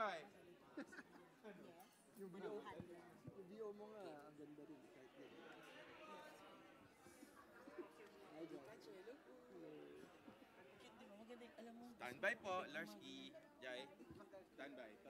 Standby. Yung video, yung video mo nga, ang ganda rin. Kahit ganyan. Ay, Joy. Standby po, Larsky. Jai. Standby.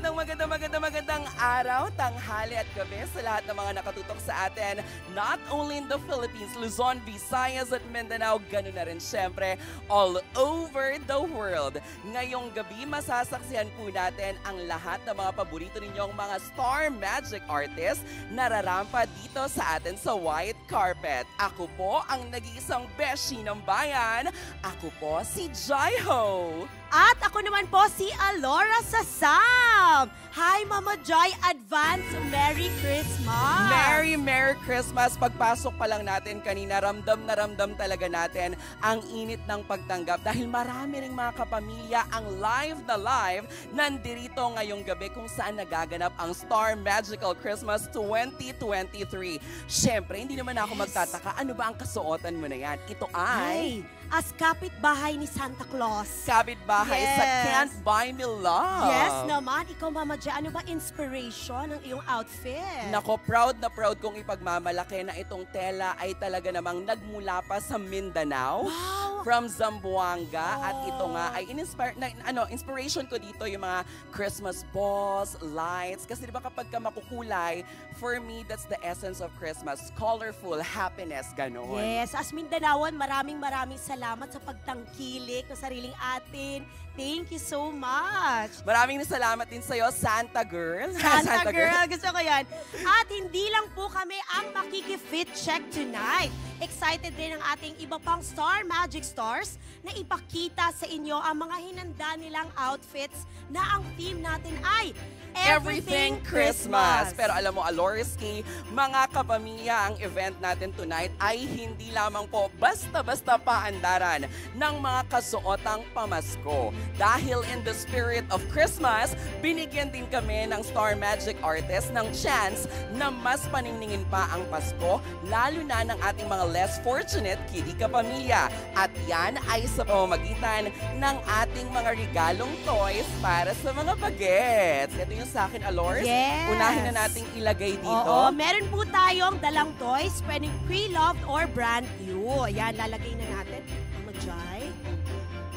magandang, magandang, magandang, magandang araw, tanghali at gabi sa lahat ng mga nakatutok sa atin. Not only in the Philippines, Luzon, Visayas at Mindanao, ganun na rin syempre all over the world. Ngayong gabi, masasaksihan po natin ang lahat ng mga paborito ninyong mga star magic artists na rarampa dito sa atin sa white carpet. Ako po ang nag-iisang beshi ng bayan. Ako po si Jaiho. At ako naman po si Alora Sasam. Hi Mama Joy, advance Merry Christmas. Merry, Merry Christmas! Pagpasok pa lang natin kanina, ramdam na ramdam talaga natin ang init ng pagtanggap dahil marami ring mga kapamilya ang live na live nandirito ngayong gabi kung saan nagaganap ang Star Magical Christmas 2023. Siyempre, hindi naman ako magtataka, ano ba ang kasuotan mo na yan? Ito ay Ay, as kapitbahay ni Santa Claus. kabit-bahay sa Yes. Can't Buy Me Love. Yes naman, ikaw Mama Joy, ano ba inspiration ng iyong outfit? Nako, proud na proud kong ipagmamalaki na itong tela ay talaga namang nagmula pa sa Mindanao. Wow! From Zamboanga Oh. at ito nga ay in-inspire na ano inspiration ko dito yung mga Christmas balls, lights kasi 'di ba kapag ka makukulay for me that's the essence of Christmas colorful happiness ganon. Yes, as Mindanaon, maraming maraming salamat sa pagtangkilik ng sariling atin. Thank you so much. Maraming salamat din sa iyo Santa Girl. Santa, girl. gusto ko yan. At hindi lang po kami ang makikifit check tonight. Excited rin ang ating iba pang Star Magic Stars na ipakita sa inyo ang mga hinanda nilang outfits na ang theme natin ay Everything Christmas. Pero alam mo, Aloriski, mga kapamilya, ang event natin tonight ay hindi lamang po basta-basta paandaran ng mga kasuotang pamasko. Dahil in the spirit of Christmas, binigyan din kami ng Star Magic Artist ng chance na mas paniningin pa ang Pasko, lalo na ng ating mga less fortunate kidi kapamilya. At yan ay sa pamamagitan ng ating mga regalong toys para sa mga bagets. Ito yung sa akin, Alors. Yes. Unahin na nating ilagay dito. Oo, meron po tayong dalang toys, pwedeng pre-loved or brand new. Ayan, lalagay na natin. Mama Jai,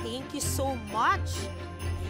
thank you so much.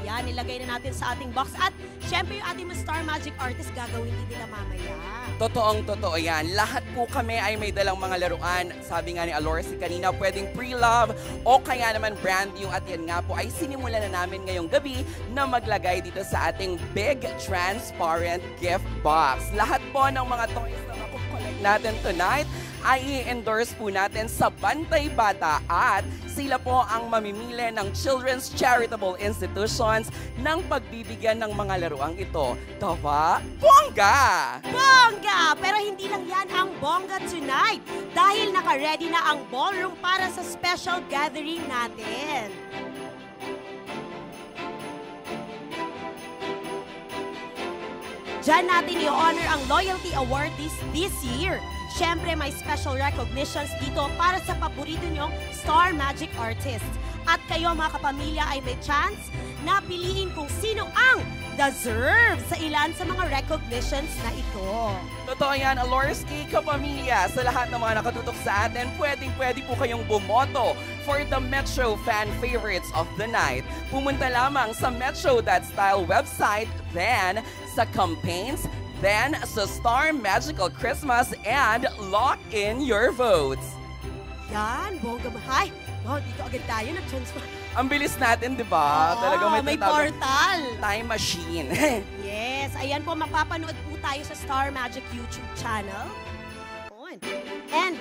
Yan, nilagay na natin sa ating box. At syempre yung ating Star Magic artist gagawin din nila mamaya. Totoong totoo yan. Lahat po kami ay may dalang mga laruan. Sabi nga ni Alorsi kanina, pwedeng pre-love o kaya naman brand new. At yan nga po ay sinimula na namin ngayong gabi na maglagay dito sa ating big transparent gift box. Lahat po ng mga toys na makukolect natin tonight ay i-endorse po natin sa Bantay Bata at sila po ang mamimili ng children's charitable institutions ng pagbibigyan ng mga laruang ito. Diba? Bongga! Bongga! Pero hindi lang yan ang bongga tonight dahil naka-ready na ang ballroom para sa special gathering natin. Diyan natin i-honor ang Loyalty Award this, this year. Siyempre, may special recognitions dito para sa paborito nyong Star Magic Artist. At kayo mga kapamilya ay may chance na piliin kung sino ang deserve sa ilan sa mga recognitions na ito. Totoo yan, Alorski, kapamilya. Sa lahat ng mga nakatutok sa atin, pwedeng-pwede po kayong bumoto for the Metro Fan Favorites of the Night. Pumunta lamang sa Metro.style website, then sa campaigns, then sa Star Magical Christmas, and lock in your votes. Yan, bongga mahay. Wow, dito agad tayo nag-transfer. Ang bilis natin, di ba? Oo, Talagang may, may tinatawag- portal. Time machine. Yes, ayan po, mapapanood po tayo sa Star Magic YouTube channel. On. And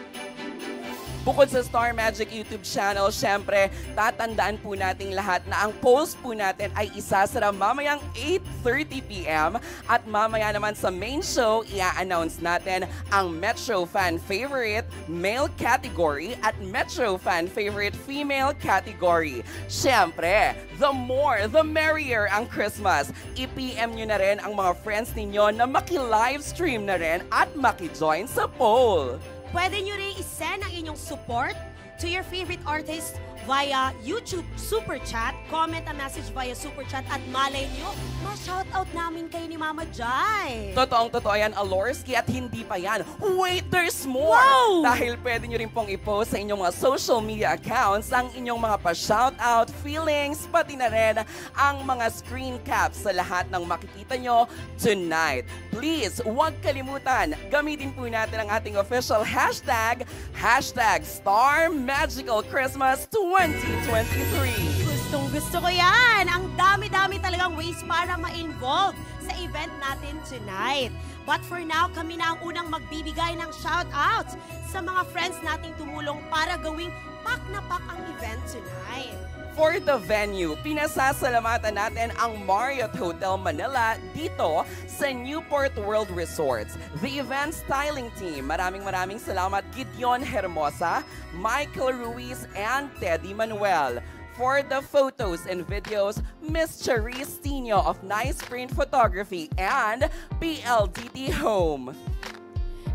Bukod sa Star Magic YouTube channel, syempre, tatandaan po nating lahat na ang post po natin ay isasara mamayang 8.30pm at mamaya naman sa main show, i-announce natin ang Metro Fan Favorite Male Category at Metro Fan Favorite Female Category. Syempre, the more, the merrier ang Christmas. I-PM nyo na rin ang mga friends ninyo na maki-livestream na rin at maki-join sa poll. Pwede nyo rin isend ang inyong support to your favorite artist via YouTube Super Chat. Comment a message via Super Chat at malay nyo, ma-shoutout namin kayo ni Mama Jai. Totoong totoo yan, Alorski, at hindi pa yan. Wait, there's more! Wow! Dahil pwede nyo rin pong i-post sa inyong mga social media accounts ang inyong mga pa-shoutout, feelings, pati na rin ang mga screen caps sa lahat ng makikita nyo tonight. Please, huwag kalimutan, gamitin po natin ang ating official hashtag, hashtag Star Magical Christmas 2023. Gustong gusto ko yan. Ang dami-dami talagang ways para ma-involve sa event natin tonight. But for now, kami na ang unang magbibigay ng shout-outs sa mga friends nating tumulong para gawing pak na pak ang event tonight. For the venue, pinasasalamatan natin ang Marriott Hotel Manila dito sa Newport World Resorts. The event styling team, maraming maraming salamat Gideon Hermosa, Michael Ruiz, and Teddy Manuel. For the photos and videos, Miss Charisse Tino of Nice Print Photography and PLDT Home.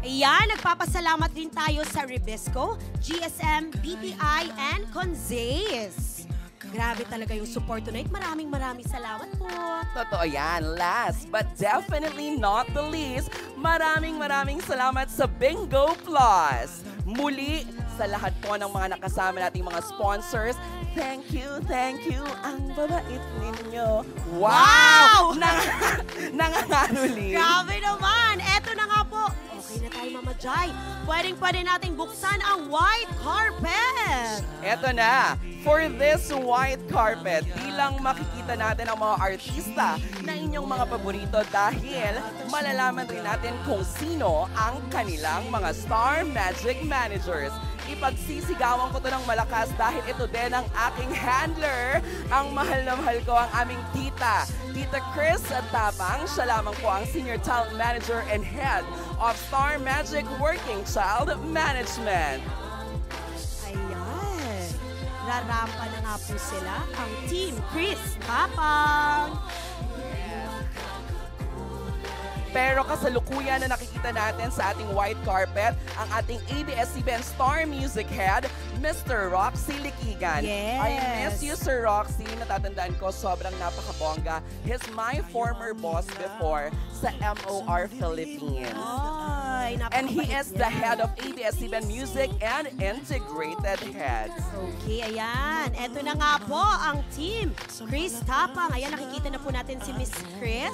Ayan, nagpapasalamat din tayo sa Ribisco, GSM, BPI, and Conzays. Grabe talaga yung support tonight. Maraming maraming salamat po. Totoo yan. Last but definitely not the least, maraming maraming salamat sa Bingo Plus. Muli, sa lahat po ng mga nakasama nating mga sponsors, thank you, thank you. Ang babait ninyo. Wow! Wow! Nang nanganganuling. Grabe naman! Eto na nga. Okay na tayo, Mama Jai. Pwedeng pwede nating buksan ang white carpet. Eto na, for this white carpet, bilang makikita natin ang mga artista na inyong mga paborito dahil malalaman rin natin kung sino ang kanilang mga Star Magic Managers. Ipagsisigawan ko to ng malakas dahil ito din ang aking handler. Ang mahal na mahal ko ang aming tita. Tita Chris at Tapang, siya lamang po ang Senior Talent Manager and Head of Star Magic Working Child Management. Ayan. Rarampa na nga po sila ang Team Chris Tapang. Pero kasalukuyan na nakikita natin sa ating white carpet, ang ating ABS-CBN Star Music Head, Mr. Roxy Likigan. Yes. I miss you, Sir Roxy. Natatandaan ko, sobrang napakabongga. He's my former boss before sa MOR Philippines. Ay, And he is the head of ABS-CBN Music and Integrated Heads. Okay, ayan. Eto na nga po ang team. Chris Tapang. Ayan, nakikita na po natin si Miss Chris.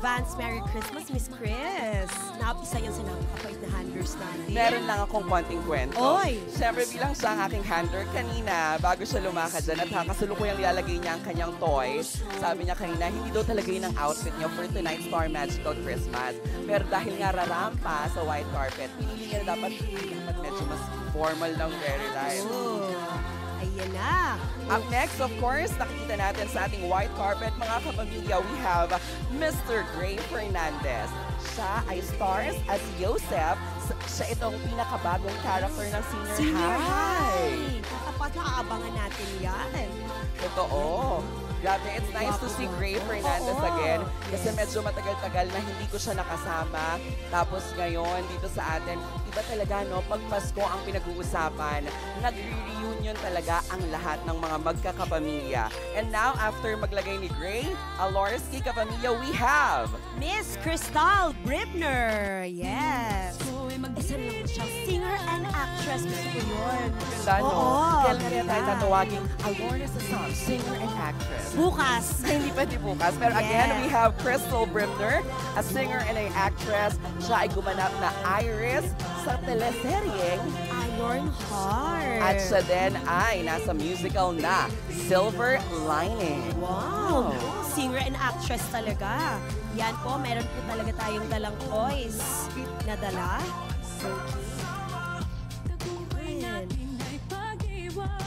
Advance Merry Christmas, Miss Chris. Napisa yan sa napakapait na handlers natin. Meron lang akong konting kwento. Oy! Siyempre bilang siya ang aking handler kanina, bago siya lumakad dyan at kasalukuyang ilalagay niya ang kanyang toys, sabi niya kanina, hindi daw talaga yun ang outfit niya for tonight's Star Magical Christmas. Pero dahil nga rarampa sa white carpet, pinili niya dapat, dapat medyo mas formal ng very life. Oh, ayan na. Up next, of course, nakikita natin sa ating white carpet, mga kapamilya, we have Mr. Gray Fernandez. Siya ay stars as Joseph. Siya itong pinakabagong character ng Senior, Senior High. High. Katapat na aabangan natin yan. Totoo. Grabe, it's nice to see Gray Fernandez again. Kasi medyo matagal-tagal na hindi ko siya nakasama. Tapos ngayon, dito sa atin, iba talaga, no? Pag Pasko ang pinag-uusapan, nagre-reunion talaga ang lahat ng mga magkakapamilya. And now, after maglagay ni Gray, Alorski Kapamilya, we have Miss Crystal Bribner. Yes. Isa lang siya. Singer and actress. Gusto ko yun. Ganda, no? Oo, Kailan kaya tayo tatawagin Assam, singer and actress. Bukas. hindi pwede bukas. Pero again, Yes. we have Crystal Brimner, a singer and an actress. Siya ay gumanap na Iris sa teleseryeng Iron Heart. at siya din ay nasa musical na Silver Lining. Wow! Singer and actress talaga. Yan po, meron po talaga tayong dalang toys na dala. Okay. Ayan.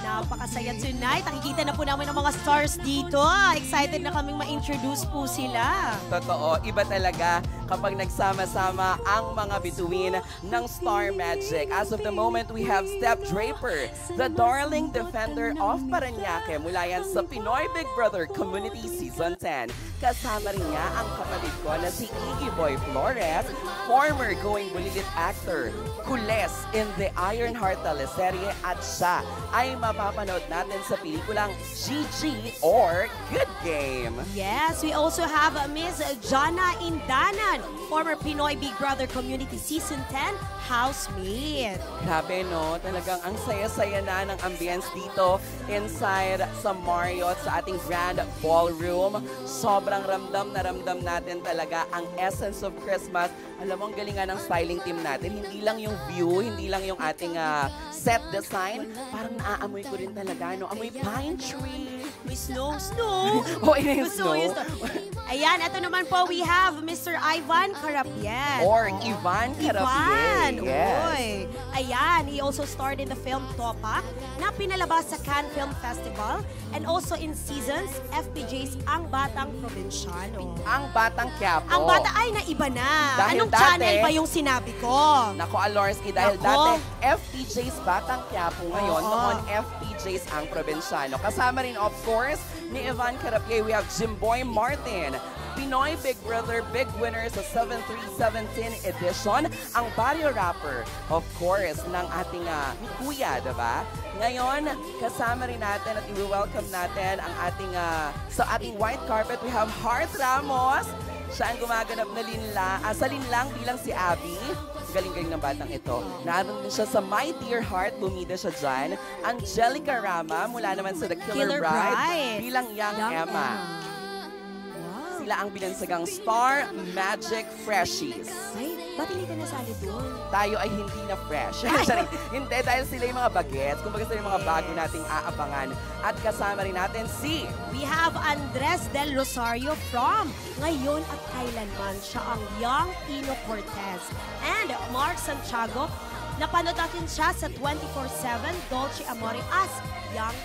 Napakasaya tonight. Nakikita na po namin ang mga stars dito. Excited na kaming ma-introduce po sila. Totoo, iba talaga kapag nagsama-sama ang mga bituin ng Star Magic. As of the moment, we have Steph Draper, the darling defender of Paranaque mula yan sa Pinoy Big Brother Community Season 10. Kasama rin niya ang kapatid ko na si Iggy Boy Flores, former Going Bulilit actor, kules in the Ironheart teleserye at siya ay mapapanood natin sa pelikulang GG or Good Game. Yes, we also have uh, Miss Jana Indanan, former Pinoy Big Brother Community Season 10 housemate. Grabe no, talagang ang saya-saya na ng ambience dito inside sa Marriott sa ating grand ballroom. Sobrang ramdam na ramdam natin talaga ang essence of Christmas. Alam mo, ang galingan ng styling team natin. Hindi lang yung view, hindi lang yung ating ah, set design. Parang naaamoy ko rin talaga, no? Amoy pine tree. May snow, snow. Oh, yun yung snow. Ayan, ito naman po, we have Mr. Ivan Carapian. Or. Ivan Ivan, Carapian. Yes. oy. Ayan, he also starred in the film Topak na pinalabas sa Cannes Film Festival and also in Seasons, FPJ's Ang Batang Probinsyano. Ang Batang Quiapo. Ang bata ay naiba na. Dahil Anong dati- channel ba yung sinabi ko? Nako, Alorski, dahil Nako. dati FPJ's Batang Quiapo ngayon, Oo. Noon FPJ's ang probinsyano. Kasama rin, of course, ni Ivan Carapier, we have Jimboy Martin, Pinoy Big Brother Big Winner sa 7317 edition, ang Barrio Rapper, of course, ng ating ah, kuya, diba? Ngayon, kasama rin natin at i-welcome natin ang ating, ah, sa ating white carpet, we have Heart Ramos, siya ang gumaganap na linla, ah, sa linlang bilang si Abby. Galing-galing ng batang ito. Naroon din siya sa My Dear Heart, bumida siya dyan. Angelica Rama, mula naman sa The Killer, Killer Bride, Bride. bilang Young, Young Emma. Wow. Sila ang binansagang Star Magic Freshies. Ay, ba't hindi ka nasali doon? Tayo ay hindi na fresh. Hindi, dahil sila yung mga bagets. Kumbaga sila yung mga bago nating aabangan. At kasama rin natin si We have Andres Del Rosario from Ngayon at Kailanman. Siya ang Young Pino Cortez. And Mark Santiago, napanood natin siya sa 24-7 Dolce Amore as Young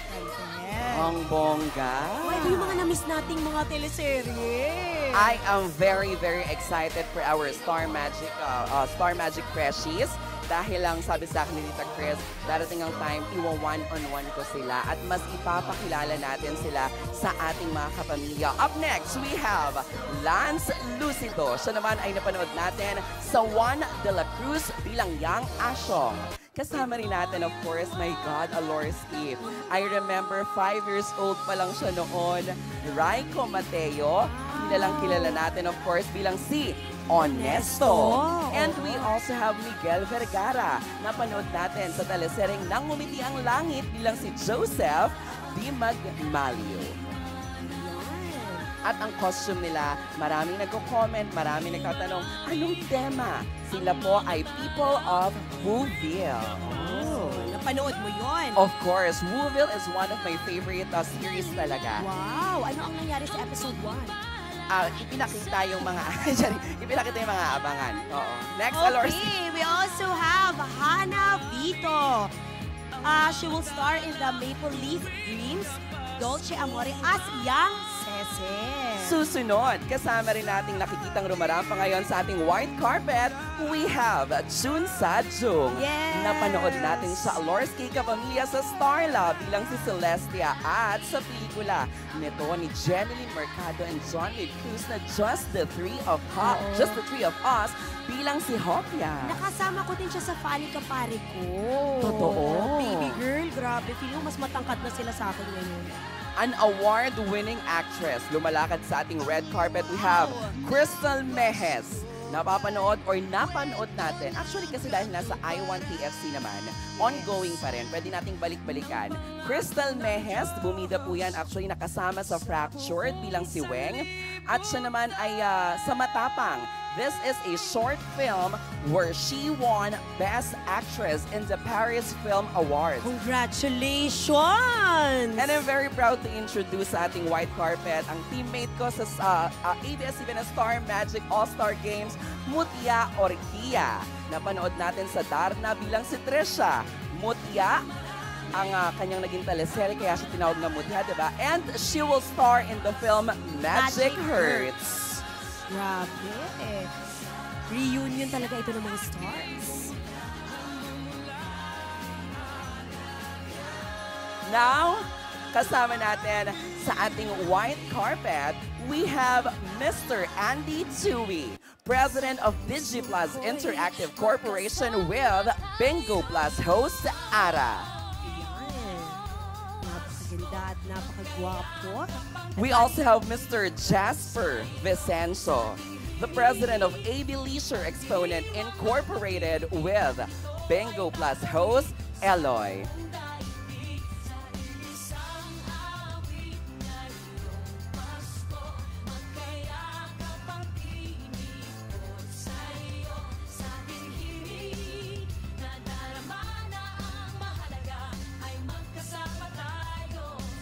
President. Ang Bongga. Ito yung mga na-miss nating mga teleserye. I am very, very excited for our Star Magic, uh, uh, Star Magic Freshies. dahil lang sabi sa akin ni Tita Chris, darating ang time, iwa one-on-one ko sila at mas ipapakilala natin sila sa ating mga kapamilya. Up next, we have Lance Lucido. Siya naman ay napanood natin sa Juan de la Cruz bilang Yang Asyong. Kasama rin natin, of course, my God, Alorski. I remember five years old pa lang siya noon. Raiko Mateo, kilalang kilala natin, of course, bilang si Honesto. And we also have Miguel Vergara. Napanood natin sa telesereng Nang Ngumiti ang Langit bilang si Joseph Di Magmalio. At ang costume nila, maraming nagko-comment, maraming nagtatanong, anong tema? Sila po ay People of Wooville. Oh, napanood mo yon? Of course, Wooville is one of my favorite uh, series talaga. Wow! Ano ang nangyari sa episode 1? Ah, ipinakita yung mga, ipinakita yung mga abangan. Oo. Next. Okay, we also have Hannah Vito. Uh, she will star in the Maple Leaf Dreams, Dolce Amore as Yang Cece. Susunod, kasama rin nating nakikitang rumarampa ngayon sa ating white carpet, we have Jun Sajung. Yes! Napanood natin sa Alorski Kapamilya sa Starla bilang si Celestia at sa pelikula nito ni Jeneline Mercado and John Lloyd Cruz na Just the Three of Us, Oo. Just the Three of Us bilang si Hopia. Nakasama ko din siya sa Funny Kapare ko. Totoo. Baby girl, grabe. Feeling ko mas matangkad na sila sa akin ngayon. An award-winning actress. Lumalakad sa ating red carpet, we have Crystal Mejes. Napapanood or napanood natin. Actually, kasi dahil nasa I1 TFC naman, ongoing pa rin. Pwede nating balik-balikan. Crystal Mejes, bumida po yan. Actually, nakasama sa Fractured bilang si Weng. At siya naman ay ah, sa Matapang. This is a short film where she won Best Actress in the Paris Film Awards. Congratulations! And I'm very proud to introduce sa ating white carpet ang teammate ko sa uh, uh, ABS-CBN Star Magic All-Star Games, Mutia Orgia. Napanood natin sa Darna bilang si Trisha. Mutia, ang uh, kanyang naging teleserye, kaya siya tinawag na Mutia, di ba? And she will star in the film Magic, Magic Hurts. Grabe. Reunion talaga ito ng mga stars. Now, kasama natin sa ating white carpet, we have Mr. Andy Tui, President of DigiPlus Interactive Corporation with Bingo Plus host Ara. At napakagwapo. We also have Mr. Jasper Vicenzo, the President of AB Leisure Exponent Incorporated with Bingo Plus host Eloy.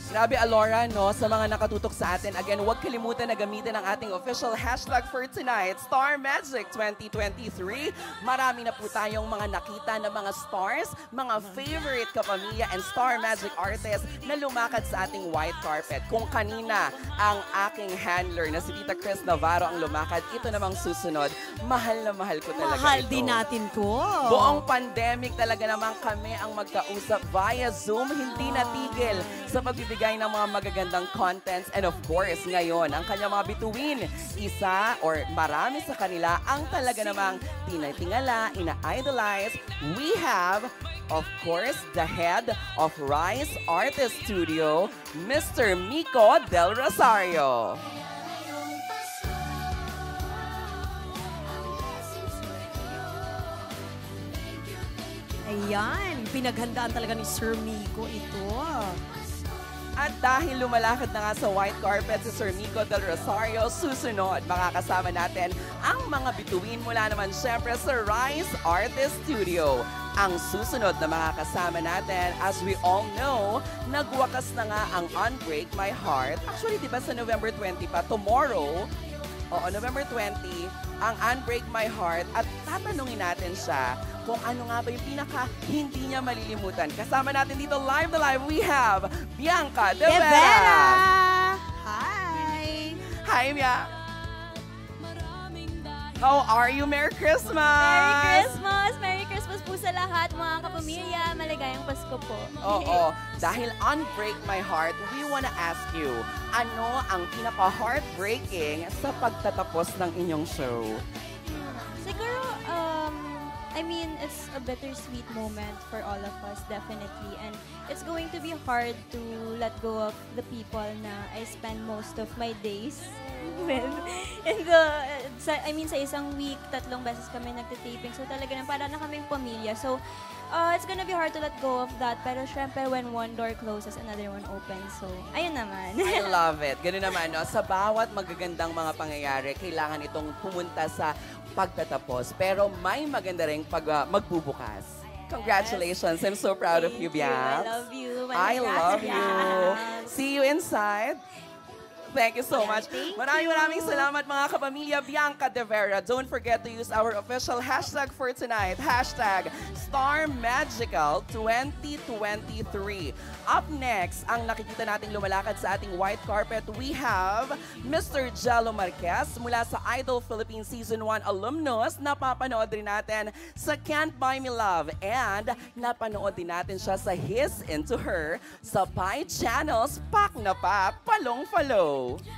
Grabe Alora, no? Sa mga nakatutok sa atin, again, huwag kalimutan na gamitin ang ating official hashtag for tonight, Star Magic 2023. Marami na po tayong mga nakita na mga stars, mga favorite kapamilya and Star Magic artists na lumakad sa ating white carpet. Kung kanina ang aking handler na si Tita Chris Navarro ang lumakad, ito namang susunod. Mahal na mahal ko talaga Mahal ito. din natin to. Buong pandemic talaga naman kami ang magkausap via Zoom, hindi natigil sa pagbibigay ng mga magagandang contents. And of course, ngayon, ang kanyang mga bituin, isa or marami sa kanila ang talaga namang tinatingala, ina-idolize. We have, of course, the head of Rise Artist Studio, Mr. Miko Del Rosario. Ayan, pinaghandaan talaga ni Sir Miko ito. At dahil lumalakad na nga sa white carpet si Sir Nico Del Rosario, susunod makakasama natin ang mga bituin mula naman syempre sa Rise Artist Studio. Ang susunod na makakasama natin, as we all know, nagwakas na nga ang Unbreak My Heart. Actually, di ba sa November 20 pa, tomorrow, Oo, November 20, ang Unbreak My Heart at tatanungin natin siya kung ano nga ba yung pinaka hindi niya malilimutan. Kasama natin dito live na live, we have Bianca De. Vera! Hi! Hi, Mia. How are you? Merry Christmas! Merry Christmas! Merry Christmas po sa lahat, mga kapamilya. Maligayang Pasko po. Oo. Dahil on Break My Heart, we wanna ask you, ano ang pinaka-heartbreaking sa pagtatapos ng inyong show? Siguro, um, I mean, it's a bittersweet moment for all of us, definitely. And it's going to be hard to let go of the people na I spend most of my days with. In the, sa, I mean, sa isang week, tatlong beses kami nagtitaping. So talaga na, para na kaming pamilya. So, uh, it's gonna be hard to let go of that. Pero syempre, when one door closes, another one opens. So, ayun naman. I love it. Ganun naman, no? Sa bawat magagandang mga pangyayari, kailangan itong pumunta sa pagtatapos. Pero may maganda rin pag ah, magbubukas. Congratulations. I'm so proud of you, Thank I love you. I love you. See you inside. Thank you so much. Thank Maraming you. maraming salamat mga kapamilya Bianca De Vera. Don't forget to use our official hashtag for tonight. Hashtag StarMagical2023. Up next, ang nakikita nating lumalakad sa ating white carpet, we have Mr. Jello Marquez mula sa Idol Philippines Season 1 alumnus. Napapanood rin natin sa Can't Buy Me Love. And napanood din natin siya sa His Into Her sa Pi Channels. Pak na pak, palong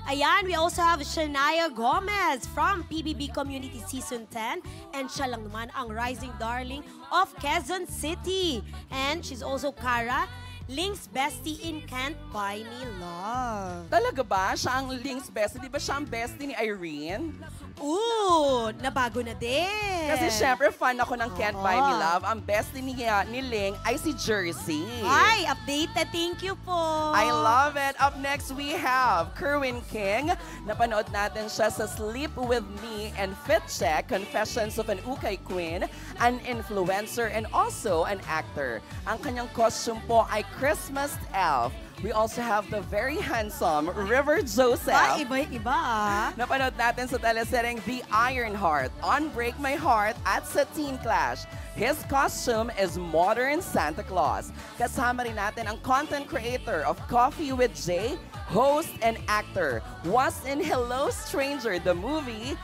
Ayan, we also have Shania Gomez from PBB Community Season 10 and siya lang naman ang rising darling of Quezon City. And she's also Cara, Link's bestie in Can't Buy Me Love. Talaga ba? Siya ang Link's bestie? Di ba siya ang bestie ni Irene? Ooh, nabago na din. Kasi syempre fan ako ng Can't Buy Me Oo. Love. Ang bestie niya, ni Ling ay si Jersey. Ay, updated. Thank you po. I love it. Up next, we have Kerwin King. Napanood natin siya sa Sleep With Me and Fit Check, Confessions of an Ukay Queen, an influencer and also an actor. Ang kanyang costume po ay Christmas elf. We also have the very handsome River Joseph. Ba, iba-iba ah. Napanood natin sa telesereng The Iron Heart on Break My Heart at sa Teen Clash. His costume is modern Santa Claus. Kasama rin natin ang content creator of Coffee with Jay, host and actor, was in Hello Stranger, the movie,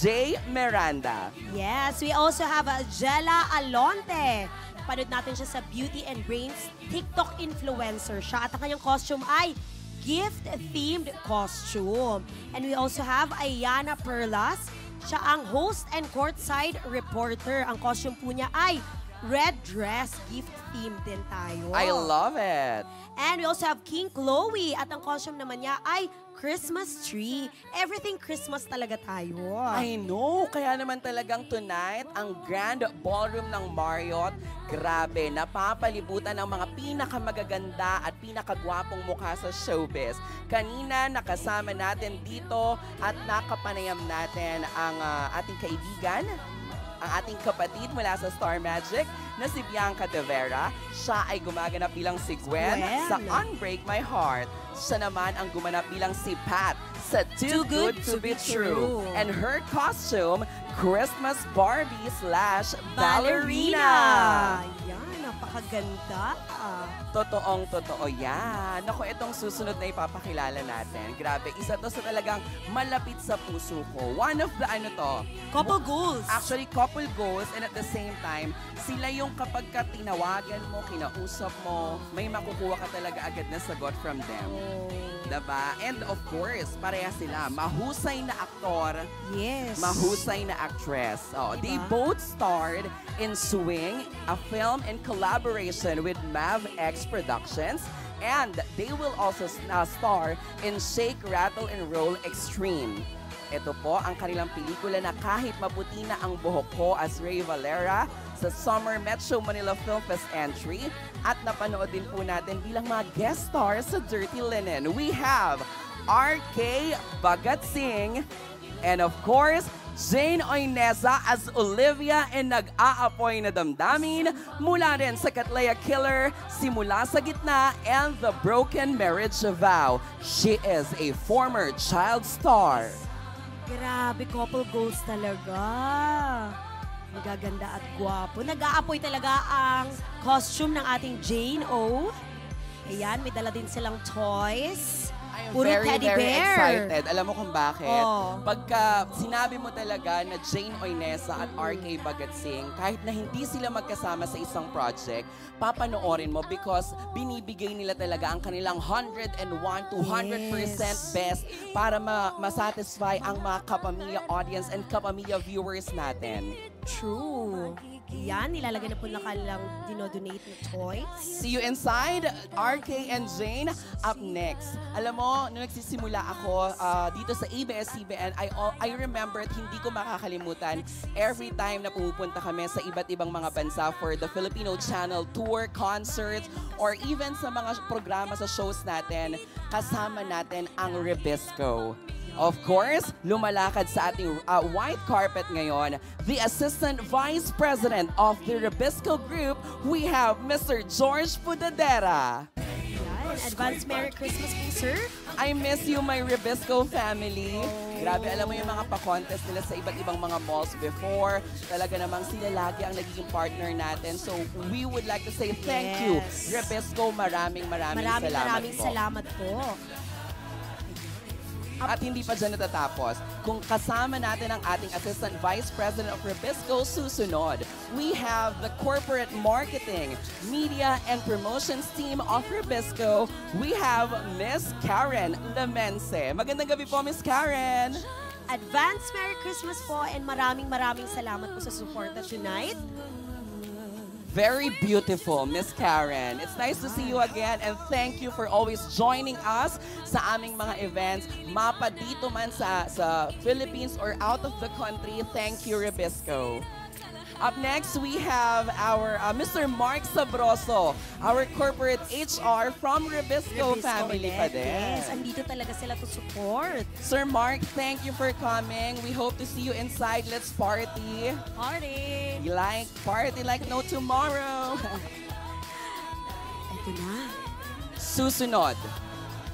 Jay Miranda. Yes, we also have Jella Alonte. Panood natin siya sa Beauty and Brains TikTok influencer siya. At ang kanyang costume ay gift-themed costume. And we also have Ayana Perlas. Siya ang host and courtside reporter. Ang costume po niya ay red dress gift-themed din tayo. I love it. And we also have King Chloe. At ang costume naman niya ay Christmas tree. Everything Christmas talaga tayo. I know. Kaya naman talagang tonight, ang Grand Ballroom ng Marriott, grabe, napapalibutan ng mga pinakamagaganda at pinakagwapong mukha sa showbiz. Kanina, nakasama natin dito at nakapanayam natin ang ah, ating kaibigan, ang ating kapatid mula sa Star Magic na si Bianca De Vera. Siya ay gumaganap bilang si Gwen Gwen. sa Unbreak My Heart. Siya naman ang gumanap bilang si Pat sa Too, Good, to Be True. And her costume, Christmas Barbie slash ballerina. Yan, napakaganda. Totoong totoo yan. Naku, itong susunod na ipapakilala natin. Grabe, isa to sa talagang malapit sa puso ko. One of the ano to, Couple goals. Actually, couple goals and at the same time, sila yung kapag ka tinawagan mo, kinausap mo, may makukuha ka talaga agad na sagot from them. Diba? And of course, pareha sila. Mahusay na aktor, Yes. mahusay na actress. Oh, They Diba? both starred in Swing, a film in collaboration with Mav X Productions. And they will also uh, star in Shake, Rattle, and Roll Extreme. Ito po ang kanilang pelikula na kahit maputi na ang buhok ko as Ray Valera sa Summer Metro Manila Film Fest entry at napanood din po natin bilang mga guest stars sa Dirty Linen. We have RK Bagat Singh and of course, Jane Oinesa as Olivia and nag-aapoy na damdamin mula rin sa Katlaya Killer, Simula sa Gitna, and The Broken Marriage Vow. She is a former child star. Grabe, couple goals talaga. Magaganda at gwapo. Nag-aapoy talaga ang costume ng ating Jane O. Ayan, may dala din silang toys. I Puro very, teddy very bear. excited. Alam mo kung bakit? Oh. Pagka sinabi mo talaga na Jane Oinesa at RK Bagatsing, kahit na hindi sila magkasama sa isang project, papanoorin mo because binibigay nila talaga ang kanilang 101 to 100% Yes. best para ma- masatisfy ang mga kapamilya audience and kapamilya viewers natin. True. Yan, nilalagay na po na kanilang dinodonate na toys. See you inside, RK and Jane. Up next. Alam mo, nung nagsisimula ako ah, dito sa ABS-CBN, I, I remember at hindi ko makakalimutan every time na pumupunta kami sa iba't ibang mga bansa for the Filipino Channel tour, concerts, or even sa mga programa sa shows natin, kasama natin ang Rebisco. Of course, lumalakad sa ating uh, white carpet ngayon, the Assistant Vice President of the Rebisco Group, we have Mr. George Pudadera. Advance Merry Christmas po, sir. I miss you, my Rebisco family. Grabe, alam mo yung mga pa-contest nila sa iba't ibang mga malls before. Talaga namang sila lagi ang nagiging partner natin. So, we would like to say thank you, Yes. Rebisco. Maraming maraming, Maraming salamat maraming po. salamat po. At hindi pa dyan natatapos. Kung kasama natin ang ating Assistant Vice President of Rebisco, susunod, we have the Corporate Marketing, Media, and Promotions Team of Rebisco. We have Miss Karen Lamense. Magandang gabi po, Miss Karen. Advance Merry Christmas po and maraming maraming salamat po sa suporta tonight. Very beautiful, Miss Karen. It's nice to see you again and thank you for always joining us sa aming mga events. Mapa dito man sa, sa Philippines or out of the country. Thank you, Rebisco. Up next, we have our uh, Mr. Mark Sabroso, our corporate HR from Rebisco, Rebisco family pa din. Yes, andito talaga sila to support. Sir Mark, thank you for coming. We hope to see you inside. Let's party. Party! Like party like no tomorrow. Ito na. Susunod,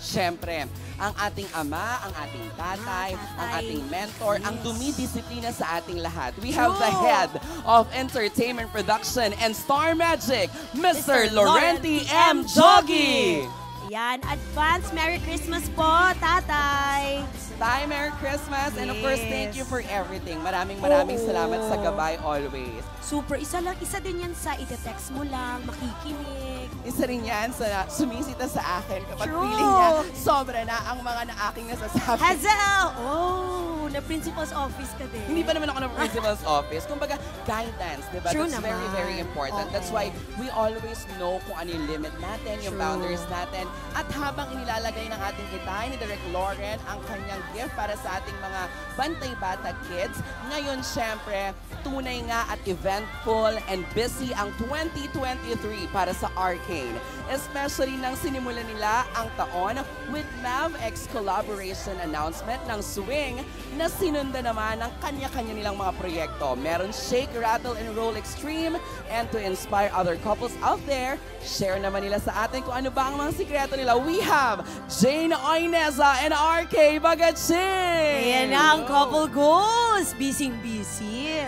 syempre, ang ating ama, ang ating tatay, Ah, ang tatay. ating mentor, ang Yes. dumidisiplina sa ating lahat. We have the head of entertainment production and Star Magic, Mr. Mr. Laurenti M. Jogi. Yan, advance Merry Christmas po, tatay! Tay, Merry Christmas. And of course, thank Yes. you for everything. Maraming maraming Oo. salamat sa gabay always. Super, isa lang, isa din yan sa ite-text mo lang, makikinig. Isa rin yan sa sumisita sa akin kapag True. feeling niya sobra na ang mga na aking nasasabi. Hazel! Oh, na principal's office ka din. Hindi pa naman ako ng principal's office. Kumbaga, guidance, di ba? True That's very, naman. very important. That's Oo. why we always know kung ano yung limit natin, yung True. boundaries natin. At habang inilalagay ng ating itay ni Direk Lauren ang kanyang gift para sa ating mga Bantay Bata kids, ngayon, syempre, tunay nga at eventful and busy ang 2023 para sa Arcane. Especially nang sinimulan nila ang taon with MavX collaboration announcement ng Swing na sinunda naman ng kanya-kanya nilang mga proyekto. Meron Shake, Rattle, and Roll Extreme and to inspire other couples out there, share naman nila sa atin kung ano ba ang mga sikreto nila. We have Jane Oineza and RK Bagatsing! Ayan na ang couple goals. Busy-busy.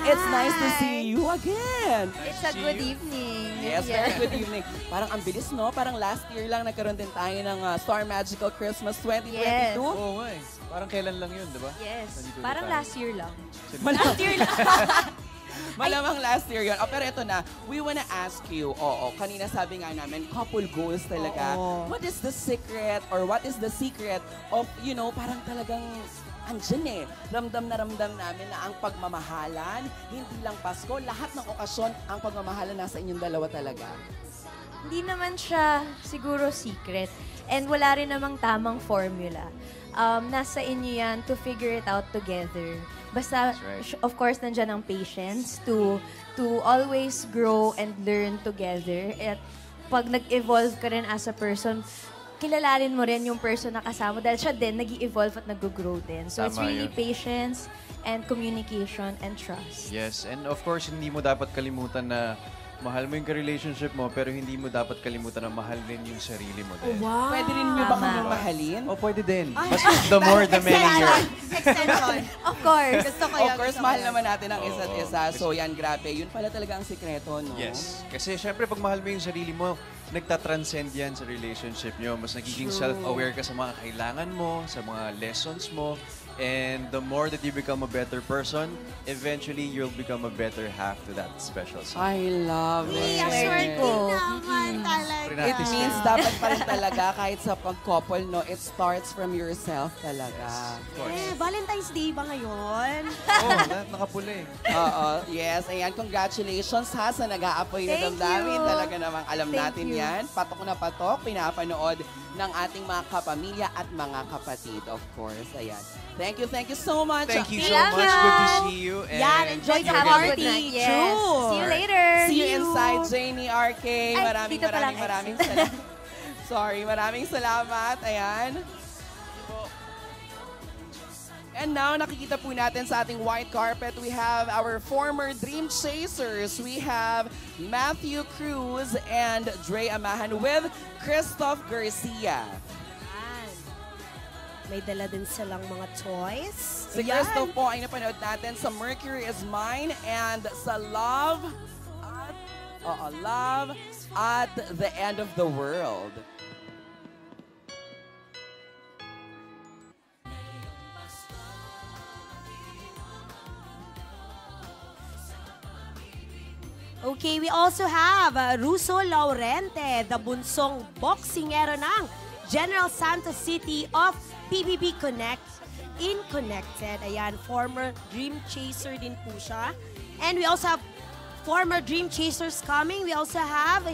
It's nice to see you again! It's a good evening. Yes, very good evening. Parang ang bilis, no? Parang last year lang nagkaroon din tayo ng uh, Star Magical Christmas 2022. Yes. Oo nga eh. Parang kailan lang yun, di ba? Yes. Nandito Parang tayo. last year lang. Last year lang. Malamang last year yun. Oh, pero ito na, we wanna ask you, oo, kanina sabi nga namin, couple goals talaga. Oo. What is the secret or what is the secret of, you know, parang talagang andyan eh. Ramdam na ramdam namin na ang pagmamahalan, hindi lang Pasko, lahat ng okasyon, ang pagmamahalan nasa inyong dalawa talaga. Hindi naman siya siguro secret. And wala rin namang tamang formula. Um, nasa inyo yan to figure it out together. Basta, That's right. of course, nandyan ang patience to to always grow and learn together. At pag nag-evolve ka rin as a person, kilalanin mo rin yung person na kasama dahil siya din nag evolve at nag-grow din. So it's Tama really yun. patience and communication and trust. Yes, and of course, hindi mo dapat kalimutan na mahal mo yung ka-relationship mo, pero hindi mo dapat kalimutan na mahal din yung sarili mo din. Wow. Pwede rin nyo ba Tama. kaming mahalin? Oh, pwede din. Basta the more, the merrier. Extension. Of course. Gusto ko Of yun, course, gusto ko mahal yun. naman natin ang isa't Oo. isa. So yan, grabe. Yun pala talaga ang sikreto, no? Yes. Kasi syempre, pag mahal mo yung sarili mo, nagtatranscend yan sa relationship nyo. Mas nagiging self-aware ka sa mga kailangan mo, sa mga lessons mo. And the more that you become a better person, eventually you'll become a better half to that special someone. I love Ay, it. din naman talaga. It means dapat pa rin talaga kahit sa pag-couple, no, it starts from yourself talaga. Of course. Eh, Valentine's Day ba ngayon? Oh, lahat nakapula eh. Oo, yes. Ayan, congratulations ha sa nag-aapoy na damdamin. Talaga namang alam Thank natin you. yan. Patok na patok, pinapanood ng ating mga kapamilya at mga kapatid, of course. Ayan. Thank you, thank you so much. Thank you so much. Good to see you. And Yan, enjoy the Have a good party. night. Yes. True. See you later. See you inside Janie RK. Ay, Maraming maraming maraming salamat. Sorry, maraming salamat. Ayan. And now, nakikita po natin sa ating white carpet, we have our former Dream Chasers. We have Matthew Cruz and Dre Amahan with Christoph Garcia. May dala din silang mga toys. Si Yan. Christoph po ay napanood natin sa Mercury is Mine and sa Love at, oo, Love at the End of the World. Okay, we also have uh, Russo Laurente, the bunsong boksingero ng General Santos City of PBB Connect in Connected. Ayan, former Dream Chaser din po siya. And we also have former Dream Chasers coming. We also have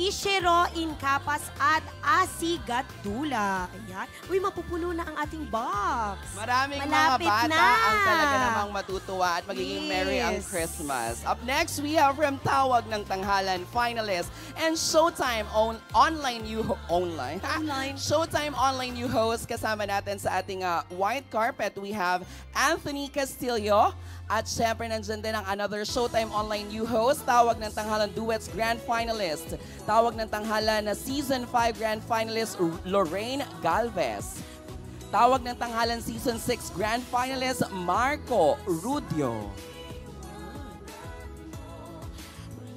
Ishiro Incapas at Asigatula. Ayan. Uy, mapupuno na ang ating box. Maraming Malapit mga bata na. ang talaga namang matutuwa at magiging merry ang Yes. Christmas. Up next, we have from Tawag ng Tanghalan finalist and Showtime on online you online. Online. Showtime online you host kasama natin sa ating uh, white carpet. We have Anthony Castillo at syempre nandyan din ang another Showtime online you host, Tawag ng Tanghalan Duets Grand Finalist. Tawag ng Tanghalan na Season 5 Grand Finalist Lorraine Galvez. Tawag ng Tanghalan Season 6 Grand Finalist Marco Rudio.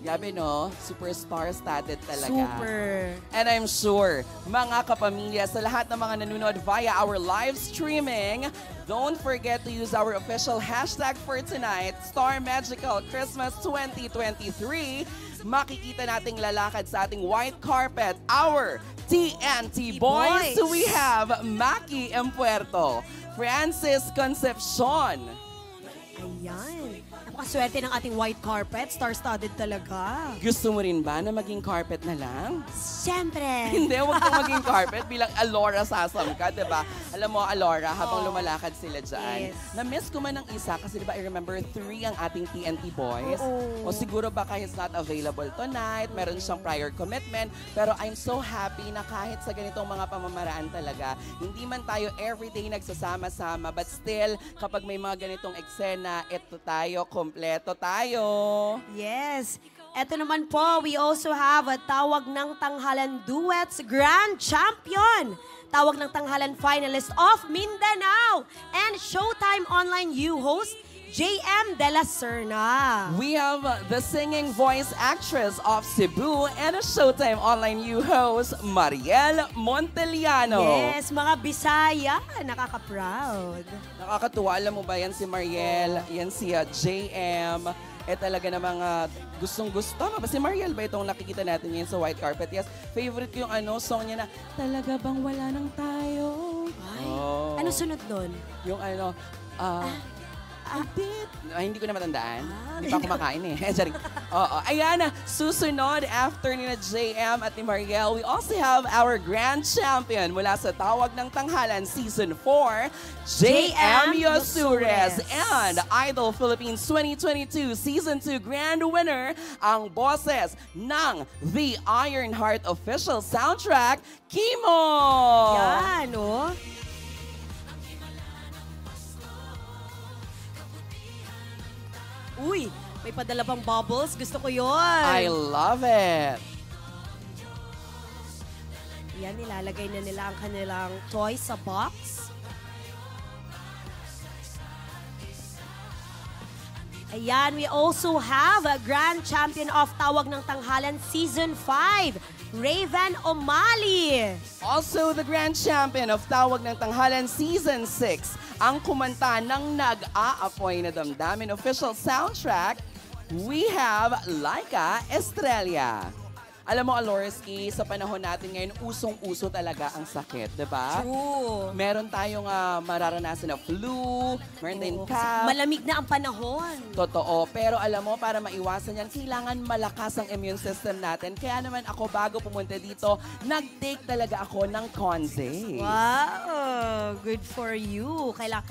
Grabe no, superstar status talaga. Super. And I'm sure, mga kapamilya, sa lahat ng mga nanonood via our live streaming, don't forget to use our official hashtag for tonight, Star Magical Christmas 2023. Makikita nating lalakad sa ating white carpet, our TNT boys. boys. We have Maki Empuerto, Francis Concepcion, Ayan. Napakaswerte ng ating white carpet. Star-studded talaga. Gusto mo rin ba na maging carpet na lang? Siyempre. Hindi, huwag kang maging carpet bilang Alora Sasam ka, di ba? Alam mo, Alora, habang Oo. lumalakad sila dyan, Yes. na-miss ko man ng isa kasi di ba, I remember three ang ating TNT boys. Oo. O siguro baka he's not available tonight, meron siyang prior commitment, pero I'm so happy na kahit sa ganitong mga pamamaraan talaga, hindi man tayo everyday nagsasama-sama, but still, kapag may mga ganitong eksena, eto tayo, kompleto tayo. Yes. Ito naman po, we also have a Tawag ng Tanghalan Duets Grand Champion. Tawag ng Tanghalan Finalist of Mindanao. And Showtime Online U host, JM De La Serna. We have the singing voice actress of Cebu and a Showtime Online U host, Mariel Monteliano. Yes, mga Bisaya. Nakaka-proud. Nakakatuwa, alam mo ba yan si Mariel, yan si uh, JM, eh talaga na mga gustong gusto. Tama ba si Mariel ba itong nakikita natin ngayon sa white carpet? Yes, favorite ko yung ano, song niya na, Talaga bang wala nang tayo? Ay, Oh. ano sunod doon? Yung ano, ah, I did. Ay, hindi ko na matandaan. Ah, hindi pa ako kumakain eh. Sorry. Oo. Ayan, susunod after ni na JM at ni Mariel, we also have our grand champion mula sa Tawag ng Tanghalan Season 4, JM Yosures. And Idol Philippines 2022 Season 2 grand winner, ang bosses ng The Iron Heart official soundtrack, Kimo! Yan, oh. Uy, May padala pang bubbles. Gusto ko yun. I love it. Yan, nilalagay na nila ang kanilang toy sa box. Ayan, we also have a grand champion of Tawag ng Tanghalan Season 5, Raven O'Malley. Also, the grand champion of Tawag ng Tanghalan Season 6, ang kumanta ng nag-aapoy na damdamin official soundtrack, we have Laika Estrella. Alam mo, Alorski, sa panahon natin ngayon, usong-uso talaga ang sakit, di ba? True. Meron tayong ah, mararanasan na flu, meron tayong cough. Malamig na ang panahon. Totoo. Pero alam mo, para maiwasan yan, kailangan malakas ang immune system natin. Kaya naman ako, bago pumunta dito, nag-take talaga ako ng Conze. Wow, good for you. Kailang,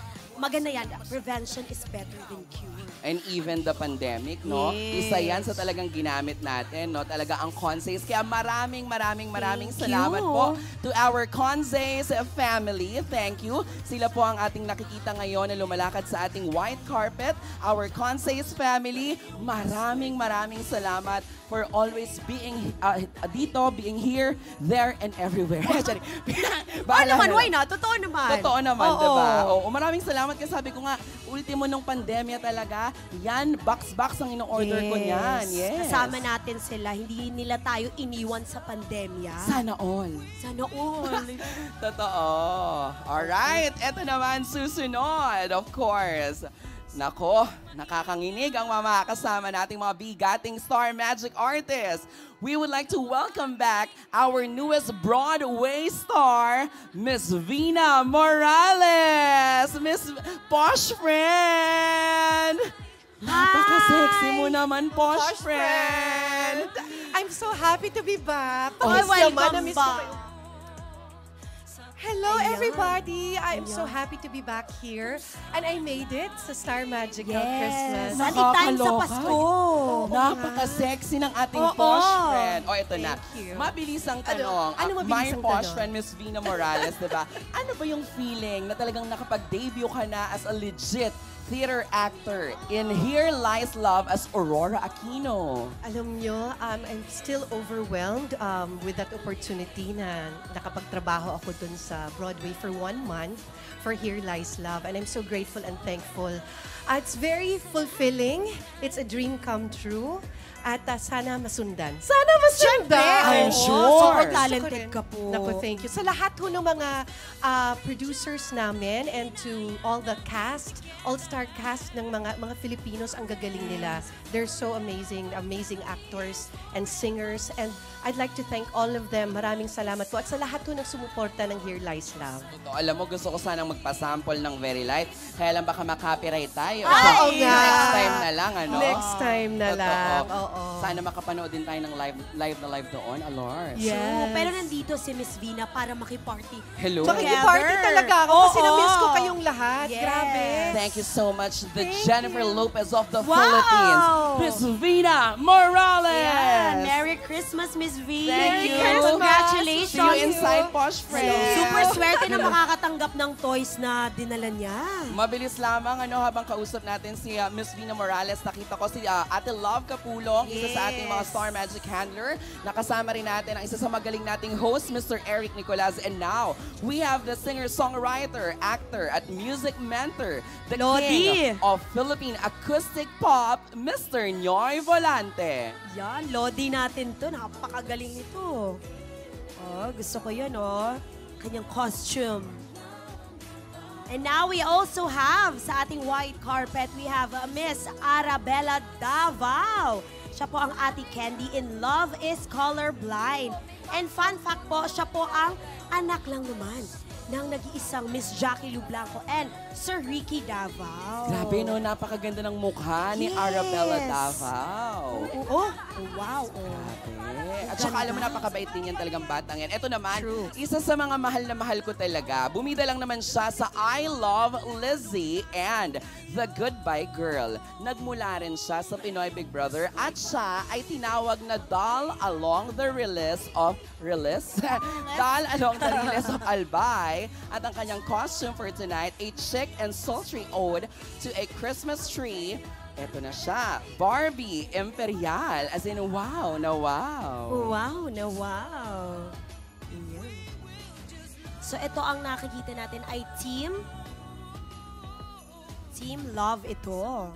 maganda yan. Prevention is better than cure. And even the pandemic, no? Yes. Isa yan sa talagang ginamit natin, no? Talaga ang Conzes. Kaya maraming, maraming, maraming Thank salamat you. po to our Conzes family. Thank you. Sila po ang ating nakikita ngayon na lumalakad sa ating white carpet. Our Conzes family, maraming, maraming salamat for always being uh, dito, being here, there, and everywhere. Sorry. Bahala naman, na why not? Totoo naman. Totoo naman, Oo. diba? Oo, maraming salamat kasi sabi ko nga, ultimo nung pandemya talaga, yan, box-box ang ino-order ko niyan. Yes. Kasama natin sila. Hindi nila tayo iniwan sa pandemya. Sana all. Sana all. Totoo. Alright, eto naman susunod, of course. Nako, nakakanginig ang mga kasama nating mga bigating Star Magic artists. We would like to welcome back our newest Broadway star, Miss Vina Morales. Miss Posh Friend! Napaka-sexy mo naman, Posh, Posh friend. I'm so happy to be back. Oh, Miss welcome naman, back. Hello, Ayan. everybody! I'm so Ayan. happy to be back here. And I made it sa Star Magical Yes. Christmas. Balik time sa Nakakaloka. Pasko. Napaka-sexy ng ating Oo. posh friend. O, ito na. Thank you. Mabilis ang Ano? tanong. Ano Ah, mabilis My ang posh tanong? friend, Miss Vina Morales, di ba? Ano ba yung feeling na talagang nakapag-debut ka na as a legit theater actor in Here Lies Love as Aurora Aquino? Alam nyo, um, I'm still overwhelmed um, with that opportunity na nakapagtrabaho ako dun sa Broadway for one month for Here Lies Love. And I'm so grateful and thankful. Uh, it's very fulfilling. It's a dream come true. At uh, sana masundan. Sana masundan! I'm Oo, sure. super talented ka po. Naku, thank you. Sa lahat ho ng mga uh, producers namin and to all the cast, all-star cast ng mga mga Filipinos, ang gagaling nila. They're so amazing, amazing actors and singers. And I'd like to thank all of them. Maraming salamat po. At sa lahat ho ng sumuporta ng Here Lies Love. Totoo. Alam mo, gusto ko sanang magpasample ng Very Light. Kaya lang baka makapiright tayo. Ay! Oo nga. Next time na lang, ano? Next time na Totoo. lang. Oo. Sana makapanood din tayo ng live, live na live doon, Alor. Yes. True. Pero nandito si Miss Vina para makiparty. Hello. Makikiparte talaga ako kasi Oo. na-miss ko kayong lahat. Yes. Grabe. Thank you so much, the Thank Jennifer you. Lopez of the Wow! Philippines, Miss Vina Morales. Yan. Merry Christmas, Miss V. Thank you. Congratulations. See you inside Posh Friends. Super swerte na makakatanggap ng toys na dinala niya. Mabilis lamang ano habang kausap natin si uh, Miss Vina Morales, nakita ko si uh, Ate Love Capulong, isa sa ating mga Yes. Star Magic handler. Nakasama rin natin ang isa sa magaling nating host, Mr. Eric Nicolas. And now, we have the singer-songwriter, actor, at music mentor, the Lodi. king of Philippine acoustic pop, Mr. Nyoy Volante. Yan, Lodi natin to. Napakagaling nito. Oh, gusto ko yun, oh. Kanyang costume. And now we also have sa ating white carpet, we have uh, Miss Arabella Davao. Siya po ang Ate Candy in Love is Colorblind. And fun fact po, siya po ang anak lang naman ng nag-iisang Miss Jackie Lublanco and Sir Ricky Davao. Grabe no, napakaganda ng mukha ni Yes. Arabella Davao. Oh, oh, wow. Oh. Grabe. At saka alam mo, napakabait din yan talagang batang yan. Ito naman, True. isa sa mga mahal na mahal ko talaga. Bumida lang naman siya sa I Love Lizzie and The Goodbye Girl. Nagmula rin siya sa Pinoy Big Brother at siya ay tinawag na doll along the release of release? doll along the release of Albay. At ang kanyang costume for tonight, a chic and sultry ode to a Christmas tree Eto na siya, Barbie Imperial. As in, wow na wow. Wow na wow. So ito ang nakikita natin ay Team Team Love ito.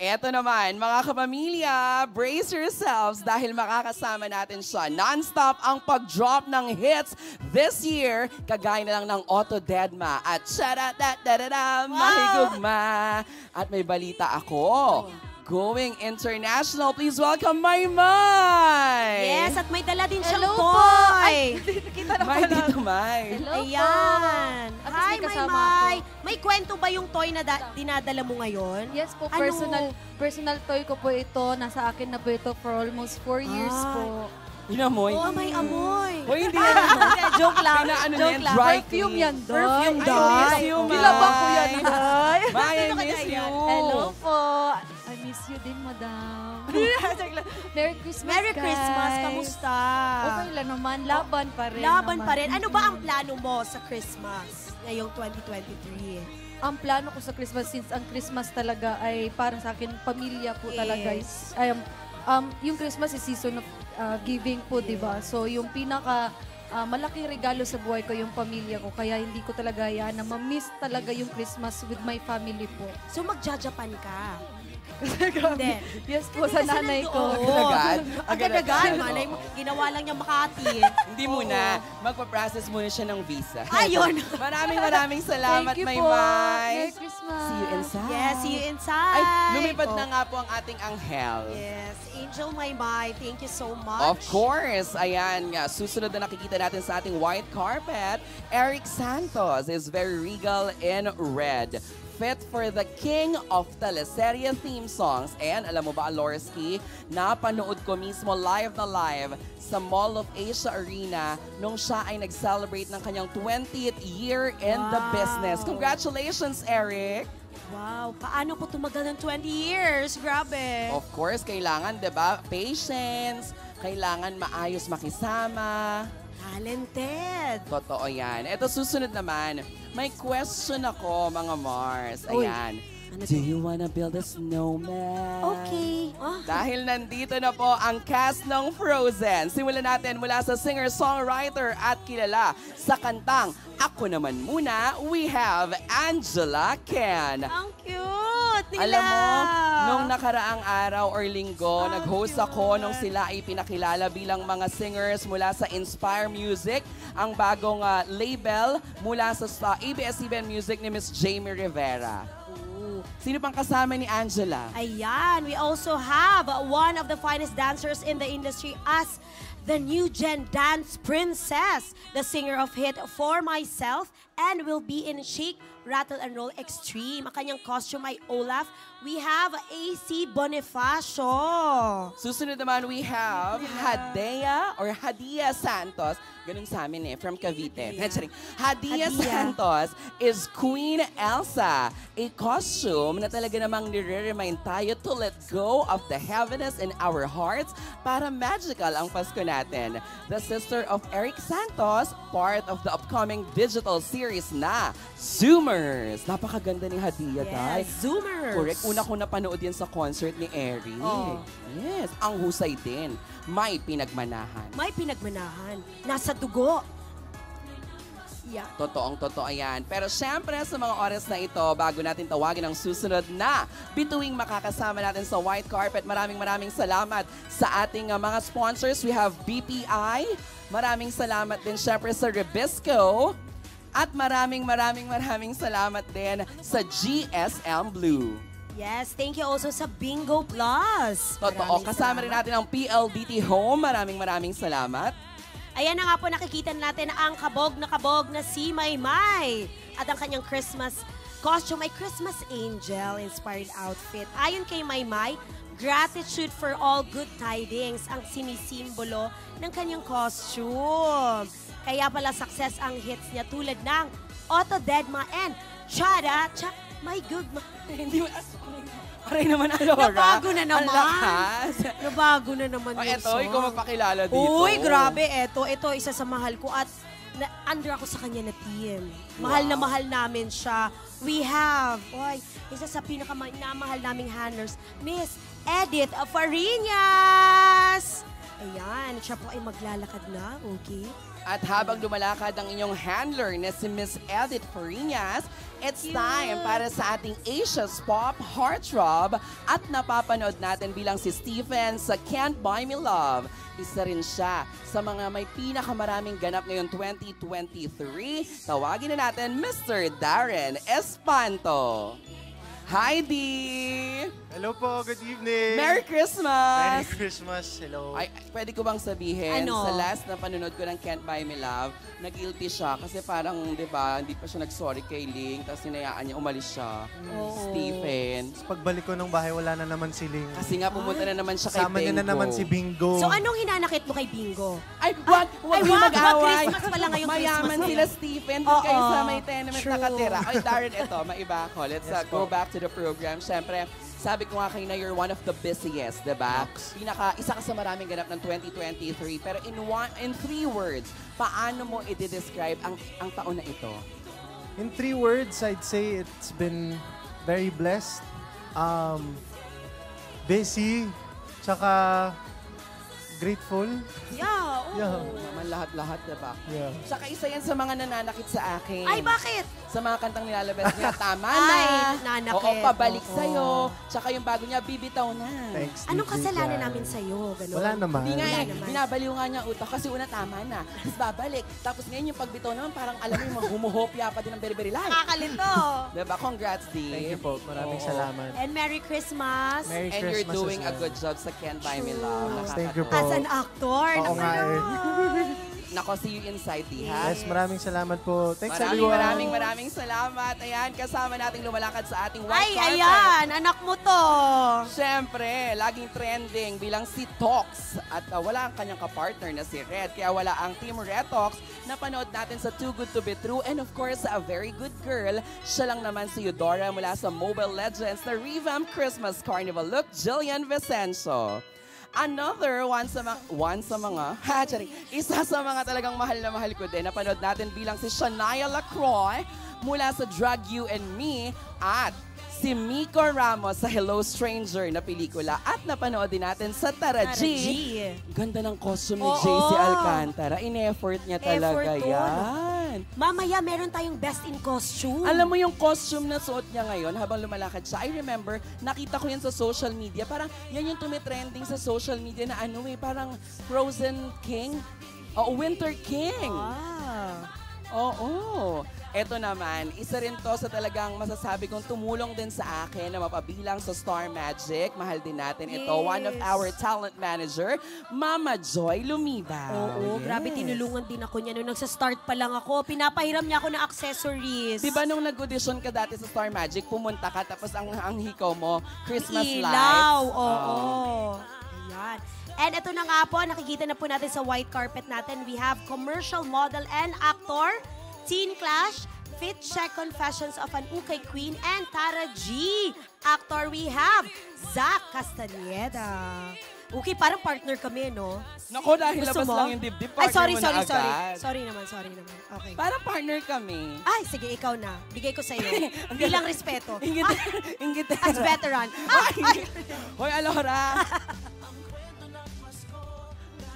Eto naman, mga kapamilya, brace yourselves dahil makakasama natin siya. Non-stop ang pag-drop ng hits this year, kagaya na lang ng Otto Deadma at Shara-da-da-da-da, Mahigugma. At may balita ako. Going international, please welcome Maymay! Yes, at may dala din siyang Hello po! toy. Nakita na May dito, May. Hello Ayan. po. At Hi, may kasama May. kwento ba yung toy na da- dinadala mo ngayon? Yes po, Ano? personal personal toy ko po ito. Nasa akin na po ito for almost 4 years Ay. po. Inamoy. Oo, may amoy. Hoy, hindi yan. joke lang. Pinaano joke yan, lang. dry Perfume yan, Doy. Perfume, I Doy. miss you, May. Kilabang ko yan, Doy. May, I miss you. Hello po. I miss you din, madam. Merry Christmas, Merry guys. Christmas. Kamusta? Okay lang naman. Laban pa rin. Laban naman. pa rin. Ano ba ang plano mo sa Christmas ngayong 2023? ang plano ko sa Christmas since ang Christmas talaga ay para sa akin pamilya po talaga Yes. is ay, um, yung Christmas is season of uh, giving po, 'di ba? So yung pinaka uh, malaking regalo sa buhay ko yung pamilya ko kaya hindi ko talaga yan na ma-miss talaga yung Christmas with my family po. So magja-Japan ka? Hindi. Yes po sa nanay ko. Agad-agad? Agad-agad. Malay mo, ginawa lang niya Makati. Hindi muna. Magpa-process muna siya ng visa. Ayun. maraming maraming salamat, Thank you May po. Merry Christmas. See you inside. Yes, see you inside. Ay, lumipad Oh. na nga po ang ating anghel. Yes, Angel Maymay, thank you so much. Of course, ayan nga, susunod na nakikita natin sa ating white carpet, Eric Santos is very regal in red. Fit for the king of teleserye theme songs. And alam mo ba, Alorski, napanood ko mismo live na live sa Mall of Asia Arena nung siya ay nag-celebrate ng kanyang 20th year in the Wow. business. Congratulations, Eric! Wow, paano po tumagal ng 20 years? Grabe. Of course, kailangan, 'di ba? Patience, kailangan maayos makisama. Talented. Totoo 'yan. Ito susunod naman, may question ako, mga Mars. Uy, Ayan. Ano Do you wanna build a snowman? Okay. Ah, Dahil nandito na po ang cast ng Frozen. Simulan natin mula sa singer-songwriter at kilala sa kantang Ako Naman Muna, we have Angela Ken. ang cute nila. Alam mo, nung nakaraang araw or linggo, Ang nag-host cute. ako nung sila ay pinakilala bilang mga singers mula sa Inspire Music, ang bagong ah, label mula sa, sa ABS-CBN Music ni Miss Jamie Rivera. Sino pang kasama ni Angela? Ayan, we also have one of the finest dancers in the industry as the new gen dance princess, the singer of hit For Myself and will be in Shake, Rattle and Roll Extreme. Ang kanyang costume ay Olaf. We have AC Bonifacio. Susunod naman, we have Hadea or Hadia Santos. Ganun sa amin eh, from Cavite. Charing. Hadia, Hadia. Santos is Queen Elsa. A costume na talaga namang nire-remind tayo to let go of the heaviness in our hearts para magical ang Pasko natin. The sister of Eric Santos, part of the upcoming digital series na Zoomers. Napakaganda ni Hadia, Day. Yes, Zoomers. Correct. Una ko napanood yan sa concert ni Eric. Oh. Yes, ang husay din. May pinagmanahan. May pinagmanahan. Nasa dugo. Yeah. Totoong totoo yan. Pero syempre sa mga oras na ito, bago natin tawagin ang susunod na bituing makakasama natin sa white carpet, maraming maraming salamat sa ating uh, mga sponsors. We have BPI. Maraming salamat din syempre sa Rebisco. At maraming maraming maraming salamat din sa GSM Blue. Yes, thank you also sa Bingo Plus. Totoo. Maraming Kasama rin natin ang PLDT Home. Maraming maraming salamat. Ayan na nga po, nakikita natin ang kabog na kabog na si Maymay. At ang kanyang Christmas costume ay Christmas Angel inspired outfit. Ayon kay Maymay, gratitude for all good tidings ang sinisimbolo ng kanyang costume. Kaya pala success ang hits niya tulad ng Otto Deadma and Chada Cha My Good Ma. Hindi mo... Aray naman, Alora. Nabago na Ang naman. lakas. Nabago na naman O yung eto, song. ikaw magpakilala dito. Uy, grabe. Eto, ito, isa sa mahal ko. At na, under ako sa kanya na team. Mahal na Wow. mahal namin siya. we have, oy, isa sa pinakamahal naming handlers, Miss Edith Farinas. Ayan, siya po ay maglalakad na, okay? At habang lumalakad ang inyong handler na si Miss Edith Farinas, it's time para sa ating Asia's Pop Heartthrob at napapanood natin bilang si Stephen sa Can't Buy Me Love. Isa rin siya sa mga may pinakamaraming ganap ngayon 2023. Tawagin na natin Mr. Darren Espanto. Hi, D! Hello po, good evening. Merry Christmas! Merry Christmas. Hello. Ay, pwede ko bang sabihin, Ano? sa last na panunod ko ng Can't Buy Me Love, nag-guilty siya kasi parang, di ba, hindi pa siya nag-sorry kay Ling, tapos sinayaan niya, umalis siya. Oo. Stephen. Pagbalik ko ng bahay, wala na naman si Ling. Kasi nga pumunta na naman siya kay Kasama niya na naman si Bingo. So anong hinanakit mo kay Bingo? Ay, wag, wag Ay, kayo wag, mag-away. wag, Christmas pala ngayong Mayaman Christmas sila, nila. Stephen. Doon kayo sa may tenement true. nakatira. Ay, Darren, eto, maiba ako. Let's Yes uh, go back to the program. Siyempre, sabi ko nga kayo na you're one of the busiest, di ba? Pinaka, isa ka sa maraming ganap ng 2023. Pero in one, in three words, paano mo i-describe ang, ang taon na ito? In three words, I'd say it's been very blessed. Um, busy, tsaka grateful. Yeah, oo. Yeah. Naman lahat-lahat, di ba? Yeah. Saka isa yan sa mga nananakit sa akin. Ay, bakit? Sa mga kantang nilalabas niya, tama na. Ay, nananakit. Oo, pabalik Oo. sa'yo. Tsaka yung bago niya, bibitaw na. Thanks, Anong DJ kasalanan Jan. namin sa'yo? Ganun. Wala naman. Hindi nga Wala eh, naman. binabaliw nga niya utak kasi una tama na. Tapos babalik. Tapos ngayon yung pagbitaw naman parang alam mo yung mga humuhopya pa din ng very-very life. Nakakalito. Diba? Congrats, D. Thank you po. Maraming Oo. salamat. And Merry Christmas. Merry And you're Christmas doing as a well. good job sa Can't Buy Me Love. Thank you Nakakatuwa. po. As an actor. Oo nga eh. Nako, see you inside, D, ha? Yes, maraming salamat po. Thanks Maraming everyone. maraming maraming salamat. Ayan, kasama nating lumalakad sa ating white Ay, carpet. ayan. Anak mo to. Siyempre, laging trending bilang si Tox at uh, wala ang kanyang kapartner na si Red. Kaya wala ang Team Red Tox na panood natin sa Too Good To Be True. And of course, a very good girl. Siya lang naman si Eudora mula sa Mobile Legends na Revamp Christmas Carnival look, Jillian Vicencio. Another one sa mga, one sa mga, ha, charing, isa sa mga talagang mahal na mahal ko din. Napanood natin bilang si Shania Lacroix mula sa Drug You and Me at si Miko Ramos sa Hello Stranger na pelikula at napanood din natin sa Tara, Tara, G. Ganda ng costume ni Oo. JC Alcantara. In-effort niya talaga Effort to. yan. Mamaya, meron tayong best in costume. Alam mo yung costume na suot niya ngayon habang lumalakad siya, I remember, nakita ko yan sa social media. Parang yan yung tumitrending sa social media na ano eh, parang Frozen King. O Winter King. Ah. Oo. Ito naman, isa rin to sa talagang masasabi kong tumulong din sa akin na mapabilang sa Star Magic. Mahal din natin ito. One of Yes. our talent manager, Mama Joy Lumiba. Oo, grabe tinulungan din ako niya. Nung nagsa-start pa lang ako, pinapahiram niya ako ng accessories. Di ba nung nag-audition ka dati sa Star Magic, pumunta ka tapos ang, ang hikaw mo, Christmas Ilaw, lights? oo. Ayan. And ito na nga po, nakikita na po natin sa white carpet natin. We have commercial model and actor, Teen Clash, Fit Check Confessions of an Ukay Queen, and Tara G. Actor, we have Zach Castaneda. Okay, parang partner kami, no? Nako, dahil Gusto labas mo? lang yung dibdib, Ay, partner sorry, mo na sorry, sorry. agad. Sorry naman, sorry naman. Okay. Parang partner kami. Ay, sige, ikaw na. Bigay ko sa'yo. Bilang respeto. Ingit, Ah, ingit. as veteran. Ah, ay, Hoy, Alora.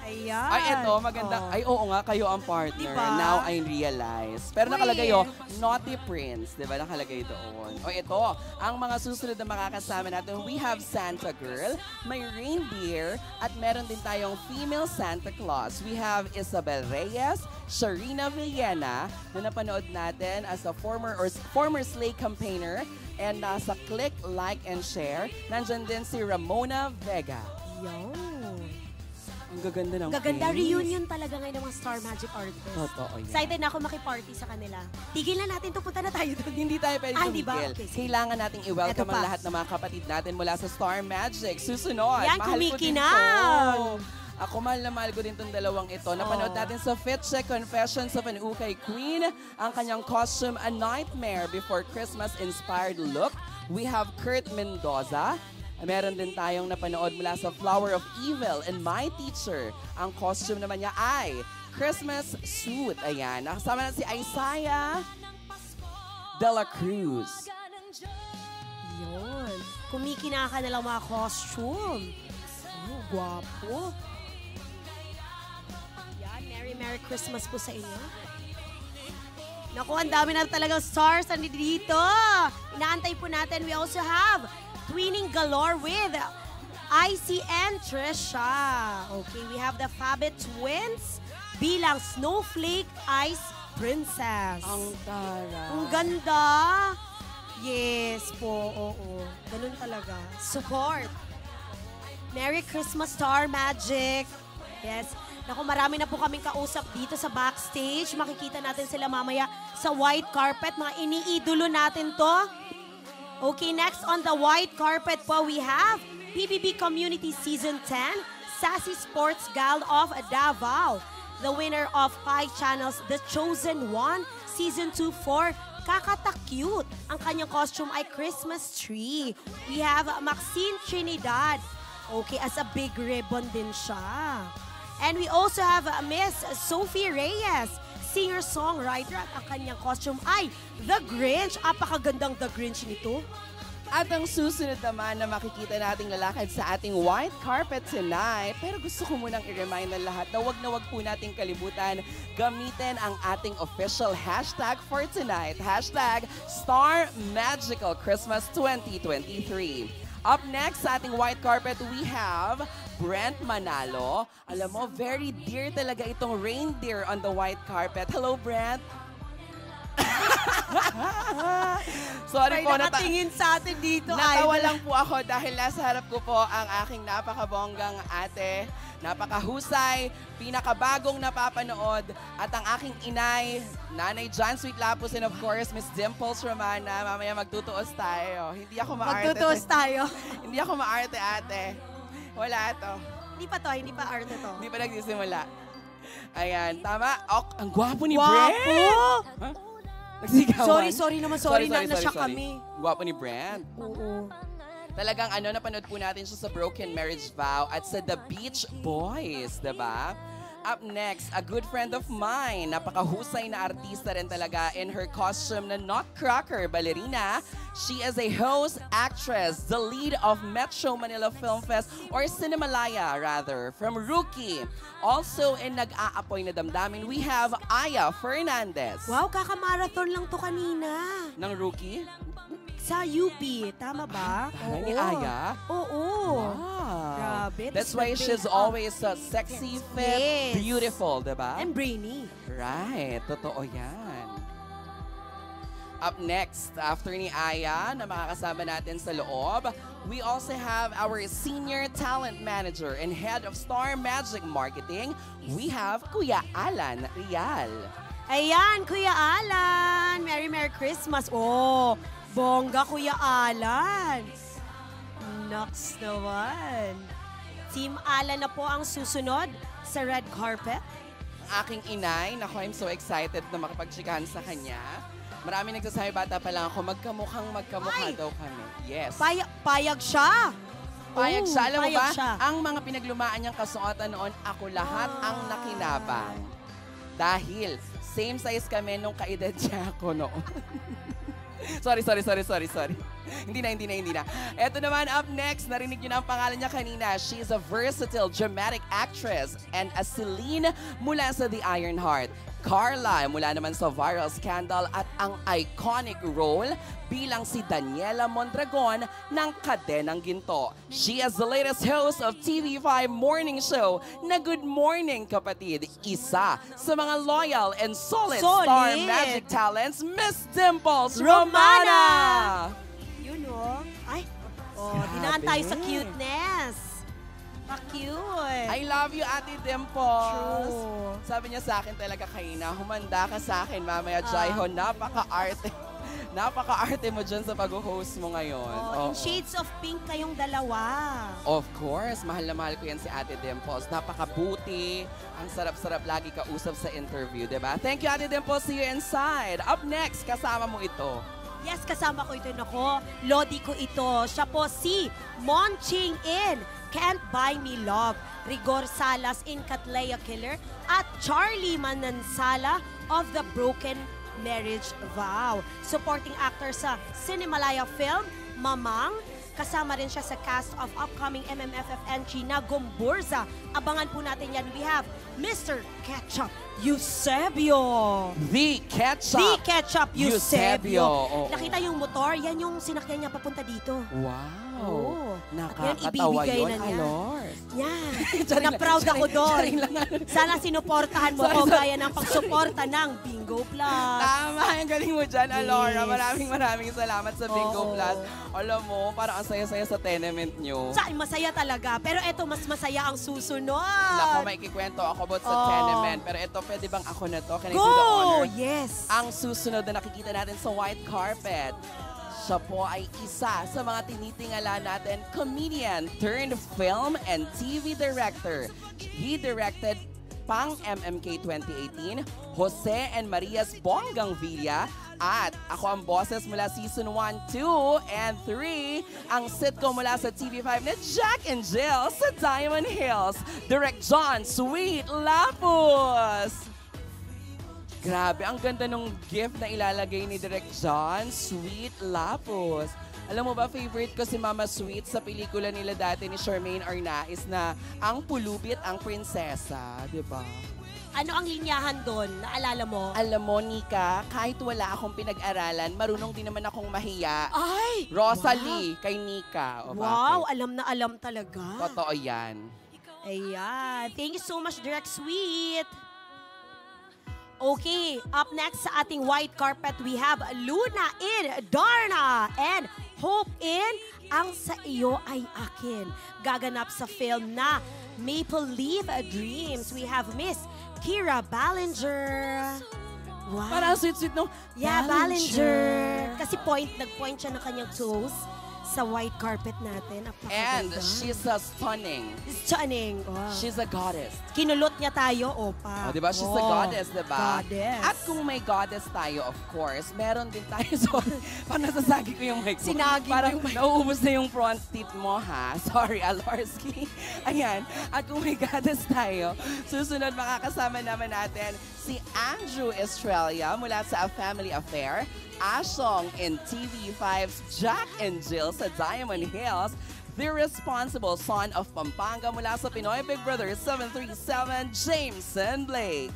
Ayan. Ay, eto, maganda. Oh. Ay, oo nga, kayo ang partner. Diba? Now I realize. Pero Uy. nakalagay oh, Naughty Prince. Di ba? Nakalagay doon. O ito, ang mga susunod na makakasama natin, we have Santa Girl, may reindeer, at meron din tayong female Santa Claus. We have Isabel Reyes, Sharina Villena, na napanood natin as a former or former slay campaigner, and nasa click, like, and share. Nandyan din si Ramona Vega. Yan. Ang gaganda ng Gaganda face. reunion talaga ngayon ng mga Star Magic artists. Totoo yan. Excited na ako makiparty sa kanila. Tigil na natin to, punta na tayo doon. Hindi tayo pwede Ah, hindi ba? tumigil. Okay, sige. Kailangan nating i-welcome Eto pa. ang lahat ng mga kapatid natin mula sa Star Magic. Susunod, Yan, mahal ko din kumikinang. to. Ako mahal na mahal ko din itong dalawang ito. Napanood Oh. natin sa Fit Check Confessions of an Ukay Queen. Ang kanyang costume, A Nightmare Before Christmas-inspired look. We have Kurt Mendoza. Meron din tayong napanood mula sa Flower of Evil and My Teacher. Ang costume naman niya ay Christmas suit. Ayan. Nakasama na si Isaiah de la Cruz. Yun. Kumikinaka na lang mga costume. Oh, guwapo. Yan, Merry Merry Christmas po sa inyo. Naku, ang dami na talagang stars na dito. Inaantay po natin. We also have Twinning Galore with IC and Trisha. Okay, we have the Fabit Twins bilang Snowflake Ice Princess. Ang tara. Ang ganda. Yes po, oo. Ganun talaga. Support. Merry Christmas, Star Magic. Yes. Naku, marami na po kaming kausap dito sa backstage. Makikita natin sila mamaya sa white carpet. Mga iniidolo natin to. Okay, next on the white carpet po, we have PBB Community Season 10, Sassy Sports Gal of Davao. The winner of Pi Channel's The Chosen One, Season 2 for Kakata-cute. Ang kanyang costume ay Christmas tree. We have Maxine Trinidad. Okay, as a big ribbon din siya. And we also have Miss Sophie Reyes, singer-songwriter at ang kanyang costume ay The Grinch. Apakagandang The Grinch nito. At ang susunod naman na makikita nating lalakad sa ating white carpet tonight. Pero gusto ko munang i-remind ng lahat na wag na wag po nating kalimutan gamitin ang ating official hashtag for tonight. Hashtag Star Magical Christmas 2023. Up next sa ating white carpet, we have Brent Manalo. Alam mo, very dear talaga itong reindeer on the white carpet. Hello, Brent. Sorry Ay, po, nakatingin sa atin dito. Natawa idol. lang po ako dahil nasa harap ko po ang aking napakabonggang ate, napakahusay, pinakabagong napapanood, at ang aking inay, Nanay John Sweet Lapus, and of course, Miss Dimples Romana. Mamaya magtutuos tayo. Hindi ako maarte. Magtutuos tayo. Hindi ako maarte, ate. Wala to. hindi pa to, hindi pa arte to. Hindi pa nagsisimula. Ayan, tama. Ok, ang gwapo ni! Brent. Ha? Nagsigawan. Sorry, sorry naman. Sorry, na, na siya sorry. kami. Gwapo ni Brent. Oo. Talagang ano, napanood po natin siya sa Broken Marriage Vow at sa The Beach Boys, 'di ba? Up next, a good friend of mine, napakahusay na artista rin talaga in her costume na nutcracker ballerina. She is a host, actress, the lead of Metro Manila Film Fest or Cinemalaya rather, from Rookie. Also in nag-aapoy na damdamin, we have Aya Fernandez. Wow, kaka-marathon lang to kanina. Ng Rookie? Sa UP, tama ba? Ay, ni Aya? Oo. Wow. Grabe, That's why she's always uh, sexy, fit, Yes. Beautiful, diba? And brainy. Right, totoo yan. Up next, after ni Aya na makakasama natin sa loob, we also have our Senior Talent Manager and Head of Star Magic Marketing. We have Kuya Alan Rial. Ayan, Kuya Alan. Merry Merry Christmas. Oh, bongga Kuya Alan. Nox naman. Team Alan na po ang susunod sa red carpet. Aking inay, nako I'm so excited na makapagtsikahan sa kanya. Marami nagsasabi bata pa lang ako, magkamukhang magkamukha Ay! daw kami. Yes. Payag, payag siya. Payag siya. Alam mo payag ba, siya. ang mga pinaglumaan niyang kasuotan noon, ako lahat ang nakinabang. Dahil same size kami nung kaedad niya ako noon. sorry, sorry, sorry, sorry, sorry. Hindi na, hindi na, hindi na. Eto naman, up next, narinig niyo na ang pangalan niya kanina. She is a versatile dramatic actress and a Celine mula sa The Iron Heart. Carla mula naman sa viral scandal at ang iconic role bilang si Daniela Mondragon ng Kadenang Ginto. She is the latest host of TV5 morning show na Good Morning Kapatid. Isa sa mga loyal and solid, Solid. star magic talents, Miss Dimples Romana! Romana! Yun oh. Ay, oh, dinaan tayo sa cuteness. Pa-cute. I love you, Ate Dimples. True. Sabi niya sa akin talaga kaina, humanda ka sa akin mamaya, Ah. Jaiho. Napaka-arte. Napaka-arte mo dyan sa pag-host mo ngayon. Oh, in Oo. shades of pink kayong dalawa. Of course, mahal na mahal ko yan si Ate Dimples. Napakabuti. Ang sarap-sarap lagi kausap sa interview, ba? Thank you, Ate Dimples. See you inside. Up next, kasama mo ito. Yes, kasama ko ito. Nako, Lodi ko ito. Siya po si Mon Ching In, Can't Buy Me Love, Rigor Salas in Catlea Killer, at Charlie Manansala of The Broken marriage vow. Supporting actor sa Cinemalaya film, Mamang, Kasama rin siya sa cast of upcoming MMFF entry na Gomburza. Abangan po natin yan. We have Mr. Ketchup Eusebio. The Ketchup. The Ketchup Eusebio. Eusebio. Oo. Nakita yung motor, yan yung sinakyan niya papunta dito. Wow. Oo. Nakakatawa ibibigay yun, na niya. Alors. Yan. Charing lang, proud ako charing- doon. charing lang. Sana sinuportahan mo Sorry, ko sorry. gaya ng pagsuporta ng Bingo Plus. Tama, ang galing mo dyan, Alora. Yes. Maraming maraming salamat sa Bingo Oo. Plus. Alam mo, parang ang saya-saya sa tenement nyo. Sa masaya talaga. Pero eto, mas masaya ang susunod. Nako, may kikwento ako about sa Oh. tenement. Pero ito, pwede bang ako na to? Can I do the Go! honor? Yes. Ang susunod na nakikita natin sa white carpet. Siya po ay isa sa mga tinitingala natin, comedian turned film and TV director. He directed Pang MMK 2018, Jose and Maria's Bonggang Villa, at ako ang boses mula season 1, 2, and 3, ang sitcom mula sa TV5 na Jack and Jill sa Diamond Hills, Direct John Sweet Lapus. Grabe, ang ganda nung gift na ilalagay ni Direk John, Sweet Lapos. Alam mo ba, favorite ko si Mama Sweet sa pelikula nila dati ni Charmaine Arnaiz na Ang Pulubit ang Prinsesa, di ba? Ano ang linyahan doon? Naalala mo? Alam mo, Nika, kahit wala akong pinag-aralan, marunong din naman akong mahiya. Ay! Rosalie, kay Nika. O Wow, bakit? alam na alam talaga. Totoo yan. Ayan. Thank you so much, Direct Sweet. Okay, up next sa ating white carpet, we have Luna in Darna and Hope in Ang Sa Iyo Ay Akin. Gaganap sa film na Maple Leaf Dreams. We have Miss Kira Ballinger. Wow. Parang sweet-sweet nung Yeah, Ballinger. Kasi point, nag-point siya ng kanyang toes sa white carpet natin. And she's a stunning. Stunning. Wow. She's a goddess. Kinulot niya tayo, opa. Oh, di ba? She's a Oh, goddess, di ba? Goddess. At kung may goddess tayo, of course, meron din tayo. Sorry, parang nasasagi ko yung mic mo. Sinagi mo Parang yung mic. nauubos na yung front teeth mo, ha? Sorry, Alorski. Ayan. At kung may goddess tayo, susunod makakasama naman natin si Andrew Estrella mula sa A Family Affair, Ashong in TV5's Jack and Jill sa Diamond Hills, the responsible son of Pampanga mula sa Pinoy Big Brother 737, Jameson Blake.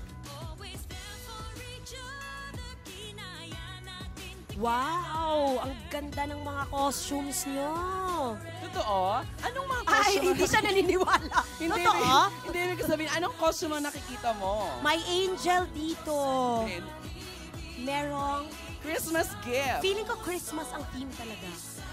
Wow! Ang ganda ng mga costumes niyo. Totoo? Anong mga Ay, costume? hindi siya naniniwala. Hindi, Totoo? Hindi, hindi ibig sabihin, anong costume ang nakikita mo? May angel dito. Merong, Christmas gift. feeling ko Christmas ang theme talaga.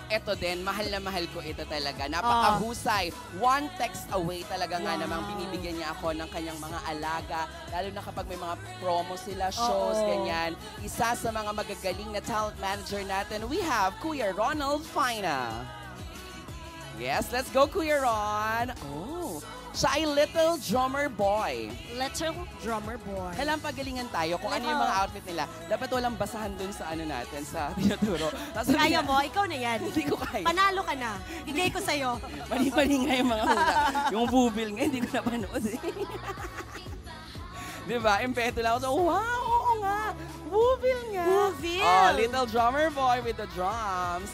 Ito din, mahal na mahal ko ito talaga. Napakahusay. One text away talaga nga Wow. namang binibigyan niya ako ng kanyang mga alaga. Lalo na kapag may mga promo sila, shows, Oo. ganyan. Isa sa mga magagaling na talent manager natin, we have Kuya Ronald Fina. Yes, let's go, Kuya Ron. Oh, siya ay little drummer boy. Little drummer boy. Kailangan pagalingan tayo kung ano yung mga outfit nila. Dapat walang basahan dun sa ano natin, sa tinuturo. Tapos Kaya mo, ikaw na yan. Hindi ko kaya. Panalo ka na. Bigay ko sa'yo. Mali-mali nga yung mga hula. yung bubil nga, hindi ko napanood. eh. Di ba? Impeto lang ako. So, wow, oo nga. Bubil nga. Bubil. Oh, little drummer boy with the drums.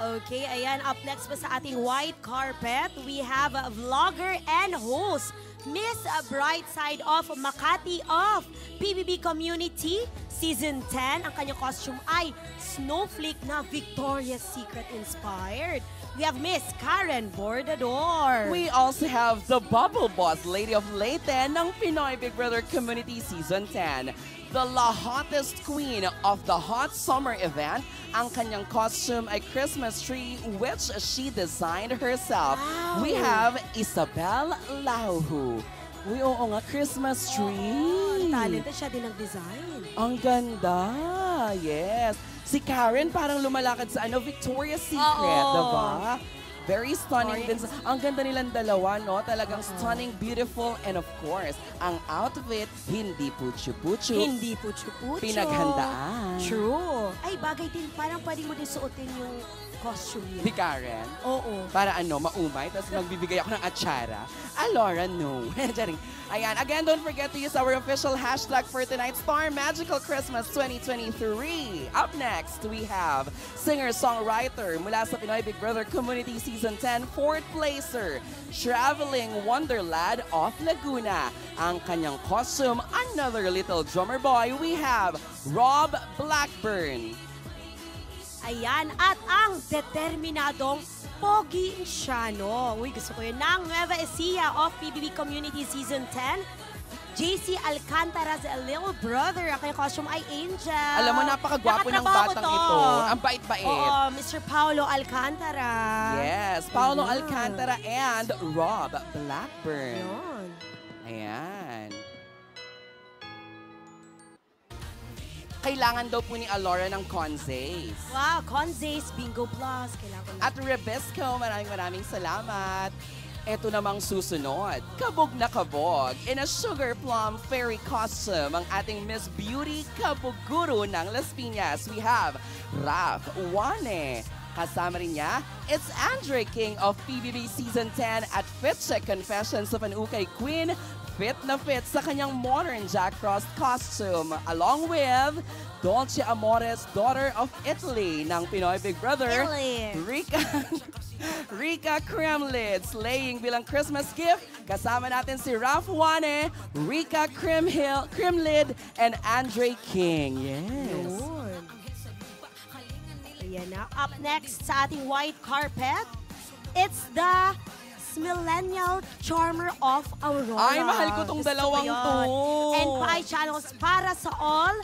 Okay, ayan. Up next pa sa ating white carpet, we have a vlogger and host, Miss Brightside of Makati of PBB Community Season 10. Ang kanyang costume ay snowflake na Victoria's Secret inspired. We have Miss Karen Bordador. We also have the Bubble Boss Lady of Leyte ng Pinoy Big Brother Community Season 10. The la hottest queen of the hot summer event. Ang kanyang costume ay Christmas tree which she designed herself. Wow. We have Isabel Lauhu. Uy, oo nga, Christmas tree. Talented siya din ang design. Ang ganda. Yes. Si Karen parang lumalakad sa ano, Victoria's Secret, Oo. diba? Very stunning din. Ang ganda nilang dalawa, no? Talagang stunning, beautiful, and of course, ang outfit, hindi putyo-putyo. Hindi pucho-pucho. Pinaghandaan. True. Ay, bagay din. Parang pwede mo din suotin yung costume niya. Si Karen. Oo. Para ano, maumay, tapos magbibigay ako ng atsara. Alora, no. Charing. Ayan, again, don't forget to use our official hashtag for tonight's Star Magical Christmas 2023. Up next, we have singer-songwriter mula sa Pinoy Big Brother Community Season 10, fourth placer, traveling wonderland of Laguna. Ang kanyang costume, another little drummer boy, we have Rob Blackburn. Ayan, at ang determinadong Pogi Insiano. Uy, gusto ko yun. Ng Nueva Ecija of PBB Community Season 10. JC Alcantara's little brother. Ang kanyang costume ay Angel. Alam mo, napakagwapo ng batang to. ito. Ang bait-bait. Oo, Mr. Paolo Alcantara. Yes, Paolo Ayan. Alcantara and Rob Blackburn. Yun. Ayan. Kailangan daw po ni Alora ng Conzays. Wow, Conzays Bingo Plus. Kailangan ko. At Rebesco, maraming maraming salamat. Ito namang susunod, kabog na kabog. In a sugar plum fairy costume, ang ating Miss Beauty Kabuguro ng Las Piñas. We have Raf Wane. Kasama rin niya, it's Andre King of PBB Season 10 at Fit Check Confessions of an Ukay Queen. Fit na fit sa kanyang modern Jack Frost costume. Along with Dolce Amores, daughter of Italy ng Pinoy Big Brother. Italy. Rika, Rika Kremlid slaying bilang Christmas gift. Kasama natin si Ralph Wane, Rika Kremhill, Kremlid, and Andre King. Yes. Yun. Ayan na. Up next sa ating white carpet, it's the millennial charmer of Aurora. Ay, mahal ko tong Gusto dalawang yun. to. And pie channels para sa all,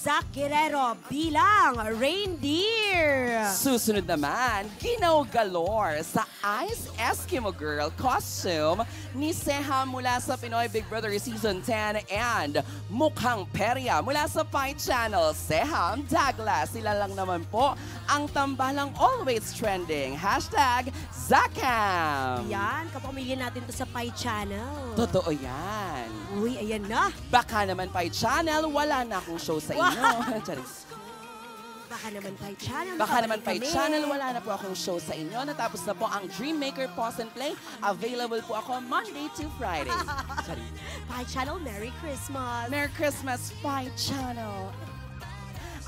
Zach Guerrero bilang reindeer. Susunod naman, Ginaw Galore sa Ice Eskimo Girl costume ni Seha mula sa Pinoy Big Brother Season 10 and Mukhang Perya mula sa Fight Channel. Seham Douglas, sila lang naman po ang tambalang always trending. Hashtag Zakam. Yan, kapamilya natin to sa pie channel. Totoo yan. Uy, ayan na. Baka naman Fight Channel, wala na akong show sa inyo. Charis. Baka naman pie channel. Baka naman kami. Channel, wala na po akong show sa inyo. Natapos na po ang Dreammaker Pause and Play. Available po ako Monday to Friday. Sorry. Pie channel, Merry Christmas. Merry Christmas, Fight Channel.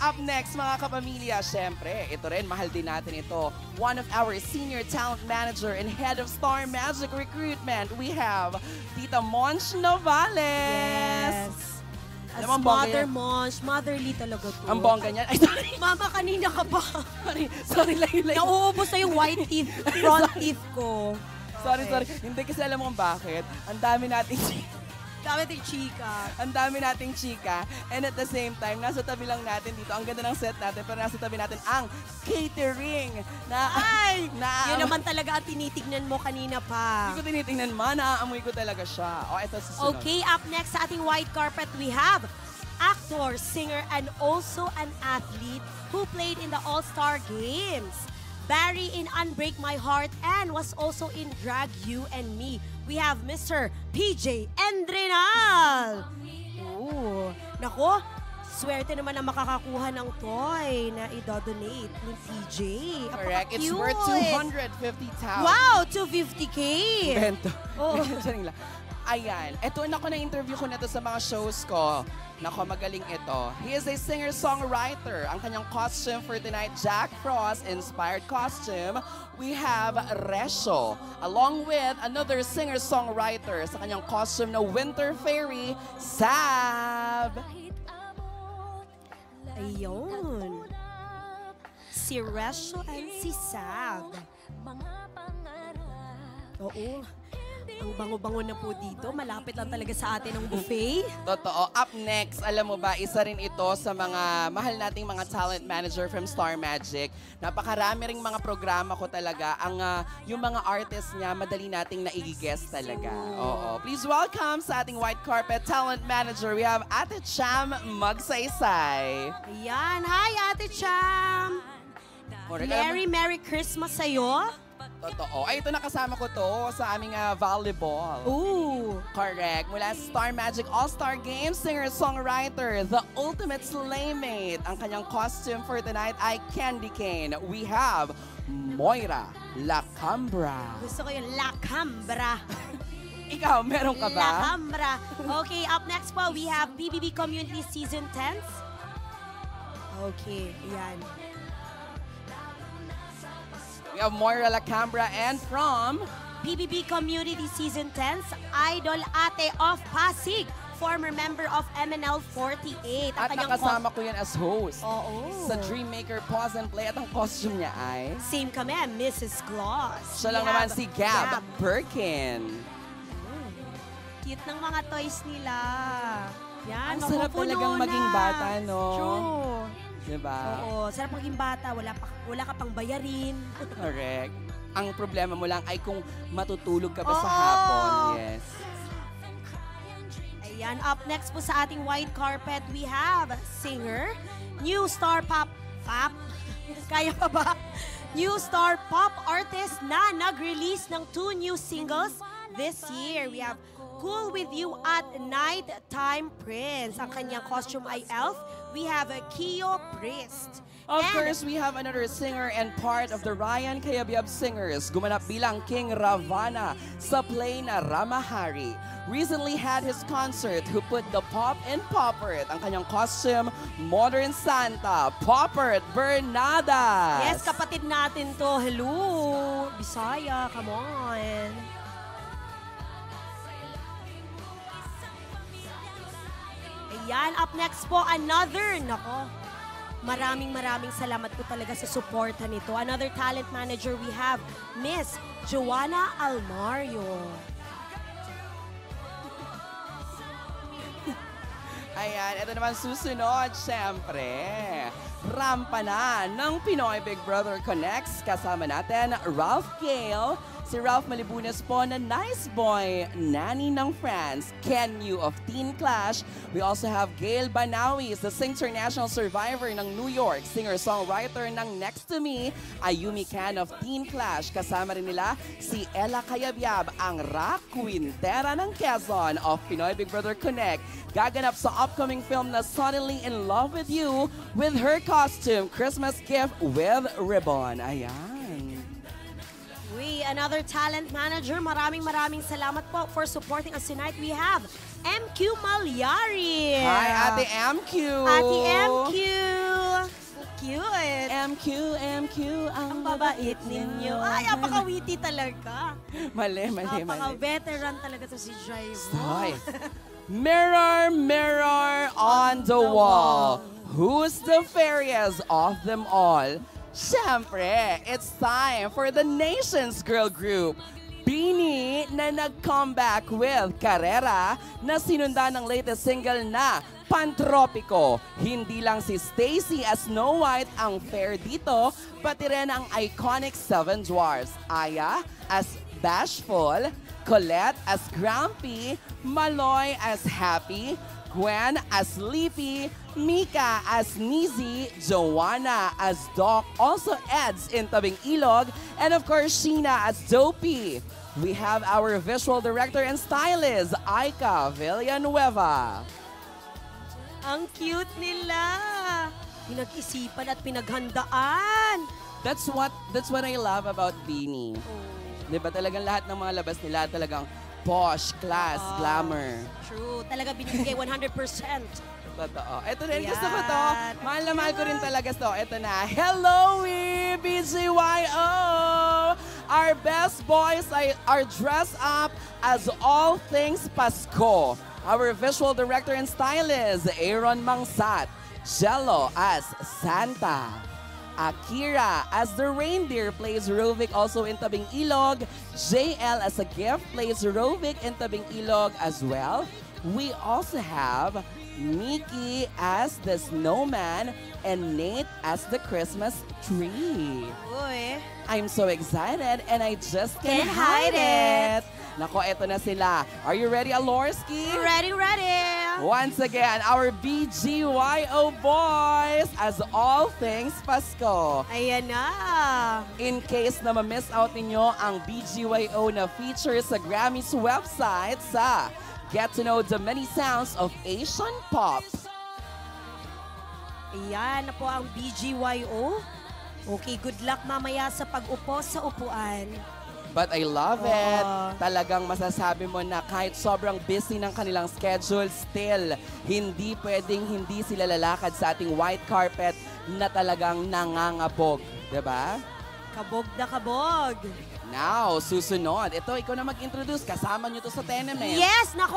Up next, mga kapamilya, syempre, ito rin, mahal din natin ito. One of our senior talent manager and head of Star Magic Recruitment, we have Tita Monch Novales. Yes. As Alam mother yan. monch, motherly talaga to. Ang bongga niyan. Ay, sorry. Mama, kanina ka pa. Sorry, sorry lang yun. Nauubos na yung white teeth, front teeth ko. Sorry, sorry. Hindi kasi alam mo kung bakit. Ang dami nating Dami tayong chika. ang dami nating chika. And at the same time, nasa tabi lang natin dito. Ang ganda ng set natin, pero nasa tabi natin ang catering. Na, Ay! na, Yun naman talaga ang tinitignan mo kanina pa. Hindi ko tinitingnan man, naaamoy ko talaga siya. O, ito susunod. Okay, up next sa ating white carpet, we have actor, singer, and also an athlete who played in the All-Star Games. Barry in Unbreak My Heart and was also in Drag You and Me. We have Mr. PJ Endrenal. Ooh. Nako, swerte naman na makakakuha ng toy na i-donate ni PJ. Correct. It's worth Apaka-cute. 250,000. Wow, 250K. Bento. Lang. Ayan. Ito, nako na-interview ko na to sa mga shows ko. Nako, magaling ito. He is a singer-songwriter. Ang kanyang costume for tonight, Jack Frost-inspired costume. We have Resho, along with another singer-songwriter sa kanyang costume na Winter Fairy, Sab. Ayun. Si Resho and si Sab. Oo. Ang bango-bango na po dito. Malapit lang talaga sa atin ang buffet. Totoo. Up next, alam mo ba, isa rin ito sa mga mahal nating mga talent manager from Star Magic. Napakarami ring mga programa ko talaga. Ang ah, yung mga artists niya, madali nating naigigest talaga. Oo. Please welcome sa ating white carpet talent manager. We have Ate Cham Magsaysay. Ayan. Hi, Ate Cham. Correct. Alam mo- Merry, Merry Christmas sa'yo. Totoo. Ay, ito nakasama ko to sa aming ah, volleyball. Ooh. Correct. Mula sa Star Magic All-Star Games, singer-songwriter, the ultimate slaymate. Ang kanyang costume for tonight ay Candy Cane. We have Moira Lacambra. Gusto ko yung La Cambra. Ikaw, meron ka ba? Cambra. Okay, up next po, we have BBB Community Season 10. Okay, yan. We have Moira Lacambra and from... PBB Community Season 10, Idol Ate of Pasig, former member of MNL 48. Ang At kanyang nakasama ko yan as host. Oo. Sa Dreammaker Pause and Play at ang costume niya ay... Same kami, Mrs. Claus. Siya lang naman si Gab, Birkin. Cute ng mga toys nila. Yan, Ang sarap talagang na. maging bata, no? True. Diba? Oo, sarap maging bata. Wala, pa, wala ka pang bayarin. Correct. Ang problema mo lang ay kung matutulog ka ba sa Oo. hapon. Yes. Ayan, up next po sa ating white carpet, we have singer, new star pop, pop, kaya pa ba? New star pop artist na nag-release ng two new singles this year. We have Cool With You at Nighttime Prince. Ang kanyang costume ay elf. We have a Kio Priest. Of And- course, we have another singer and part of the Ryan Kayabyab Singers. Gumanap bilang King Ravana sa play na Ramahari. Recently had his concert who put the pop in Poppert. Ang kanyang costume, Modern Santa, Poppert Bernadas. Yes, kapatid natin to. Hello! Bisaya, come on. Ayan, up next po, another, nako, maraming maraming salamat po talaga sa suporta nito. Another talent manager we have, Miss Joanna Almario. Ayan, ito naman susunod, syempre. Rampa na ng Pinoy Big Brother Connects. Kasama natin, Ralph Gale. Si Ralph Malibunas po na nice boy, nanny ng France, Ken Yu of Teen Clash. We also have Gail Banawis, the Sings International Survivor ng New York, singer-songwriter ng Next to Me, Ayumi Can of Teen Clash. Kasama rin nila si Ella Kayabyab, ang rock quintera ng Quezon of Pinoy Big Brother Connect. Gaganap sa upcoming film na Suddenly in Love with You with her costume, Christmas gift with ribbon. Ayan. Another talent manager, maraming maraming salamat po for supporting us tonight. We have MQ Malyari. Hi, Ate MQ. Ate MQ. Cute. MQ, MQ, ang Ang babait ninyo. Ay, apaka-witty talaga. Mali, mali, mali. Apaka-veteran talaga to si Jaivo. Hoy. Mirror, mirror on the wall. Who's the fairest of them all? Siyempre, it's time for the nation's girl group. Beanie na nag-comeback with Carrera na sinundan ng latest single na Pantropiko. Hindi lang si Stacy as Snow White ang fair dito, pati rin ang iconic Seven Dwarfs. Aya as Bashful, Colette as Grumpy, Maloy as Happy, Gwen as Sleepy, Mika as Nizi, Joanna as Doc, also Eds in Tabing Ilog, and of course Sheena as Dopey. We have our visual director and stylist, Aika Villanueva. Ang cute nila. Pinag-isipan at pinaghandaan. That's what that's what I love about Beanie. Di ba talagang lahat ng mga labas nila talagang posh, class, Ah. glamour. True. Talaga binibigay 100%. Totoo. Ito rin, gusto ko to. Mahal na mahal ko rin talaga to. Ito na. Hello, we BGYO! Our best boys are, dressed up as all things Pasko. Our visual director and stylist, Aaron Mangsat. Jello as Santa. Akira as the reindeer plays Rovik also in Tabing Ilog. JL as a gift plays Rovik in Tabing Ilog as well. We also have Mickey as the snowman and Nate as the Christmas tree. Uy. I'm so excited and I just can't, Can't hide hide it. Nako, eto na sila. Are you ready, Alorski? Ready, ready. Once again, our BGYO boys as all things Pasko. Ayan na. In case na ma-miss out ninyo ang BGYO na feature sa Grammys website sa Get to know the many sounds of Asian pop. Ayan na po ang BGYO. Okay, good luck mamaya sa pag-upo sa upuan. But I love it. Oo. Talagang masasabi mo na kahit sobrang busy ng kanilang schedule, still, hindi pwedeng hindi sila lalakad sa ating white carpet na talagang nangangabog. ba? Kabog na kabog. Now, susunod. Ito, ikaw na mag-introduce. Kasama nyo to sa Tenement. Yes, nako,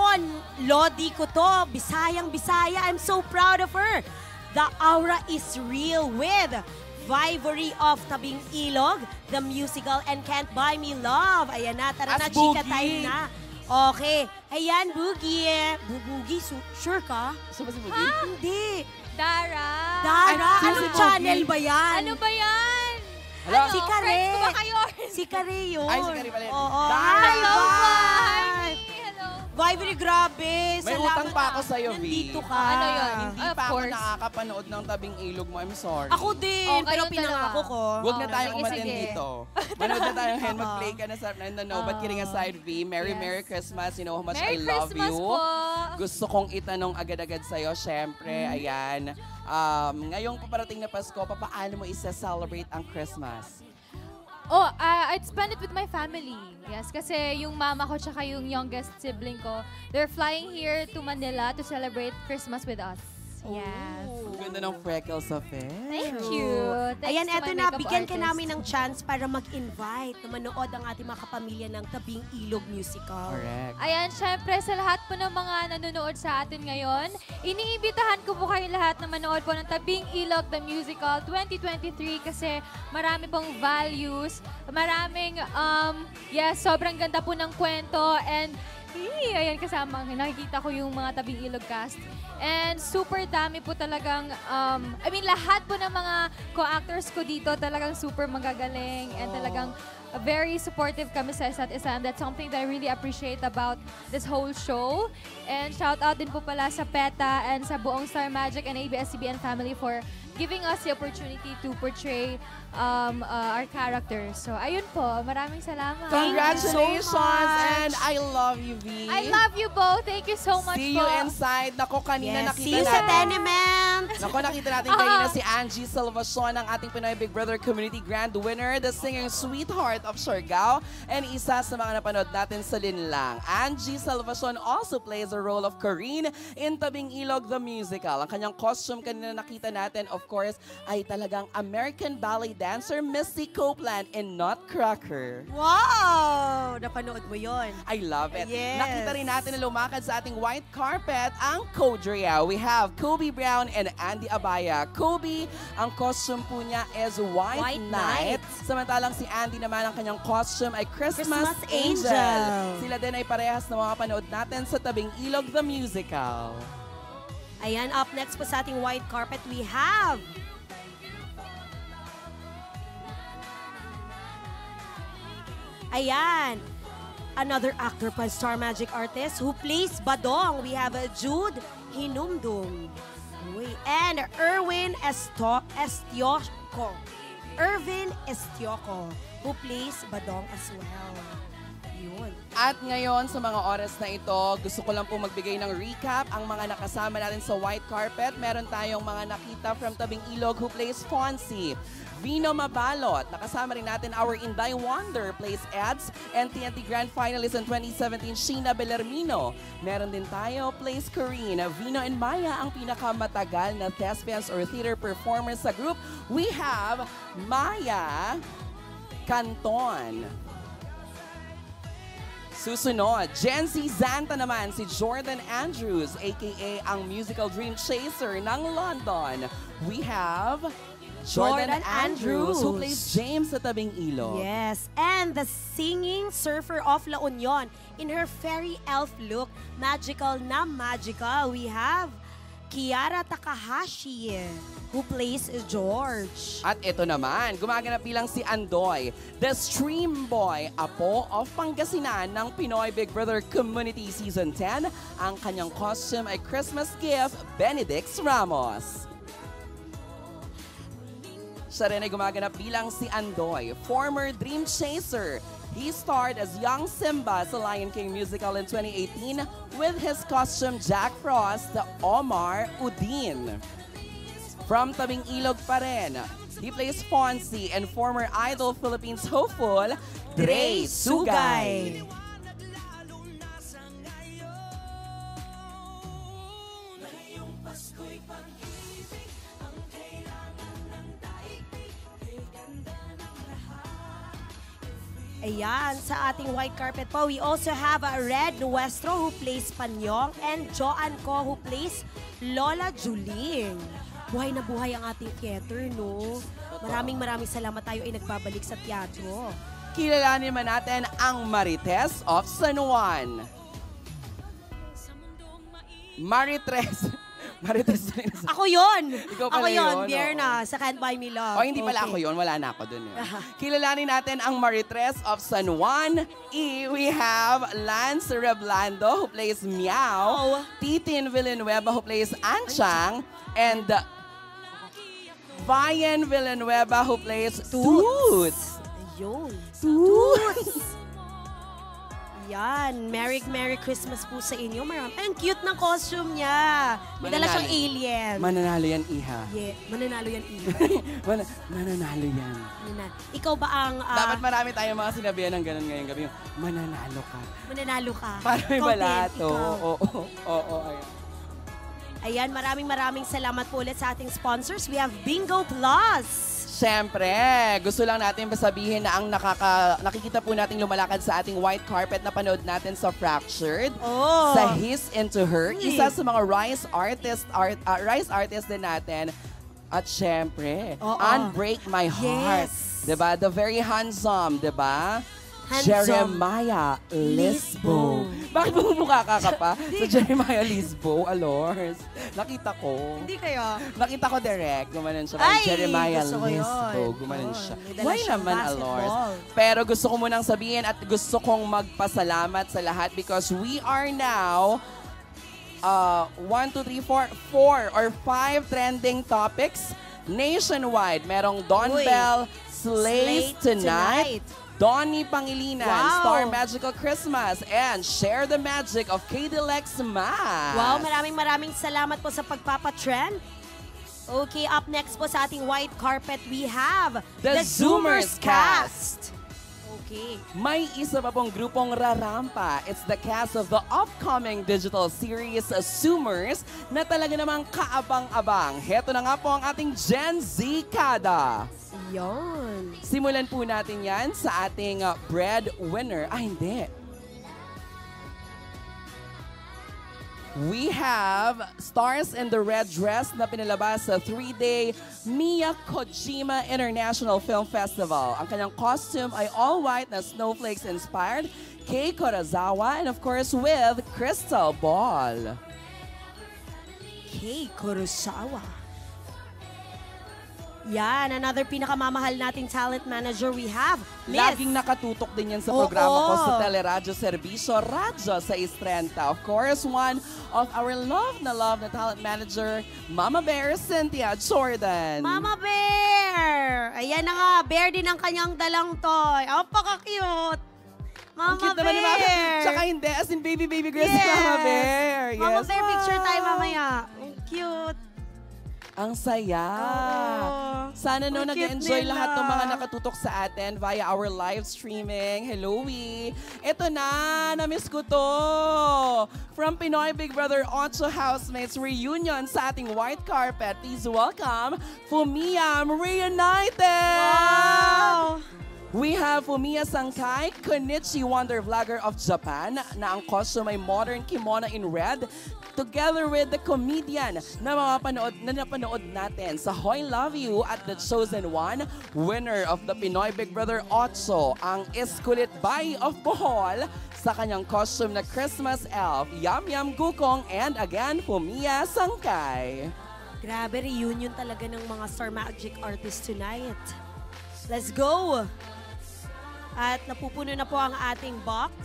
Lodi ko to. Bisayang Bisaya. I'm so proud of her. The aura is real with Vivory of Tabing Ilog, the musical, and Can't Buy Me Love. Ayan na, tara As na, chika Boogie. time na. Okay. Ayan, Boogie. Boogie, su- sure ka? Sino ba si Boogie? Hindi. Dara! Dara, anong channel ba yan? Ano ba yan? Ano? Si Kare. Friends ko ba kayo? Si Kare yun. Ay, si Kare pala yun. Oo. Hi, Hello, Vibe. Hi! Hello! Vivory, grabe. May Salamat utang pa na. ako sa'yo, V. Nandito ka. Ano yun? Hindi Of pa ako course. nakakapanood ng tabing ilog mo. I'm sorry. Ako din, Oh, pero kayong pinangako ko. Huwag na Oh, tayong sige, umatin sige. dito. Manood na tayo hen. Mag-play ka na sa no, no, But kidding aside, V, Merry Yes. Merry Christmas. You know how much Merry I love Christmas you. po! Gusto kong itanong agad-agad sa'yo, syempre, Mm-hmm. ayan. Um, ngayong paparating na Pasko, papaano mo isa-celebrate ang Christmas? Oh, uh, I'd spend it with my family. Yes, kasi yung mama ko tsaka yung youngest sibling ko, they're flying here to Manila to celebrate Christmas with us. Yes. Ang ganda ng freckles of it. Thank you. Thanks Ayan, to eto na, bigyan ka namin ng chance para mag-invite na manood ang ating mga kapamilya ng Tabing Ilog Musical. Correct. Ayan, syempre sa lahat po ng mga nanonood sa atin ngayon, iniimbitahan ko po kayo lahat na manood po ng Tabing Ilog The Musical 2023 kasi marami pong values, maraming, um, yes, sobrang ganda po ng kwento and Hey, ayan kasama, nakikita ko yung mga tabing ilog cast. And super dami po talagang, um, I mean, lahat po ng mga co-actors ko dito talagang super magagaling and talagang very supportive kami sa isa't isa. And that's something that I really appreciate about this whole show. And shout out din po pala sa PETA and sa buong Star Magic and ABS-CBN family for giving us the opportunity to portray um, uh, our characters. So, ayun po. Maraming salamat. Congratulations! much. and I love you, V. I love you both. Thank you so much See po. you inside. Nako, kanina Yes, nakita see you sa natin. Tenement! Nako, nakita natin Ah. kanina si Angie Salvacion, ang ating Pinoy Big Brother Community Grand Winner, the singing Sweetheart of Siargao, and isa sa mga napanood natin sa Linlang. Angie Salvacion also plays the role of Corinne in Tabing Ilog the Musical. Ang kanyang costume kanina nakita natin, of course, ay talagang American ballet dancer Missy Copeland in Nutcracker. Wow! Napanood mo yon. I love it. Yes. Nakita rin natin na lumakad sa ating white carpet ang Codrea. We have Kobe Brown and Andy Abaya. Kobe, ang costume po niya is White, White Knight. Knight. Samantalang si Andy naman ang kanyang costume ay Christmas, Christmas Angel. Angel. Sila din ay parehas na mga panood natin sa Tabing Ilog the Musical. Ayan, up next po sa ating white carpet, we have... Ayan, another actor pa, Star Magic artist who plays Badong. We have Jude Hinumdum. And Erwin Esto Estioco. Ervin Estioco, who plays Badong as well. Yun. At ngayon, sa mga oras na ito, gusto ko lang po magbigay ng recap. Ang mga nakasama natin sa white carpet, meron tayong mga nakita from Tabing Ilog who plays Fonzie. Vino Mabalot, nakasama rin natin our Inday Wonder plays Eds and TNT Grand Finalist in 2017, Sheena Bellarmino. Meron din tayo plays Corinne. Vino and Maya ang pinakamatagal na thespians or theater performers sa group. We have Maya Canton. Susunod, Gen Z Zanta naman, si Jordan Andrews, aka ang musical dream chaser ng London. We have Jordan, Jordan Andrews, who plays James sa Tabing Ilog. Yes, and the singing surfer of La Union in her fairy elf look, magical na magical. We have Kiara Takahashi, who plays George. At ito naman, gumaganap bilang si Andoy, the stream boy, apo of Pangasinan ng Pinoy Big Brother Community Season 10. Ang kanyang costume ay Christmas gift, Benedict Ramos. Siya rin ay gumaganap bilang si Andoy, former Dream Chaser. He starred as young Simba sa Lion King musical in 2018 with his costume Jack Frost, Omar Udin. From Tabing Ilog pa rin, he plays Fonzie and former Idol Philippines hopeful, Dre Sugay. Ayan, sa ating white carpet po, we also have a Red Nuestro who plays Panyong and Joan Ko who plays Lola Juling. Buhay na buhay ang ating theater, no? Maraming maraming salamat tayo ay nagbabalik sa teatro. Kilalanin man natin ang Marites of San Juan. Maritres. Marites na rin. Ako yon. Ikaw Ako pala yon, yun, Bierna, sa Can't Buy Me Love. O hindi pala Okay. ako yun, wala na ako dun. Yun. Kilalanin natin ang Maritres of San Juan. E, we have Lance Reblando who plays Meow. Titin Villanueva who plays Anchang. And uh, Vian Villanueva who plays Toots. Ayun. Toots. Yan. Merry, Merry Christmas po sa inyo. Maram. Ang cute ng costume niya. May dala siyang alien. Mananalo yan, Iha. yeah, mananalo yan, Iha. Man- mananalo yan. Manana- Ikaw ba ang ah, Dapat marami tayong mga sinabihan ng ganun ngayong gabi. Yung, mananalo ka. mananalo ka? Para may balato. oo, oo, oo, ayan. Ayan, maraming maraming salamat po ulit sa ating sponsors. We have Bingo Plus. Siyempre, gusto lang natin sabihin na ang nakaka, nakikita po nating lumalakad sa ating white carpet na panood natin sa Fractured, Oh. sa His Into Her, Hmm. isa sa mga Rise artist, art, ah, Rise artist din natin. At syempre, Oo. Unbreak My Heart. Yes. 'Di ba? The very handsome, 'di ba? Handsome. Jeremiah Lisbo. Bakit bumukha ka ka pa sa Jeremiah Lisbo, Alors? Nakita ko. Hindi kayo. Nakita ko direct, gumanon siya. Ay, Jeremiah. Lisbo, gumanon Yun, siya. Why naman. Alors? Pero gusto ko munang sabihin at gusto kong magpasalamat sa lahat because we are now uh, one, two, three, four, four or five trending topics nationwide. Merong Don Uy. Bell, Slate Tonight, Tonight. Donnie Pangilinan, Wow. Star Magical Christmas, and Share the Magic of KDLX Mass. Wow, maraming maraming salamat po sa pagpapatrend. Okay, up next po sa ating white carpet, we have The Zoomers Cast. Okay. May isa pa pong grupong rarampa. It's the cast of the upcoming digital series Zoomers na talaga namang kaabang-abang. Heto na nga po ang ating Gen Z Kada. Yon. Simulan po natin yan sa ating uh, breadwinner. Ah, hindi. We have Stars in the Red Dress na pinalabas sa three-day Mia Kojima International Film Festival. Ang kanyang costume ay all white na snowflakes inspired, Kei Korazawa, and of course with Crystal Ball. Kay Kurosawa. Yan, another pinakamamahal nating talent manager we have. Miss. Laging nakatutok din yan sa Oo. programa ko sa Teleradyo Servicio, Radyo sa Istrenta. Of course, one of our love na love na talent manager, Mama Bear Cynthia Jordan. Mama Bear! Ayan na nga, bear din ang kanyang dalang toy. Ang paka-cute! Mama Ang cute Bear! naman ni Mama. Tsaka hindi, as in baby baby girl si Mama Bear. Yes. Mama Bear, picture tayo mamaya. Ang cute. Ang saya. Oo. Sana no nag-enjoy lahat ng mga nakatutok sa atin via our live streaming. Hello, we. Ito na, na-miss ko to. From Pinoy Big Brother 8 Housemates reunion sa ating white carpet. Please welcome Fumiam Reunited! Wow! We have Fumiya Sangkai, Konichi Wonder Vlogger of Japan, na ang costume ay modern kimono in red, together with the comedian na mapapanood na napanood natin sa Hoy Love You at The Chosen One, winner of the Pinoy Big Brother 8, ang Eskulit Bay of Bohol, sa kanyang costume na Christmas elf, Yam Yam Gukong, and again, Fumiya Sangkai. Grabe, reunion talaga ng mga Star Magic artists tonight. Let's go! At napupuno na po ang ating box.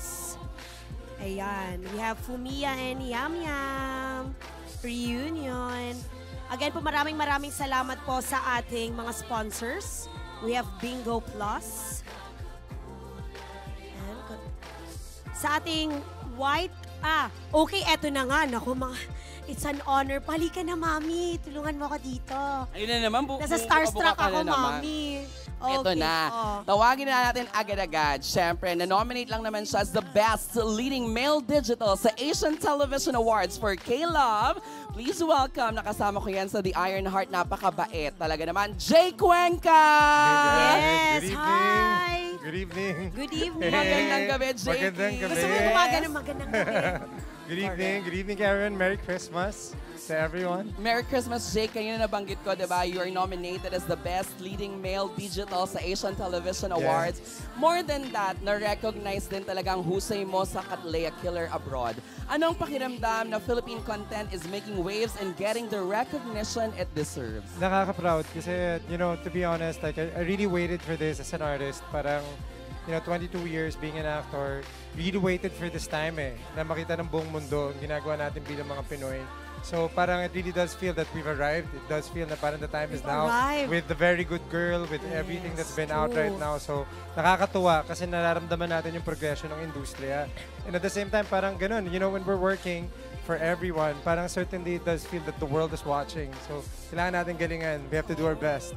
Ayan, we have Fumiya and Yam Yam. Reunion. Again po, maraming maraming salamat po sa ating mga sponsors. We have Bingo Plus. Sa ating white, ah, okay, eto na nga. Naku, mga, it's an honor. Pali ka na, mami. Tulungan mo ako dito. Ayun na naman, bu- Nasa starstruck buka-buka ka ako, na naman. mami. Ito Okay, na. oh. Tawagin na natin agad-agad. Siyempre, na-nominate lang naman siya as the best leading male digital sa Asian Television Awards for K-Love. Please welcome, nakasama ko yan sa The Iron Heart. Napakabait. Talaga naman, Jay Cuenca! Yes, Good evening. hi. Good evening. Good evening. Magandang gabi, Jakey. Magandang gabi. Gusto mo gumaga ng magandang gabi. Good evening. Good evening, Karen. Merry Christmas to everyone. Merry Christmas, Jake. Kanina nabanggit ko, di ba? You are nominated as the best leading male digital sa Asian Television Awards. More than that, na-recognize din talagang husay mo sa Katlea Killer Abroad. Anong pakiramdam na Philippine content is making waves and getting the recognition it deserves? Nakaka-proud kasi, you know, to be honest, like, I, I really waited for this as an artist. Parang, you know, 22 years being an actor, really waited for this time eh, na makita ng buong mundo ang ginagawa natin bilang mga Pinoy. So parang it really does feel that we've arrived. It does feel na parang the time is now arrived. with the very good girl, with everything that's been out right true. now. So nakakatuwa kasi nararamdaman natin yung progression ng industriya. And at the same time, parang ganun, you know, when we're working for everyone, parang certainly it does feel that the world is watching. So kailangan natin galingan. We have to do our best.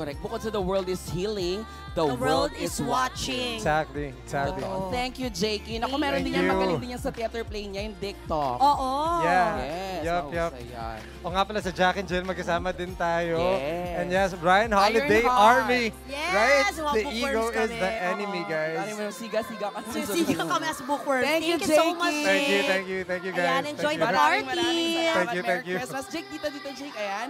Correct. Bukod sa the world is healing, the, The world is watching. Exactly. Exactly. Totoo. Thank you, Jakey. Naku, meron Thank din yan, magaling din yan sa theater play niya, yung TikTok. Oo. Yeah. Yes, Yup, yup. mahusay yan. O nga pala sa Jack and Jill, magkasama din tayo. Yes. And yes, Brian Holiday. Army. Yes, right? The bookworms ego is kami. the enemy, Oo. guys. Ano mo, siga-siga ka. sunod. kami as bookworm. Thank you, so Jakey. much, Thank you, Jake. thank you, thank you, guys. Ayan, enjoy Thank the you. Maraming party. maraming salamat. Thank you, Merry thank you. Christmas. Jake, dito, dito, Jake. Ayan.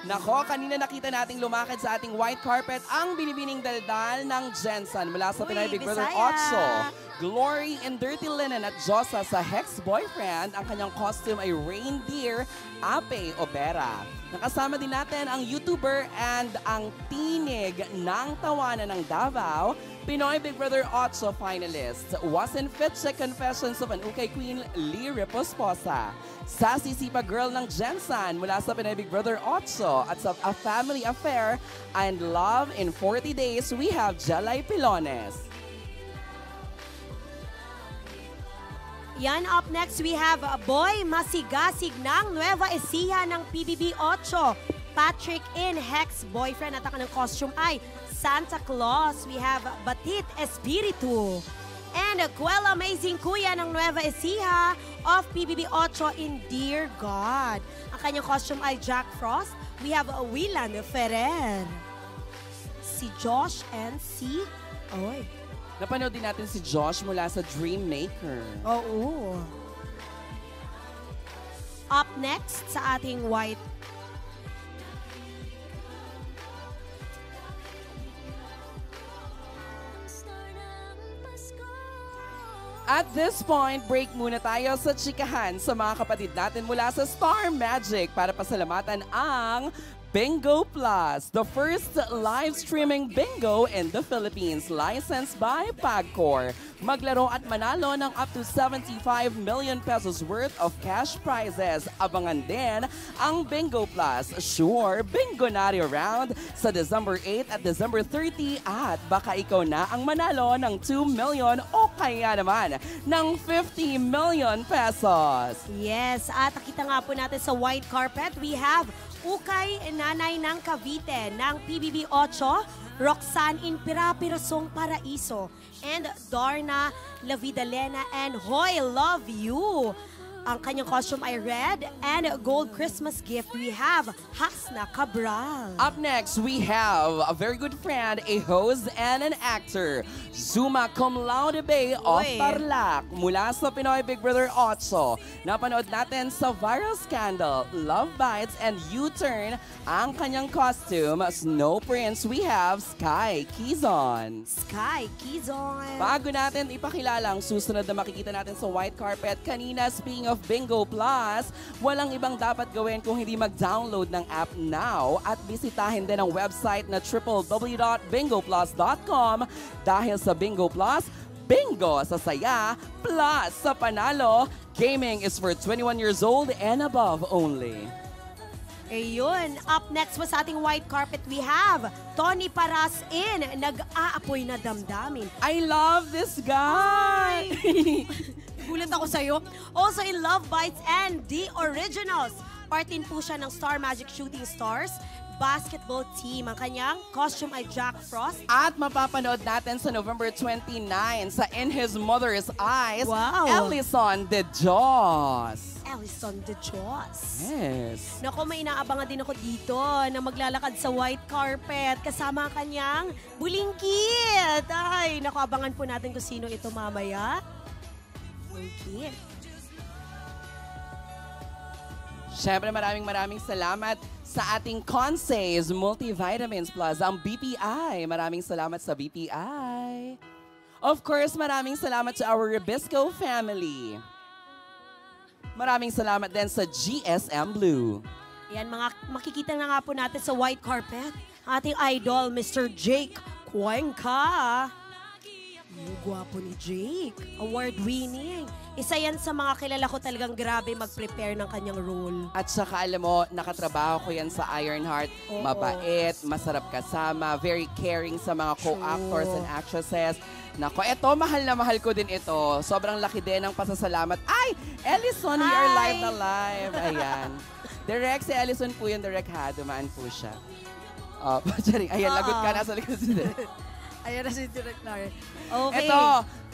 Nako, kanina nakita nating lumakad sa ating white carpet ang binibining daldal ng Jensen mula sa Pinay Big Brother Bisaya. 8. Glory in Dirty Linen at Josa sa Hex Boyfriend. Ang kanyang costume ay reindeer, ape o bera. Nakasama din natin ang YouTuber and ang tinig ng tawanan ng Davao, Pinoy Big Brother 8 finalist. Wasn't fit sa Confessions of an Ukay Queen, Lee Reposposa. Sassy Sipa Girl ng Jensen mula sa Pinoy Big Brother 8 at sa A Family Affair and Love in 40 Days, we have Jalay Pilones. Yan, up next, we have uh, Boy Masigasig ng Nueva Ecija ng PBB 8. Patrick in Hex Boyfriend at ang costume ay Santa Claus. We have Batit Espiritu. And uh, Kuel Amazing Kuya ng Nueva Ecija of PBB 8 in Dear God. Ang kanyang costume ay Jack Frost. We have uh, Willan Ferrer. Si Josh and si... Oy. Napanood din natin si Josh mula sa Dream Maker. Oo. Up next sa ating white At this point, break muna tayo sa chikahan sa mga kapatid natin mula sa Star Magic para pasalamatan ang Bingo Plus, the first live streaming bingo in the Philippines, licensed by Pagcor. Maglaro at manalo ng up to 75 million pesos worth of cash prizes. Abangan din ang Bingo Plus Sure Bingo Nario Round sa December 8 at December 30 at baka ikaw na ang manalo ng 2 million o kaya naman ng 50 million pesos. Yes, at nakita nga po natin sa white carpet, we have Ukay Nanay ng Cavite ng PBB 8, Roxanne in Pirapirasong Paraiso, and Darna Lavidalena and Hoy Love You. Ang kanyang costume ay red and gold Christmas gift. We have Hasna Cabral. Up next, we have a very good friend, a host and an actor, Zuma Cum Laude Bay of. Tarlac, mula sa Pinoy Big Brother 8. Napanood natin sa Viral Scandal, Love Bites, and U-Turn ang kanyang costume. Snow Prince, we have Sky Kizon. Sky Kizon. Bago natin ipakilala ang susunod na makikita natin sa white carpet, kanina speaking of Bingo Plus, walang ibang dapat gawin kung hindi mag-download ng app now at bisitahin din ang website na www.bingoplus.com dahil sa Bingo Plus, bingo sa saya, plus sa panalo, gaming is for 21 years old and above only. Ayun. Up next po sa ating white carpet, we have Tony Paras in Nag-aapoy na damdamin. I love this guy! Gulat ako sa'yo. Also in Love Bites and The Originals. Part din po siya ng Star Magic Shooting Stars basketball team. Ang kanyang costume ay Jack Frost. At mapapanood natin sa November 29 sa In His Mother's Eyes, Wow. Ellison de Jos. Ellison de Jos. Yes. Nako, may inaabangan din ako dito na maglalakad sa white carpet kasama ang kanyang bulingkit. Ay, nako, abangan po natin kung sino ito mamaya. Okay. Siyempre maraming maraming salamat sa ating Consays Multivitamins Plus, ang BPI. Maraming salamat sa BPI. Of course, maraming salamat sa our Ribisco family. Maraming salamat din sa GSM Blue. Yan, mga makikita na nga po natin sa white carpet. Ating idol, Mr. Jake Cuenca. Ang gwapo ni Jake. Award-winning. Isa yan sa mga kilala ko talagang grabe mag-prepare ng kanyang role. At saka alam mo, nakatrabaho ko yan sa Ironheart. Oo. Mabait, masarap kasama, very caring sa mga co-actors and actresses. Nako, eto, mahal na mahal ko din ito. Sobrang laki din ng pasasalamat. Ay, Ellison, we are Hi! live na live. Ayan. Direct si Ellison po yung direct ha. Dumaan po siya. Oh. Ayan, lagot ka. Nasa likod si Direk. Ayan na si Direk Lar. Okay. Ito,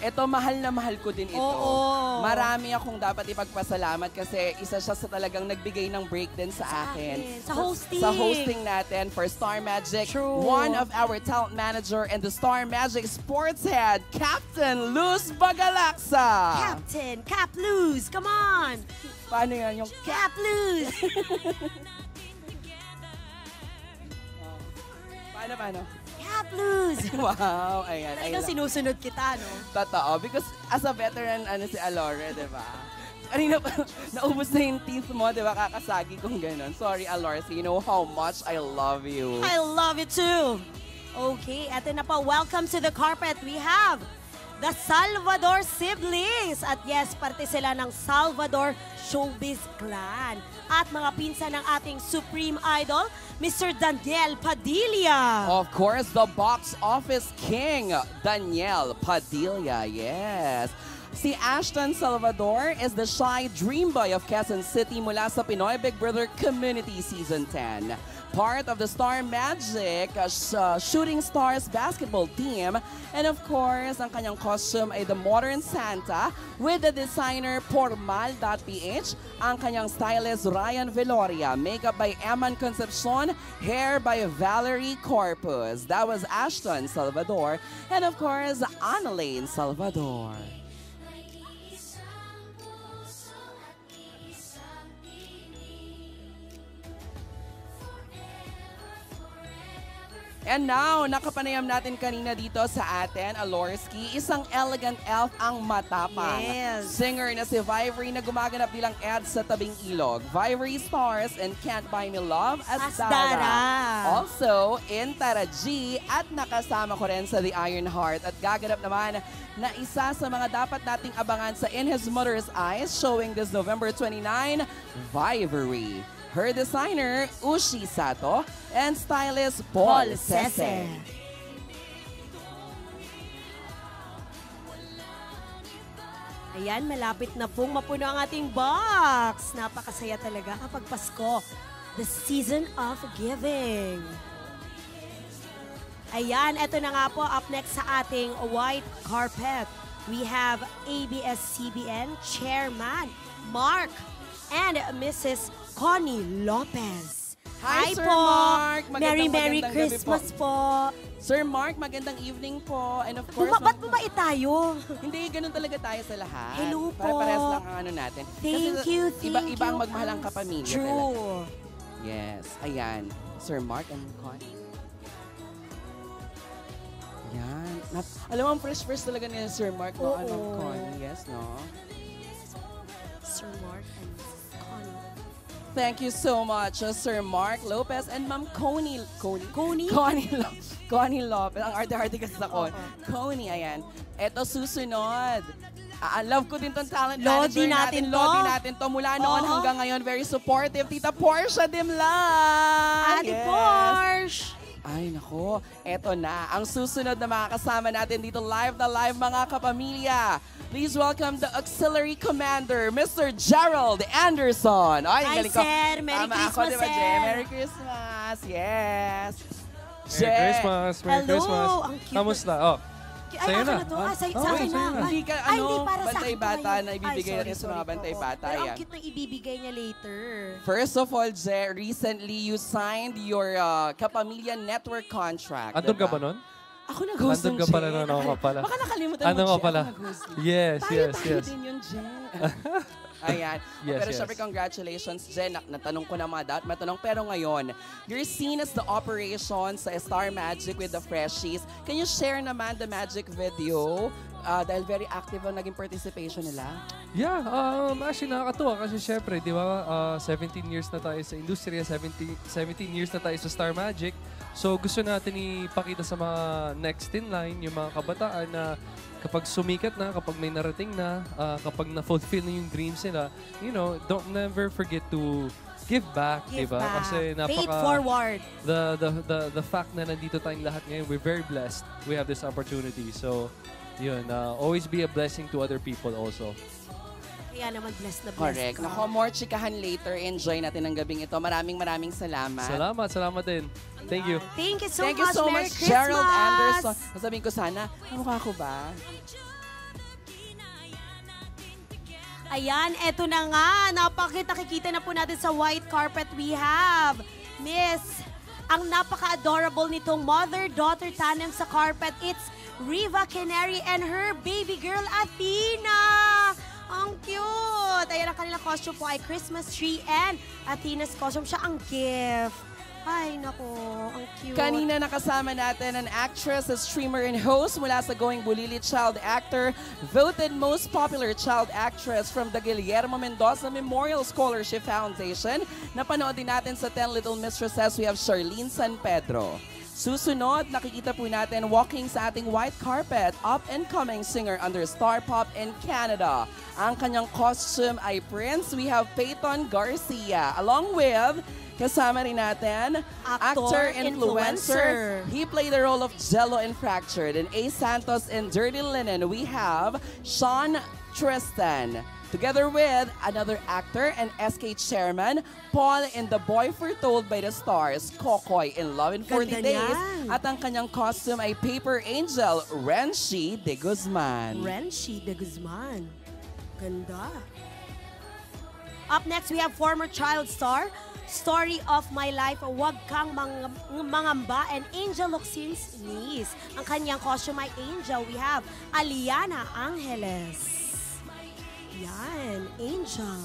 ito, mahal na mahal ko din ito. Oo. Marami akong dapat ipagpasalamat kasi isa siya sa talagang nagbigay ng break din sa, Sa akin. akin. Sa hosting. Sa hosting natin for Star Magic. True. One of our talent manager and the Star Magic sports head, Captain Luz Bagalaksa. Captain, Cap Luz, come on! Paano yan? Yung Cap Luz! paano, paano? Luz! Wow, ayan. I Talagang love- sinusunod kita, no? Totoo. Because as a veteran, ano si Alore, di ba? Kanina pa, naubos na yung teeth mo, di ba? Kakasagi kong ganun. Sorry, Alore. So you know how much I love you. I love it too. Okay, eto na po. Welcome to the carpet. We have the Salvador siblings. At yes, parte sila ng Salvador Showbiz Clan. At mga pinsan ng ating supreme idol, Mr. Daniel Padilla. Of course, the box office king, Daniel Padilla. Yes. Si Ashton Salvador is the shy dream boy of Quezon City mula sa Pinoy Big Brother Community Season 10. Part of the Star Magic uh, uh, Shooting Stars basketball team. And of course, ang kanyang costume ay the Modern Santa with the designer Pormal.ph. Ang kanyang stylist Ryan Veloria. Makeup by Eman Concepcion. Hair by Valerie Corpus. That was Ashton Salvador. And of course, Annalane Salvador. And now, nakapanayam natin kanina dito sa atin, Alorski, isang elegant elf ang matapang. Yes. Singer na si Vivory na gumaganap bilang ad sa tabing ilog. Vivory stars and Can't Buy Me Love as, As Dara. Dara. Also, in Tara G at nakasama ko rin sa The Iron Heart at gaganap naman na isa sa mga dapat nating abangan sa In His Mother's Eyes showing this November 29, Vivory. Her designer, Ushi Sato, and stylist Paul. Sese. Ayan, malapit na pong mapuno ang ating box. Napakasaya talaga kapag Pasko. The season of giving. Ayan, eto na nga po, up next sa ating white carpet. We have ABS-CBN Chairman Mark and Mrs. Connie Lopez. Hi, Sir po. Mark. Magandang- Merry, Merry magandang Christmas po. Sir Mark, magandang evening po. And of course, Buma, ba't bumait tayo? Hindi, ganun talaga tayo sa lahat. Hello po. Para-pares lang ang ano natin. Thank Kasi you, iba, thank iba ang you. magmahal ang kapamilya. talaga. True. Yes, ayan. Sir Mark and Connie. Yan. Nap- alam mo, ang fresh-fresh talaga ni Sir Mark, no? Ano, Oo. Connie, yes, no? Sir Mark and. Thank you so much, uh, Sir Mark Lopez and Ma'am Connie. Connie? Connie? Connie, Lo- Connie Lopez. Ang arte-arte kasi sa Connie. Connie, ayan. Eto susunod. Ah, love ko din tong talent Lodi manager natin to. Lodi natin to. Mula noon Oo. hanggang ngayon, very supportive. Tita Portia Dimlan. Ate Yes. Porsche. Ay, nako. Eto na. Ang susunod na makakasama natin dito live na live mga kapamilya. Please welcome the Auxiliary Commander, Mr. Gerald Anderson. Ay, Hi, galing ko. sir. Merry Tama ako, Christmas, di ba, sir. Jay? Merry Christmas. Yes. Merry Jay. Christmas! Merry Hello, Christmas! ang cute. Kamusta? Oh, Ay, Sa'yo na. na to. Ah, sa, sa okay, akin na. na. Hindi ka, Ay, ano, hindi, para sa bantay akin to bata ngayon. na Ay, ibibigay sorry, natin sa mga po. bantay Oo. bata. Pero ang Yan. cute ng ibibigay niya later. First of all, Jay, recently you signed your uh, Kapamilya Network contract. andun ka diba? ba nun? Ako nag-host Andun nun, ka pala Jay. nun, ako pala. Baka nakalimutan Ano mo, nga Jay. pala? Ako nag-host. Yes, tayo, yes, tayo yes. din yun, Jay. Ayan. Yes, pero yes. syempre, congratulations, Jen. Na- Natanong ko na mga dapat matanong. Pero ngayon, you're seen as the operation sa Star Magic with the Freshies. Can you share naman the magic video? Uh, dahil very active ang naging participation nila. Yeah, um, actually nakakatuwa kasi syempre, di ba, uh, 17 years na tayo sa industriya, 17, 17 years na tayo sa Star Magic. So gusto natin ipakita sa mga next in line, yung mga kabataan na kapag sumikat na, kapag may narating na, uh, kapag na-fulfill na yung dreams nila, you know, don't never forget to give back, di Give ba? back. Kasi Pay napaka... forward. the the the the fact na nandito tayong lahat ngayon, we're very blessed. We have this opportunity. So, yun, uh, always be a blessing to other people also. Kaya naman blessed na blessed Correct. ka. Nako, more chikahan later. Enjoy natin ang gabing ito. Maraming maraming salamat. Salamat, salamat din. Thank you. Thank you so Thank you much. so Merry much, Christmas. Gerald Anderson. Sasabihin ko sana, kamukha ko ba? Ayan, eto na nga. Napakita-kikita na po natin sa white carpet we have. Miss, ang napaka-adorable nitong mother-daughter tandem sa carpet. It's Riva Canary and her baby girl, Athena. Ang cute! Ayan ang kanilang costume po ay Christmas tree and Athena's costume. Siya ang gift. Ay, nako. Ang cute. Kanina nakasama natin an actress, a streamer, and host mula sa Going Bulili Child Actor, voted most popular child actress from the Guillermo Mendoza Memorial Scholarship Foundation. Napanood din natin sa 10 Little Mistresses, we have Charlene San Pedro. Susunod, nakikita po natin walking sa ating white carpet, up-and-coming singer under Star Pop in Canada. Ang kanyang costume ay Prince. We have Peyton Garcia. Along with, kasama rin natin, Actor, actor, influencer. influencer. He played the role of Jello in Fractured. And A. Santos in Dirty Linen, we have Sean Tristan. Together with another actor and SK chairman, Paul in The Boy Foretold by the Stars, Kokoy in Love in 40 Ganda Days. niyan. At ang kanyang costume ay Paper Angel, Renshi de Guzman. Renshi de Guzman. Ganda. Up next, we have former child star, Story of My Life, Wag Kang Mang Mangamba, and Angel Locsin's niece. Ang kanyang costume ay Angel. We have Aliana Angeles. Yan, Angel.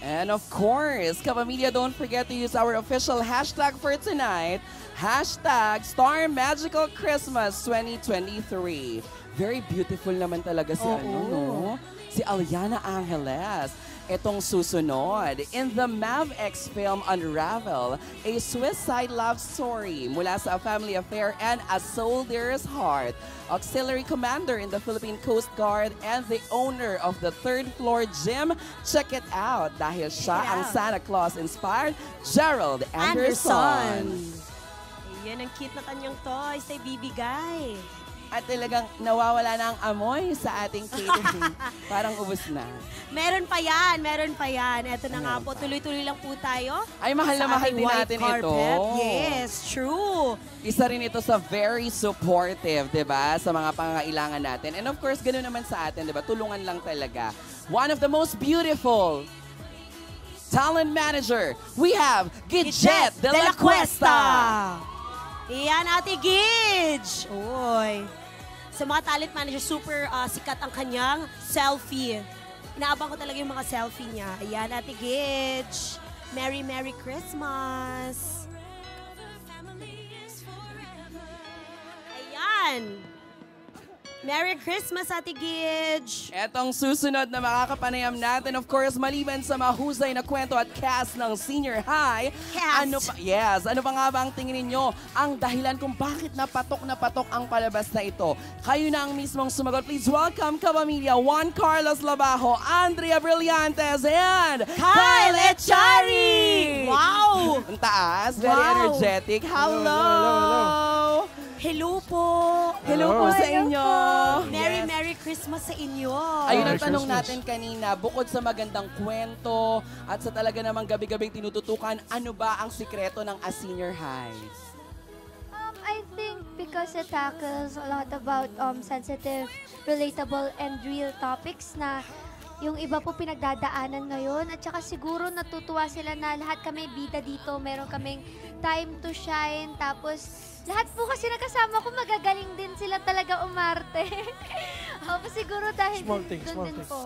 And of course, Kapamilya, don't forget to use our official hashtag for tonight. Hashtag Star Magical Christmas 2023. Very beautiful naman talaga si Oo. ano, no? Si Aliana Angeles. Itong susunod, in the MavX film Unravel, a suicide love story mula sa Family Affair and A Soldier's Heart. Auxiliary Commander in the Philippine Coast Guard and the owner of the third floor gym. Check it out dahil siya it ang. Santa Claus-inspired Gerald Anderson. Anderson. Ayan, ang cute na kanyang toys na ibibigay. At talagang nawawala na ang amoy sa ating catering. Parang ubos na. Meron pa yan, meron pa yan. Ito na nga po, tuloy-tuloy lang po tayo. Ay, mahal na mahal din natin carpet. ito. Yes, true. Isa rin ito sa very supportive, 'di ba? Sa mga pangangailangan natin. And of course, ganoon naman sa atin, 'di ba? Tulungan lang talaga. one of the most beautiful talent manager. We have Gidget de la Cuesta. Iyan, Ate Gidge. Oy. Sa mga talent manager, super ah, sikat ang kanyang selfie. Inaabang ko talaga yung mga selfie niya. Ayan, Ate Gidge. Merry, Merry Christmas. Ayan. Merry Christmas, Ate Gidge. Etong susunod na makakapanayam natin, of course, maliban sa mahusay na kwento at cast ng senior high, Cast. ano pa, yes, ano pa nga ba ang tingin ninyo ang dahilan kung bakit napatok na patok ang palabas na ito? Kayo na ang mismong sumagot. Please welcome Kapamilya, Juan Carlos Labajo, Andrea Brillantes, and Kyle Echari! Wow! Ang taas, very Wow. energetic. Hello! Hello po. Hello po sa inyo. Merry, Yes. Merry Christmas sa inyo. Ayun ang tanong Christmas. natin kanina, bukod sa magandang kwento at sa talaga namang gabi-gabing tinututukan, ano ba ang sikreto ng A Senior High? Um, I think because it tackles a lot about um, sensitive, relatable, and real topics na yung iba po pinagdadaanan ngayon. At saka siguro natutuwa sila na lahat kami bida dito. Meron kaming time to shine. Tapos lahat po kasi nakasama ko magagaling din sila talaga umarte. Opo, siguro dahil Small din- things, dun small din things. po.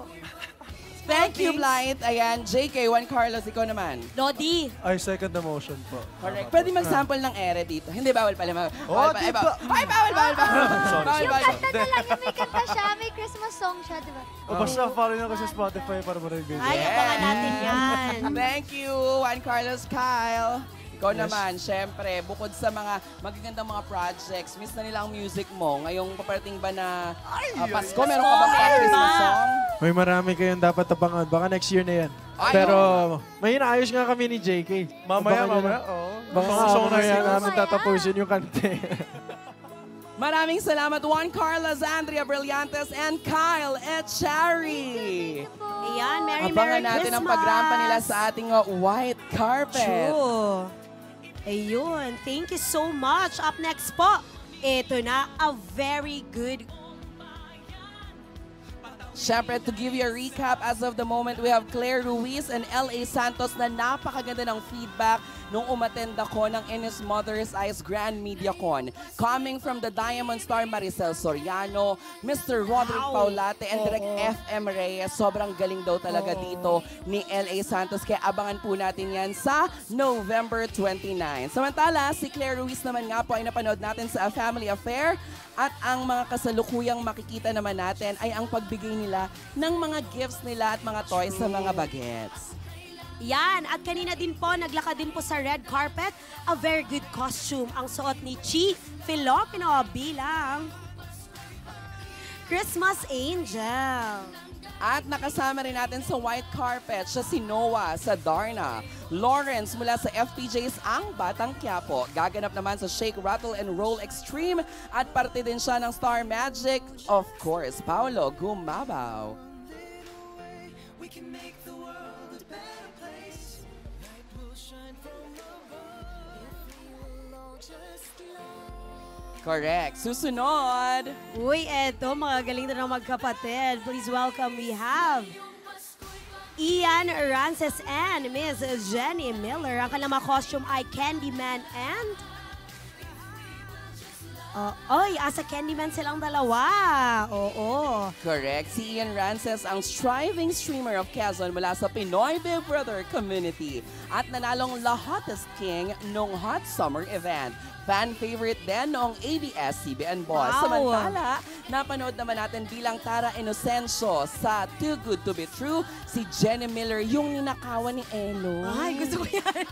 Thank you, Blight. Ayan, JK, Juan Carlos, ikaw naman. Lodi. I second the motion po. Correct. Pwede mag-sample ng ere dito. Hindi, bawal pala. Bawal, Oh, bawal, diba? bawal, ay, bawal, bawal, bawal. Sorry, Bawal, Yung bawal. kanta na lang, yung may kanta siya, may Christmas song siya, di ba? O basta follow nyo ako sa Spotify para marinig video. Ay, abangan natin yan. Thank you, Juan Carlos Kyle. Ikaw naman, syempre, bukod sa mga magagandang mga projects, miss na nila ang music mo. Ngayong paparating ba na uh, Pasko, meron ka bang Christmas song? May marami kayong dapat abangan. Baka next year na yan. Ay, Pero may inaayos nga kami ni JK. Mamaya, nyo mamaya. na. Oo. Baka Mga nga song na mamaya siguro. namin tatapusin yung kante. Maraming salamat, Juan Carlos, Andrea Brillantes, and Kyle Echari. Ayan, Merry, Abangan Merry natin Christmas. ang pagrampa nila sa ating uh, white carpet. True. Ayun, thank you so much. Up next po, ito na a very good Siyempre, to give you a recap, as of the moment, we have Claire Ruiz and L.A. Santos na napakaganda ng feedback nung umattend ako ng Ines Mother's Eyes Grand Media Con. Coming from the Diamond Star Maricel Soriano, Mr. Roderick Wow. Paulate, and Direct Oo. FM Reyes. Sobrang galing daw talaga dito ni L.A. Santos. Kaya abangan po natin yan sa November 29. Samantala, si Claire Ruiz naman nga po ay napanood natin sa A Family Affair. At ang mga kasalukuyang makikita naman natin ay ang pagbigay nila ng mga gifts nila at mga toys sa mga bagets. Yan. At kanina din po, naglakad din po sa red carpet, a very good costume ang suot ni Chi Filipino bilang Christmas Angel. At nakasama rin natin sa white carpet siya si Noah sa Darna. Lawrence mula sa FPJ's Ang Batang Quiapo. Gaganap naman sa Shake, Rattle, and Roll Extreme. At parte din siya ng Star Magic. Of course, Paolo Gumabaw. Correct. Susunod. Uy, eto, mga galing na ng magkapatid. Please welcome, we have Ian Rances and Miss Jenny Miller. Ang kanilang mga costume ay Candyman and... Uh, oy, asa Candyman silang dalawa. Oo. Correct. Si Ian Rances ang striving streamer of Quezon mula sa Pinoy Big Brother community at nanalong La Hottest King nung Hot Summer event. Fan favorite din noong ABS-CBN Boss. Wow. Samantala, napanood naman natin bilang Tara Inocencio sa Too Good To Be True, si Jenny Miller yung ninakawan ni Elo. Ay, gusto ko yan.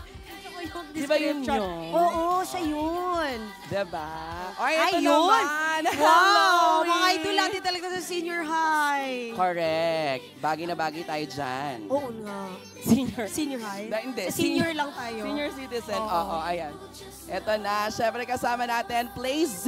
Yung Di ba yun description. yun? Oo, siya yun. Diba? Ay, ito Ay, yun. naman. Wow, mga idol natin talaga sa senior high. Correct. Bagay na bagay tayo dyan. Oo nga. Senior. Senior high? Da- hindi, Sa senior lang tayo. Senior citizen. Oo. Oo, ayan. Ito na. Siyempre kasama natin, Play Z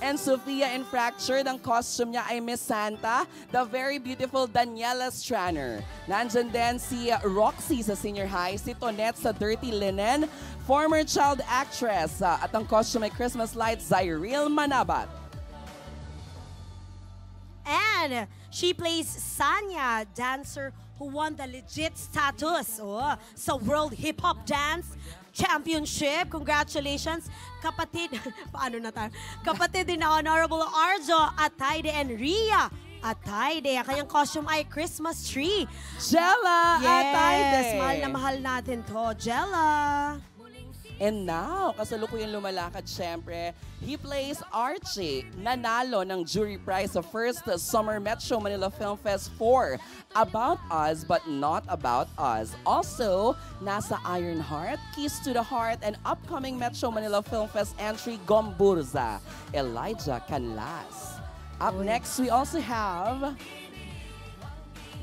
and Sofia in Fracture. Ang costume niya ay Miss Santa. The very beautiful Daniela Stranner. Nandyan din si Roxy sa senior high. Si Tonette sa Dirty Linen. Former child actress. ah, at ang costume ay Christmas lights, Zyril Manabat. And she plays Sanya, dancer who won the legit status oh, sa World Hip Hop Dance Championship. Congratulations. Kapatid, paano na tayo? Kapatid din na Honorable Arjo, Atayde and Ria. Atayde, ang kanyang costume ay Christmas tree. Jella Yes, Atayde. mahal na mahal natin to. Jella. And now, kasalukuyang lumalakad syempre, he plays Archie, nanalo ng jury prize sa first Summer Metro Manila Film Fest 4. About Us But Not About Us. Also, nasa Iron Heart, Keys to the Heart, and upcoming Metro Manila Film Fest entry, Gomburza, Elijah Canlas. Up next, we also have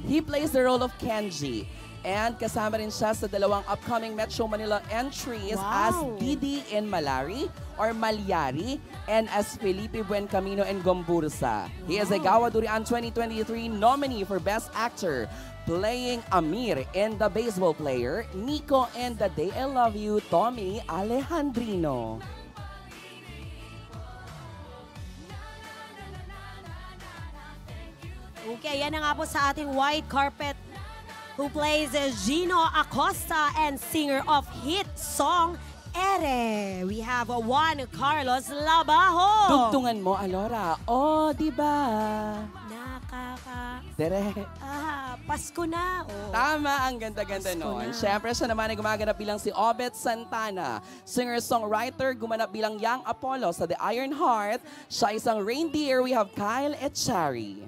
He plays the role of Kenji. And kasama rin siya sa dalawang upcoming Metro Manila entries as Wow. Didi in Malari or Malyari and as Felipe Buencamino in Gombursa. He is a Gawa Durian 2023 nominee for Best Actor playing Amir in The Baseball Player, Nico in The Day I Love You, Tommy Alejandrino. Okay, yan na nga po sa ating white carpet who plays Gino Acosta and singer of hit song Ere. We have Juan Carlos Labajo. Tugtungan mo, Alora. Oh, di ba? Nakaka... Dere. Ah, Pasko na. Oh. Tama, ang ganda-ganda noon. na. Siyempre, siya naman ay gumaganap bilang si Obet Santana. Singer-songwriter, gumanap bilang Young Apollo sa The Iron Heart. Siya isang reindeer. We have Kyle Echari.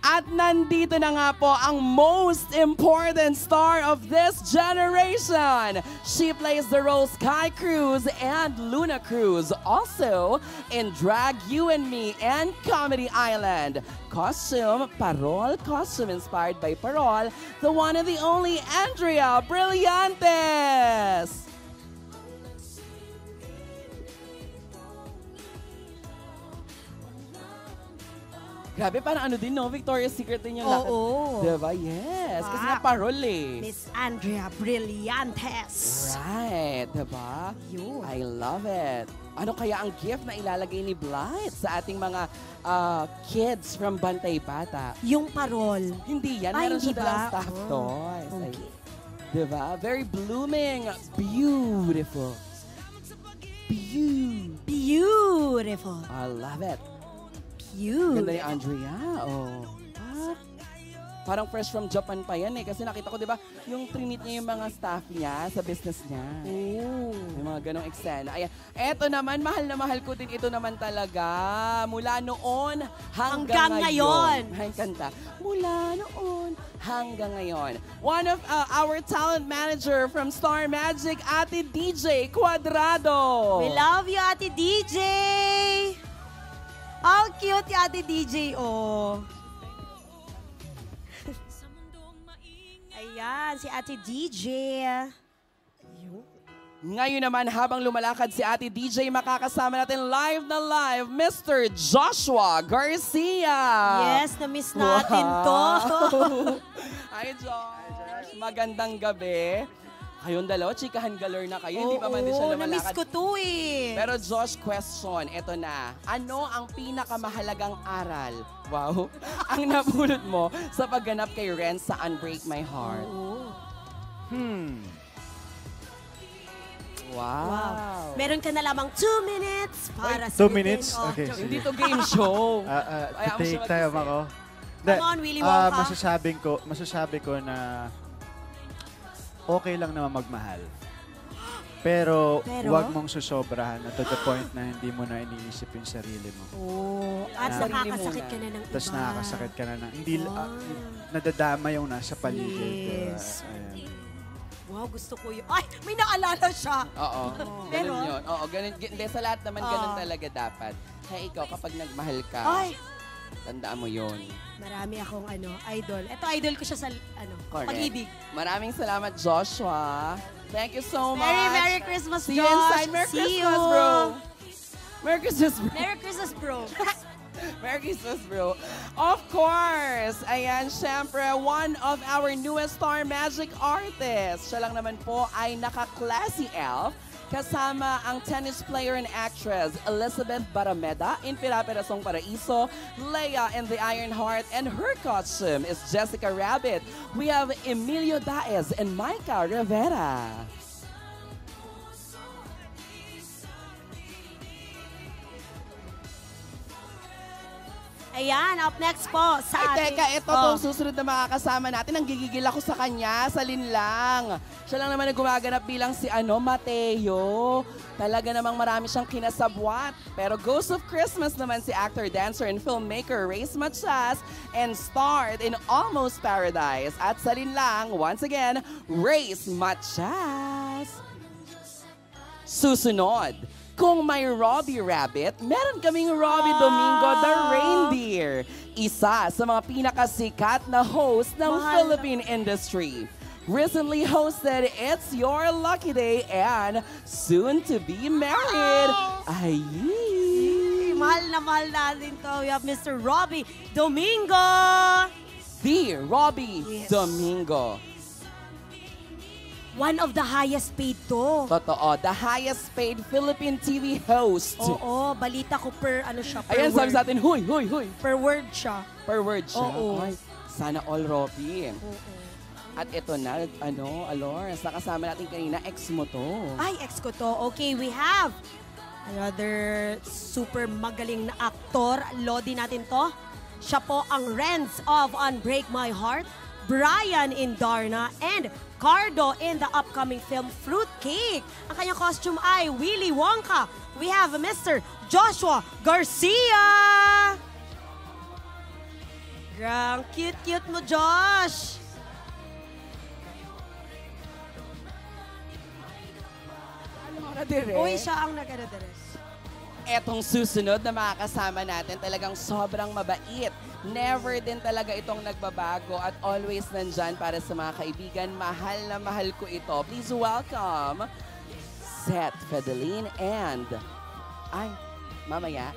At nandito na nga po ang most important star of this generation. She plays the roles Sky Cruz and Luna Cruz. Also in Drag You and Me and Comedy Island. Costume, Parol costume inspired by Parol, the one and the only Andrea Brillantes. Grabe, parang ano din, no? Victoria's Secret din yung lakad. Oo. Diba? Yes. Kasi nga parol eh. Miss Andrea Brillantes. Right, diba? Yun. I love it. Ano kaya ang gift na ilalagay ni Blight sa ating mga ah, kids from Bantay Bata? Yung parol. Hindi yan. Ay, Meron siya hindi ba? dalang staff Oh, toys. Ay, okay. diba? Very blooming. Beautiful. Beau- Beautiful. I love it. Cute. Ganda ni Andrea. Oh. Ah, Parang fresh from Japan pa yan eh. Kasi nakita ko, di ba, yung trinit niya yung mga staff niya sa business niya. Oh. May mga ganong eksena. Ayan. Eto naman, mahal na mahal ko din ito naman talaga. Mula noon hanggang, Hanggang ngayon. Ang kanta. Mula noon hanggang ngayon. One of uh, our talent manager from Star Magic, Ate DJ Cuadrado. We love you, Ate DJ! How cute yung Ate DJ, oh. Ayan, si Ate DJ. Ngayon naman, habang lumalakad si Ate DJ, makakasama natin live na live, Mr. Joshua Garcia. Yes, na-miss natin to. Hi, Josh. Magandang gabi. Kayong dalawa, chikahan galore na kayo. Hindi pa man din siya Oo, na-miss lumalakad. ko to eh. Pero Josh, question, eto na. Ano ang pinakamahalagang aral, wow, ang napulot mo sa pagganap kay Ren sa Unbreak My Heart? Hmm. Wow. Wow. Meron ka na lamang two minutes para Two sagutin. minutes? Oh, Okay, joke. Hindi to game show. Ah, ah, Ayaw mo siya take time ako. Come on, Willy ah, Wonka. masasabing ko, masasabi ko na okay lang naman magmahal. Pero, Pero? huwag mong susobrahan at to the point na hindi mo na iniisip yung sarili mo. Oh, at Na- nakakasakit ka na ng iba. Tapos nakakasakit ka na na. Hindi, ah, Wow. nadadama yung nasa paligid. diba? Yes. Ayan. Wow, gusto ko yun. Ay, may naalala siya. Oo. Pero- Ganun yun. Oo, ganun. Hindi, sa lahat naman ganun Ah. talaga dapat. Kaya ikaw, kapag nagmahal ka, Ay, tandaan mo yun. marami akong ano, idol. Ito, idol ko siya sa ano, Correct. pag-ibig. Maraming salamat, Joshua. Thank you so much. Merry, Merry Christmas, See you Josh. inside. Merry See Christmas, you. bro. Merry Christmas, bro. Merry Christmas, bro. Merry Christmas, bro. Of course, ayan, syempre, one of our newest Star Magic artists. Siya lang naman po ay naka-classy elf kasama ang tennis player and actress Elizabeth Barameda in Piraperasong Paraiso, Leia in The Iron Heart, and her costume is Jessica Rabbit. We have Emilio Daez and Micah Rivera. Ayan, up next po sa Ay, ating... teka, ito Oh. tong susunod na makakasama natin. Ang gigigil ako sa kanya, sa linlang. Siya lang naman na gumaganap bilang si ano, Mateo. Talaga namang marami siyang kinasabwat. Pero Ghost of Christmas naman si actor, dancer, and filmmaker Rayce Machas and starred in Almost Paradise. At sa linlang, once again, Rayce Machas. Susunod, kung may Robbie Rabbit, meron kaming Robbie Domingo the Reindeer. Isa sa mga pinakasikat na host ng Mahal. Philippine industry. Recently hosted It's Your Lucky Day and soon to be married. Ay! Mahal na mahal natin to. We have Mr. Robbie Domingo. The Robbie Yes. Domingo. One of the highest paid to. Totoo, the highest paid Philippine TV host. Oo, balita ko per ano siya, per Ayan, word. sabi sa atin, huy, huy, huy. Per word siya. Per word siya. Oo. Ay, sana all Robbie. At ito na, ano, Alors, nakasama natin kanina, ex mo to. Ay, ex ko to. Okay, we have another super magaling na aktor. Lodi natin to. Siya po ang Renz of Unbreak My Heart, Brian in Darna, and Cardo in the upcoming film Fruitcake. Ang kanyang costume ay Willy Wonka. We have Mr. Joshua Garcia. Grang cute-cute mo, Josh. Uy, siya ang nag-address. Etong susunod na makakasama natin talagang sobrang mabait. Never din talaga itong nagbabago at always nandyan para sa mga kaibigan. Mahal na mahal ko ito. Please welcome Seth Fedeline and... Ay, mamaya.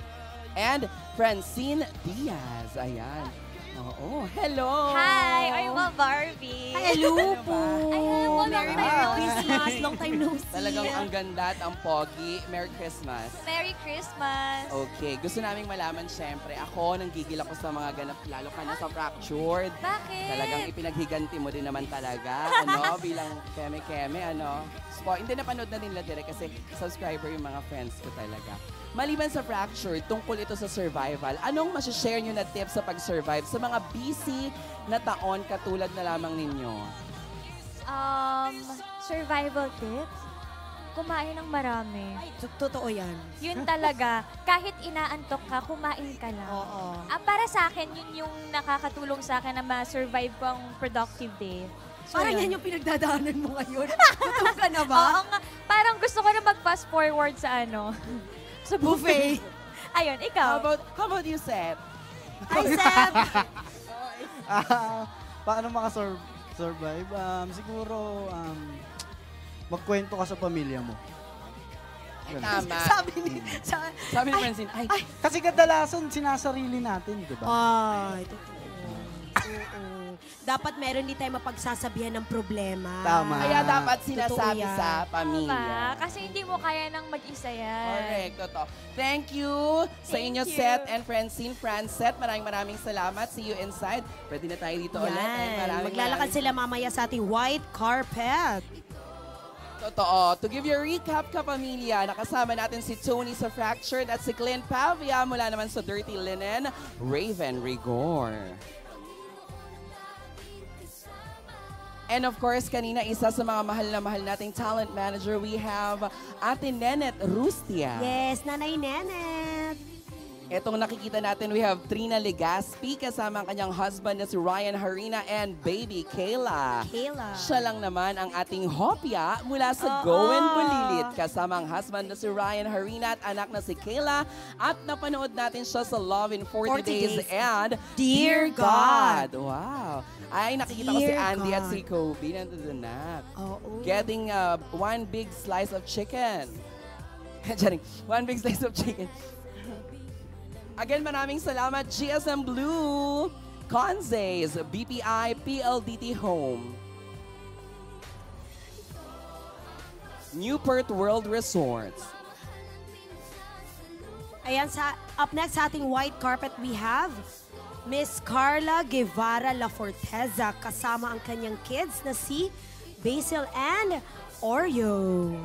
And Francine Diaz. Ayan. Oo. Hello! Hi! I'm a Barbie. Hello po! Ay, hello, Merry Christmas! see. Long time no see! Talagang ang ganda at ang pogi. Merry Christmas. Merry Christmas! Okay, gusto naming malaman syempre, ako nanggigil ako sa mga ganap, lalo ka na sa fractured. Bakit? Talagang ipinaghiganti mo din naman talaga, ano, bilang keme-keme, ano. Spo, hindi napanood na nila direct kasi subscriber yung mga friends ko talaga. Maliban sa fractured, tungkol ito sa survival, anong masashare nyo na tips sa pag-survive sa mga busy na taon katulad na lamang ninyo? Um, survival tips? Kumain ng marami. Totoo yan. Yun talaga. Kahit inaantok ka, kumain ka lang. Oo. Ah, para sa akin, yun yung nakakatulong sa akin na ma-survive ko ang productive day. So, Parang yun. yan yung pinagdadaanan mo ngayon. Gutom ka na ba? Oo nga. Parang gusto ko na mag-fast forward sa ano. sa buffet. Ayun, How ikaw. about, how about you, Seth? Hi, Seb! Ah, paano makasurvive? Um, siguro, um, magkwento ka sa pamilya mo. Ay, Ganun. tama. Sabi ni... Sa, Sabi ni Francine, ay, Kasi kadalasan, sinasarili natin, di ba? ay, totoo. Oo. Dapat meron din tayo mapagsasabihan ng problema. Tama. kaya dapat Totoo sinasabi yan. sa pamilya. Diba? Kasi hindi mo kaya nang mag-isa yan. Correct, totoo. Thank you sa Thank inyo, you. Seth and Francine. Francet, maraming maraming salamat. See you inside. Pwede na tayo dito ulit. And maraming, Maglalakad maraming- sila mamaya sa ating white carpet. Totoo. To give you a recap, kapamilya, nakasama natin si Tony sa Fractured at si Clint Pavia mula naman sa Dirty Linen, Raven Rigor. And of course, kanina isa sa mga mahal na mahal nating talent manager, we have Ate Nenet Rustia. Yes, Nanay Nenet. Etong nakikita natin, we have Trina Legaspi kasama ang kanyang husband na si Ryan Harina and baby Kayla. Kayla. Siya lang naman ang ating hopya mula sa Oo. Goen Bulilit kasama ang husband na si Ryan Harina at anak na si Kayla at napanood natin siya sa Love in 40, 40 Days, Days. and Dear God. Wow. Ay, nakikita ko si Dear Andy at God. si Kobe nandun na. Oo. Getting uh, one big slice of chicken. Charing, one big slice of chicken. Again, maraming salamat GSM Blue, Conzays, BPI, PLDT Home. Newport World Resorts. Ayan, sa, up next sa ating white carpet, we have Miss Carla Guevara La Forteza kasama ang kanyang kids na si Basil and Oreo.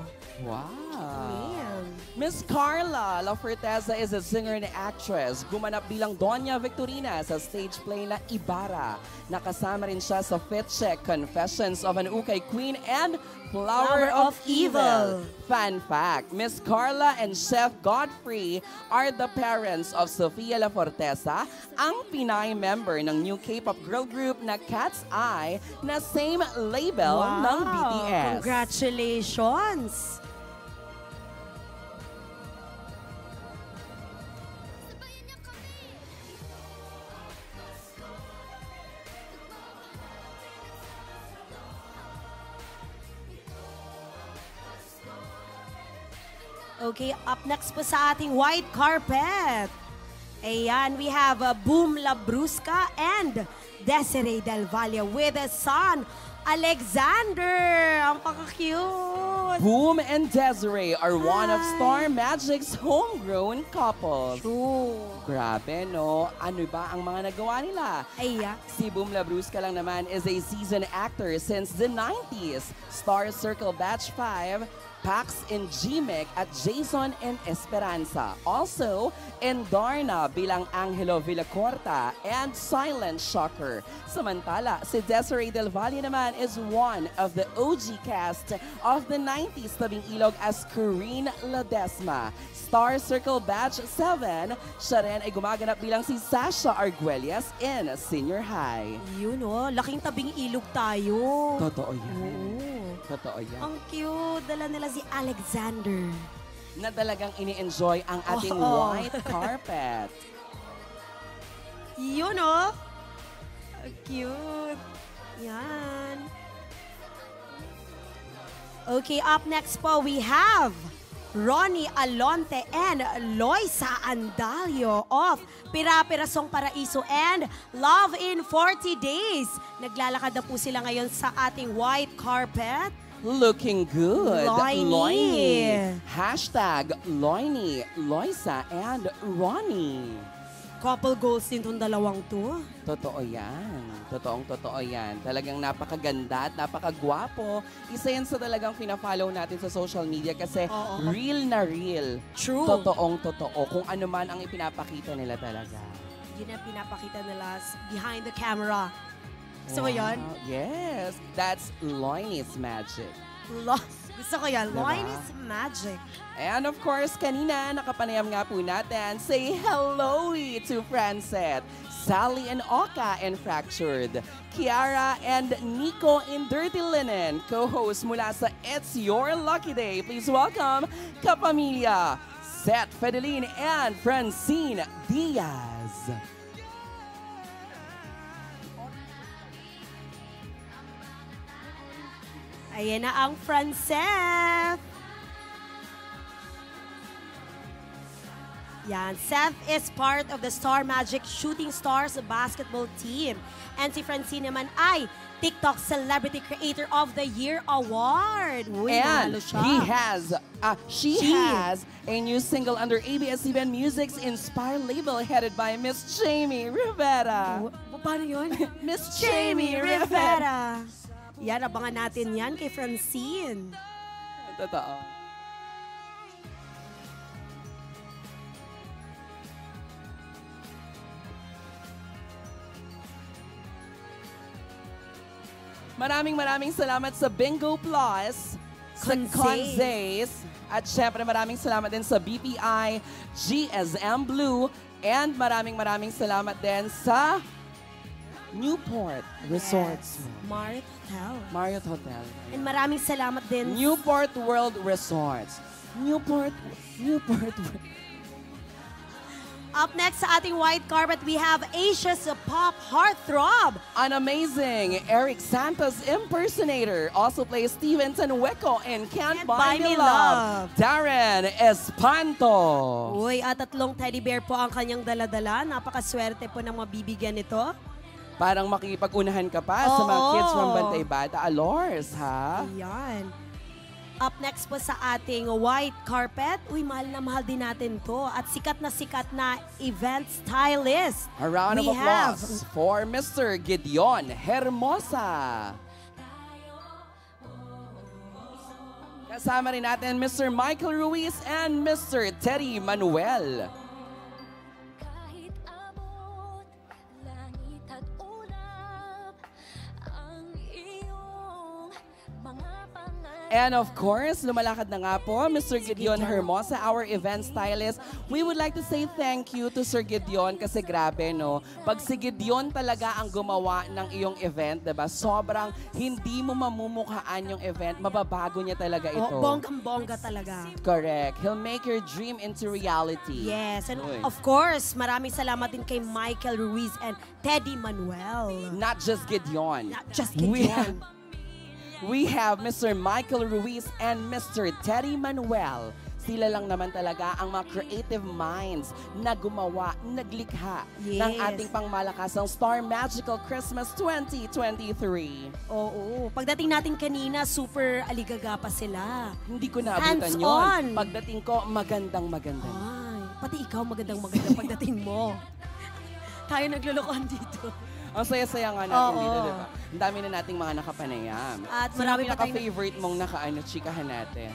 Wow. Miss Carla La Forteza is a singer and actress. Gumanap bilang Doña Victorina sa stage play na Ibarra. Nakasama rin siya sa Fit Check, Confessions of an Ukay Queen, and Flower, of, of Evil. Fun fact, Miss Carla and Chef Godfrey are the parents of Sofia La Forteza, ang Pinay member ng new K-pop girl group na Cat's Eye na same label ng BTS. Congratulations! Okay, up next po sa ating white carpet. Ayan, we have uh, Boom Labrusca and Desiree Del Valle with a son, Alexander. Ang paka-cute. Boom and Desiree are one of Star Magic's homegrown couples. True. Grabe, no? Ano ba ang mga nagawa nila? Aya. Si Boom Labrusca lang naman is a seasoned actor since the 90s. Star Circle Batch 5, Pax in GMIC at Jason in Esperanza. Also, in Darna bilang Angelo Villacorta and Silent Shocker. Samantala, si Desiree Del Valle naman is one of the OG cast of the 90s tabing ilog as Corinne Ledesma. Star Circle Batch 7, siya rin ay gumaganap bilang si Sasha Arguelles in Senior High. Yun oh, laking tabing ilog tayo. Totoo yan. Oo. Totoo yan. Ang cute. Dala nila si Alexander. Na talagang ini-enjoy ang ating Oo. white carpet. Yun oh. Cute. Yan. Okay, up next po we have Ronnie Alonte and Loisa Andalio of Pirapirasong Paraiso and Love in 40 Days. Naglalakad na po sila ngayon sa ating white carpet. Looking good. Loiny. Loiny. Hashtag Loiny, Loisa, and Ronnie. Couple goals din tong dalawang to. Totoo yan. Totoong totoo yan. Talagang napakaganda at napakagwapo. Isa yan sa talagang pina-follow natin sa social media kasi Oo. real na real. True. Totoong totoo. Kung ano man ang ipinapakita nila talaga. Yun ang pinapakita nila behind the camera. Gusto ko Wow. yun? Yes. That's Loiny's magic. Lo- gusto ko yan. Diba? Wine is magic. And of course, kanina nakapanayam nga po natin, say hello to Francet, Sally and Oka in Fractured, Kiara and Nico in Dirty Linen, co-host mula sa It's Your Lucky Day. Please welcome Kapamilya, Seth Fedeline and Francine Diaz. Ayan na ang Franceth. Yan, Seth is part of the Star Magic Shooting Stars basketball team. And si Francine naman ay TikTok Celebrity Creator of the Year Award. Uy, and siya. he has, uh, she, She. has a new single under ABS-CBN Music's Inspire label headed by Miss Jamie Rivera. Pa- Paano yun? Miss Jamie Rivera. Yan, abangan natin yan kay Francine. Totoo. Maraming maraming salamat sa Bingo Plus, sa. Conzays, at syempre maraming salamat din sa BPI, GSM Blue, and maraming maraming salamat din sa Newport Resorts. Yes. Marriott Hotel. Marriott Hotel. And maraming salamat din. Newport World Resorts. Newport, Newport. Up next sa ating white carpet, we have Asia's pop heartthrob. An amazing Eric Santos impersonator also plays Steven Tanueco in Can't, Buy, Me Love. Darren Espanto. Uy, at tatlong teddy bear po ang kanyang daladala. Napakaswerte po ng mabibigyan nito. Parang makikipag-unahan ka pa sa mga Oo. kids from Bantay Bata. Alors, ha? Ayan. Up next po sa ating white carpet, uy, mahal na mahal din natin to. At sikat na sikat na event stylist. A round of We have applause for Mr. Gideon Hermosa. Kasama rin natin Mr. Michael Ruiz and Mr. Teddy Manuel. And of course, lumalakad na nga po, Mr. Gideon Hermosa, our event stylist. We would like to say thank you to Sir Gideon kasi grabe, no? Pag si Gideon talaga ang gumawa ng iyong event, diba? Sobrang hindi mo mamumukhaan yung event, mababago niya talaga ito. Oh, bonggang-bongga talaga. Correct. He'll make your dream into reality. Yes, and Uy. of course, maraming salamat din kay Michael Ruiz and Teddy Manuel. Not just Gideon. Not just We Gideon. have, we have Mr. Michael Ruiz and Mr. Teddy Manuel. Sila lang naman talaga ang mga creative minds na gumawa, naglikha ng Yes. ating pangmalakasang Star Magical Christmas 2023. Oo. Pagdating natin kanina, super aligaga pa sila. Hindi ko naabutan yun. on. Pagdating ko, magandang maganda. Ay, pati ikaw magandang magandang pagdating mo. Tayo naglulukohan dito. Ang saya-saya nga natin Oo. dito, di ba? Ang dami na nating mga nakapanayam. At Sino marami pa tayong- pinaka-favorite mong nakaano, chikahan natin?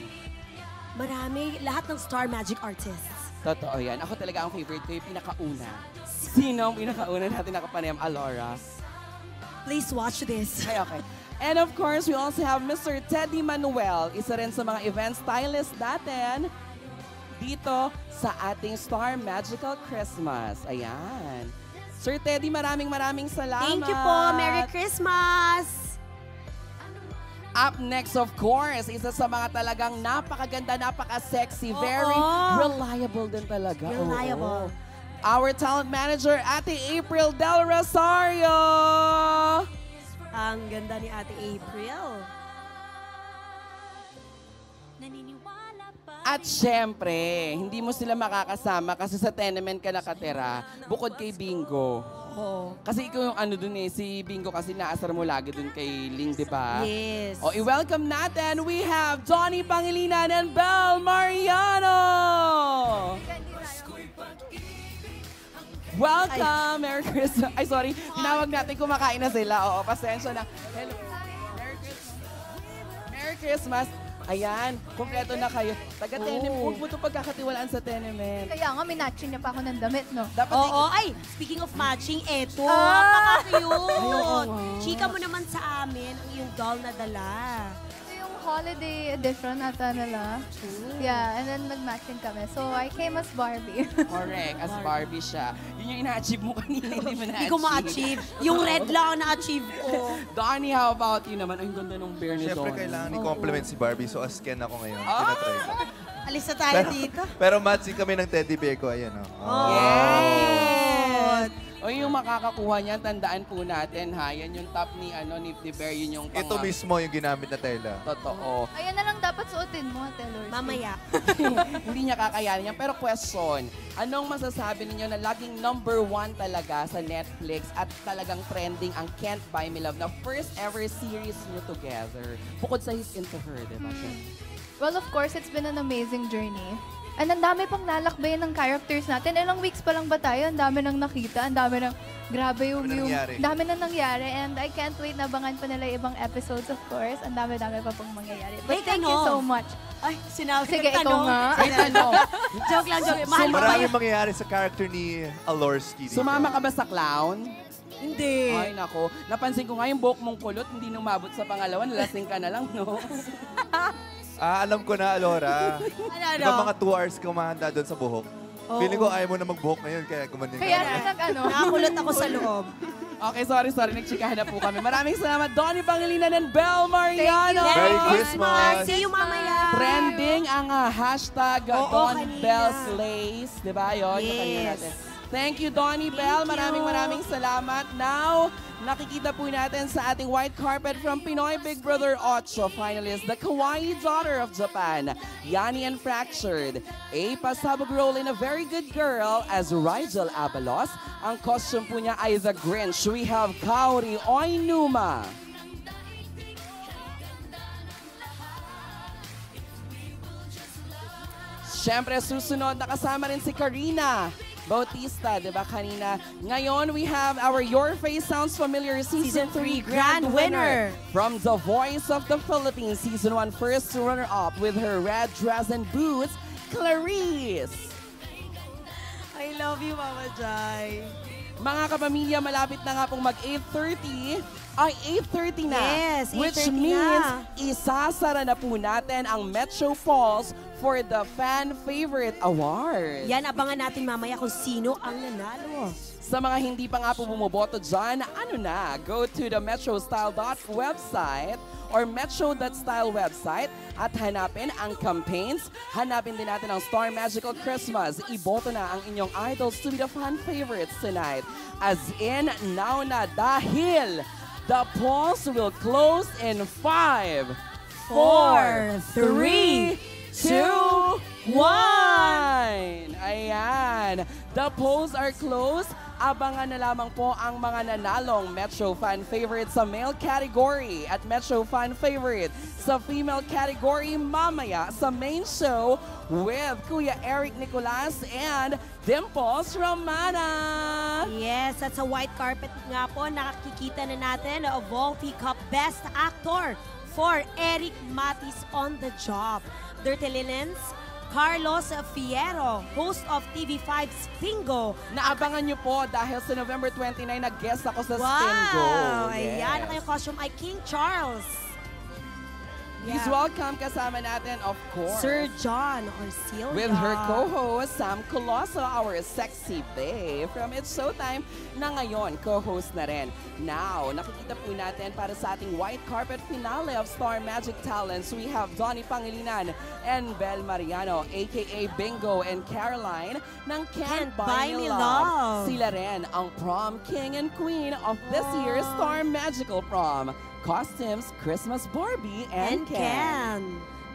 Marami, lahat ng Star Magic artists. Totoo yan. Ako talaga ang favorite ko, yung pinakauna. Sino ang pinakauna natin nakapanayam? Alora. Please watch this. Okay, okay. And of course, we also have Mr. Teddy Manuel, isa rin sa mga event stylist natin dito sa ating Star Magical Christmas. Ayan. Sir Teddy, maraming maraming salamat. Thank you po. Merry Christmas! Up next, of course, isa sa mga talagang napakaganda, napaka-sexy, very Oo. reliable din talaga. Oo. Reliable. Our talent manager, Ate April Del Rosario. Ang ganda ni Ate April. At syempre, hindi mo sila makakasama kasi sa tenement ka nakatira, bukod kay Bingo. Oo. Kasi ikaw yung ano dun eh, si Bingo kasi naasar mo lagi dun kay Ling, di ba? Yes. O, i-welcome natin, we have Johnny Pangilinan and Bel Mariano! Welcome! Merry Christmas! Ay, sorry. Tinawag natin kumakain na sila. Oo, pasensya na. Hello. Merry Christmas. Merry Christmas. Ayan, kompleto na kayo. Taga-tenement. Oh. Huwag mo ito pagkakatiwalaan sa tenement. Kaya nga, minatching niya pa ako ng damit, no? Dapat Oo, ay, speaking of matching, eto, Ah! napaka-cute. Ayoko nga. Chika mo naman sa amin ang iyong doll na dala. Holiday edition ata nila. Yeah, and then nag-matching kami. So, I came as Barbie. Correct, as Barbie siya. Yun yung ina-achieve mo kanina, hindi mo na-achieve. Hindi ko ma-achieve. Yung red lang ang na-achieve ko. Donnie, how about you naman? Ang ganda ng bear ni Siyempre, Donnie. kailangan i-compliment si Barbie, so asken ako ngayon. Ah! Tinatry ko. Alis na tayo Pero, dito. pero matching kami ng teddy bear ko, ayan oh. Oh. Yes! O yung makakakuha niyan, tandaan po natin ha. Yan yung top ni, ano, ni, ni Bear, yun yung pang... Ito mismo yung ginamit na tela. Totoo. Ayan na lang dapat suotin mo, Taylor. Mamaya. Hindi niya kakayanin yan. Pero question, anong masasabi ninyo na laging number one talaga sa Netflix at talagang trending ang Can't Buy Me Love na first ever series niyo together? Bukod sa He's Into Her, di ba? Well, of course, it's been an amazing journey. And ang dami pang lalakbayan ng characters natin. Ilang weeks pa lang ba tayo? Ang dami nang nakita. Ang dami nang, grabe yung, Dami nang yung, nangyari. dami na nangyari. And I can't wait na abangan pa nila yung ibang episodes, of course. Ang dami-dami pa pong mangyayari. But May thank you tanong. so much. Ay, sinabi Sige, ka ikaw nga. May tanong. joke lang, joke. Mahal mo ba Marami mangyayari sa character ni Alorsky dito. Sumama ka ba sa clown? Hindi. Ay, nako. Napansin ko nga yung buhok mong kulot, hindi nang mabot sa pangalawa, nalasing ka na lang, no? Ah, alam ko na, Alora. Ano, Di ano? ba mga two hours ka umahanda doon sa buhok? Oo. Feeling ko ayaw mo na magbuhok ngayon, kaya gumanyan Kaya ka. na nag ano. Nakakulot ako sa loob. Okay, sorry, sorry. Nagchikahan na po kami. Maraming salamat, Donnie Pangilinan and Bel Mariano! Merry Christmas! See you mamaya. Trending ang ah, hashtag Oo, Don kanina. Slays. Di ba yun? Yung kanina Yes. natin. Thank you, Donnie Bell. Maraming you. maraming salamat. Now, nakikita po natin sa ating white carpet from Pinoy Big Brother 8 finalist, the kawaii daughter of Japan, Yani and Fractured. A pasabog role in A Very Good Girl as Rigel Abalos. Ang costume po niya ay The Grinch. We have Kaori Oinuma. Siyempre, susunod na rin si Karina Bautista, di ba kanina? Ngayon, we have our Your Face Sounds Familiar Season, Season 3 3 Grand Grand Winner. Winner. From The Voice of the Philippines, Season 1 First Runner-Up with her red dress and boots, Clarice. I love you, Mama Jai. Mga kapamilya, malapit na nga pong mag 8.30. Ay, 8.30 na. Yes, Which 8:30 means, na. isasara na po natin ang Metro Falls for the Fan Favorite Award. Yan, abangan natin mamaya kung sino ang nanalo. Sa mga hindi pa nga po bumoboto dyan, ano na, go to the metrostyle.website website or metro.style website at hanapin ang campaigns. Hanapin din natin ang Star Magical Christmas. Iboto na ang inyong idols to be the fan favorites tonight. As in, now na dahil the polls will close in 5, 4, 3, 2, 1! Ayan. The polls are closed. Abangan na lamang po ang mga nanalong Metro Fan Favorite sa male category at Metro Fan Favorite sa female category mamaya sa main show with Kuya Eric Nicolas and Dimples Romana. Yes, at sa white carpet nga po, nakikita na natin a Volti Cup Best Actor for Eric Matis on the Job. Dirty Linens, Carlos Fierro, host of TV5's Bingo. Naabangan nyo po dahil sa November 29 nag-guest ako sa Wow! Stingo. Ayan, Yes. ang kanyang costume ay King Charles. Please Yeah. welcome kasama natin, of course. Sir John Orsilio. With her co-host, Sam Colosso, our sexy babe from It's Showtime, na ngayon co-host na rin. Now, nakikita po natin para sa ating white carpet finale of Star Magic Talents, we have Donnie Pangilinan and Bel Mariano, aka Bingo and Caroline ng Can't, Buy, Me Love. Sila rin ang prom king and queen of this year's Star Magical Prom. Costumes, Christmas Barbie, and, And Ken.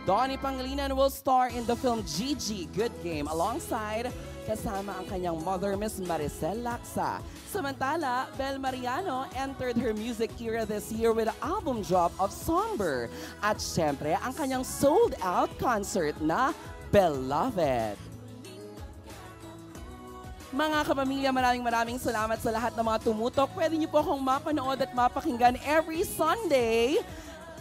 Donnie Pangilinan will star in the film Gigi Good Game alongside kasama ang kanyang mother, Miss Maricel Laksa. Samantala, Bel Mariano entered her music era this year with an album drop of Somber. At syempre, ang kanyang sold-out concert na Beloved. Mga kapamilya, maraming maraming salamat sa lahat ng mga tumutok. Pwede niyo po akong mapanood at mapakinggan every Sunday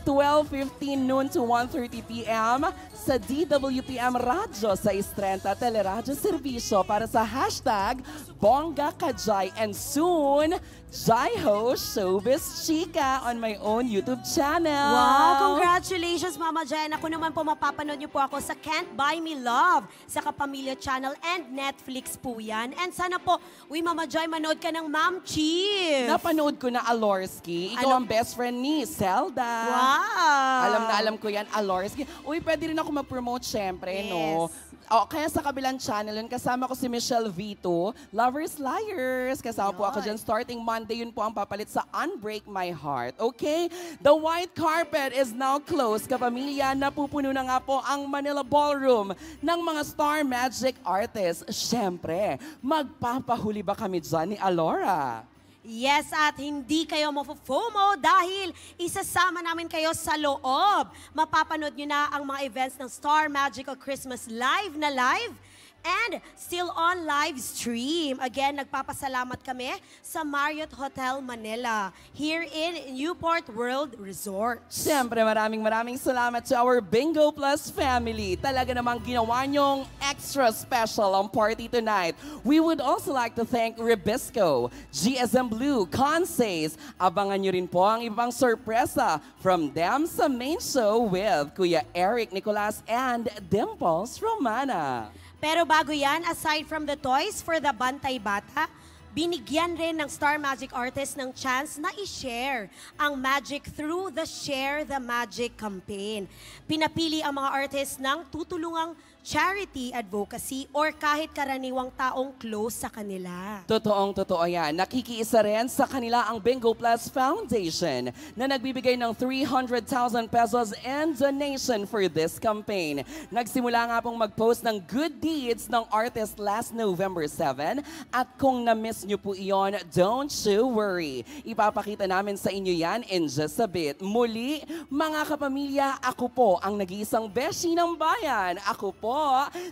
12.15 noon to 1.30 p.m. sa DWPM Radyo sa Istrenta Teleradyo Servisyo para sa hashtag Bongga Kajay and soon, Jaiho Showbiz Chica on my own YouTube channel. Wow, congratulations Mama Jen. Ako naman po mapapanood niyo po ako sa Can't Buy Me Love sa Kapamilya Channel and Netflix po yan. And sana po, uy Mama Joy, manood ka ng Ma'am Chief. Napanood ko na Alorski. Ikaw Ano? ang best friend ni Zelda. Wow! Alam na alam ko yan, Alorski. Uy, pwede rin ako mag-promote syempre, no? Yes. O, kaya sa kabilang channel yun, kasama ko si Michelle Vito, Lovers Liars. Kasama po ako dyan. Starting Monday, yun po ang papalit sa Unbreak My Heart. Okay? The white carpet is now closed. Kapamilya, napupuno na nga po ang Manila Ballroom ng mga Star Magic artists. Siyempre, magpapahuli ba kami dyan ni Alora? Yes, at hindi kayo mafo-FOMO dahil isasama namin kayo sa loob. Mapapanood nyo na ang mga events ng Star Magical Christmas live na live and still on live stream. Again, nagpapasalamat kami sa Marriott Hotel Manila here in Newport World Resort. Siyempre, maraming maraming salamat to our Bingo Plus family. Talaga namang ginawa nyong extra special ang party tonight. We would also like to thank Ribisco, GSM Blue, Consays. Abangan nyo rin po ang ibang sorpresa from them sa main show with Kuya Eric Nicolas and Dimples Romana. Pero bago yan, aside from the toys for the Bantay Bata, binigyan rin ng Star Magic Artist ng chance na i-share ang magic through the Share the Magic campaign. Pinapili ang mga artist ng tutulungang charity advocacy or kahit karaniwang taong close sa kanila. Totoong totoo yan. Nakikiisa rin sa kanila ang Bingo Plus Foundation na nagbibigay ng 300,000 pesos in donation for this campaign. Nagsimula nga pong mag-post ng good deeds ng artist last November 7 at kung na-miss nyo po iyon, don't you worry. Ipapakita namin sa inyo yan in just a bit. Muli, mga kapamilya, ako po ang nag-iisang beshi ng bayan. Ako po,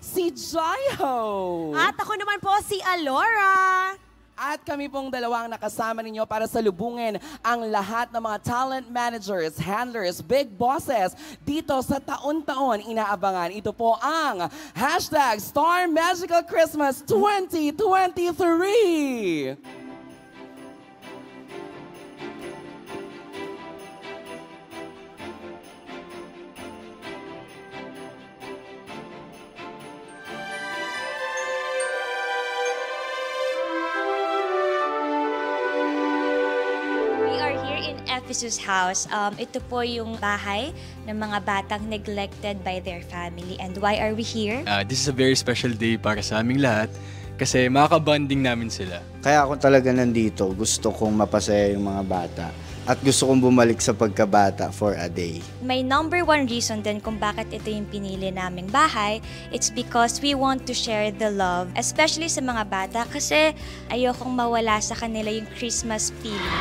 si Jaiho. At ako naman po si Alora. At kami pong dalawang nakasama ninyo para salubungin ang lahat ng mga talent managers, handlers, big bosses dito sa taon-taon inaabangan. Ito po ang hashtag Star Magical Christmas 2023! Ephesus House. Um, ito po yung bahay ng mga batang neglected by their family. And why are we here? Uh, this is a very special day para sa aming lahat kasi makakabanding namin sila. Kaya ako talaga nandito, gusto kong mapasaya yung mga bata. At gusto kong bumalik sa pagkabata for a day. May number one reason din kung bakit ito yung pinili naming bahay. It's because we want to share the love, especially sa mga bata kasi ayokong mawala sa kanila yung Christmas feeling.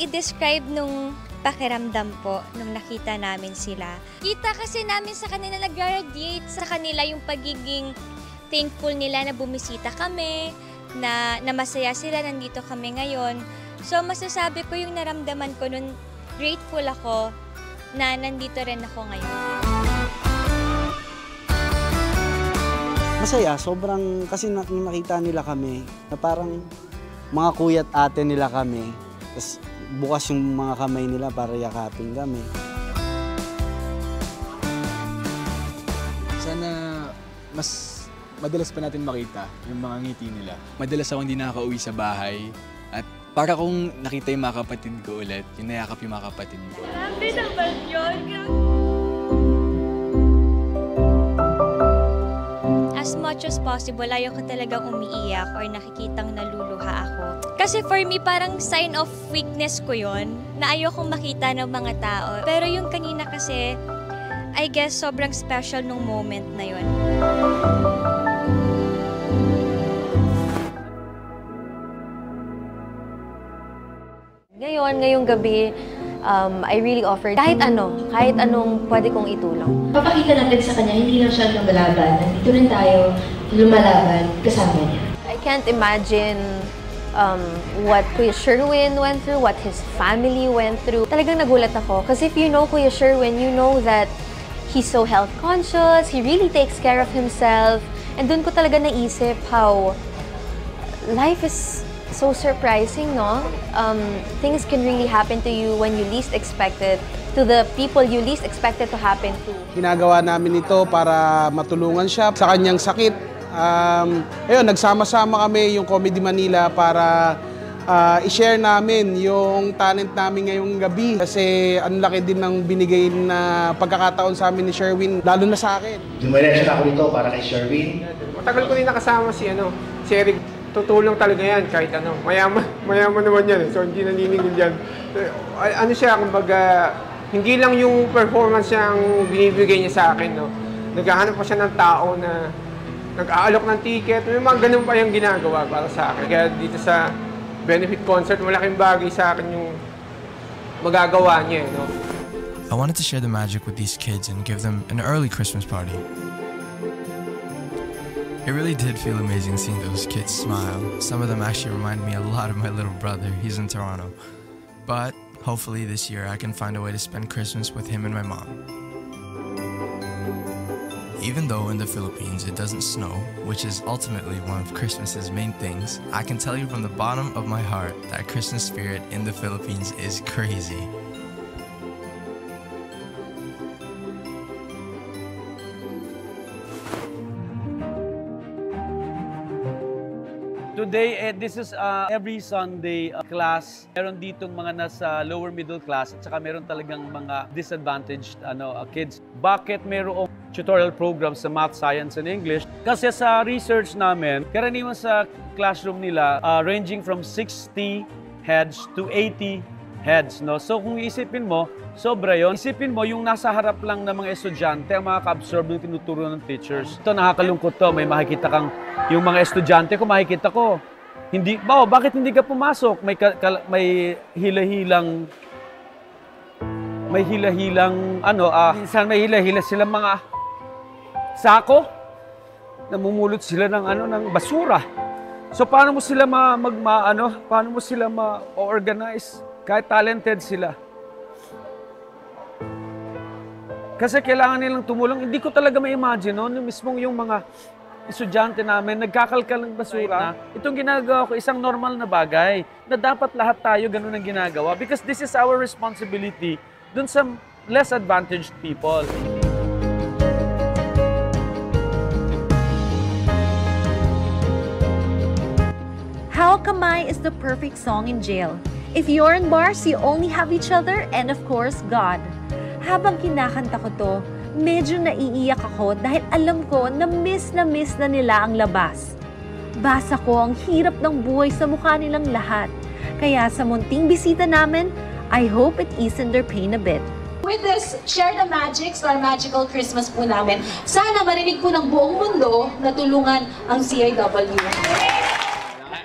I-describe nung pakiramdam po nung nakita namin sila. Kita kasi namin sa kanila nag-radiate sa kanila yung pagiging thankful nila na bumisita kami, na, na masaya sila, nandito kami ngayon. So masasabi ko yung naramdaman ko nun, grateful ako na nandito rin ako ngayon. Masaya, sobrang, kasi nakita nila kami, na parang mga kuya at ate nila kami. Tapos bukas yung mga kamay nila para yakapin kami. Sana mas madalas pa natin makita yung mga ngiti nila. Madalas ako hindi nakaka-uwi sa bahay at para kung nakita yung mga kapatid ko ulit, yung nayakap yung mga kapatid ko. Grabe naman yun. As much as possible, ayoko talagang umiiyak or nakikitang naluluha ako. Kasi for me, parang sign of weakness ko yon na ayokong makita ng mga tao. Pero yung kanina kasi, I guess sobrang special nung moment na yon. Ngayon, ngayong gabi, um, I really offered kahit ano, kahit anong pwede kong itulong. Papakita natin sa kanya, hindi lang siya lumalaban. Nandito rin tayo, lumalaban, kasama niya. I can't imagine um, what Kuya Sherwin went through, what his family went through. Talagang nagulat ako. Kasi if you know Kuya Sherwin, you know that he's so health conscious, he really takes care of himself. And dun ko talaga naisip how life is so surprising, no? Um, things can really happen to you when you least expect it, to the people you least expect it to happen to. Ginagawa namin ito para matulungan siya sa kanyang sakit. Um, ayun, nagsama-sama kami yung Comedy Manila para ah, i-share namin yung talent namin ngayong gabi. Kasi ang laki din ng binigay na pagkakataon sa amin ni Sherwin, lalo na sa akin. Dumiretso na ako dito para kay Sherwin. Matagal ko din nakasama si ano, si Eric. Tutulong talaga yan kahit ano. Mayaman, mayaman naman yan eh. So hindi naniningil yan. Eh, Ano siya, kumbaga, hindi lang yung performance niya ang binibigay niya sa akin, no. Naghahanap pa siya ng tao na nag-aalok ng ticket. May mga ganun pa yung ginagawa para sa akin. Kaya dito sa benefit concert, malaking bagay sa akin yung magagawa niya, eh, no. I wanted to share the magic with these kids and give them an early Christmas party. It really did feel amazing seeing those kids smile. Some of them actually remind me a lot of my little brother. He's in Toronto. But hopefully this year I can find a way to spend Christmas with him and my mom. Even though in the Philippines it doesn't snow, which is ultimately one of Christmas's main things, I can tell you from the bottom of my heart that Christmas spirit in the Philippines is crazy. Today, eh, this is uh, every Sunday uh, class. Meron ditong mga nasa lower middle class at saka meron talagang mga disadvantaged ano, uh, kids. Bakit mayroong tutorial program sa math, science, and English? Kasi sa research namin, karaniwan sa classroom nila, uh, ranging from 60 heads to 80 heads. No? So kung iisipin mo, sobra yon. Isipin mo, yung nasa harap lang ng mga estudyante ang makaka-absorb ng tinuturo ng teachers. Ito, nakakalungkot to. May makikita kang, yung mga estudyante ko, makikita ko, hindi, ba, bakit hindi ka pumasok? May, ka, kal- may hila-hilang, may hila-hilang, ano, ah, minsan may hila-hila silang mga sako. Namumulot sila ng, ano, ng basura. So, paano mo sila ma, mag, ma, ano, paano mo sila ma-organize? Kahit talented sila. Kasi kailangan nilang tumulong. Hindi ko talaga ma-imagine noon, yung mismong yung mga estudyante namin, nagkakalkal ng basura. Itong ginagawa ko, isang normal na bagay na dapat lahat tayo ganun ang ginagawa because this is our responsibility dun sa less advantaged people. How Kamay is the perfect song in jail. If you're in bars, you only have each other and of course, God. Habang kinakanta ko to, medyo naiiyak ako dahil alam ko na miss na miss na nila ang labas. Basa ko ang hirap ng buhay sa mukha nilang lahat. Kaya sa munting bisita namin, I hope it eased their pain a bit. With this, share the magic, Star Magical Christmas po namin. Sana marinig po ng buong mundo na tulungan ang CIW.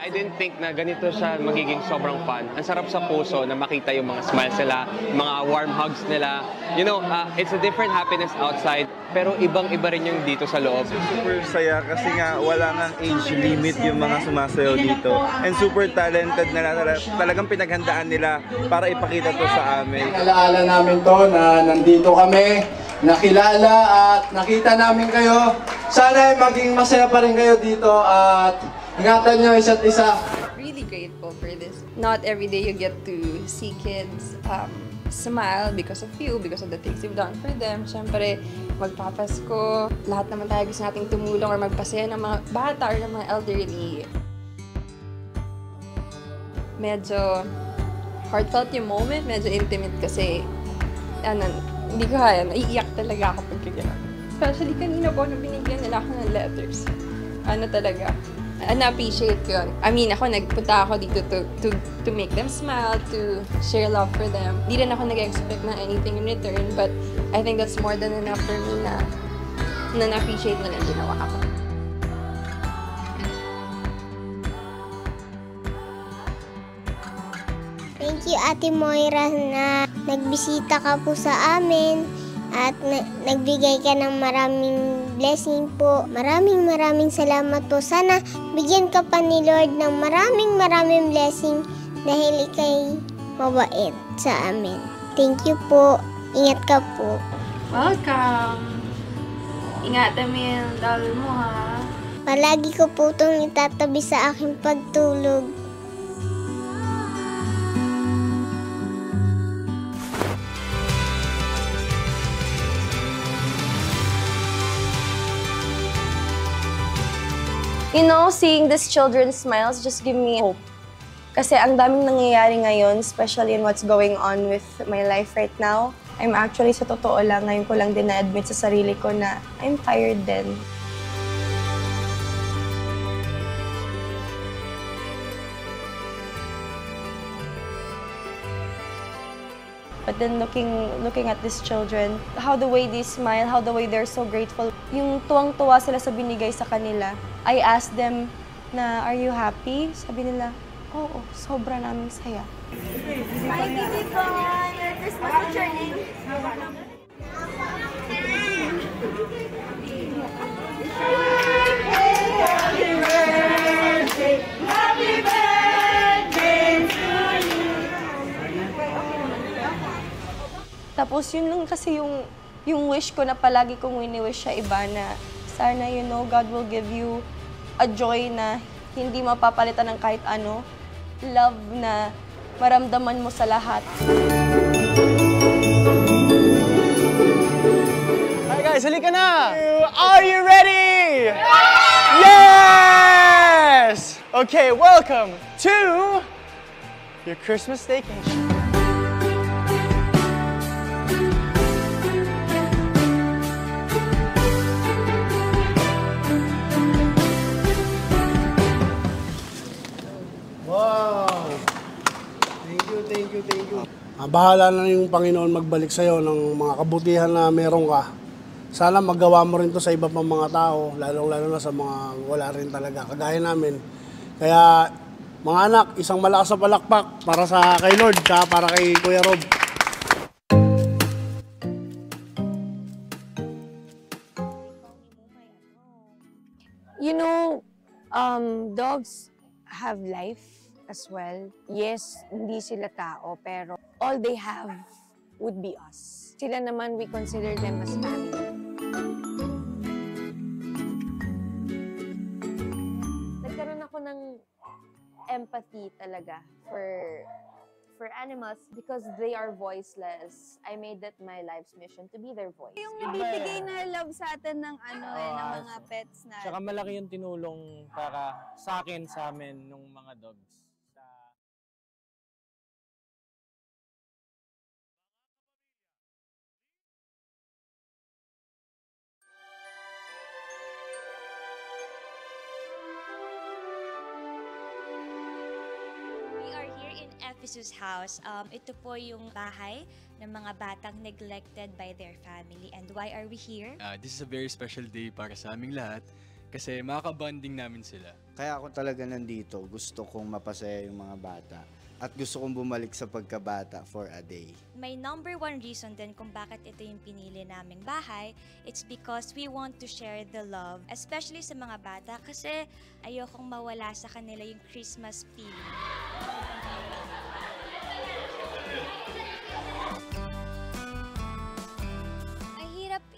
I didn't think na ganito siya magiging sobrang fun. Ang sarap sa puso na makita yung mga smiles nila, mga warm hugs nila. You know, uh, it's a different happiness outside, pero ibang-iba rin yung dito sa loob. Super saya kasi nga wala nang age limit yung mga sumasayaw dito. And super talented na tala- talagang pinaghandaan nila para ipakita to sa amin. Alaala namin to na nandito kami, nakilala at nakita namin kayo. Sana ay maging masaya pa rin kayo dito at ingatan nyo isa't isa. really grateful for this. Not every day you get to see kids um, smile because of you, because of the things you've done for them. Siyempre, magpapasko, lahat naman tayo gusto nating tumulong or magpasaya ng mga bata or ng mga elderly. Medyo heartfelt yung moment, medyo intimate kasi ano, hindi ko kaya, naiiyak talaga ako pag gano'n. Especially kanina po na binigyan nila ako ng letters. Ano talaga, na-appreciate ko yun. I mean, ako nagpunta ako dito to, to, to make them smile, to share love for them. Di rin ako nag-expect na anything in return, but I think that's more than enough for me na, na na-appreciate nila yung ginawa ko. Thank you Ate Moira na nagbisita ka po sa amin at na- nagbigay ka ng maraming blessing po. Maraming maraming salamat po. Sana bigyan ka pa ni Lord ng maraming maraming blessing dahil ikay mabait sa amin. Thank you po. Ingat ka po. Welcome! Ingatan mo yung mo, ha? Palagi ko po itong itatabi sa aking pagtulog. You know, seeing these children's smiles just give me hope. Kasi ang daming nangyayari ngayon, especially in what's going on with my life right now. I'm actually, sa totoo lang, ngayon ko lang din na-admit sa sarili ko na I'm tired din. But then looking looking at these children, how the way they smile, how the way they're so grateful. Yung tuwang-tuwa sila sa binigay sa kanila. I asked them na, are you happy? Sabi nila, oo, sobra naming saya. Hi! Your Christmas journey. Happy birthday! Happy birthday to you! Tapos yun lang kasi yung, yung wish ko na palagi kong wini-wish sa iba na sana, you know, God will give you a joy na hindi mapapalitan ng kahit ano. Love na maramdaman mo sa lahat. Hi guys, halika na! Are you ready? Yes! Okay, welcome to your Christmas staycation. Wow! Thank you, thank you, thank you. Ah, bahala na yung Panginoon magbalik sa'yo ng mga kabutihan na meron ka. Sana magawa mo rin to sa iba pang mga tao, lalong-lalo na sa mga wala rin talaga, kagaya namin. Kaya, mga anak, isang malakas na palakpak para sa kay Lord, tsaka para kay Kuya Rob. You know, um, dogs have life as well. Yes, hindi sila tao, pero all they have would be us. Sila naman, we consider them as family. Nagkaroon ako ng empathy talaga for for animals because they are voiceless. I made that my life's mission to be their voice. Yung nabibigay na love sa atin ng ano eh, ng Oo, mga pets na. Tsaka malaki yung tinulong para sa akin, sa amin, nung mga dogs. Ephesus House. Um, ito po yung bahay ng mga batang neglected by their family. And why are we here? Ah, this is a very special day para sa aming lahat kasi makaka-bonding namin sila. Kaya ako talaga nandito, gusto kong mapasaya yung mga bata. At gusto kong bumalik sa pagkabata for a day. May number one reason din kung bakit ito yung pinili naming bahay, it's because we want to share the love, especially sa mga bata kasi ayokong mawala sa kanila yung Christmas feeling.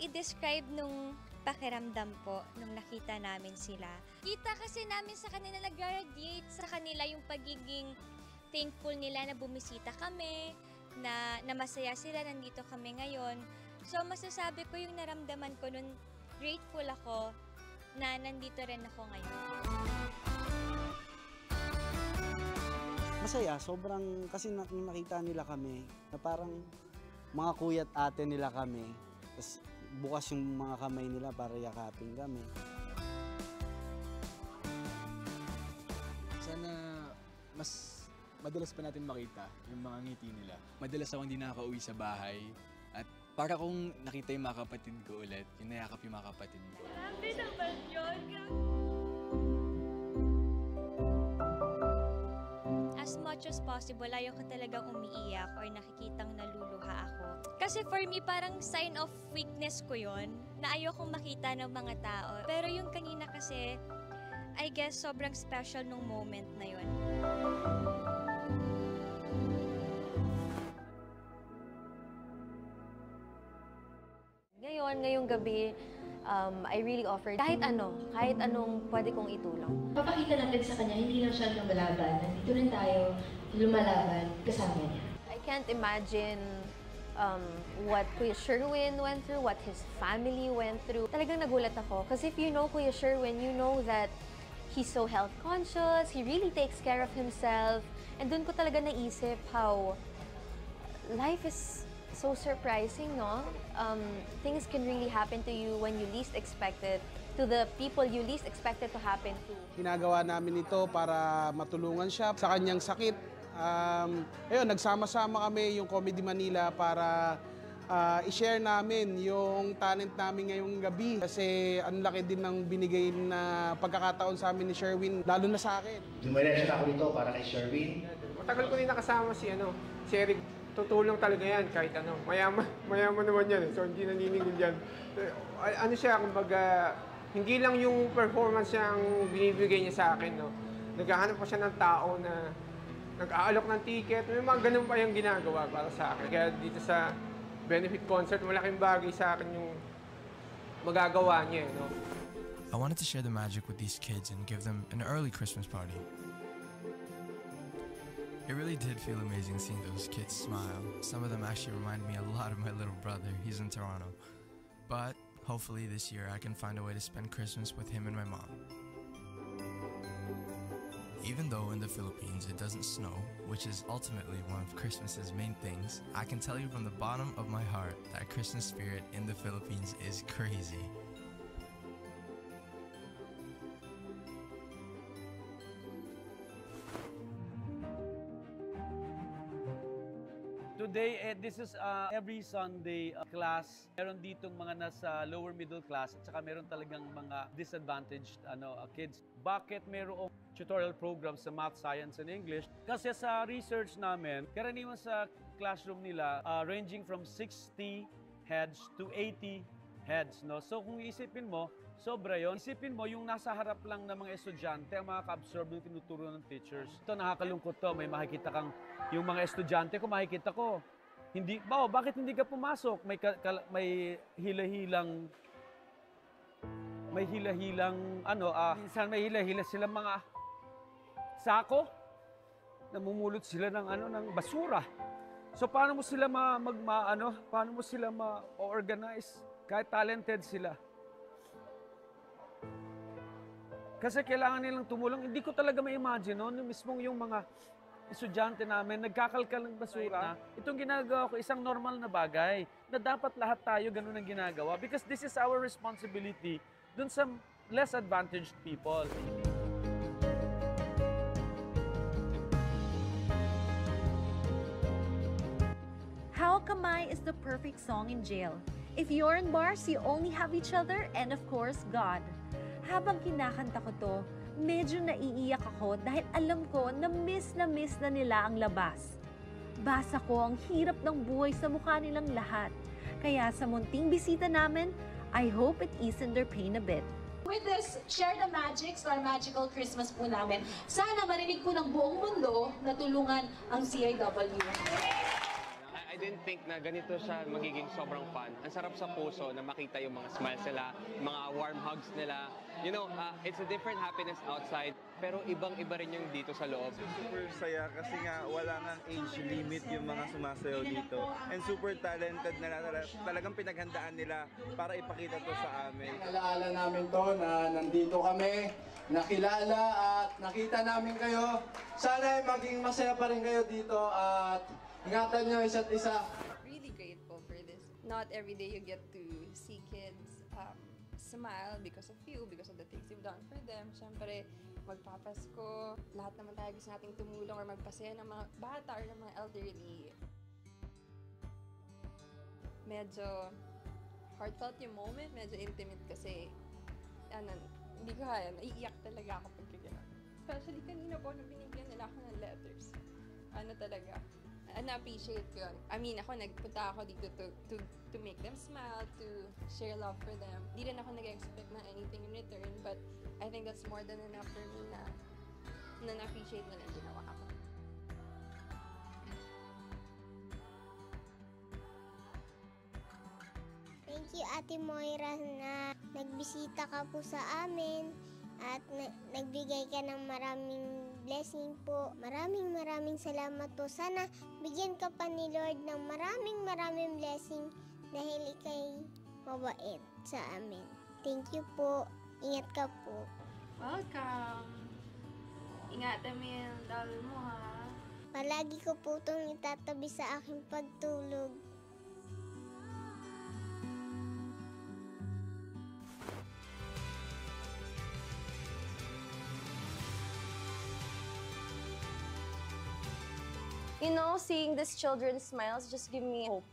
I-describe nung pakiramdam po nung nakita namin sila. Kita kasi namin sa kanila nag-radiate sa kanila yung pagiging thankful nila na bumisita kami, na, na masaya sila, nandito kami ngayon. So masasabi ko yung naramdaman ko nun, grateful ako na nandito rin ako ngayon. Masaya, sobrang, kasi nakita nila kami, na parang mga kuya at ate nila kami, tapos bukas yung mga kamay nila para yakapin kami. Sana mas madalas pa natin makita yung mga ngiti nila. Madalas ako hindi nakaka-uwi sa bahay at para kung nakita yung mga kapatid ko ulit, yung nayakap yung mga kapatid ko. Happy naman yun! As much as possible, ayoko talagang umiiyak or nakikitang naluluha ako. Kasi for me, parang sign of weakness ko yon na ayokong makita ng mga tao. Pero yung kanina kasi, I guess sobrang special nung moment na yon. Ngayon, ngayong gabi, um, I really offered kahit ano, kahit anong pwede kong itulong. Papakita natin sa kanya, hindi lang siya lumalaban. Nandito rin tayo, lumalaban, kasama niya. I can't imagine um, what Kuya Sherwin went through, what his family went through. Talagang nagulat ako. Kasi if you know Kuya Sherwin, you know that he's so health conscious, he really takes care of himself. And dun ko talaga naisip how life is so surprising, no? Um, things can really happen to you when you least expect it, to the people you least expect it to happen to. Ginagawa namin ito para matulungan siya sa kanyang sakit. Um, ayun, nagsama-sama kami yung Comedy Manila para ah, i-share namin yung talent namin ngayong gabi. Kasi ang laki din ng binigay na pagkakataon sa amin ni Sherwin, lalo na sa akin. Dumiretso na ako dito para kay Sherwin. Matagal ko din nakasama si ano, si Eric. Tutulong talaga yan kahit ano. Mayaman, mayaman naman yan eh. So hindi naniningil yan. Eh, Ano siya, kumbaga, hindi lang yung performance niya ang binibigay niya sa akin, no. Naghahanap pa siya ng tao na nag-aalok ng ticket. May mga ganun pa yung ginagawa para sa akin. Kaya dito sa benefit concert, malaking bagay sa akin yung magagawa niya, eh, no. I wanted to share the magic with these kids and give them an early Christmas party. It really did feel amazing seeing those kids smile. Some of them actually remind me a lot of my little brother. He's in Toronto. But hopefully this year I can find a way to spend Christmas with him and my mom. Even though in the Philippines it doesn't snow, which is ultimately one of Christmas's main things, I can tell you from the bottom of my heart that Christmas spirit in the Philippines is crazy. Today, eh, this is uh, every Sunday uh, class. Meron ditong mga nasa lower middle class at saka meron talagang mga disadvantaged ano, uh, kids. Bakit merong tutorial program sa math, science, and English? Kasi sa research namin, karaniwan sa classroom nila uh, ranging from 60 heads to 80 heads. No? So kung isipin mo, sobra yon. Isipin mo, yung nasa harap lang ng mga estudyante ang makaka-absorb ng tinuturo ng teachers. Ito, nakakalungkot to. May makikita kang, yung mga estudyante ko, makikita ko, hindi, ba, bakit hindi ka pumasok? May, ka, kal- may hila-hilang, may hila-hilang, ano, ah, minsan may hila-hila silang mga sako. Namumulot sila ng, ano, ng basura. So, paano mo sila ma, mag, ma, ano, paano mo sila ma-organize? Kahit talented sila. Kasi kailangan nilang tumulong. Hindi ko talaga ma-imagine no, yung mismong yung mga estudyante namin, nagkakalkal ng basura. Itong ginagawa ko, isang normal na bagay na dapat lahat tayo ganun ang ginagawa because this is our responsibility dun sa less advantaged people. How Kamay is the perfect song in jail. If you're in bars, you only have each other and of course, God. Habang kinakanta ko to, medyo naiiyak ako dahil alam ko na miss na miss na nila ang labas. Basa ko ang hirap ng buhay sa mukha nilang lahat. Kaya sa munting bisita namin, I hope it eased their pain a bit. With this, share the magic sa Magical Christmas po namin. Sana marinig po ng buong mundo na tulungan ang CIW. I, didn't think na ganito siya magiging sobrang fun. Ang sarap sa puso na makita yung mga smiles nila, mga warm hugs nila. You know, uh, it's a different happiness outside, pero ibang-iba rin yung dito sa loob. Super saya kasi nga wala nang age limit yung mga sumasayaw dito. And super talented na tala- talagang pinaghandaan nila para ipakita to sa amin. Alaala namin to na nandito kami, nakilala at nakita namin kayo. Sana ay maging masaya pa rin kayo dito at ingatan nyo isa't isa. really grateful for this. Not every day you get to see kids um, smile because of you, because of the things you've done for them. Siyempre, magpapasko, lahat naman tayo gusto nating tumulong or magpasaya ng mga bata or ng mga elderly. Medyo heartfelt yung moment, medyo intimate kasi ano, hindi ko kaya, naiiyak talaga ako pag gano'n. Especially kanina po nung binigyan nila ako ng letters. Ano talaga, uh, na-appreciate ko yun. I mean, ako, nagpunta ako dito to, to, to make them smile, to share love for them. Di rin ako nag-expect ng anything in return, but I think that's more than enough for me na, na na-appreciate nila ginawa ko. Thank you Ate Moira na nagbisita ka po sa amin at na- nagbigay ka ng maraming blessing po. Maraming maraming salamat po. Sana bigyan ka pa ni Lord ng maraming maraming blessing dahil ikay mabait sa amin. Thank you po. Ingat ka po. Welcome! Ingatan mo yung dami mo, ha? Palagi ko po itong itatabi sa aking pagtulog. You know, seeing these children's smiles just give me hope.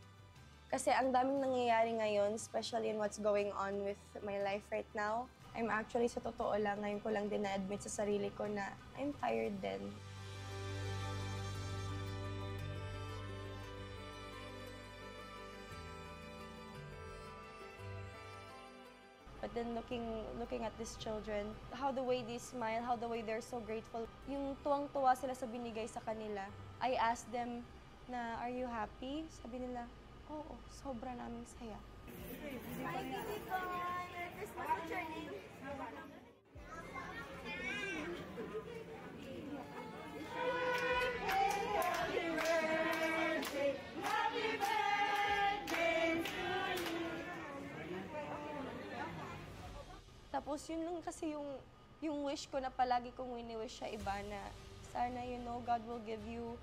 Kasi ang daming nangyayari ngayon, especially in what's going on with my life right now. I'm actually, sa totoo lang, ngayon ko lang din na-admit sa sarili ko na I'm tired din. But then looking looking at these children, how the way they smile, how the way they're so grateful. Yung tuwang-tuwa sila sa binigay sa kanila. I asked them na, are you happy? Sabi nila, oo, sobra naming saya. Hi, Kitty! Merry Christmas! What's your name? Tapos yun lang kasi yung yung wish ko na palagi kong wini-wish sa iba na sana, you know, God will give you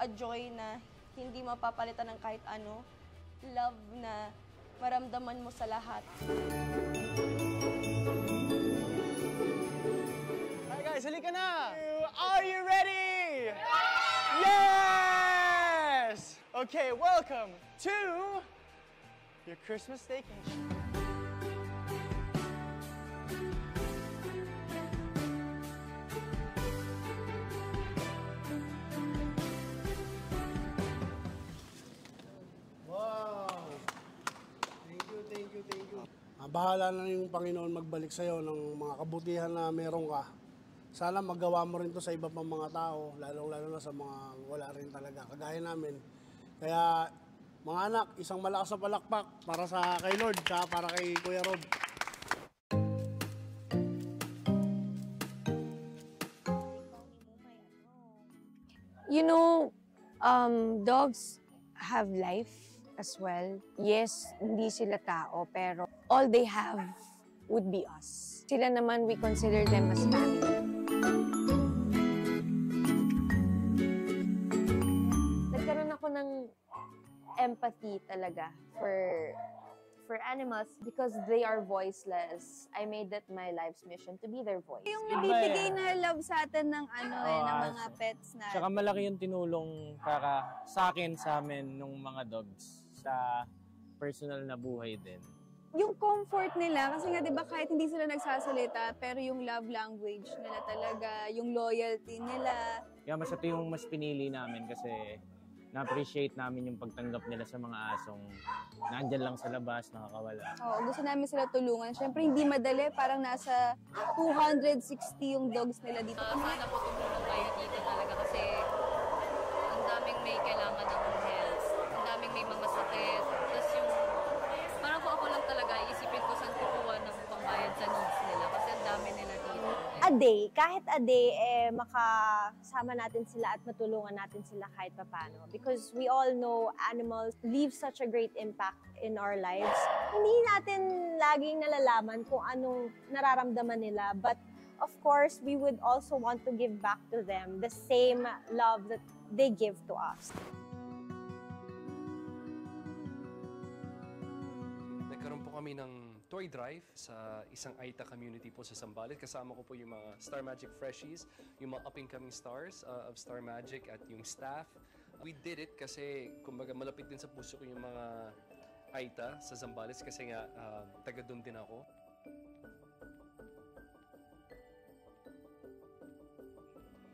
a joy na hindi mapapalitan ng kahit ano. Love na maramdaman mo sa lahat. Hi guys, halika na! Are you ready? Yes! Okay, welcome to your Christmas staycation. Bahala na yung Panginoon magbalik sa'yo ng mga kabutihan na meron ka. Sana magawa mo rin to sa iba pang mga tao, lalong-lalo na sa mga wala rin talaga, kagaya namin. Kaya, mga anak, isang malakas na palakpak para sa kay Lord, tsaka para kay Kuya Rob. You know, um, dogs have life as well. Yes, hindi sila tao, pero all they have would be us. Sila naman, we consider them as family. Nagkaroon ako ng empathy talaga for for animals because they are voiceless. I made that my life's mission to be their voice. Yung nabibigay na love sa atin ng ano eh, ng Oo, mga pets na. Tsaka malaki yung tinulong para sa akin, sa amin, nung mga dogs sa personal na buhay din. yung comfort nila, kasi nga 'di ba kahit hindi sila nagsasalita, pero yung love language nila talaga, yung loyalty nila. Kaya mas ito yung mas pinili namin kasi na-appreciate namin yung pagtanggap nila sa mga asong nandyan lang sa labas, nakakawala. Oo, gusto namin sila tulungan. Siyempre hindi madali, parang nasa 260 yung dogs nila dito. sana po tumulong kayo dito talaga kasi ang daming may kailangan ng health. Ang daming may mga Day, kahit a day, eh, makasama natin sila at matulungan natin sila kahit papano. Because we all know animals leave such a great impact in our lives. Hindi natin laging nalalaman kung anong nararamdaman nila. But of course, we would also want to give back to them the same love that they give to us. Nagkaroon po kami ng toy drive sa isang AITA community po sa Zambales. Kasama ko po yung mga Star Magic Freshies, yung mga up-and-coming stars uh, of Star Magic at yung staff. We did it kasi kumbaga malapit din sa puso ko yung mga AITA sa Zambales kasi nga uh, taga doon din ako.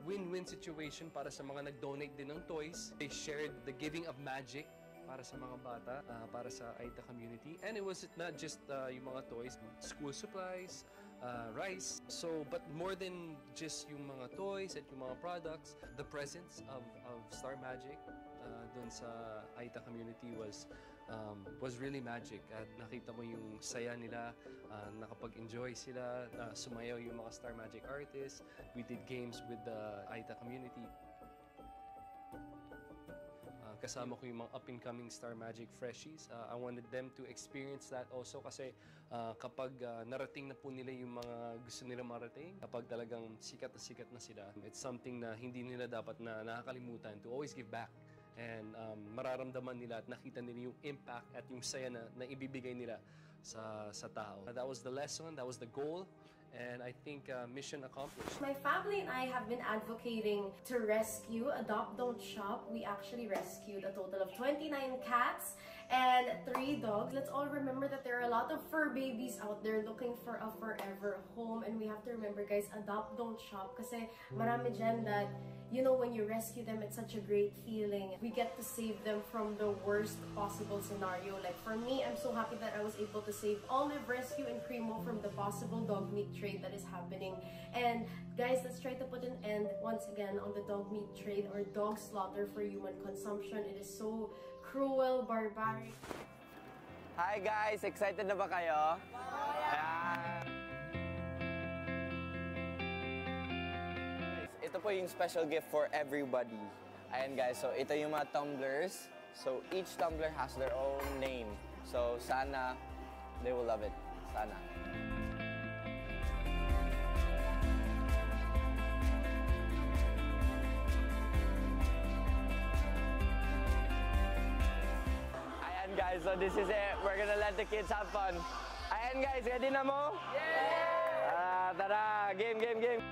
Win-win situation para sa mga nag-donate din ng toys. They shared the giving of magic para sa mga bata, ah, para sa AITA community. And it was not just uh, yung mga toys, school supplies, uh, rice. So, but more than just yung mga toys at yung mga products, the presence of, of Star Magic uh, dun sa AITA community was um, was really magic. At nakita mo yung saya nila, uh, nakapag-enjoy sila, uh, sumayaw yung mga Star Magic artists. We did games with the AITA community. Kasama ko yung mga up-and-coming Star Magic Freshies. Uh, I wanted them to experience that also kasi uh, kapag uh, narating na po nila yung mga gusto nila marating, kapag talagang sikat na sikat na sila, it's something na hindi nila dapat na nakakalimutan to always give back. And um, mararamdaman nila at nakita nila yung impact at yung saya na, na ibibigay nila sa, sa tao. That was the lesson, that was the goal, and I think uh, mission accomplished. My family and I have been advocating to rescue Adopt Don't Shop. We actually rescued a total of 29 cats and three dogs. Let's all remember that there are a lot of fur babies out there looking for a forever home. And we have to remember, guys, adopt, don't shop. Kasi marami dyan that, you know, when you rescue them, it's such a great feeling. We get to save them from the worst possible scenario. Like for me, I'm so happy that I was able to save Olive, Rescue, and Primo from the possible dog meat trade that is happening. And guys, let's try to put an end once again on the dog meat trade or dog slaughter for human consumption. It is so cruel, barbaric. Hi guys! Excited na ba kayo? Ayan. Ito po yung special gift for everybody. Ayan guys, so ito yung mga tumblers. So each tumbler has their own name. So sana they will love it. Sana. Guys. So this is it. We're gonna let the kids have fun. Ayan guys, ready na mo? Yeah! Ah, tara, game, game, game.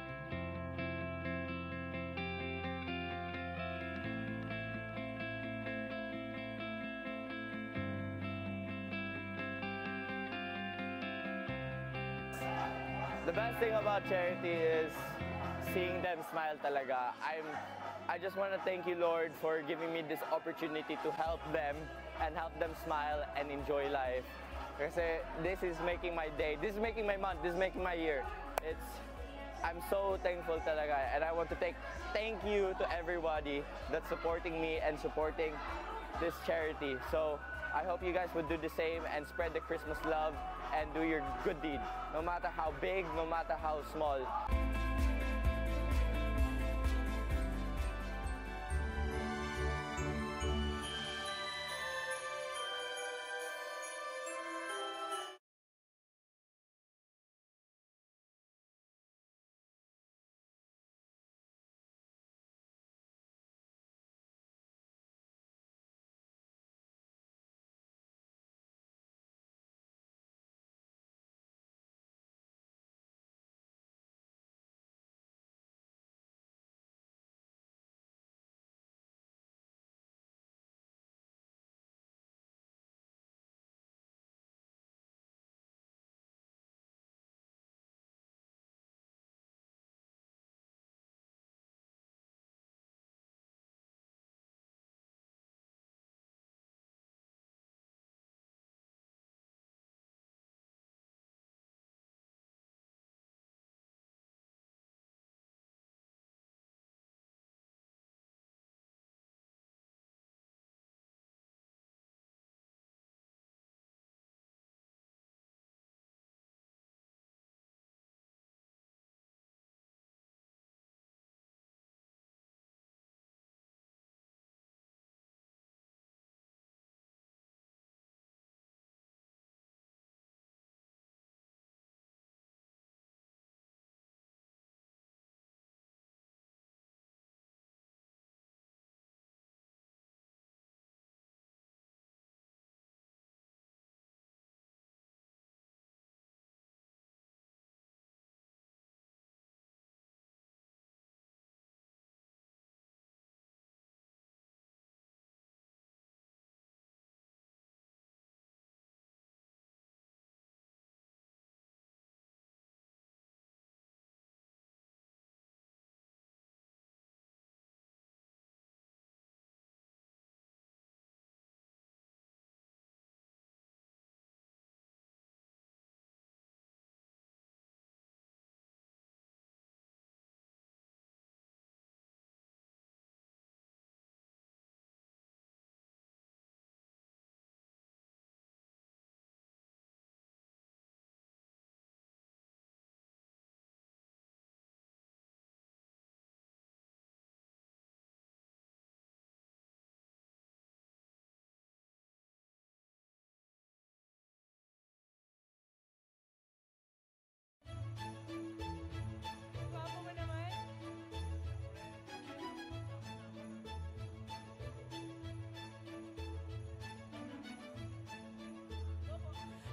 The best thing about charity is seeing them smile talaga. I'm I just want to thank you Lord for giving me this opportunity to help them and help them smile and enjoy life. Kasi this is making my day. This is making my month. This is making my year. It's I'm so thankful talaga and I want to take thank you to everybody that's supporting me and supporting this charity. So I hope you guys would do the same and spread the Christmas love and do your good deed. No matter how big, no matter how small.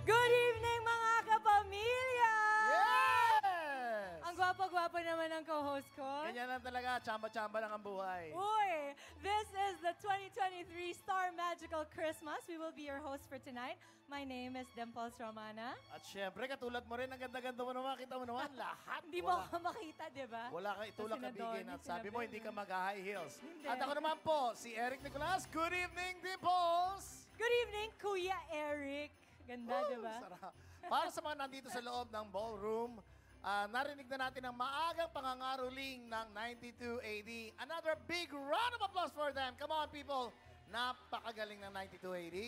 Good evening mga kapamilya! Yes! Ang gwapo-gwapo naman ng co-host ko. Ganyan lang talaga, tsamba-tsamba lang ang buhay. Uy! This is the 2023 Star Magical Christmas. We will be your host for tonight. My name is Dimples Romana. At syempre, katulad mo rin, ang ganda-ganda mo naman, kita mo naman, lahat. Hindi mo wala, makita, di ba? wala ka itulak Kasi kabigin nadormi at sabi mo, hindi ka mag-high heels. Hindi. At ako naman po, si Eric Nicolas. Good evening, Dimples! Good evening, Kuya Eric. Ganda, di ba? Sarap. Para sa mga nandito sa loob ng ballroom, ah, narinig na natin ang maagang pangangaroling ng 92 AD. Another big round of applause for them. Come on, people! Napakagaling ng 92 AD.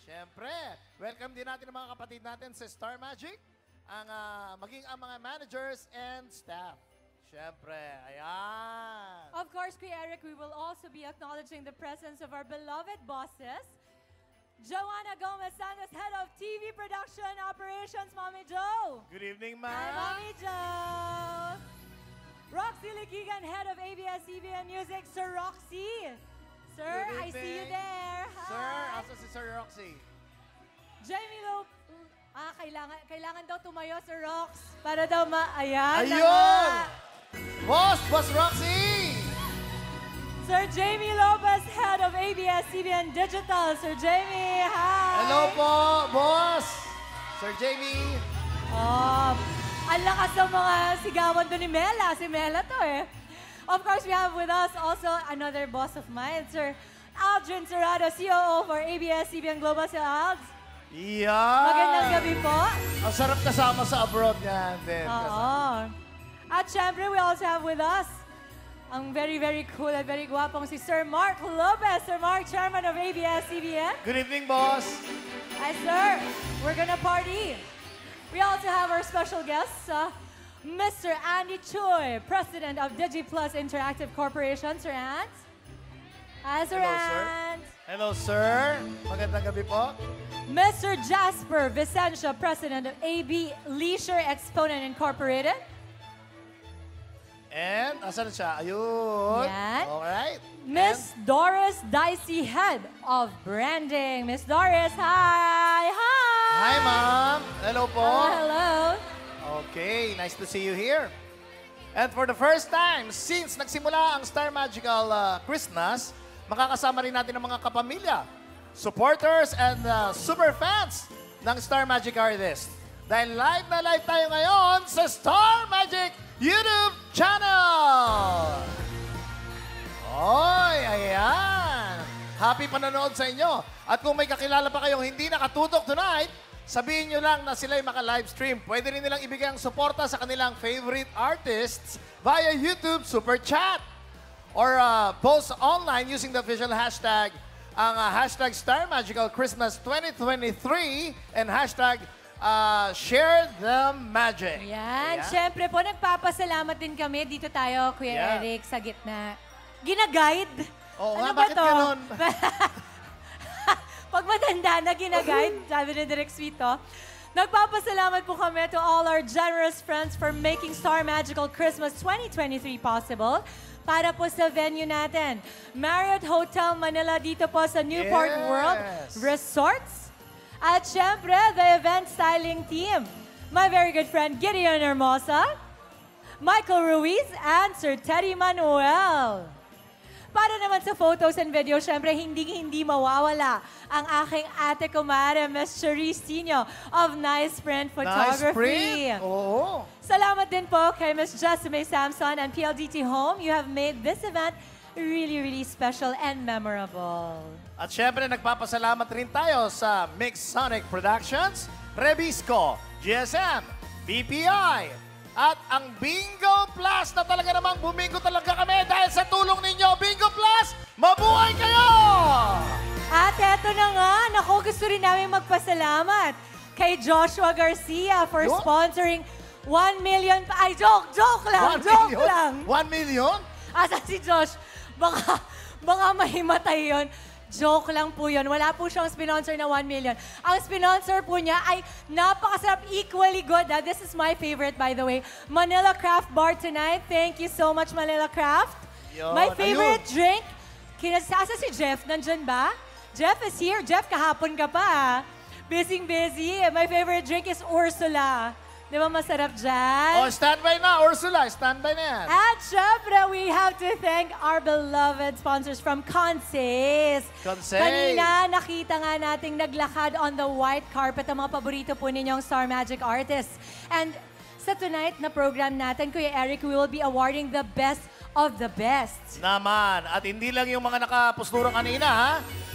Siyempre, welcome din natin ang mga kapatid natin sa Star Magic, ang, ah, maging ang mga managers and staff. Siyempre, ayan. Of course, Kuya Eric, we will also be acknowledging the presence of our beloved bosses. Joanna Gomez Santos, Head of TV Production Operations, Mommy Joe. Good evening, Hi, ma'am. Mommy Joe. Roxy Likigan, Head of ABS-CBN Music, Sir Roxy. Sir, I see you there. Hi. Sir, asa si Sir Roxy. Jamie Lo, ah, kailangan, kailangan daw tumayo si Rox para daw ma... Ayan Ayun! Boss, Boss Roxy! Sir Jamie Lopez, head of ABS-CBN Digital. Sir Jamie, hi! Hello po, boss! Sir Jamie. Oh, ang lakas ng mga sigawan doon ni Mela. Si Mela to eh. Of course, we have with us also another boss of mine, Sir Aldrin Serrado, COO for ABS-CBN Global. Sir Alds, Yeah! magandang gabi po. Ang sarap kasama sa abroad niyan din. Oo. At syempre, we also have with us ang very, very cool at very guwapong si Sir Mark Lopez. Sir Mark, Chairman of ABS-CBN. Good evening, boss. Hi, sir. We're gonna party. We also have our special guests, uh, Mr. Andy Choi, President of DigiPlus Interactive Corporation. Sir Ant. Hi, Sir Hello, sir. Ant. Hello, sir. Magandang gabi po. Mr. Jasper Vicentia, President of AB Leisure Exponent Incorporated. And, asan siya? Ayun. Yan. Alright. Miss Doris Dicey, Head of Branding. Miss Doris, hi! Hi! Hi, ma'am. Hello po. Hello, hello. Okay, nice to see you here. And for the first time, since nagsimula ang Star Magical uh, Christmas, makakasama rin natin ang mga kapamilya, supporters, and uh, super fans ng Star Magic Artist. Dahil live na live tayo ngayon sa Star Magic YouTube channel! Oy, ayan! Happy panonood sa inyo. At kung may kakilala pa kayong hindi nakatutok tonight, sabihin nyo lang na sila'y maka-livestream. Pwede rin nilang ibigay ang suporta sa kanilang favorite artists via YouTube Super Chat or uh, post online using the official hashtag ang uh, hashtag Star Magical Christmas 2023 and hashtag uh, Share the Magic. Yan. Ayan. Siyempre po, nagpapasalamat din kami. Dito tayo, Kuya Yeah. Eric, sa gitna. Ginaguide. Oo ano nga, ba bakit to? ganon? Pag matanda na ginaguide, sabi ni Direk Sweeto, nagpapasalamat po kami to all our generous friends for making Star Magical Christmas 2023 possible para po sa venue natin. Marriott Hotel Manila dito po sa Newport Yes. World Resorts. At syempre, the event styling team. My very good friend Gideon Hermosa, Michael Ruiz, and Sir Teddy Manuel. Para naman sa photos and videos, syempre hindi-hindi mawawala ang aking ate kumare, Miss Cherise Tino of Nice Print Photography. Nice print. Oo. Salamat din po kay Miss Jessamay Samson and PLDT Home. You have made this event really, really special and memorable. At syempre, nagpapasalamat rin tayo sa Mix Sonic Productions, Rebisco, GSM, BPI, at ang Bingo Plus na talaga namang bumingo talaga kami dahil sa tulong ninyo. Bingo Plus, mabuhay kayo! At eto na nga, naku, gusto rin namin magpasalamat kay Joshua Garcia for Yun. sponsoring 1 million pa. Ay, joke, joke lang, One joke million? lang. One million? Asa si Josh? Baka, baka mahimatay yun. Joke lang po yun. Wala po siyang sponsor na 1 million. Ang sponsor po niya ay napakasarap, equally good. Ah, This is my favorite, by the way. Manila Craft Bar tonight. Thank you so much, Manila Craft. Yun, My favorite ayun. drink, kinasasa si Jeff. Nandyan ba? Jeff is here. Jeff, kahapon ka pa. ah. Busy busy. My favorite drink is Ursula. Di ba masarap dyan? Oh, standby na, Ursula. Standby na yan. At syempre, we have to thank our beloved sponsors from Consays. Consays. Kanina, nakita nga nating naglakad on the white carpet ang mga paborito po ninyong Star Magic artists. And sa tonight na program natin, Kuya Eric, we will be awarding the best of the best. Naman. At hindi lang yung mga nakapustura kanina, ha?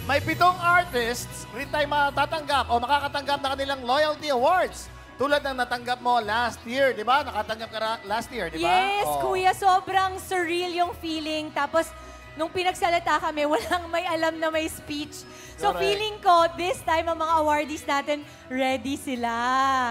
May pitong artists rin tayo matatanggap o makakatanggap na kanilang loyalty awards. Tulad ng natanggap mo last year, di ba? Nakatanggap ka last year, di ba? Yes, Oh. kuya, sobrang surreal yung feeling. Tapos, nung pinagsalita kami, walang may alam na may speech. So, Correct. feeling ko, this time, ang mga awardees natin, ready sila.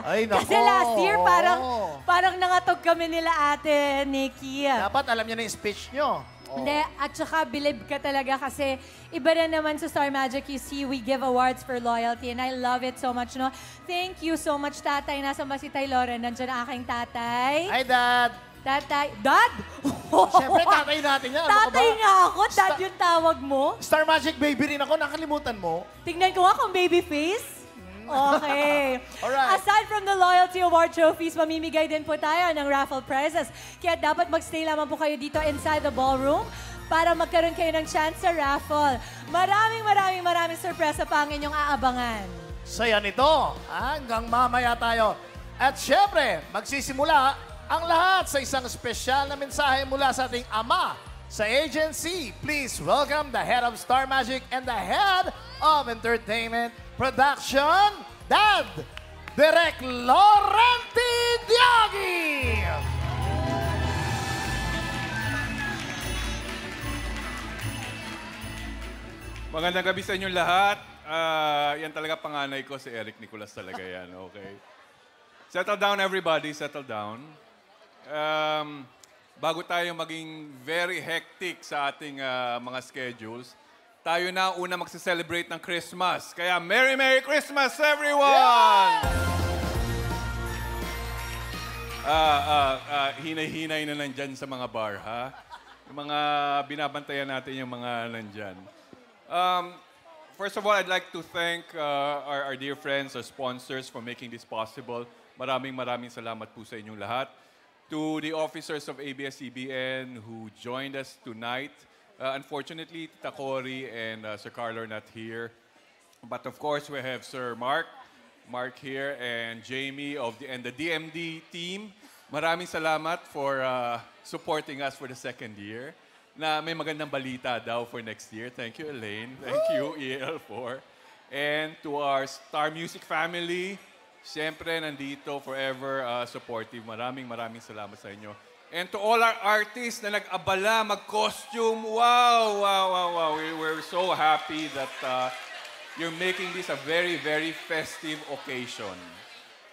Ay, nako. Kasi last year, parang, parang nangatog kami nila ate, Nikki. Dapat alam niyo na yung speech niyo. Oh. Hindi, at saka believe ka talaga kasi iba rin naman sa Star Magic, you see, we give awards for loyalty and I love it so much, no? Thank you so much, tatay. Nasaan ba si Tay Lauren? Nandiyan ang aking tatay. Hi, Dad. Tatay, Dad! Siyempre, tatay natin yan. Ano ka Tatay ba? nga ako, Dad yung tawag mo. Star Magic Baby rin ako, nakalimutan mo. Tingnan ko nga kung baby face. Okay. Alright. Aside from the Loyalty Award trophies, mamimigay din po tayo ng raffle prizes. Kaya dapat magstay lamang po kayo dito inside the ballroom para magkaroon kayo ng chance sa raffle. Maraming maraming maraming sorpresa pa ang inyong aabangan. Saya nito. Hanggang mamaya tayo. At syempre, magsisimula ang lahat sa isang espesyal na mensahe mula sa ating ama sa agency. Please welcome the head of Star Magic and the head of entertainment production, Dad, Direk Laurenti Diagi. Magandang gabi sa inyong lahat. Ah, yan talaga panganay ko, si Eric Nicolas talaga yan, okay? Settle down everybody, settle down. Um, bago tayo maging very hectic sa ating ah, mga schedules, tayo na una magse-celebrate ng Christmas. Kaya Merry Merry Christmas everyone! Ah, ah, ah, hinay-hinay na nandyan sa mga bar, ha? Yung mga binabantayan natin yung mga nandyan. Um, first of all, I'd like to thank uh, our, our dear friends, our sponsors for making this possible. Maraming maraming salamat po sa inyong lahat. To the officers of ABS-CBN who joined us tonight. Uh, unfortunately, Tita Cory and uh, Sir Carlo are not here. But of course, we have Sir Mark, Mark here, and Jamie of the, and the DMD team. Maraming salamat for uh, supporting us for the second year. Na may magandang balita daw for next year. Thank you, Elaine. Thank you, EL4. And to our Star Music family, siyempre nandito forever uh, supportive. Maraming maraming salamat sa inyo. And to all our artists na nag-abala, mag-costume, wow, wow, wow, wow. We, we're so happy that uh, you're making this a very, very festive occasion.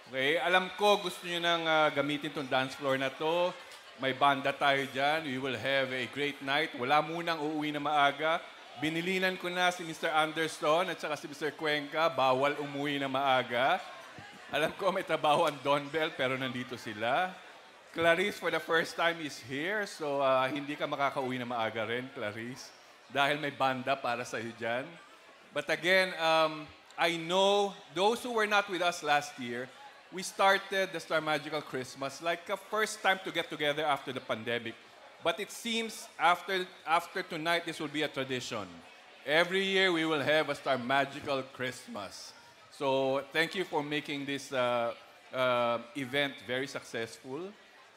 Okay? Alam ko gusto niyo nang uh, gamitin tong dance floor na to. May banda tayo dyan. We will have a great night. Wala munang uuwi na maaga. Binilinan ko na si Mr. Anderson at saka si Mr. Cuenca. Bawal umuwi na maaga. Alam ko may trabaho ang Don Bell pero nandito sila. Clarice for the first time is here. So uh, hindi ka makakauwi na maaga rin, Clarice. Dahil may banda para sa iyo dyan. But again, um, I know those who were not with us last year, we started the Star Magical Christmas like a first time to get together after the pandemic. But it seems after, after tonight, this will be a tradition. Every year, we will have a Star Magical Christmas. So thank you for making this uh, uh, event very successful.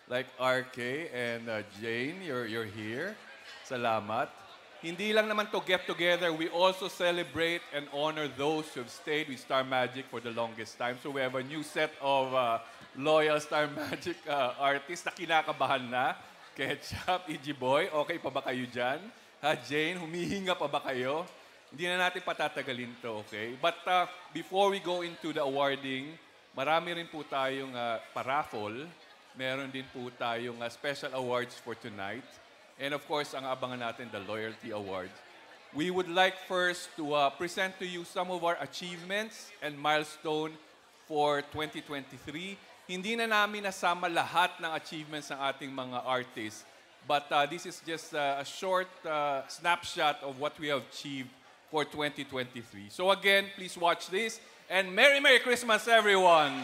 Like RK and uh, Jane, you're, you're here. Salamat. Hindi lang naman to get together, we also celebrate and honor those who have stayed with Star Magic for the longest time. So we have a new set of uh, loyal Star Magic uh, artists na kinakabahan na. Ketchup, EG Boy, okay pa ba kayo dyan? Ha, Jane, humihinga pa ba kayo? Hindi na natin patatagalin to, okay? But uh, before we go into the awarding, marami rin po tayong uh, paraffle. Meron din po tayong uh, special awards for tonight. And of course, ang abangan natin, the Loyalty Award. We would like first to uh, present to you some of our achievements and milestone for 2023. Hindi na namin nasama lahat ng achievements ng ating mga artists. But uh, this is just uh, a short uh, snapshot of what we have achieved for 2023. So again, please watch this. And Merry Merry Christmas, everyone!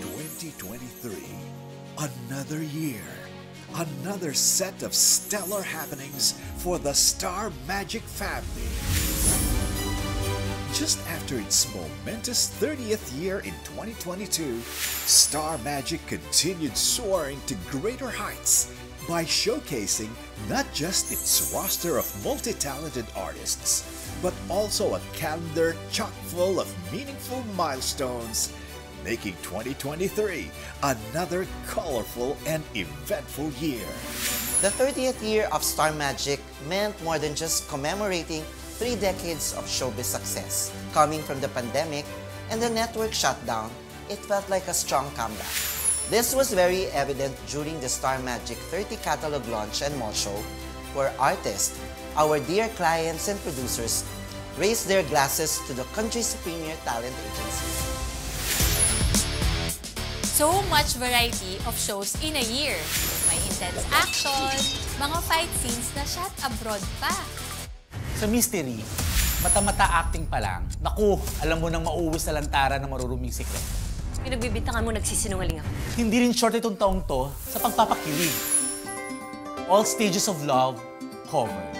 2023. Another year. Another set of stellar happenings for the Star Magic family. Just after its momentous 30th year in 2022, Star Magic continued soaring to greater heights by showcasing not just its roster of multi-talented artists, but also a calendar chock full of meaningful milestones, making 2023 another colorful and eventful year. The 30th year of Star Magic meant more than just commemorating three decades of showbiz success. Coming from the pandemic and the network shutdown, it felt like a strong comeback. This was very evident during the Star Magic 30 catalog launch and mall show, where artists, our dear clients and producers, raised their glasses to the country's premier talent agency. So much variety of shows in a year. May intense action, mga fight scenes na shot abroad pa. Sa mystery, mata-mata acting pa lang, naku, alam mo nang mauwi sa lantara ng maruruming sikreto. Pinagbibintangan mo nagsisinungaling ako. Hindi rin short itong taong to sa pagpapakilig. All stages of love covered.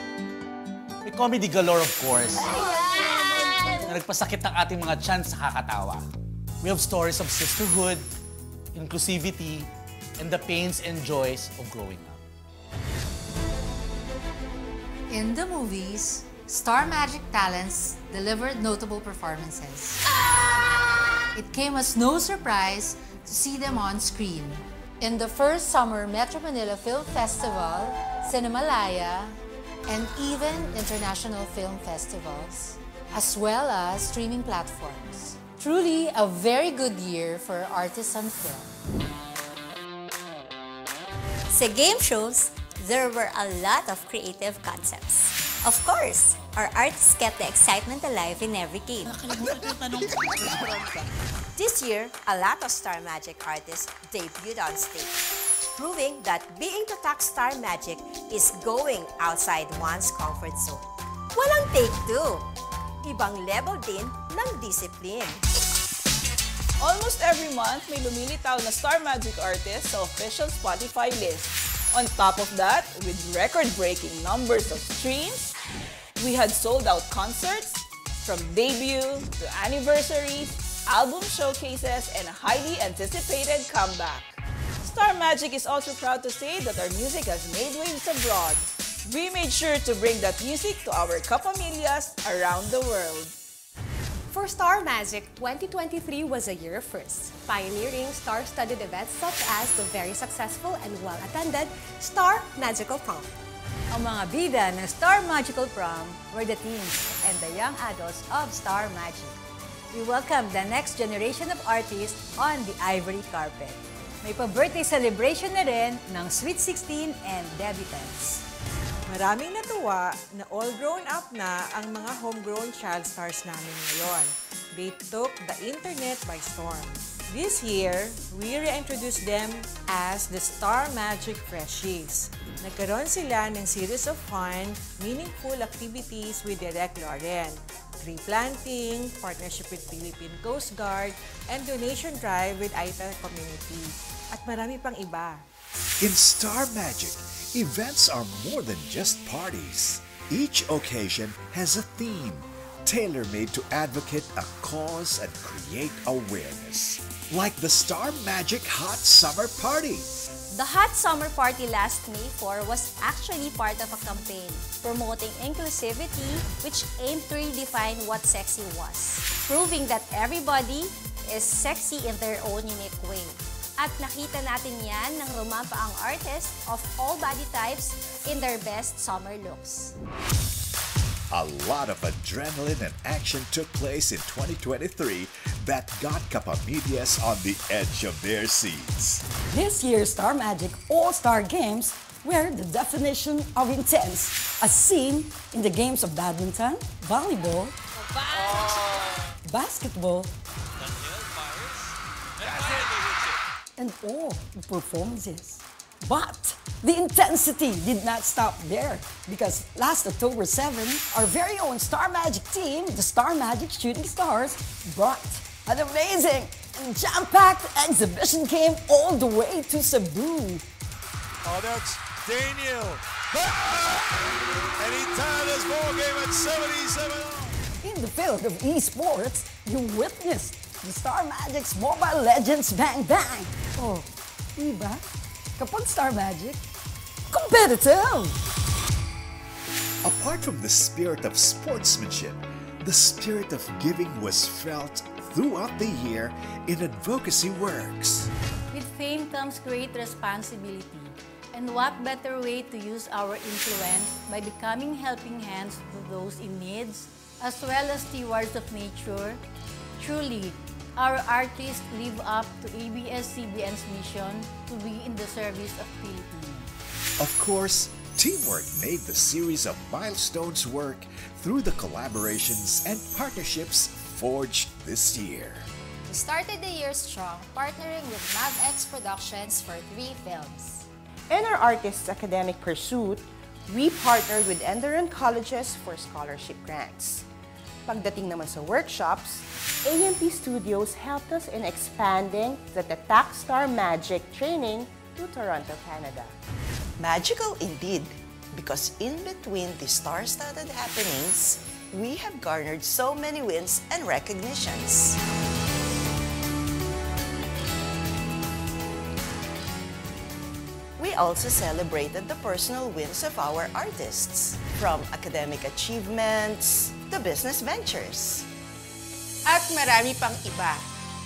May comedy galore, of course. Na nagpasakit ng ating mga chance sa kakatawa. We have stories of sisterhood, inclusivity, and the pains and joys of growing up. In the movies, Star Magic talents delivered notable performances. It came as no surprise to see them on screen. In the first summer Metro Manila Film Festival, Cinemalaya, and even international film festivals, as well as streaming platforms. Truly a very good year for artists on film. Sa game shows, there were a lot of creative concepts. Of course, our artists kept the excitement alive in every game. This year, a lot of Star Magic artists debuted on stage, proving that being to talk Star Magic is going outside one's comfort zone. Walang take two. Ibang level din ng discipline. Almost every month, may lumilitaw na Star Magic artist sa official Spotify list. On top of that, with record-breaking numbers of streams, we had sold-out concerts, from debut to anniversaries, album showcases, and a highly anticipated comeback. Star Magic is also proud to say that our music has made waves abroad. We made sure to bring that music to our kapamillas around the world. For Star Magic, 2023 was a year of firsts, pioneering star-studded events such as the very successful and well-attended Star Magical Prom. Ang mga bida ng Star Magical Prom were the teens and the young adults of Star Magic. We welcome the next generation of artists on the ivory carpet. May pa-birthday celebration na rin ng Sweet 16 and debutants. Maraming natuwa na all grown up na ang mga homegrown child stars namin ngayon. They took the internet by storm. This year, we reintroduced them as the Star Magic Freshies. Nagkaroon sila ng series of fun, meaningful activities with Direct Lauren. Tree planting, partnership with Philippine Coast Guard, and donation drive with Aita Community. At marami pang iba. In Star Magic, events are more than just parties. Each occasion has a theme, tailor-made to advocate a cause and create awareness. Like the Star Magic Hot Summer Party. The Hot Summer Party last May 4 was actually part of a campaign promoting inclusivity which aimed to redefine what sexy was, proving that everybody is sexy in their own unique way. At nakita natin yan ng rumampa ang artists of all body types in their best summer looks. A lot of adrenaline and action took place in 2023 that got Kapamillas on the edge of their seats. This year's Star Magic All-Star Games were the definition of intense, as seen in the games of badminton, volleyball, basketball, and all the performances. But the intensity did not stop there because last October 7, our very own Star Magic team, the Star Magic Shooting Stars, brought an amazing and jam-packed exhibition game all the way to Cebu. Oh, that's Daniel. And he tied his ball game at 77. In the field of esports, you witnessed the Star Magic's Mobile Legends Bang Bang. Oh, diba? Kapag Star Magic, competitive! Apart from the spirit of sportsmanship, the spirit of giving was felt throughout the year in advocacy works. With fame comes great responsibility. And what better way to use our influence by becoming helping hands to those in needs, as well as stewards of nature? Truly, our artists live up to ABS-CBN's mission to be in the service of Filipinos. Of course, Teamwork made the series of milestones work through the collaborations and partnerships forged this year. We started the year strong, partnering with MavX Productions for three films. In our artists' academic pursuit, we partnered with Enderon Colleges for scholarship grants. Pagdating naman sa workshops, AMP Studios helped us in expanding the Tatak Star Magic training to Toronto, Canada. Magical indeed, because in between the star-studded happenings, we have garnered so many wins and recognitions. We also celebrated the personal wins of our artists, from academic achievements to business ventures. At marami pang iba.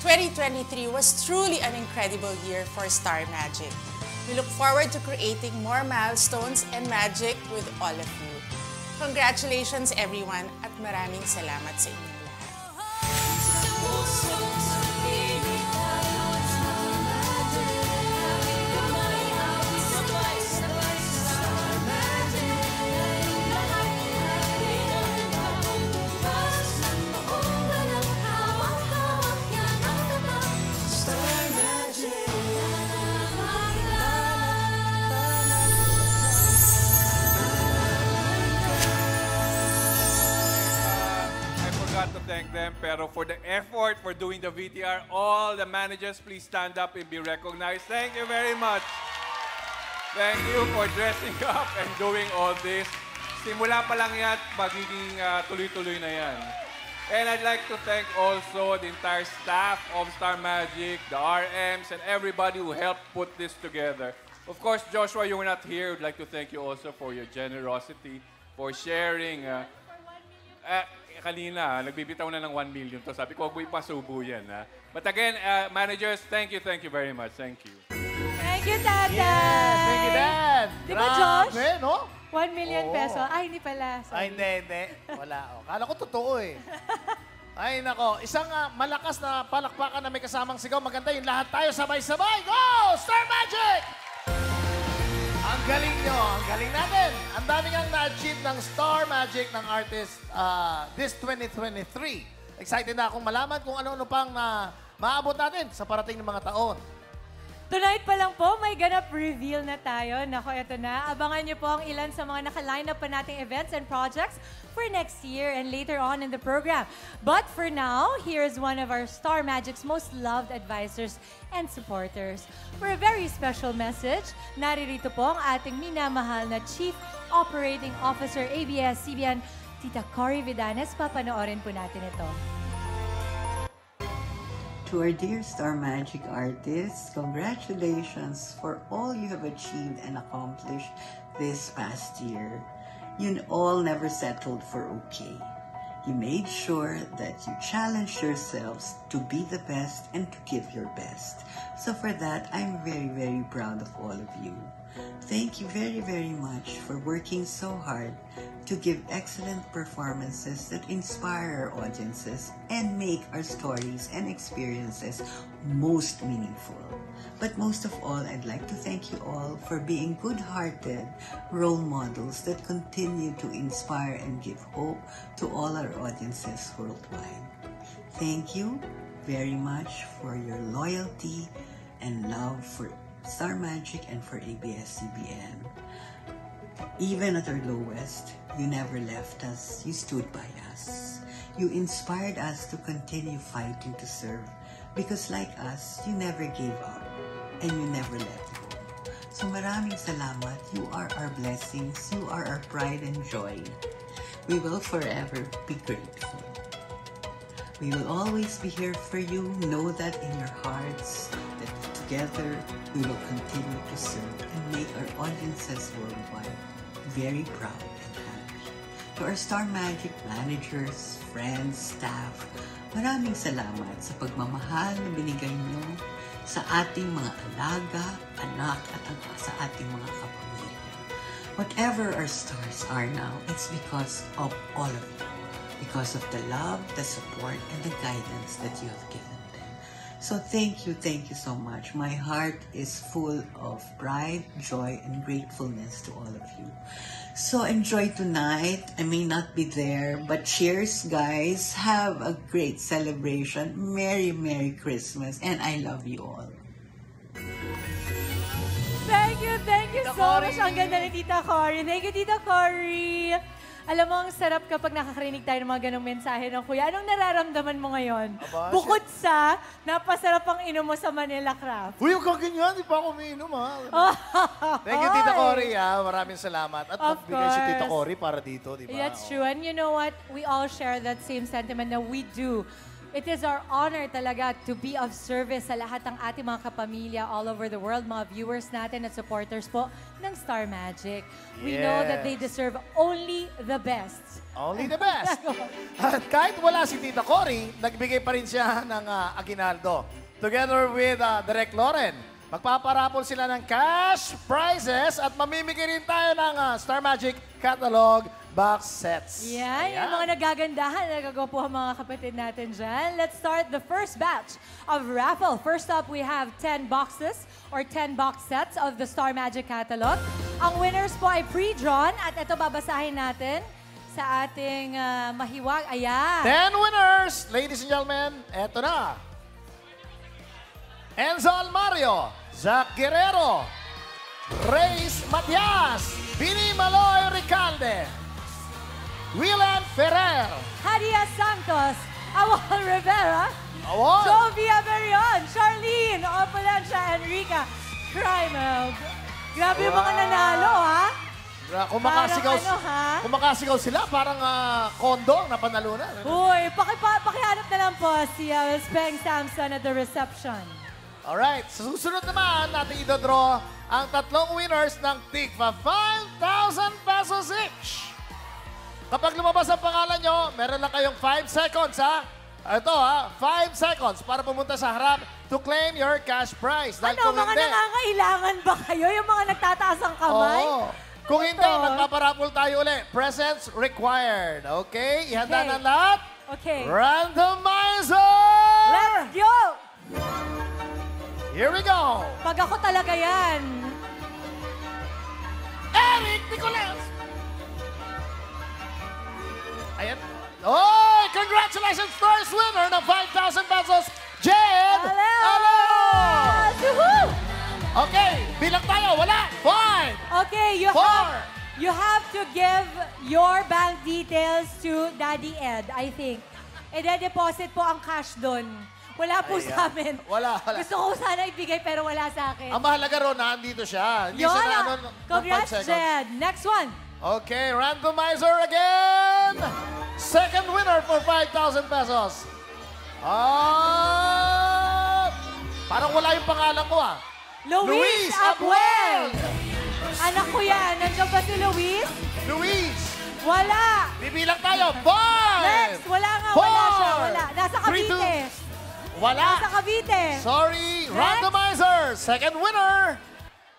2023 was truly an incredible year for Star Magic. We look forward to creating more milestones and magic with all of you. Congratulations everyone at maraming salamat sa inyo. Them, pero for the effort for doing the VTR, all the managers, please stand up and be recognized. Thank you very much. Thank you for dressing up and doing all this. Simula pa lang yan, magiging ah, tuloy-tuloy na yan. And I'd like to thank also the entire staff of Star Magic, the RMs, and everybody who helped put this together. Of course, Joshua, you were not here. I'd like to thank you also for your generosity, for sharing. ah, Ah, kanina, nagbibitaw na ng 1 million to. Sabi ko, huwag mo ipasubo yan. Ha? But again, uh, managers, thank you, thank you very much. Thank you. Thank you, Tatay! Thank you, Dad. Di ba, Josh? Grabe, no? 1 million Oo. peso. Ay, hindi pala. Ay, Sorry. hindi, hindi. Wala. Oh. Kala ko totoo eh. Ay, nako. Isang ah, malakas na palakpakan na may kasamang sigaw. Maganda yung lahat tayo sabay-sabay. Go! Star Magic! Ang galing nyo. Ang galing natin. Ang dami nga na-achieve ng Star Magic ng artist ah, this 2023. Excited na akong malaman kung ano-ano pang na maabot natin sa parating ng mga taon. Tonight pa lang po, may ganap reveal na tayo. Nako, eto na. Abangan niyo po ang ilan sa mga naka-line up pa nating events and projects for next year and later on in the program. But for now, here's one of our Star Magic's most loved advisors and supporters. For a very special message, naririto po ang ating minamahal na Chief Operating Officer ABS-CBN, Tita Cory Vidanes. Papanoorin po natin ito. To our dear Star Magic artists, congratulations for all you have achieved and accomplished this past year. You all never settled for okay. You made sure that you challenged yourselves to be the best and to give your best. So for that, I'm very, very proud of all of you. Thank you very, very much for working so hard to give excellent performances that inspire our audiences and make our stories and experiences most meaningful. But most of all, I'd like to thank you all for being good-hearted role models that continue to inspire and give hope to all our audiences worldwide. Thank you very much for your loyalty and love for Star Magic and for ABS-CBN. Even at our lowest, you never left us. You stood by us. You inspired us to continue fighting to serve because like us, you never gave up and you never let go. So maraming salamat. You are our blessings. You are our pride and joy. We will forever be grateful. We will always be here for you. Know that in your hearts, that together we will continue to serve and make our audiences worldwide very proud and happy. To our Star Magic managers, friends, staff, maraming salamat sa pagmamahal na binigay nyo sa ating mga alaga, anak, at ang- sa ating mga kapamilya. Whatever our stars are now, it's because of all of you. Because of the love, the support, and the guidance that you have given. So thank you, thank you so much. My heart is full of pride, joy, and gratefulness to all of you. So enjoy tonight. I may not be there, but cheers, guys. Have a great celebration. Merry, Merry Christmas. And I love you all. Thank you, thank you so much. Ang ganda ni Tita Cory. Thank you, Tita Cory. Alam mo, ang sarap kapag nakakarinig tayo ng mga ganong mensahe ng kuya. Anong nararamdaman mo ngayon? Aba, Bukod sa napasarap ang inom mo sa Manila Craft. Uy, huwag kang ganyan. Di pa ako umiinom, ha? Thank you, Tita Cory, ha? Maraming salamat. At Of nagbigay si Tita course. Cory para dito, di ba? That's true. And you know what? We all share that same sentiment that we do. It is our honor talaga to be of service sa lahat ng ating mga kapamilya all over the world, mga viewers natin at supporters po ng Star Magic. We know that they deserve only the best. Only the best. At kahit wala si Tita Cory, nagbigay pa rin siya ng ah, aginaldo. Together with uh, Direk Loren, magpaparapol sila ng cash prizes at mamimigay rin tayo ng ah, Star Magic Catalog box sets. Yan, yung mga nagagandahan, nagagawa mga kapatid natin dyan. Let's start the first batch of raffle. First up, we have 10 boxes or 10 box sets of the Star Magic Catalog. Ang winners po ay pre-drawn at ito babasahin natin sa ating ah, mahiwag. Ayan. 10 winners, ladies and gentlemen, eto na. Enzo Almario, Zach Guerrero, Reyes Matias, Bini Maloy Ricalde, Willan Ferrer, Hadia Santos, Awal Rivera, Awal. Sofia Berion, Charlene Opalencia, Enrica Crimel. Grabe yung mga Wow. nanalo, ha? Kumakasigaw, Parang ano, ha? kumakasigaw sila, parang ah, kondo ang napanalunan. Uy, paki, pa, pakihanap na lang po si uh, Speng Samson at the reception. Alright, sa susunod naman, natin idodraw ang tatlong winners ng TIGFA 5,000 pesos each. Kapag lumabas ang pangalan nyo, meron lang kayong 5 seconds, ha? Ito, ha? 5 seconds para pumunta sa harap to claim your cash prize. Dahil Ano, mga hindi, nangangailangan ba kayo? Yung mga nagtataas ang kamay? Oo. Kung hindi, Ito. magpaparapol tayo ulit. Presents required. Okay? Ihanda Okay. na lahat. Okay. Randomizer! Let's go! Here we go! Pag ako talaga yan. Eric Nicolas! Ayan. Oh, congratulations first winner ng 5,000 pesos, Jed! Hello! Okay, bilang tayo. Wala. Five. Okay, you Four. have you have to give your bank details to Daddy Ed, I think. I-deposit po ang cash doon. Wala po Ayan. sa amin. Wala, wala. Gusto ko sana ibigay pero wala sa akin. Ang mahalaga ron, nandito siya. Hindi Yun siya na ano, ng Congrats, 5 seconds. Jed. Next one. Okay, randomizer again. Second winner for 5,000 pesos. Ah, parang wala yung pangalan ko ah. Luis, Luis Abuel. Anak ko yan. Nandiyan ba si Luis? Luis. Wala. Bibilang tayo. Five. Next. Wala nga. Four. Wala siya. Wala. Nasa Three, Cavite. Wala. Nasa Cavite. Sorry, Next. randomizer. Second winner.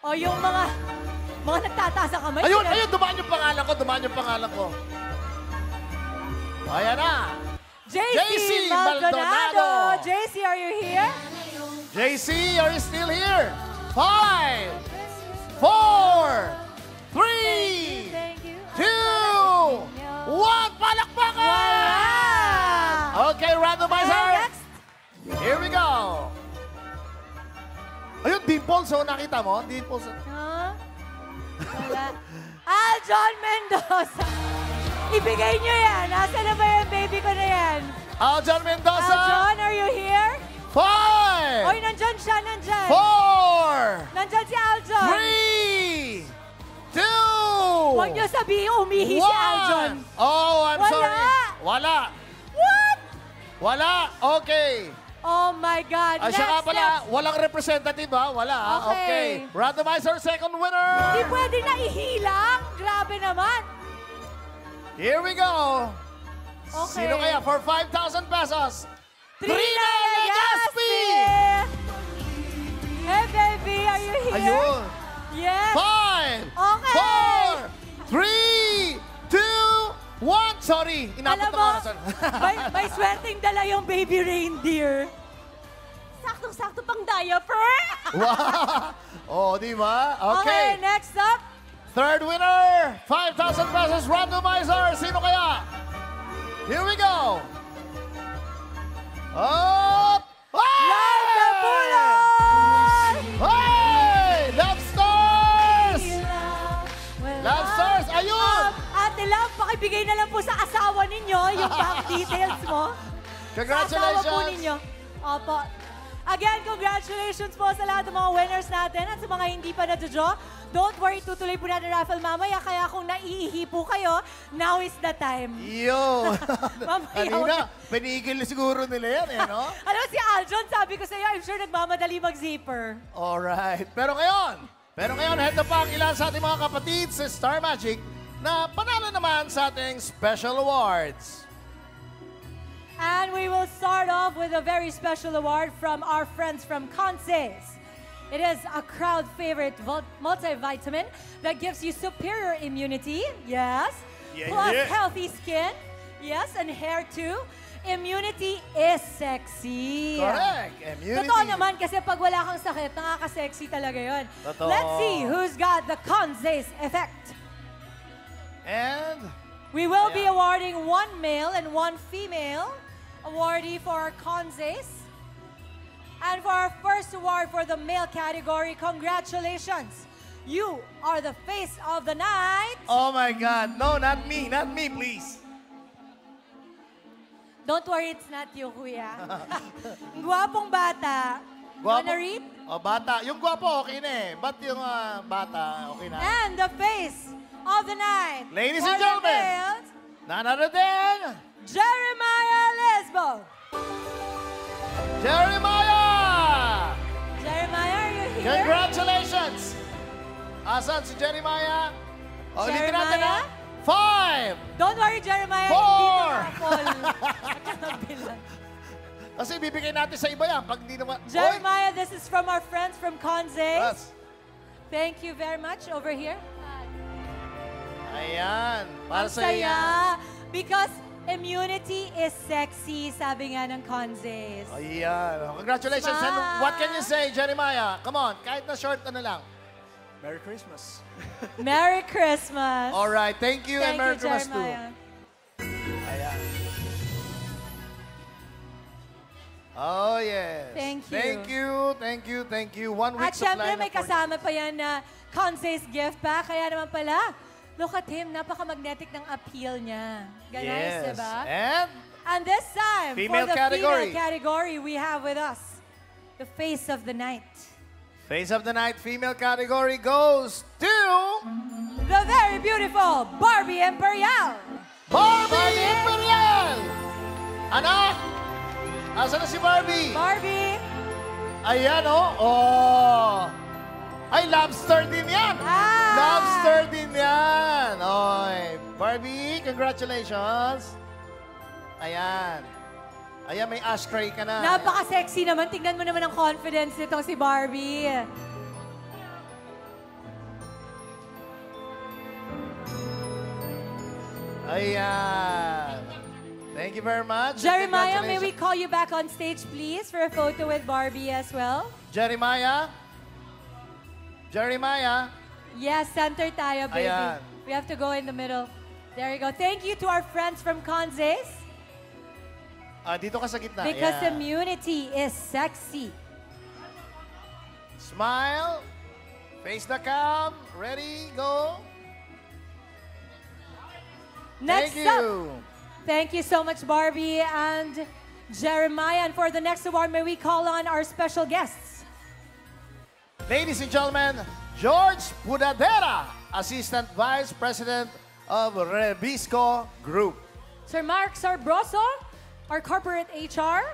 O yung mga mga nagtataas ang kamay. Ayun, sila- ayun, dumaan yung pangalan ko, dumaan yung pangalan ko. Ayan na. JC, JC Maldonado. Maldonado. JC, are you here? JC, are you still here? Five, four, three, two, one. Palakpakan! Okay, randomizer. Here we go. Ayun, dimples. Oh, nakita mo? Dimples. Huh? Wala. Aljon Mendoza. Ibigay niyo yan. Nasaan na ba yung baby ko na yan? Aljon Mendoza. Aljon, are you here? Five, Oy, nandyan siya, nandyan. four, Nandyan si Aljon. three, two, Huwag niyo sabihin umihi si Aljon. Oh, I'm Wala. sorry. Wala. What? Wala. Okay. Oh my God. Ah, siya nga pala, walang representative ha? Wala ha? Okay. Okay. Randomizer second winner. Hindi pwede na ihilang. Grabe naman. Here we go. Okay. Sino kaya for 5,000 pesos? Trina Legaspi! Hey, baby, are you here? Ayun. Yes. Five, Okay. four, three, one. Sorry, inabot Alam ng mo, orasan. may, may swerteng dala yung baby reindeer. Sa saktong-sakto pang diaper. Wow! Oh, di ba? okay, Okay. next up, Third winner, 5,000 pesos randomizer. Sino kaya? Here we go. Up! Love na Pulot! Hey! Love Stars! Pakibigay na lang po sa asawa ninyo yung bank details mo. Sa asawa po Congratulations! ninyo. Opo. Again, congratulations po sa lahat ng mga winners natin at sa mga hindi pa na-draw. Don't worry, tutuloy po natin raffle mamaya. Kaya kung naiihi po kayo, now is the time. Yo! Kanina, pinigil siguro nila yan eh, no? Alam mo si Aljon, sabi ko sa iyo, I'm sure nagmamadali mag-zipper. Alright. Pero ngayon, pero ngayon, na pa ang ilan sa ating mga kapatid sa Star Magic na panalo naman sa ating special awards. And we will start off with a very special award from our friends from Conses. It is a crowd favorite multivitamin that gives you superior immunity, yes, Yeah, plus yeah. healthy skin, yes, and hair too. Immunity is sexy. Correct. Immunity. Totoo naman kasi pag wala kang sakit, nakaka-sexy talaga yon. Totoo. Let's see who's got the Conses effect. And We will be awarding one male and one female awardee for our Conses. And for our first award for the male category, congratulations! You are the face of the night. Oh my God. No, not me. Not me, please. Don't worry, it's not you, kuya. Ang Gwapong bata. Guwapo. Wanna read? Oh, bata. Yung gwapo, okay na eh. Ba't yung ah, bata, okay na? And the face of the night. Ladies and gentlemen. None other than Jeremiah Lesbo. Jeremiah! Jeremiah, are you here? Congratulations! Asan si Jeremiah? O, ulitin natin Jeremiah? ha? Five! Don't worry, Jeremiah. Four! Hindi na. Kasi bibigay natin sa iba yan pag hindi naman... Jeremiah, this is from our friends from Conze. Yes. Thank you very much. Over here. Ayan. Para Ang sa saya. Because immunity is sexy, sabi nga ng Conzes. Ayan. Congratulations. And Smile. what can you say, Jeremiah? Come on, kahit na short ano lang. Merry Christmas. Merry Christmas. All right. Thank you and Thank Merry you, Christmas too. Jeremiah. Ayan. Oh, yes. Thank you. Thank you, thank you, thank you. One week At syempre, supply na may kasama pa yan na Conzes gift pa. Kaya naman pala, look at him, napaka-magnetic ng appeal niya. Ganun, Yes. diba? And And this time, Female for the category. female category, we have with us the face of the night. Face of the Night female category goes to... The very beautiful Barbie Imperial. Barbie Imperial! Anak! Asa na si Barbie? Barbie! Ayan, oh. Oh. Ay, lobster din yan. Ah! Lobster din yan. Oy. Barbie, congratulations. Ayan. Ayan, may ashtray ka na. Napaka-sexy naman. Tingnan mo naman ang confidence nitong si Barbie. Ayan. Thank you very much. Jeremiah, may we call you back on stage, please, for a photo with Barbie as well? Jeremiah? Jeremiah? Yes, center tayo, baby. Ayan. We have to go in the middle. There you go. Thank you to our friends from Conzes. Ah, dito ka sa gitna. Because Ayan. immunity is sexy. Smile. Face the cam. Ready, go. Next Thank up, you. Thank you so much, Barbie and Jeremiah. And for the next award, may we call on our special guests. Ladies and gentlemen, George Pudadera, Assistant Vice President of Rebisco Group. Sir Mark Sarbroso, our corporate HR.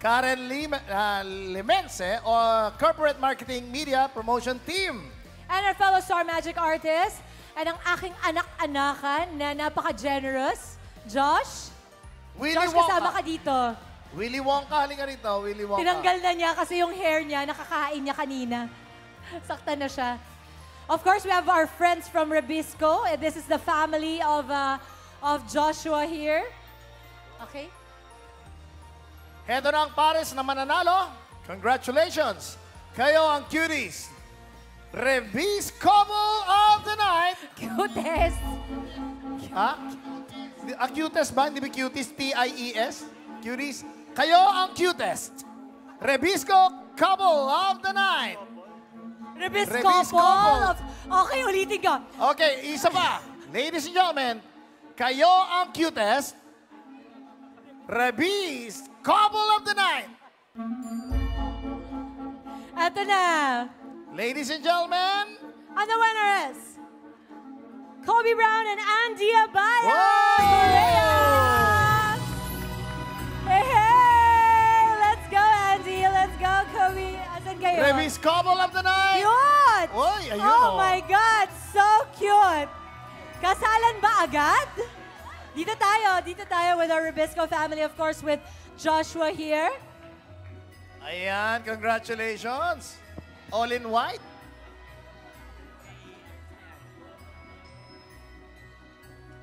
Karen Lim uh, Limense, or Corporate Marketing Media Promotion Team. And our fellow Star Magic artist. And ang aking anak-anakan na napaka-generous, Josh. Willy Josh, Wonka. kasama ka dito. Willy Wonka, halika rito. Willy Wonka. Tinanggal na niya kasi yung hair niya, nakakain niya kanina. Sakta na siya. Of course, we have our friends from Rebisco. Eh, This is the family of, uh, of Joshua here. Okay? Heto na ang pares na mananalo. Congratulations! Kayo ang cuties. Revis Couple of the Night. Cutest. Ha? Ang cutest ba? Hindi ba cuties? T-I-E-S? Cuties? Kayo ang cutest. Rebisco Couple of the Night. Rebis Rebis couple. of- Okay, ulitin ko. Okay, isa pa. Ladies and gentlemen, kayo ang cutest. Rebis Couple of the Night. Eto na. Ladies and gentlemen, And the winner is Kobe Brown and Andy Abaya. Kayo? Rebis Couple of the Night. Cute! Uy, ayun, Oh oh. my God, so cute! Kasalan ba agad? Dito tayo, dito tayo with our Ribisco family, of course, with Joshua here. Ayan, congratulations. All in white.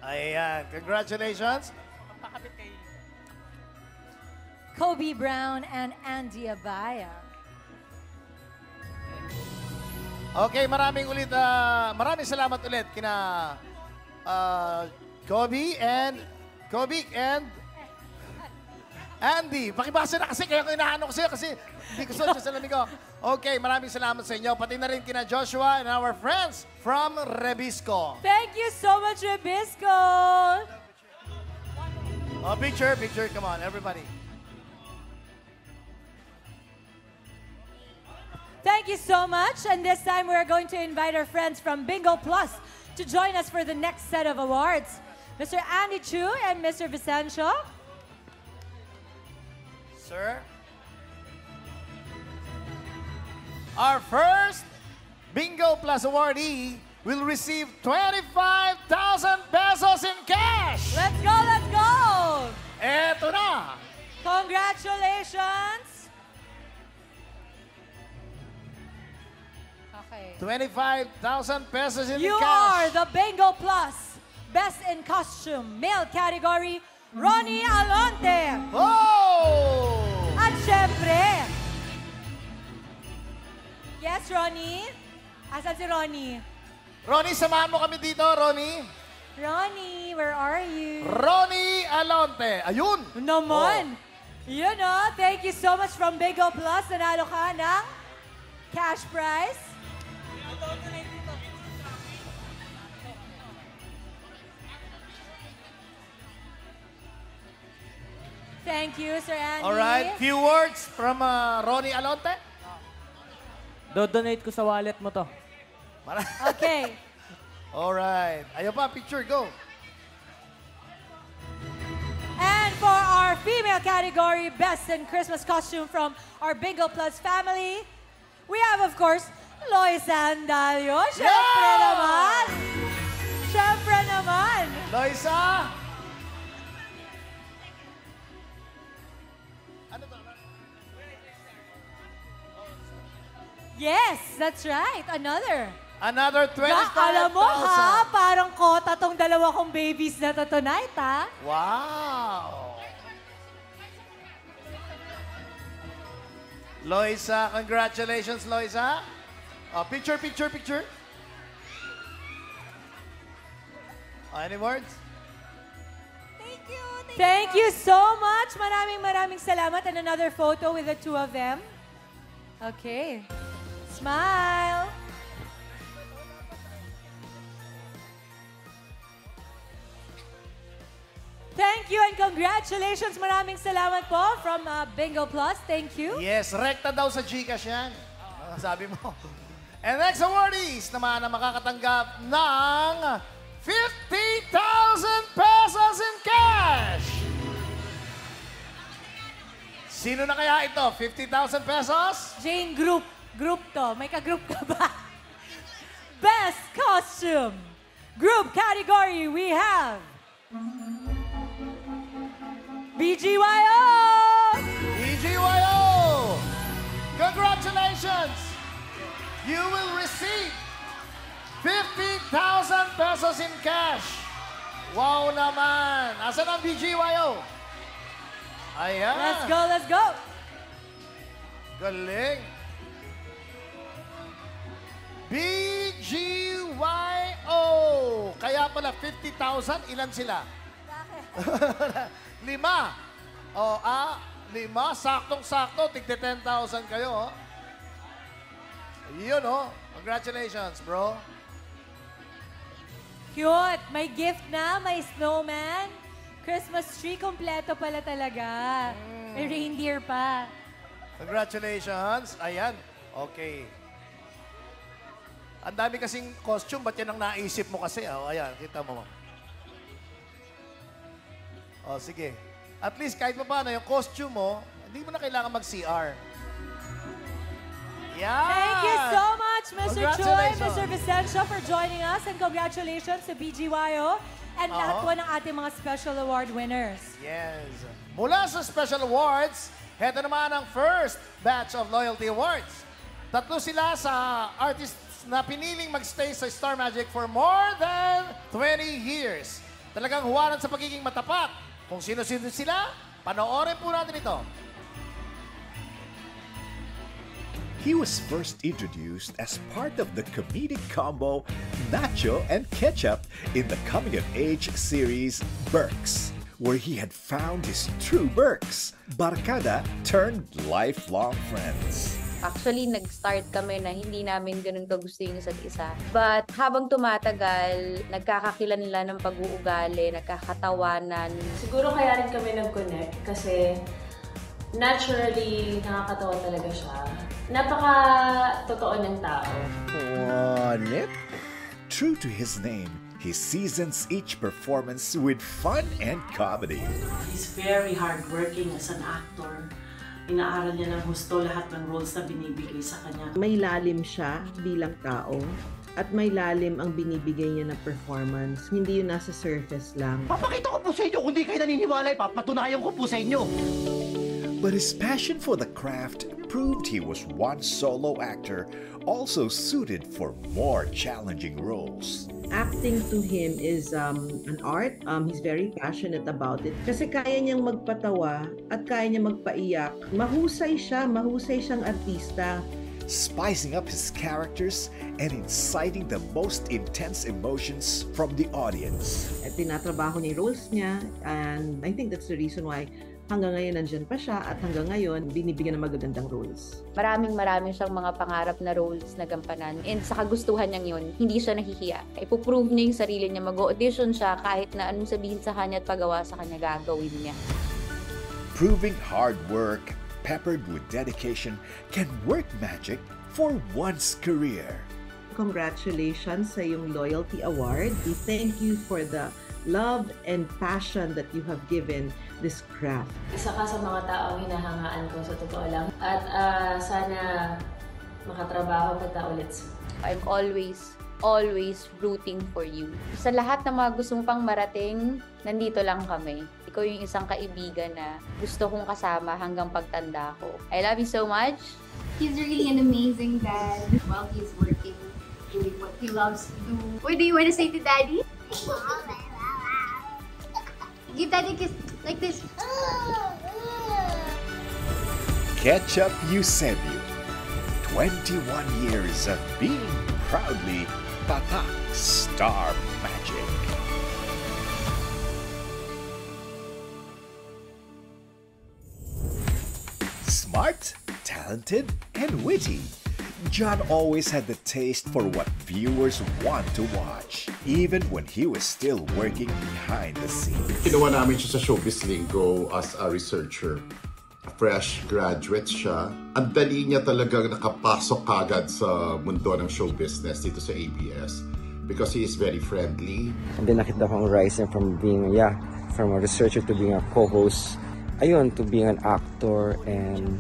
Ayan, congratulations. Kobe Brown and Andy Abaya. Okay, maraming ulit, ah, maraming salamat ulit kina ah, Kobe and Kobe and Andy. Pakibasa na kasi, kaya ko inaano kasi kasi hindi ko sa salamin ko. Okay, maraming salamat sa inyo. Pati na rin kina Joshua and our friends from Rebisco. Thank you so much, Ribisco! Oh, picture, picture. Come on, everybody. Thank you so much. And this time we're going to invite our friends from Bingo Plus to join us for the next set of awards. Mr. Andy Chu and Mr. Vicencio. Sir? Our first Bingo Plus awardee will receive 25,000 pesos in cash. Let's go, let's go! Eto na. Congratulations! Okay. 25,000 pesos in You cash. are the Bingo Plus Best in Costume Male Category, Ronnie Alonte. Oh! At syempre, yes, Ronnie? Asan si Ronnie? Ronnie, samahan mo kami dito, Ronnie. Ronnie, where are you? Ronnie Alonte. Ayun. Naman. Yun o, thank you so much from Bingo Plus. Nanalo ka ng cash prize. Thank you, Sir Andy. All right, few words from uh, Ronnie Alonte. Do-donate ko sa wallet mo to. Okay. All right. Ayun pa, picture, go. And for our female category, Best in Christmas Costume from our Bingo Plus family, we have, of course, Lois Sandalio. Siyempre Yeah! naman. Siyempre naman. Loisa. Yes, that's right. Another. Another 25,000. Ka, alam mo ha, parang kota tong dalawa kong babies na to tonight ha. Wow. Loisa, congratulations, Loisa. Uh, picture, picture, picture. Uh, any words? Thank you thank you so much. Maraming maraming salamat. And another photo with the two of them. Okay. Smile. Thank you and congratulations. Maraming salamat po from uh, Bingo Plus. Thank you. Yes, rekta daw sa Gcash yan. Sabi mo. And next awardees naman na makakatanggap ng 50,000 pesos in cash. Sino na kaya ito? 50,000 pesos? Jane Group. Group to. May ka-group ka ba? Best Costume. Group category, we have... BGYO! BGYO! Congratulations! You will receive 50,000 pesos in cash. Wow naman! Asan ang BGYO? Ayan. Let's go, let's go! Galing. BGYO. Kaya pala 50,000, ilan sila? lima. O, ah, lima. Saktong-sakto. Tigte 10,000 kayo. Oh. Yun, oh. Congratulations, bro. Cute! May gift na, may snowman. Christmas tree, kompleto pala talaga. May reindeer pa. Congratulations. Ayan. Okay. Ang dami kasing costume. Ba't yan ang naisip mo kasi? Oh, ayan, kita mo. Oh, sige. At least kahit pa paano, yung costume mo, hindi mo na kailangan mag-CR. Yan! Thank you so much, Mr. Choi. Mr. Vicencio, for joining us. And congratulations to BGYO and lahat Oo. po ng ating mga special award winners. Yes. Mula sa Special Awards, heto naman ang first batch of Loyalty Awards. Tatlo sila sa artists na piniling magstay sa Star Magic for more than 20 years. Talagang huwaran sa pagiging matapat. Kung sino-sino sila, panoorin po natin ito. He was first introduced as part of the comedic combo Nacho and Ketchup in the coming of age series Burks, where he had found his true Burks, Barkada turned lifelong friends. Actually, nag-start kami na hindi namin ganun kagusto yung isa't isa. But habang tumatagal, nagkakakilanlan ng pag-uugali, nagkakatawanan. Siguro kaya rin kami nag-connect kasi naturally nakakatawa talaga siya. Napaka-totoo ng tao. Juanit? True to his name, he seasons each performance with fun and comedy. He's very hardworking as an actor. Inaaral niya ng husto lahat ng roles na binibigay sa kanya. May lalim siya bilang tao at may lalim ang binibigay niya na performance. Hindi yun nasa surface lang. Papakita ko po sa inyo kung di kayo naniniwala, papatunayan ko po sa inyo. But his passion for the craft proved he was one solo actor, also suited for more challenging roles. Acting to him is um, an art. Um, he's very passionate about it. Kasi kaya niyang magpatawa at kaya niya magpaiyak. Mahusay siya, mahusay siyang artista. spicing up his characters and inciting the most intense emotions from the audience. At tinatrabaho niya roles niya and I think that's the reason why hanggang ngayon nandyan pa siya at hanggang ngayon binibigyan ng magagandang roles. Maraming maraming siyang mga pangarap na roles na gampanan. And sa kagustuhan niyang yun, hindi siya nahihiya. Ipoprove niya yung sarili niya, mag-audition siya kahit na anong sabihin sa kanya at pagawa sa kanya, gagawin niya. Proving hard work, peppered with dedication, can work magic for one's career. Congratulations sa iyong Loyalty Award. We thank you for the love and passion that you have given this craft. Isa ka sa mga taong hinahangaan ko sa totoo lang. At ah, sana makatrabaho kita ulit. I'm always, always rooting for you. Sa lahat ng mga gusto mo pang marating, nandito lang kami. Ikaw yung isang kaibigan na gusto kong kasama hanggang pagtanda ko. I love you so much. He's really an amazing dad while he's working, doing what he loves to do. What do you want to say to daddy? Give daddy a kiss like this. Ketchup Eusebio. 21 years of being proudly Tatak Star Magic. Smart, talented, and witty. John always had the taste for what viewers want to watch, even when he was still working behind the scenes. Kinuha namin siya sa Showbiz Linggo as a researcher. Fresh graduate siya. Ang dali niya talagang nakapasok kagad sa mundo ng show business dito sa ABS because he is very friendly. And then nakita kong rising from being, yeah, from a researcher to being a co-host, ayun, to being an actor and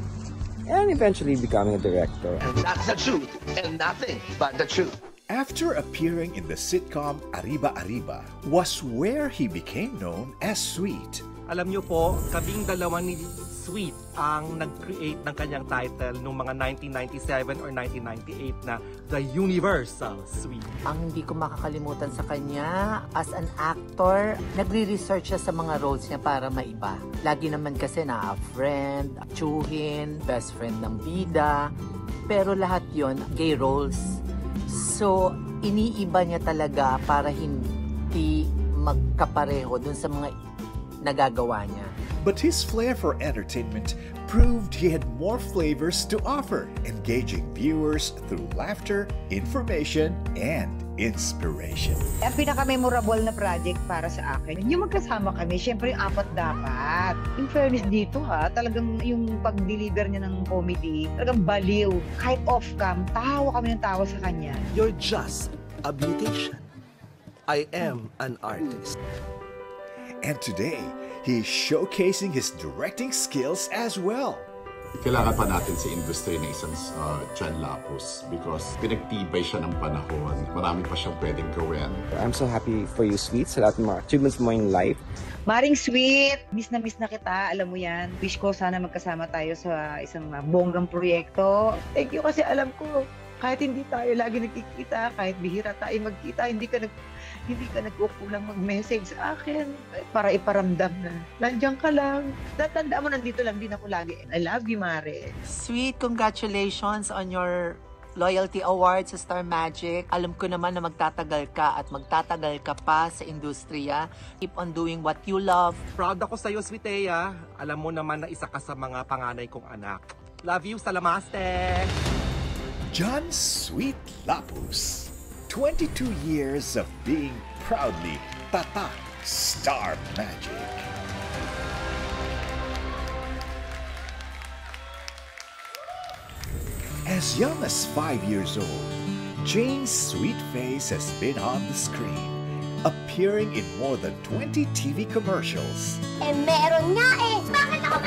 and eventually becoming a director. And That's the truth and nothing but the truth. After appearing in the sitcom Arriba Arriba was where he became known as Sweet. Alam niyo po, kaming dalawa ni Sweet ang nag-create ng kanyang title noong mga 1997 or 1998 na The Universal Sweet. Ang hindi ko makakalimutan sa kanya, as an actor, nagre-research siya sa mga roles niya para maiba. Lagi naman kasi na friend, tsuhin, best friend ng bida, pero lahat yon gay roles. So, iniiba niya talaga para hindi magkapareho dun sa mga nagagawa niya. But his flair for entertainment proved he had more flavors to offer, engaging viewers through laughter, information, and inspiration. Ang pinaka-memorable na project para sa akin, yung magkasama kami, syempre yung apat dapat. In fairness dito ha, talagang yung pag-deliver niya ng comedy, talagang baliw. Kahit off-cam, tawa kami ng tawa sa kanya. You're just a beautician. I am an artist. And today, he is showcasing his directing skills as well. Kailangan pa natin sa industry ng isang uh, John Lapus because pinagtibay siya ng panahon. Marami pa siyang pwedeng gawin. I'm so happy for you, Sweet, sa lahat ng mga achievements mo in life. Maring sweet, miss na miss na kita, alam mo yan. Wish ko sana magkasama tayo sa isang bonggang proyekto. Thank you kasi alam ko, kahit hindi tayo lagi nagkikita, kahit bihira tayo magkita, hindi ka nag hindi ka nag-ukulang mag-message sa akin para iparamdam na nandiyan ka lang. Tatanda mo, nandito lang din ako lagi. I love you, Mare. Sweet, congratulations on your Loyalty Award sa Star Magic. Alam ko naman na magtatagal ka at magtatagal ka pa sa industriya. Keep on doing what you love. Proud ako sa'yo, Sweetea. Alam mo naman na isa ka sa mga panganay kong anak. Love you, salamaste! John Sweet Lapus. 22 years of being proudly Tatak Star Magic. As young as five years old, Jane's sweet face has been on the screen, appearing in more than 20 TV commercials. Eh, meron nga eh! Bakit ako?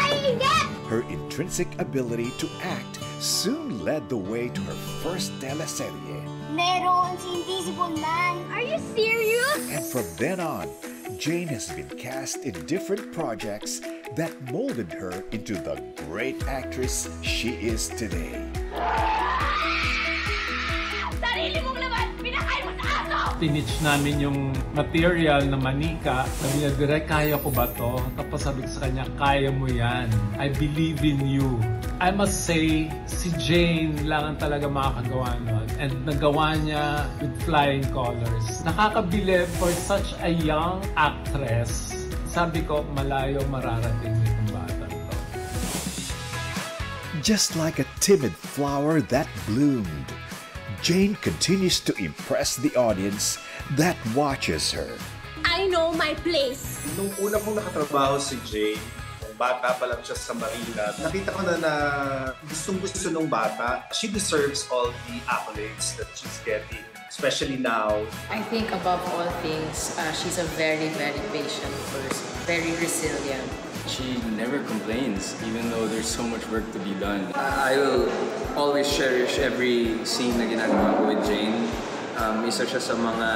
Her intrinsic ability to act soon led the way to her first teleserye. Meron si Invisible Man. Are you serious? And from then on, Jane has been cast in different projects that molded her into the great actress she is today. Sarili mong laman! Pinakain mo sa aso! Tinitch namin yung material na manika. Sabi niya, Direk, kaya ko ba to? Tapos sabi ko sa kanya, kaya mo yan. I believe in you. I must say, si Jane lang ang talaga makakagawa nun. And nagawa niya with flying colors. Nakakabilib for such a young actress. Sabi ko, malayo mararating nitong bata to. Just like a timid flower that bloomed, Jane continues to impress the audience that watches her. I know my place. Nung una kong nakatrabaho si Jane, bata pa lang siya sa Marina, nakita ko na na gustong gusto nung bata. She deserves all the accolades that she's getting, especially now. I think above all things, uh, she's a very, very patient person, very resilient. She never complains, even though there's so much work to be done. I will always cherish every scene na ginagawa ko with Jane. Um, isa siya sa mga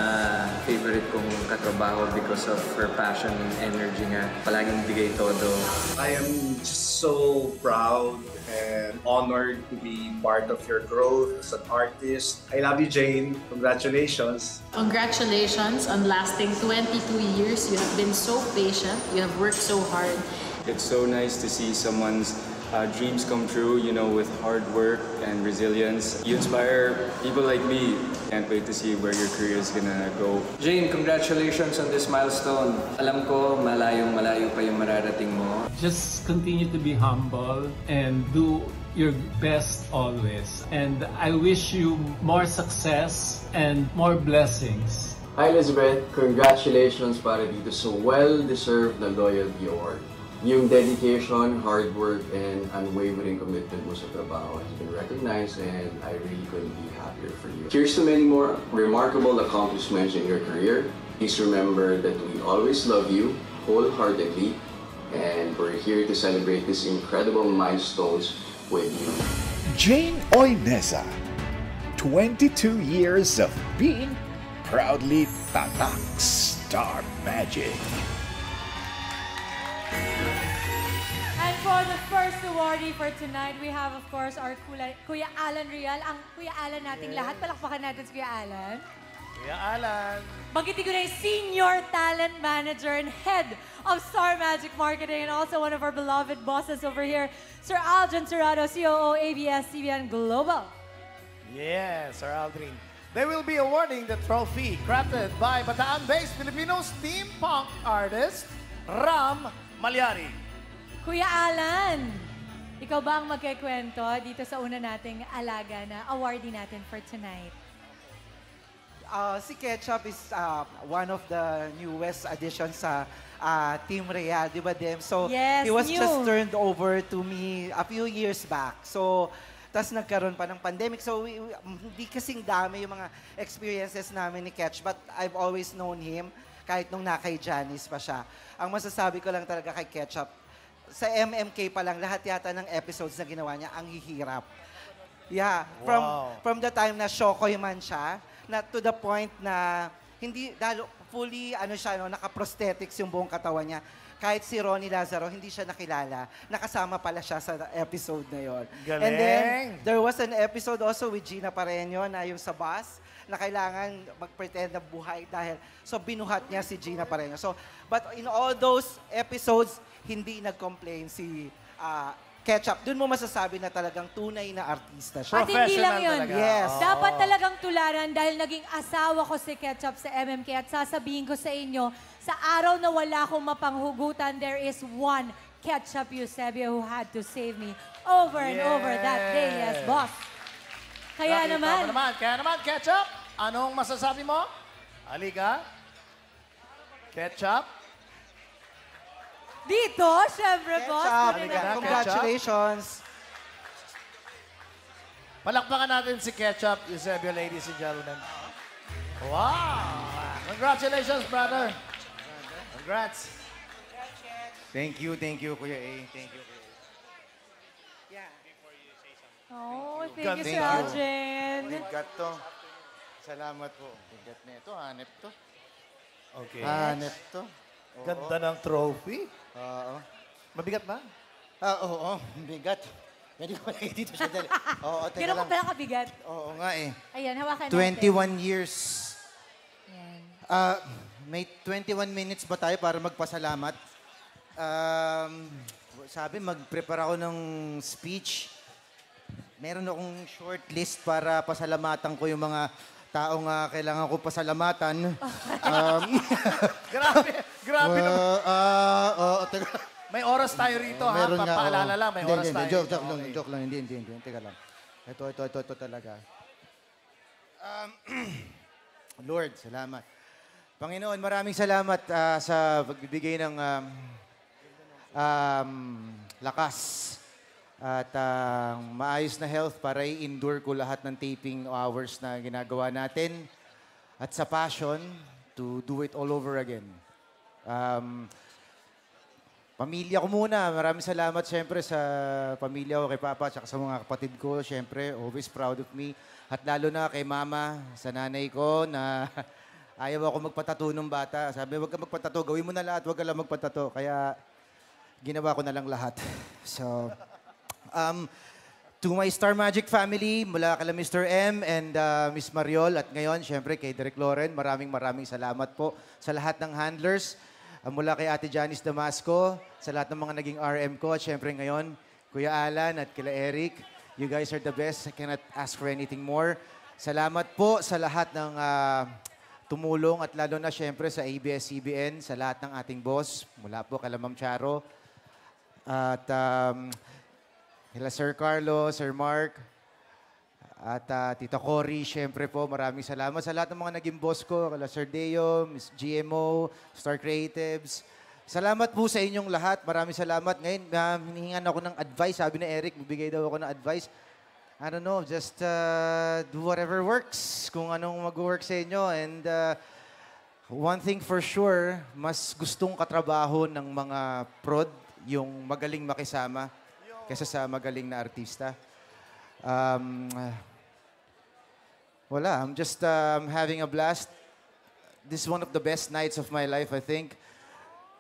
favorite kong katrabaho because of her passion and energy nga. Palaging bigay todo. I am just so proud and honored to be part of your growth as an artist. I love you, Jane. Congratulations. Congratulations on lasting 22 years. You have been so patient. You have worked so hard. It's so nice to see someone's uh, dreams come true, you know, with hard work and resilience. You inspire people like me. Can't wait to see where your career is gonna go. Jane, congratulations on this milestone. Alam ko, malayong malayo pa yung mararating mo. Just continue to be humble and do your best always. And I wish you more success and more blessings. Hi Elizabeth, congratulations para dito sa well-deserved na Loyalty Award. Yung dedication, hard work, and unwavering commitment mo sa trabaho has been recognized and I really couldn't be happier for you. Here's to many more remarkable accomplishments in your career. Please remember that we always love you wholeheartedly and we're here to celebrate these incredible milestones with you. Jane Oinesa, 22 years of being proudly Tatak Star Magic. And for the first awardee for tonight, we have, of course, our Kuya, Kuya Alan Real. Ang Kuya Alan nating lahat. Palakpakan natin si Kuya Alan. Kuya Alan. Banggitin ko na yung Senior Talent Manager and Head of Star Magic Marketing and also one of our beloved bosses over here, Sir Aljan Serrano, COO, ABS-CBN Global. Yes, Sir Aldrin. They will be awarding the trophy crafted by Bataan-based Filipino steampunk artist Ram Malyari. Kuya Alan, ikaw ba ang magkikwento dito sa una nating alaga na awardee natin for tonight? Uh, si Ketchup is uh, one of the newest additions sa uh, Team Real, di ba, Dem? So, Yes, he was new. just turned over to me a few years back. So, tas nagkaroon pa ng pandemic. So, we, we- hindi kasing dami yung mga experiences namin ni Ketch. But I've always known him kahit nung nakay Janice pa siya. Ang masasabi ko lang talaga kay Ketchup, sa MMK pa lang, lahat yata ng episodes na ginawa niya, ang hihirap. Yeah, from Wow. from the time na Shokoy man siya, na to the point na hindi dalo fully ano siya no, naka-prosthetics yung buong katawan niya. Kahit si Ronnie Lazaro, hindi siya nakilala. Nakasama pala siya sa episode na yon. Galing! And then, there was an episode also with Gina Pareño na yung sa bus, na kailangan mag-pretend na buhay dahil, so binuhat niya si Gina Pareño. So, but in all those episodes, hindi nag-complain si ah, Ketchup. Doon mo masasabi na talagang tunay na artista siya. At hindi lang yun. Yes. Dapat talagang tularan dahil naging asawa ko si Ketchup sa MMK at sasabihin ko sa inyo, sa araw na wala akong mapanghugutan, there is one Ketchup Eusebio who had to save me over and over that day. Yes, boss. Kaya Nakita naman, naman. Kaya naman, Ketchup, anong masasabi mo? Halika. Ketchup. dito, syempre, boss. Ketchup, na- congratulations. Palakpakan natin si Ketchup, Eusebio, ladies and gentlemen. Wow! Congratulations, brother. Congrats. Thank you, thank you, Kuya A. Thank you, Kuya A. Oh, thank you. Sir Aljen. Bigat to. Salamat po. Bigat na ito. Hanep to. Okay. Hanep to. Oo. Ganda ng trophy. Oo. Mabigat ba? Ah, oo, oo. Bigat. Pwede ko lagi dito siya dali. Oo, teka Ganun ko lang. pala kabigat. Oo nga eh. Ayan, hawakan natin. 21 years. Yan. Ah, may 21 minutes ba tayo para magpasalamat? Um, sabi, mag-prepare ako ng speech. Meron akong short list para pasalamatan ko yung mga taong ah, kailangan ko pasalamatan. um, Grabe, grabe uh, naman. ah, oo, teka. May oras tayo rito, ha? Meron Papaalala lang, may Hindi, oras hindi, tayo. Joke, joke lang, Okay. joke lang. Hindi, hindi, hindi. Teka lang. Ito, ito, ito, ito talaga. Um, Lord, salamat. Panginoon, maraming salamat ah, sa pagbibigay ng um, um, lakas at ah, maayos na health para i-endure ko lahat ng taping hours na ginagawa natin at sa passion to do it all over again. Um, Pamilya ko muna. Maraming salamat siyempre sa pamilya ko, kay Papa, at sa mga kapatid ko. Siyempre, always proud of me. At lalo na kay Mama, sa nanay ko na ayaw ako magpatato nung bata. Sabi, huwag ka magpatato. Gawin mo na lahat, huwag ka lang magpatato. Kaya ginawa ko na lang lahat. So, um, to my Star Magic family, mula kala Mr. M and uh, Miss Mariol, at ngayon, siyempre, kay Derek Loren, maraming maraming salamat po sa lahat ng handlers. Uh, mula kay Ate Janice Damasco, sa lahat ng mga naging RM ko, at syempre ngayon, Kuya Alan at kila Eric. You guys are the best. I cannot ask for anything more. Salamat po sa lahat ng ah, tumulong at lalo na syempre sa ABS-CBN, sa lahat ng ating boss, mula po kala Ma'am Charo, at um, kila Sir Carlo, Sir Mark, at ah, Tita Cory, syempre po, maraming salamat sa lahat ng mga naging boss ko, kala Sir Deo, Miss GMO, Star Creatives. Salamat po sa inyong lahat. Maraming salamat. Ngayon, uh, hinihingan ako ng advice. Sabi ni Eric, bibigay daw ako ng advice. I don't know, just uh, do whatever works. Kung anong mag-work sa inyo. And uh, one thing for sure, mas gustong katrabaho ng mga prod yung magaling makisama kaysa sa magaling na artista. Um, wala, I'm just um, having a blast. This is one of the best nights of my life, I think.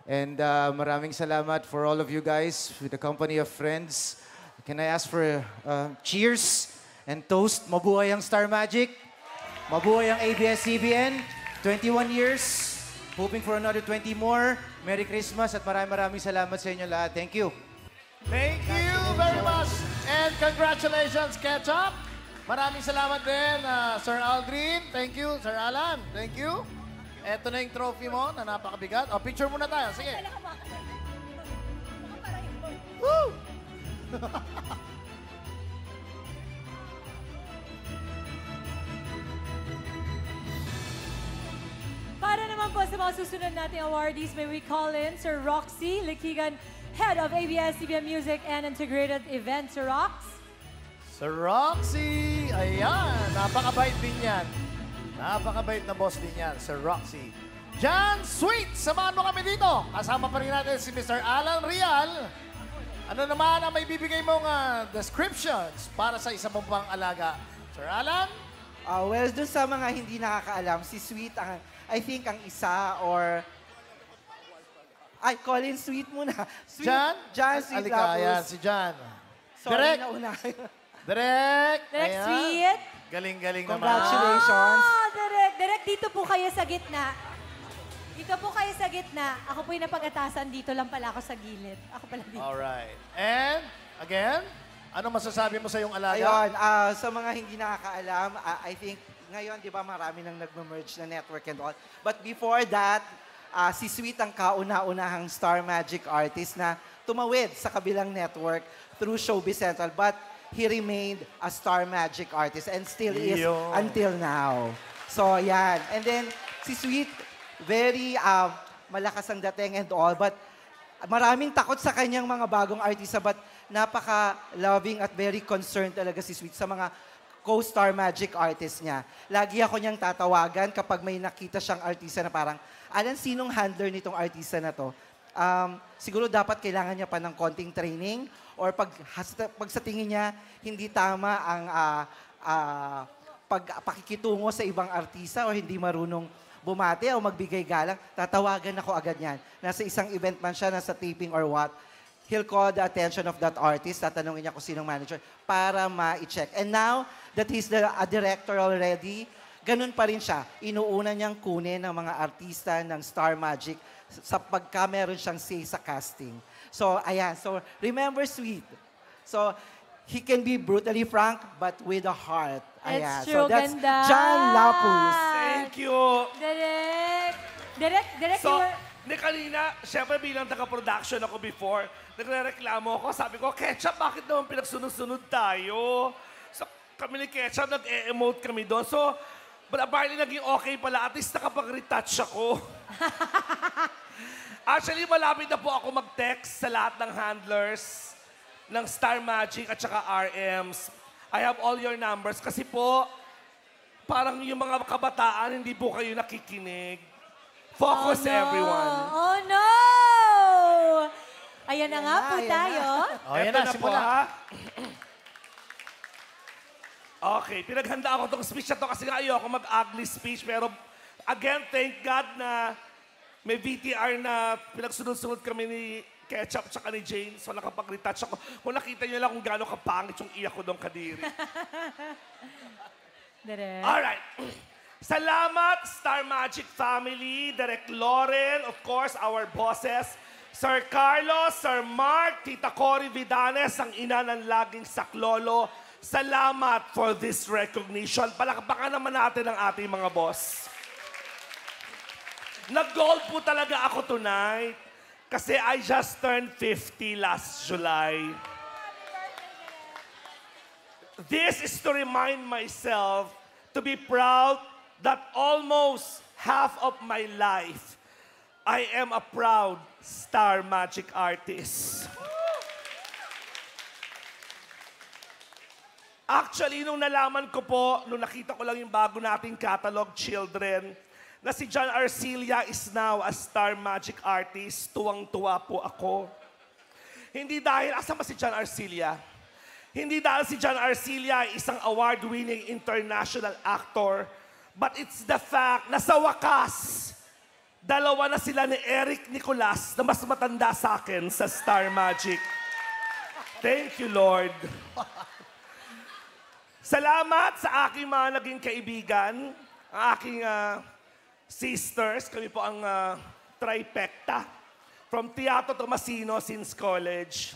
And uh, maraming salamat for all of you guys with the company of friends. Can I ask for uh, cheers and toast? Mabuhay ang Star Magic. Mabuhay ang ABS-CBN. 21 years. Hoping for another 20 more. Merry Christmas at maraming maraming salamat sa inyo lahat. Thank you. Thank you very much. And congratulations, Ketchup. Maraming salamat din, uh, Sir Aldrin. Thank you, Sir Alan. Thank you. Ito na yung trophy mo na napakabigat. O, picture muna tayo. Sige. Woo! Para naman po sa mga susunod nating awardees, may we call in Sir Roxy Likigan, Head of ABS-CBN Music and Integrated Events. Sir Rox? Sir Roxy! Ayan, napakabait din yan. Napakabait na boss din yan, Sir Roxy. John Sweet, samahan mo kami dito. Kasama pa rin natin si Mr. Alan Rial. Ano naman ang may bibigay mong ah, descriptions para sa isa mong pang alaga? Sir Alan? Ah, well, dun sa mga hindi nakakaalam, si Sweet, ang, I think, ang isa or... Ay, Colin Sweet muna. Sweet, John? John Sweet Alika, Lapus. ayan, si John. Sorry Direk. na una. Direk! Direk ayan. Sweet. Galing-galing naman. Congratulations. Ah, direct, direct dito po kayo sa gitna. Dito po kayo sa gitna. Ako po yung napag-atasan. Dito lang pala ako sa gilid. Ako pala dito. Alright. And, again, ano masasabi mo sa iyong alaga? Ayun, ah, sa mga hindi nakakaalam, ah, I think ngayon, di ba, marami nang nag-merge na network and all. But before that, ah, si Sweet ang kauna-unahang Star Magic artist na tumawid sa kabilang network through Showbiz Central. But he remained a Star Magic artist and still is Yun. until now. So, yan. And then, si Sweet, very ah, malakas ang dating and all. But maraming takot sa kanyang mga bagong artista but napaka-loving at very concerned talaga si Sweet sa mga co-star magic artist niya. Lagi ako niyang tatawagan kapag may nakita siyang artista na parang, Alan, sinong handler nitong artista na to? Um, siguro dapat kailangan niya pa ng konting training or pag, pag sa tingin niya hindi tama ang ah, ah, pag pakikitungo sa ibang artista o hindi marunong bumate o magbigay galang, tatawagan ako agad yan. Nasa isang event man siya, nasa taping or what, he'll call the attention of that artist, tatanungin niya kung sinong manager, para ma-check. And now that he's the, a director already, ganun pa rin siya. Inuuna niyang kunin ng mga artista ng Star Magic sa pagka meron siyang say sa casting. So, ayan. So, remember, sweet. So, he can be brutally frank, but with a heart. Ayan. It's true, so, that's ganda. John Lapus. Thank you. Direct. Direct, direct So, you were... di kanina, syempre bilang taga-production ako before, nagre-reklamo ako. Sabi ko, Ketchup, bakit naman pinagsunod-sunod tayo? So, kami ni Ketchup, nag-e-emote kami doon. So, but apparently naging okay pala. At least nakapag-retouch ako. Actually, malapit na po ako mag-text sa lahat ng handlers ng Star Magic at saka RMs. I have all your numbers kasi po, parang yung mga kabataan, hindi po kayo nakikinig. Focus, Oh, no. everyone. Oh, no! Ayan na nga po ayan tayo. Oh, yan Eto na, po, simula. ha? Okay, pinaghanda ako tong speech na to kasi nga ayoko mag-ugly speech. Pero again, thank God na may VTR na pinagsunod-sunod kami ni Ketchup tsaka ni Jane. So nakapag-retouch ako. Kung nakita niyo lang kung gaano kapangit yung iyak ko doon kadiri. Direct. Alright. Salamat, Star Magic family, Direk Lauren, of course, our bosses, Sir Carlos, Sir Mark, Tita Cory Vidanes, ang ina ng laging saklolo. Salamat for this recognition. Palakpakan naman natin ang ating mga boss. Nag-gold po talaga ako tonight kasi I just turned 50 last July. This is to remind myself to be proud that almost half of my life, I am a proud star magic artist. Actually, nung nalaman ko po, nung nakita ko lang yung bago nating catalog, Children, na si John Arcilia is now a star magic artist, tuwang-tuwa po ako. Hindi dahil, asa ba si John Arcilia? Hindi dahil si John Arcilia isang award-winning international actor, but it's the fact na sa wakas, Dalawa na sila ni Eric Nicolas na mas matanda sa akin sa Star Magic. Thank you, Lord. Salamat sa aking mga naging kaibigan, ang aking ah, sisters. Kami po ang ah, trifecta. From Teatro Tomasino since college.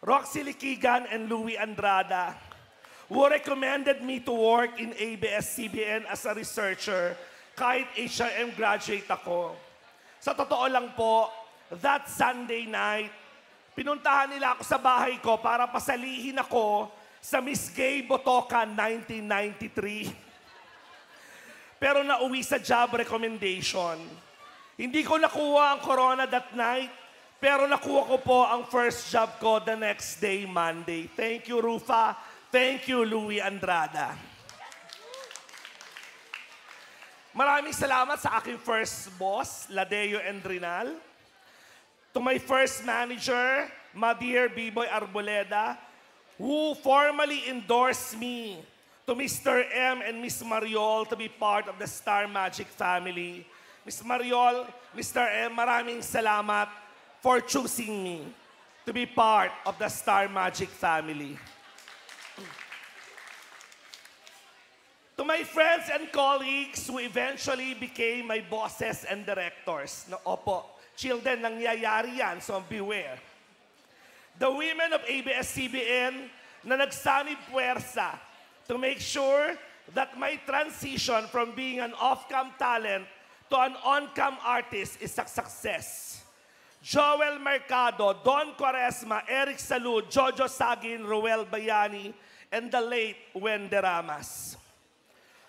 Roxy Liquigan and Louis Andrada, who recommended me to work in ABS-CBN as a researcher kahit HRM graduate ako. Sa totoo lang po, that Sunday night, pinuntahan nila ako sa bahay ko para pasalihin ako sa Miss Gay Botoka 1993. Pero nauwi sa job recommendation. Hindi ko nakuha ang corona that night, pero nakuha ko po ang first job ko the next day, Monday. Thank you, Rufa. Thank you, Louis Andrada. Maraming salamat sa aking first boss, Ladeo Endrinal. To my first manager, my dear B-Boy Arboleda, who formally endorsed me to Mr. M and Miss Mariol to be part of the Star Magic family. Miss Mariol, Mr. M, maraming salamat for choosing me to be part of the Star Magic family. To my friends and colleagues who eventually became my bosses and directors. No, opo, children, nangyayari yan, so beware. The women of ABS-CBN na nagsanib puwersa to make sure that my transition from being an off-cam talent to an on-cam artist is a success. Joel Mercado, Don Quaresma, Eric Salud, Jojo Sagin, Ruel Bayani, and the late Wende Ramas.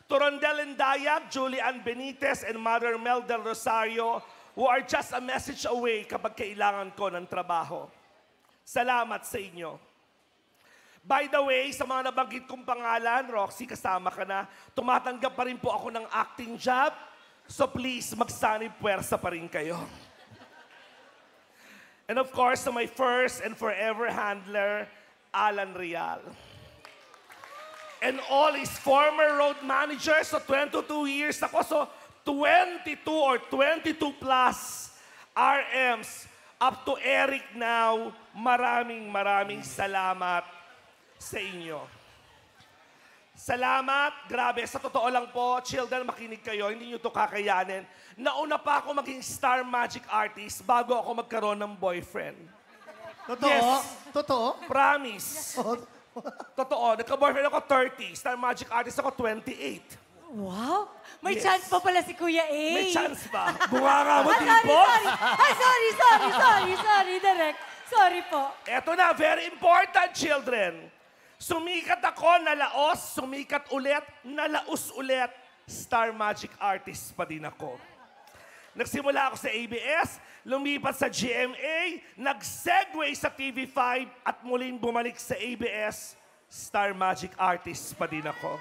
To Rondel Dayak, Julian Benitez, and Mother Mel Del Rosario, who are just a message away kapag kailangan ko ng trabaho. Salamat sa inyo. By the way, sa mga nabanggit kong pangalan, Roxy, kasama ka na, tumatanggap pa rin po ako ng acting job. So please, magsanib puwersa pa rin kayo. And of course, to my first and forever handler, Alan Rial. And all his former road managers, so 22 years ako, so 22 or 22 plus RMs up to Eric now, maraming maraming salamat sa inyo. Salamat, grabe. Sa totoo lang po, children, makinig kayo, hindi nyo to kakayanin. Nauna pa ako maging star magic artist bago ako magkaroon ng boyfriend. Totoo? Yes. Totoo? Promise. Totoo. Nagka-boyfriend ako 30. Star magic artist ako 28. Wow! May Yes. chance pa pala si Kuya A. May chance pa. Bunga mo, Ah, sorry, po? sorry. Ah, sorry, sorry, sorry, sorry, direct. Sorry po. Eto na, very important, children. Sumikat ako, nalaos, sumikat ulit, nalaos ulit. Star Magic Artist pa din ako. Nagsimula ako sa ABS, lumipat sa GMA, nag-segue sa TV5 at muling bumalik sa ABS. Star Magic Artist pa din ako.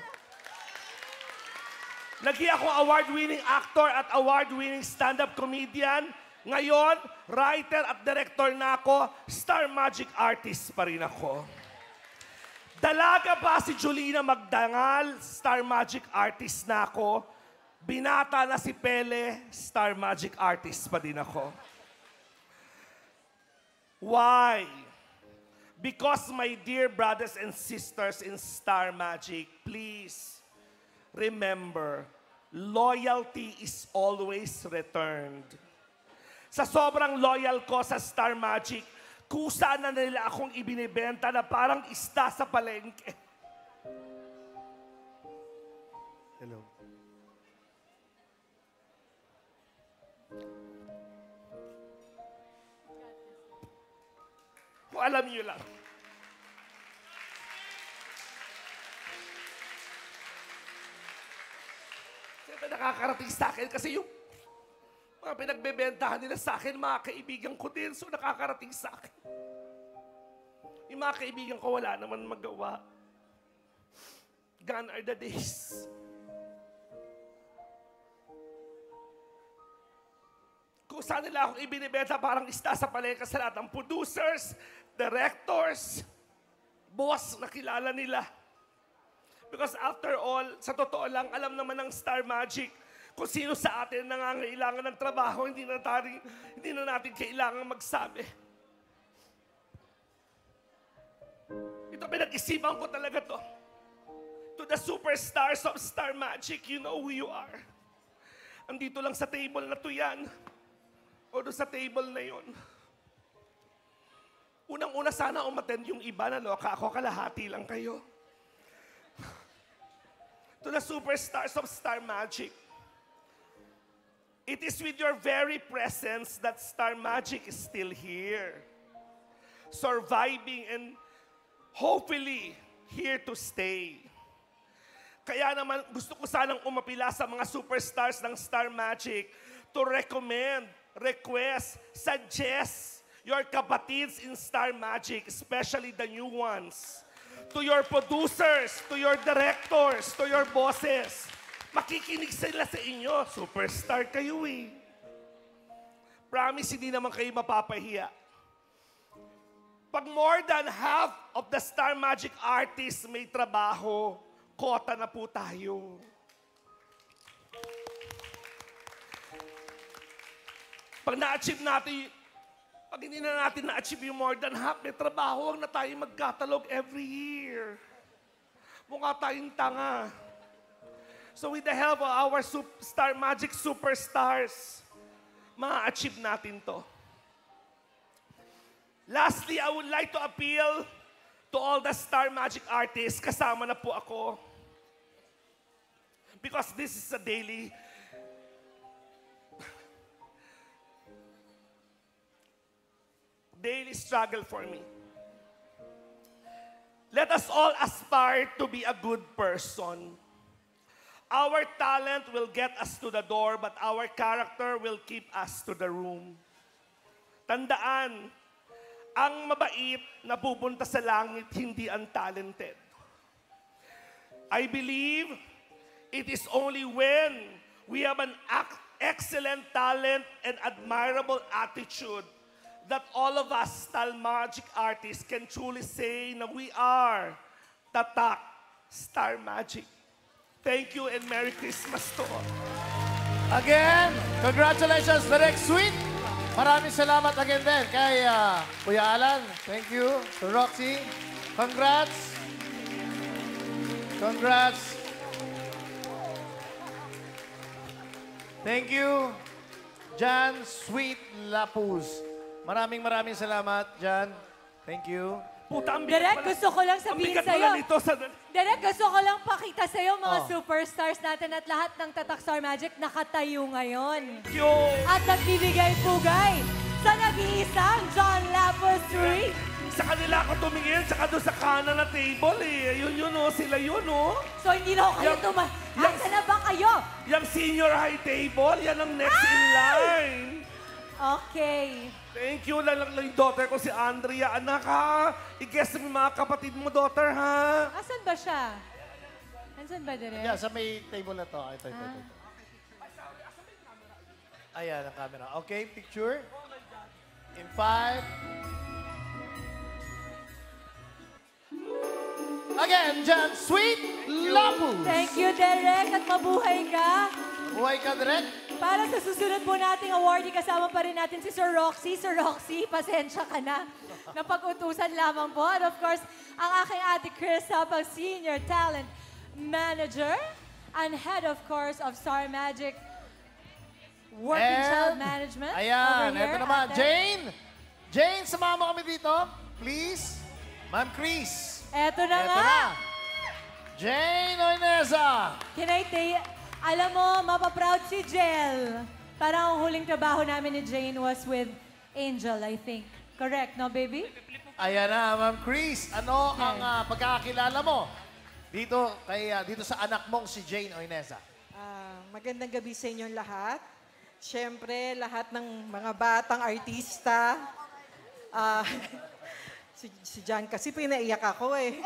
Naging ako award-winning actor at award-winning stand-up comedian. Ngayon, writer at director na ako, Star Magic Artist pa rin ako. Dalaga pa si Julina Magdangal, Star Magic Artist na ako. Binata na si Pele, Star Magic Artist pa din ako. Why? Because my dear brothers and sisters in Star Magic, please remember, loyalty is always returned. Sa sobrang loyal ko sa Star Magic, kusa na nila akong ibinibenta na parang ista sa palengke. Hello. Kung alam niyo lang. Siyempre nakakarating sa akin kasi yung mga pinagbebentahan nila sa akin, mga kaibigan ko din, so nakakarating sa akin. Yung mga kaibigan ko wala naman magawa. Gone are the days. Kung saan nila akong ibinibenta parang ista sa palengke sa lahat ng producers, directors, boss na kilala nila. Because after all, sa totoo lang, alam naman ng Star Magic, Kung sino sa atin nangangailangan ng trabaho, hindi na, tayo, hindi na natin kailangan magsabi. Ito pinag-isipan ko talaga to. To the superstars of Star Magic, you know who you are. Andito lang sa table na to yan. O doon sa table na yon. Unang-una sana umattend yung iba na loka ako, kalahati lang kayo. To the superstars of Star Magic. It is with your very presence that Star Magic is still here. Surviving and hopefully here to stay. Kaya naman gusto ko sanang umapila sa mga superstars ng Star Magic to recommend, request, suggest your kapatids in Star Magic, especially the new ones. To your producers, to your directors, to your bosses. Makikinig sila sa inyo. Superstar kayo eh. Promise, hindi naman kayo mapapahiya. Pag more than half of the Star Magic artists may trabaho, kota na po tayo. Pag na-achieve natin, pag hindi na natin na-achieve yung more than half, may trabaho, huwag na tayo mag-catalog every year. Mukha tayong tanga. So with the help of our sup- Star Magic superstars, ma-achieve natin to. Lastly, I would like to appeal to all the Star Magic artists. Kasama na po ako. Because this is a daily daily struggle for me. Let us all aspire to be a good person. Our talent will get us to the door, but our character will keep us to the room. Tandaan, ang mabait na pupunta sa langit, hindi ang talented. I believe it is only when we have an excellent talent and admirable attitude that all of us Magic artists can truly say na we are Tatak Star Magic. Thank you and Merry Christmas to all. Again, congratulations, Direct Sweet. Maraming salamat again din kay Kuya Alan. Thank you. To Roxy. Congrats. Congrats. Thank you, Jan Sweet Lapuz. Maraming maraming salamat, Jan. Thank you. Puta, ang Direk, gusto ko lang sabihin bigat sa'yo. pala nito sa... Direk, gusto ko lang pakita sa'yo mga Oh. superstars natin at lahat ng Tatak Star Magic nakatayo ngayon. Yo! At nagbibigay-pugay sa nag-iisang John Lapus Reed. Sa kanila ako tumingin, saka doon sa kanan na table eh. Yun yun oh, sila yun oh. So hindi na ako kayo Yang- tuma... yang- Asa na ba kayo? Yung senior high table, yan ang next in line. Okay. Thank you lang lang yung daughter ko si Andrea. Anak ha, i-guess mo yung mga kapatid mo, daughter ha. Asan ba siya? Asan ba, Direk? Yeah, sa may table na to. Ito, ito, ito. ito. Ayan ang camera. Okay, picture. In five. Again, Jan Sweet Lapus. Thank you, Derek, at mabuhay ka. Buhay ka, Direk. Para sa susunod po nating awardee, kasama pa rin natin si Sir Roxy. Sir Roxy, pasensya ka na. Napag-utusan lamang po. And of course, ang aking ate Chris, pang Senior Talent Manager and Head, of course, of Star Magic Working And, Child Management. Ayan, over here, ito naman. ate. Jane. Jane, sumama kami dito. Please. Ma'am Chris. Eto na Eto nga. na. Jane Oinesa. Can I say, alam mo, mapaproud si Jel. Parang ang huling trabaho namin ni Jane was with Angel, I think. Correct, no, baby? Ayan na, Ma'am Chris. Ano ang ah, pagkakakilala mo dito kay ah, dito sa anak mong si Jane Oinesa? Ah, magandang gabi sa inyong lahat. Siyempre, lahat ng mga batang artista. Ah, si, si John kasi pinaiyak ako eh.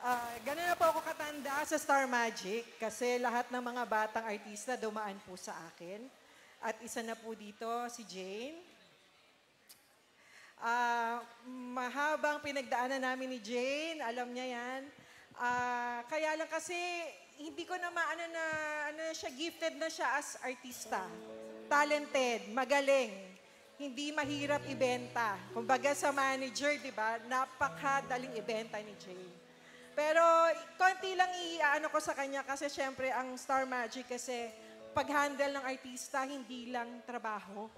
Ah, ganun na po ako katanda sa Star Magic kasi lahat ng mga batang artista dumaan po sa akin. At isa na po dito si Jane. Ah, mahabang pinagdaanan namin ni Jane, alam niya yan. Ah, kaya lang kasi hindi ko na maano na ano na siya gifted na siya as artista. Talented, magaling. Hindi mahirap ibenta. Kumbaga sa manager, 'di ba? Napakadaling ibenta ni Jay. Pero konti lang i-ano ko sa kanya kasi syempre ang Star Magic kasi pag-handle ng artista hindi lang trabaho.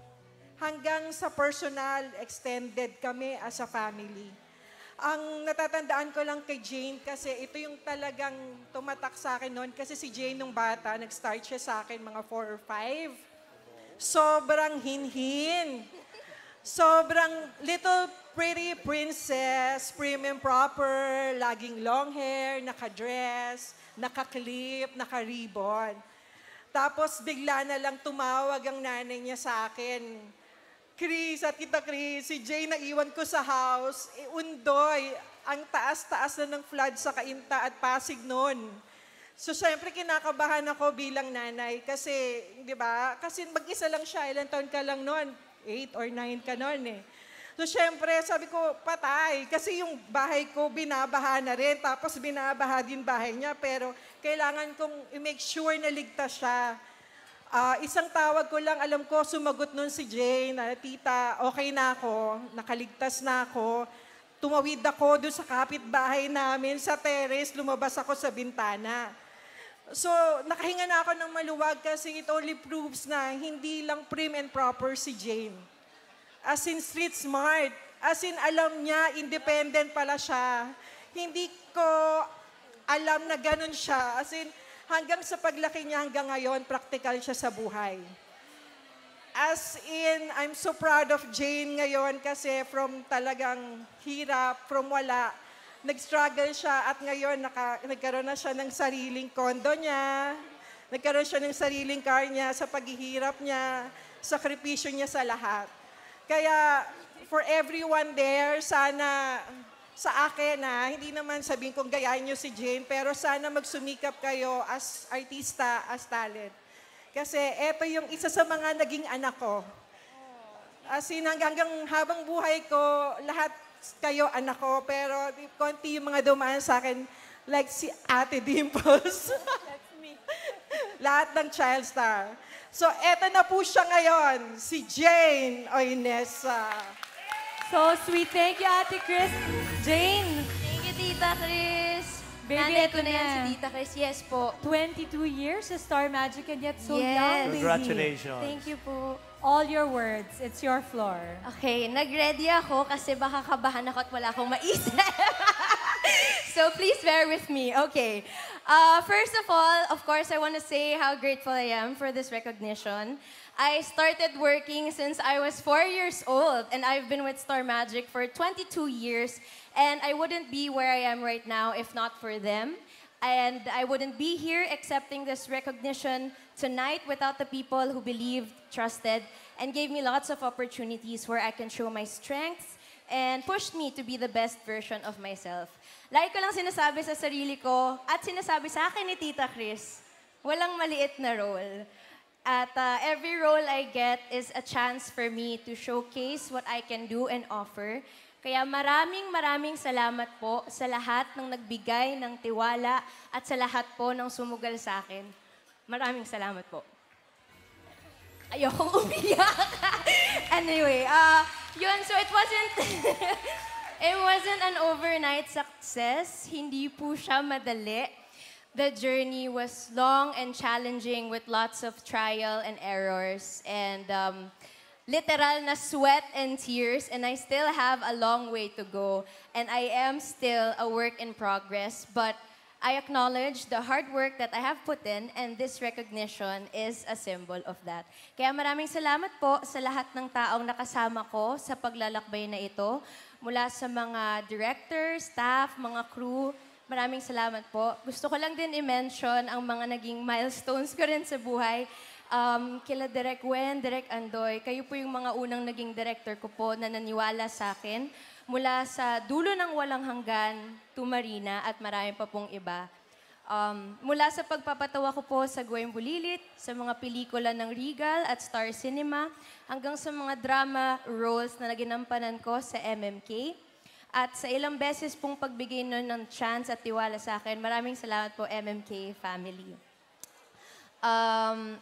Hanggang sa personal, extended kami as a family. Ang natatandaan ko lang kay Jane kasi ito yung talagang tumatak sa akin noon kasi si Jane nung bata, nag-start siya sa akin mga 4 or 5. Sobrang hinhin. Sobrang little pretty princess, prim and proper, laging long hair, naka-dress, naka-clip, naka-ribbon. Tapos bigla na lang tumawag ang nanay niya sa akin. Chris, at kita Chris, si Jay na iwan ko sa house, eh, undoy, ang taas-taas na ng flood sa Kainta at Pasig noon. So, syempre, kinakabahan ako bilang nanay kasi, di ba, kasi mag-isa lang siya, ilang taon ka lang noon, 8 or 9 ka noon eh. So, syempre, sabi ko, patay. Kasi yung bahay ko, binabaha na rin. Tapos, binabaha din bahay niya. Pero, kailangan kong i-make sure na ligtas siya. Ah, isang tawag ko lang, alam ko, sumagot nun si Jane, na, tita, okay na ako, nakaligtas na ako. Tumawid ako doon sa kapitbahay namin, sa terrace, lumabas ako sa bintana. So, nakahinga na ako ng maluwag kasi it only proves na hindi lang prim and proper si Jane. As in street smart. As in alam niya, independent pala siya. Hindi ko alam na ganun siya. As in, hanggang sa paglaki niya hanggang ngayon, practical siya sa buhay. As in, I'm so proud of Jane ngayon kasi from talagang hirap, from wala, nag-struggle siya at ngayon naka, nagkaroon na siya ng sariling kondo niya, nagkaroon siya ng sariling car niya sa paghihirap niya, sakripisyo niya sa lahat. Kaya for everyone there, sana sa akin na, hindi naman sabihin kong gayahin niyo si Jane, pero sana magsumikap kayo as artista, as talent. Kasi eto yung isa sa mga naging anak ko. As in, hanggang, hanggang habang buhay ko, lahat kayo anak ko, pero konti yung mga dumaan sa akin, like si Ate Dimples. That's me. lahat ng child star. So, eto na po siya ngayon, si Jane Oinesa. So sweet. Thank you, Ate Chris. Jane. Thank you, Tita Chris. Baby, Nanay ito ko na yan na. si Tita Chris. Yes po. 22 years sa Star Magic and yet so Yes. young, baby. Congratulations. Thank you po. All your words. It's your floor. Okay, nag-ready ako kasi baka kabahan ako at wala akong maisip. so please bear with me. Okay. Uh, first of all, of course, I want to say how grateful I am for this recognition. I started working since I was four years old, and I've been with Star Magic for 22 years, and I wouldn't be where I am right now if not for them. And I wouldn't be here accepting this recognition tonight without the people who believed, trusted, and gave me lots of opportunities where I can show my strengths and pushed me to be the best version of myself. Like ko lang sinasabi sa sarili ko at sinasabi sa akin ni Tita Chris, walang maliit na role. At uh, every role I get is a chance for me to showcase what I can do and offer. Kaya maraming maraming salamat po sa lahat ng nagbigay ng tiwala at sa lahat po ng sumugal sa akin. Maraming salamat po. Ayokong umiyak. anyway, uh, yun, so it wasn't, it wasn't an overnight success. Hindi po siya madali. The journey was long and challenging with lots of trial and errors and um, literal na sweat and tears and I still have a long way to go and I am still a work in progress but I acknowledge the hard work that I have put in and this recognition is a symbol of that. Kaya maraming salamat po sa lahat ng taong nakasama ko sa paglalakbay na ito. Mula sa mga director, staff, mga crew, maraming salamat po. Gusto ko lang din i-mention ang mga naging milestones ko rin sa buhay. Um, kila Direk Wen, Direk Andoy, kayo po yung mga unang naging director ko po na naniwala sa akin mula sa dulo ng walang hanggan, Tumarina at marami pa pong iba. Um, mula sa pagpapatawa ko po sa Goyang Bulilit, sa mga pelikula ng Regal at Star Cinema, hanggang sa mga drama roles na naginampanan ko sa MMK. At sa ilang beses pong pagbigay nun ng chance at tiwala sa akin, maraming salamat po MMK family. Um,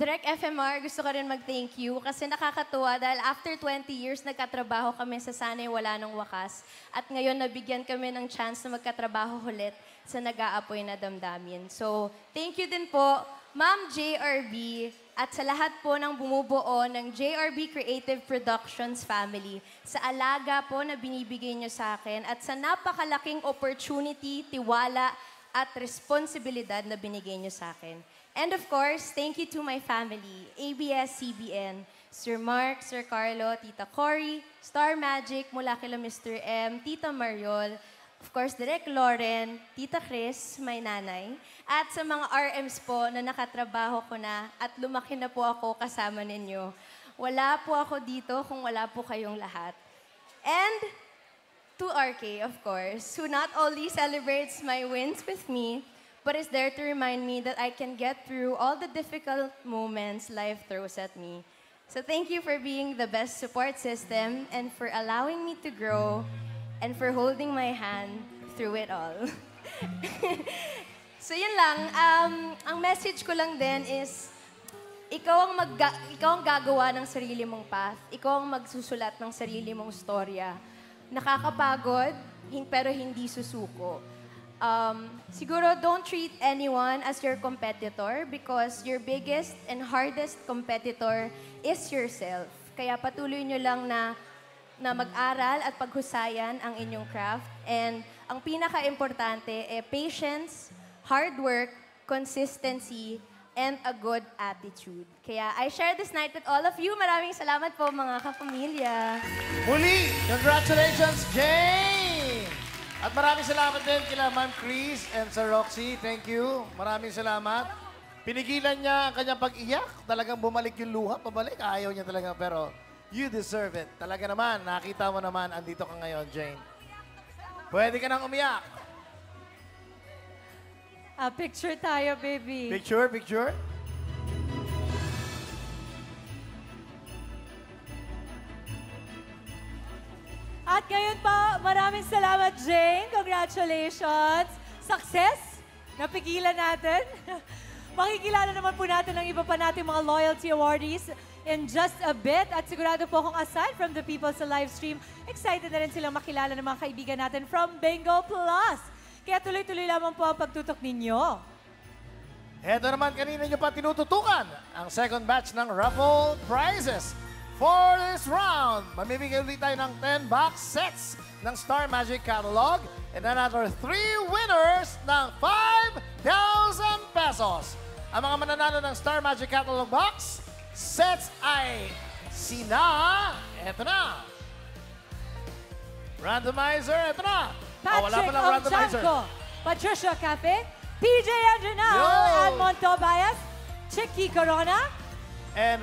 Direct FMR, gusto ko rin mag-thank you kasi nakakatuwa dahil after 20 years, nagkatrabaho kami sa Sana'y Wala Nang Wakas. At ngayon, nabigyan kami ng chance na magkatrabaho ulit sa Nag-aapoy na Damdamin. So, thank you din po, Ma'am JRB, at sa lahat po ng bumubuo ng JRB Creative Productions family, sa alaga po na binibigay nyo sa akin, at sa napakalaking opportunity, tiwala, at responsibilidad na binigay nyo sa akin. And of course, thank you to my family, ABS-CBN, Sir Mark, Sir Carlo, Tita Cory, Star Magic, mula kila Mr. M, Tita Mariol, of course, Direk Lauren, Tita Chris, my nanay, at sa mga RMs po na nakatrabaho ko na at lumaki na po ako kasama ninyo. Wala po ako dito kung wala po kayong lahat. And to RK, of course, who not only celebrates my wins with me, but is there to remind me that I can get through all the difficult moments life throws at me. So thank you for being the best support system and for allowing me to grow and for holding my hand through it all. so yun lang, um, ang message ko lang din is, ikaw ang, magga- ikaw ang gagawa ng sarili mong path. Ikaw ang magsusulat ng sarili mong storya. Nakakapagod, hin- pero hindi susuko. Um, siguro, don't treat anyone as your competitor because your biggest and hardest competitor is yourself. Kaya patuloy nyo lang na, na mag-aral at paghusayan ang inyong craft. And ang pinaka-importante, eh, patience, hard work, consistency, and a good attitude. Kaya I share this night with all of you. Maraming salamat po mga kapamilya. Muli, congratulations, Jane! At maraming salamat din kila Ma'am Chris and Sir Roxy. Thank you. Maraming salamat. Pinigilan niya ang kanyang pag-iyak. Talagang bumalik yung luha, pabalik. Ayaw niya talaga, pero you deserve it. Talaga naman, nakita mo naman, andito ka ngayon, Jane. Pwede ka nang umiyak. Ah, picture tayo, baby. Picture, picture. At ngayon pa, maraming salamat, Jane. Congratulations. Success. Napigilan natin. Makikilala naman po natin ang iba pa nating mga loyalty awardees in just a bit. At sigurado po kung aside from the people sa live stream, excited na rin silang makilala ng mga kaibigan natin from Bingo Plus. Kaya tuloy-tuloy lamang po ang pagtutok ninyo. Heto naman kanina nyo pa tinututukan ang second batch ng raffle prizes. For this round, mamimigay ulit tayo ng 10 box sets ng Star Magic Catalog and another 3 winners ng 5,000 pesos. Ang mga mananalo ng Star Magic Catalog box sets ay sina... Eto na. Randomizer, eto na. Ah, wala Patrick palang randomizer. Omchanko, Patricia Cafe, PJ Andrenao, Yo! and Montobayas, Chicky Corona, and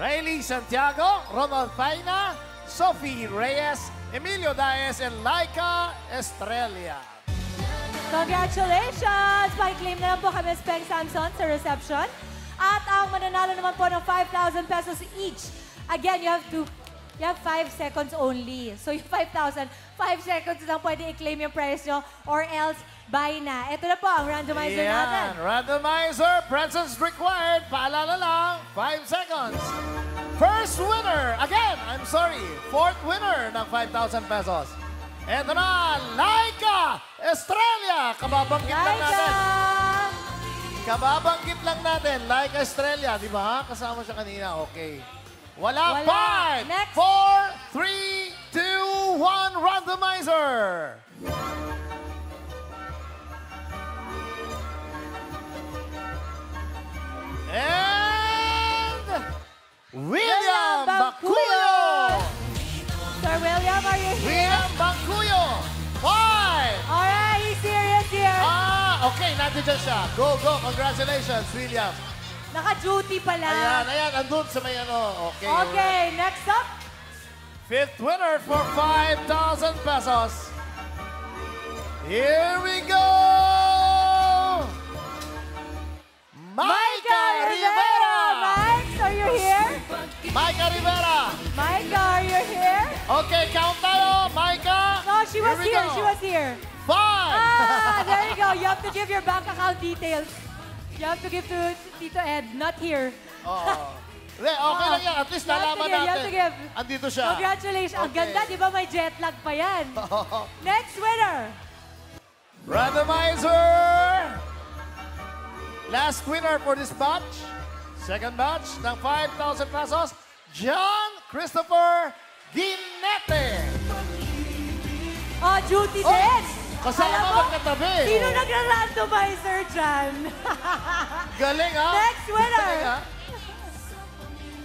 Rayleigh Santiago, Ronald Paina, Sophie Reyes, Emilio Daes, and Laika Estrella. Congratulations! Pakiklaim na lang po kami Speng Samson sa reception. At ang mananalo naman po ng 5,000 pesos each. Again, you have to, you have 5 seconds only. So yung 5,000, 5 seconds lang pwede i-claim yung prize nyo or else buy na. Ito na po ang randomizer natin. Yan, randomizer, presence required. Paalala lang, 5 seconds. First winner, again, I'm sorry, fourth winner ng 5,000 pesos. Ito na, Laika Estrella. Kababanggit lang natin. Kababanggit lang natin, Laika Estrella, di ba? Kasama siya kanina, okay. Wala, Wala. 5, 4, 3, 2, 1, randomizer. And William Bacuyo! Sir William, are you here? William Bacuyo! Five! Okay, nandiyan siya. Go, go. Congratulations, William. Naka-duty pala. Ayan, ayan, andun sa may ano. Okay. Okay, next up. Fifth winner for 5,000 pesos. Here we go! Micah Rivera! Mike, are you here? Micah Rivera! Micah, are you here? Okay, count tayo. Micah! was we here. go. She was here. Five. Ah, there you go. You have to give your bank account details. You have to give to Tito Ed, not here. Oo. Hindi, okay lang yan. At least You have to nalaman give, you have natin. to give. Andito siya. Congratulations. Ang Okay. ganda, di ba may jet lag pa yan? Next winner. Randomizer! Last winner for this batch. Second batch ng 5,000 pesos. John Christopher Ginete. Oh, duty Oh, din. Kasama Alam mo, magkatabi. Sino Oh. nagra-randomizer dyan? Galing ha? Next winner. Galing, ha?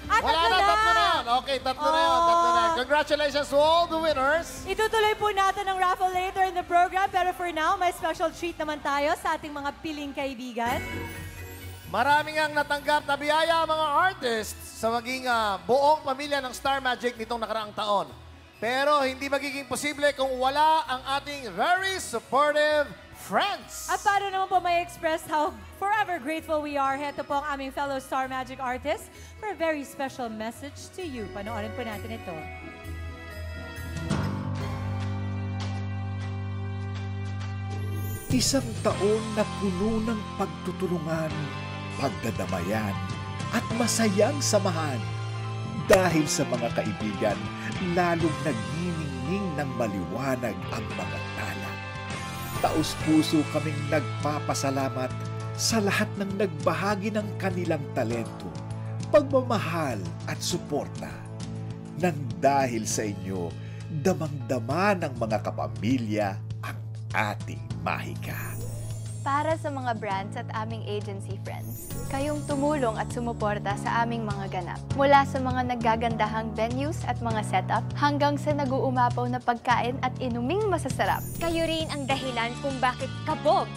At Wala na, na. tatlo na. Okay, tatlo na yan, tatlo na. Congratulations to all the winners. Itutuloy po natin ang raffle later in the program. Pero for now, may special treat naman tayo sa ating mga piling kaibigan. Maraming ang natanggap na biyaya mga artists sa maging ah, buong pamilya ng Star Magic nitong nakaraang taon. Pero hindi magiging posible kung wala ang ating very supportive friends. At para naman po may express how forever grateful we are, heto po ang aming fellow Star Magic artist for a very special message to you. Panoorin po natin ito. Isang taon na puno ng pagtutulungan, pagdadamayan, at masayang samahan. Dahil sa mga kaibigan, lalong nagniningning ng maliwanag ang mga tala. Taos puso kaming nagpapasalamat sa lahat ng nagbahagi ng kanilang talento, pagmamahal at suporta. Nang dahil sa inyo, damang-dama ng mga kapamilya ang ating mahika. Para sa mga brands at aming agency friends, kayong tumulong at sumuporta sa aming mga ganap. Mula sa mga naggagandahang venues at mga setup, hanggang sa nag-uumapaw na pagkain at inuming masasarap. Kayo rin ang dahilan kung bakit kabog,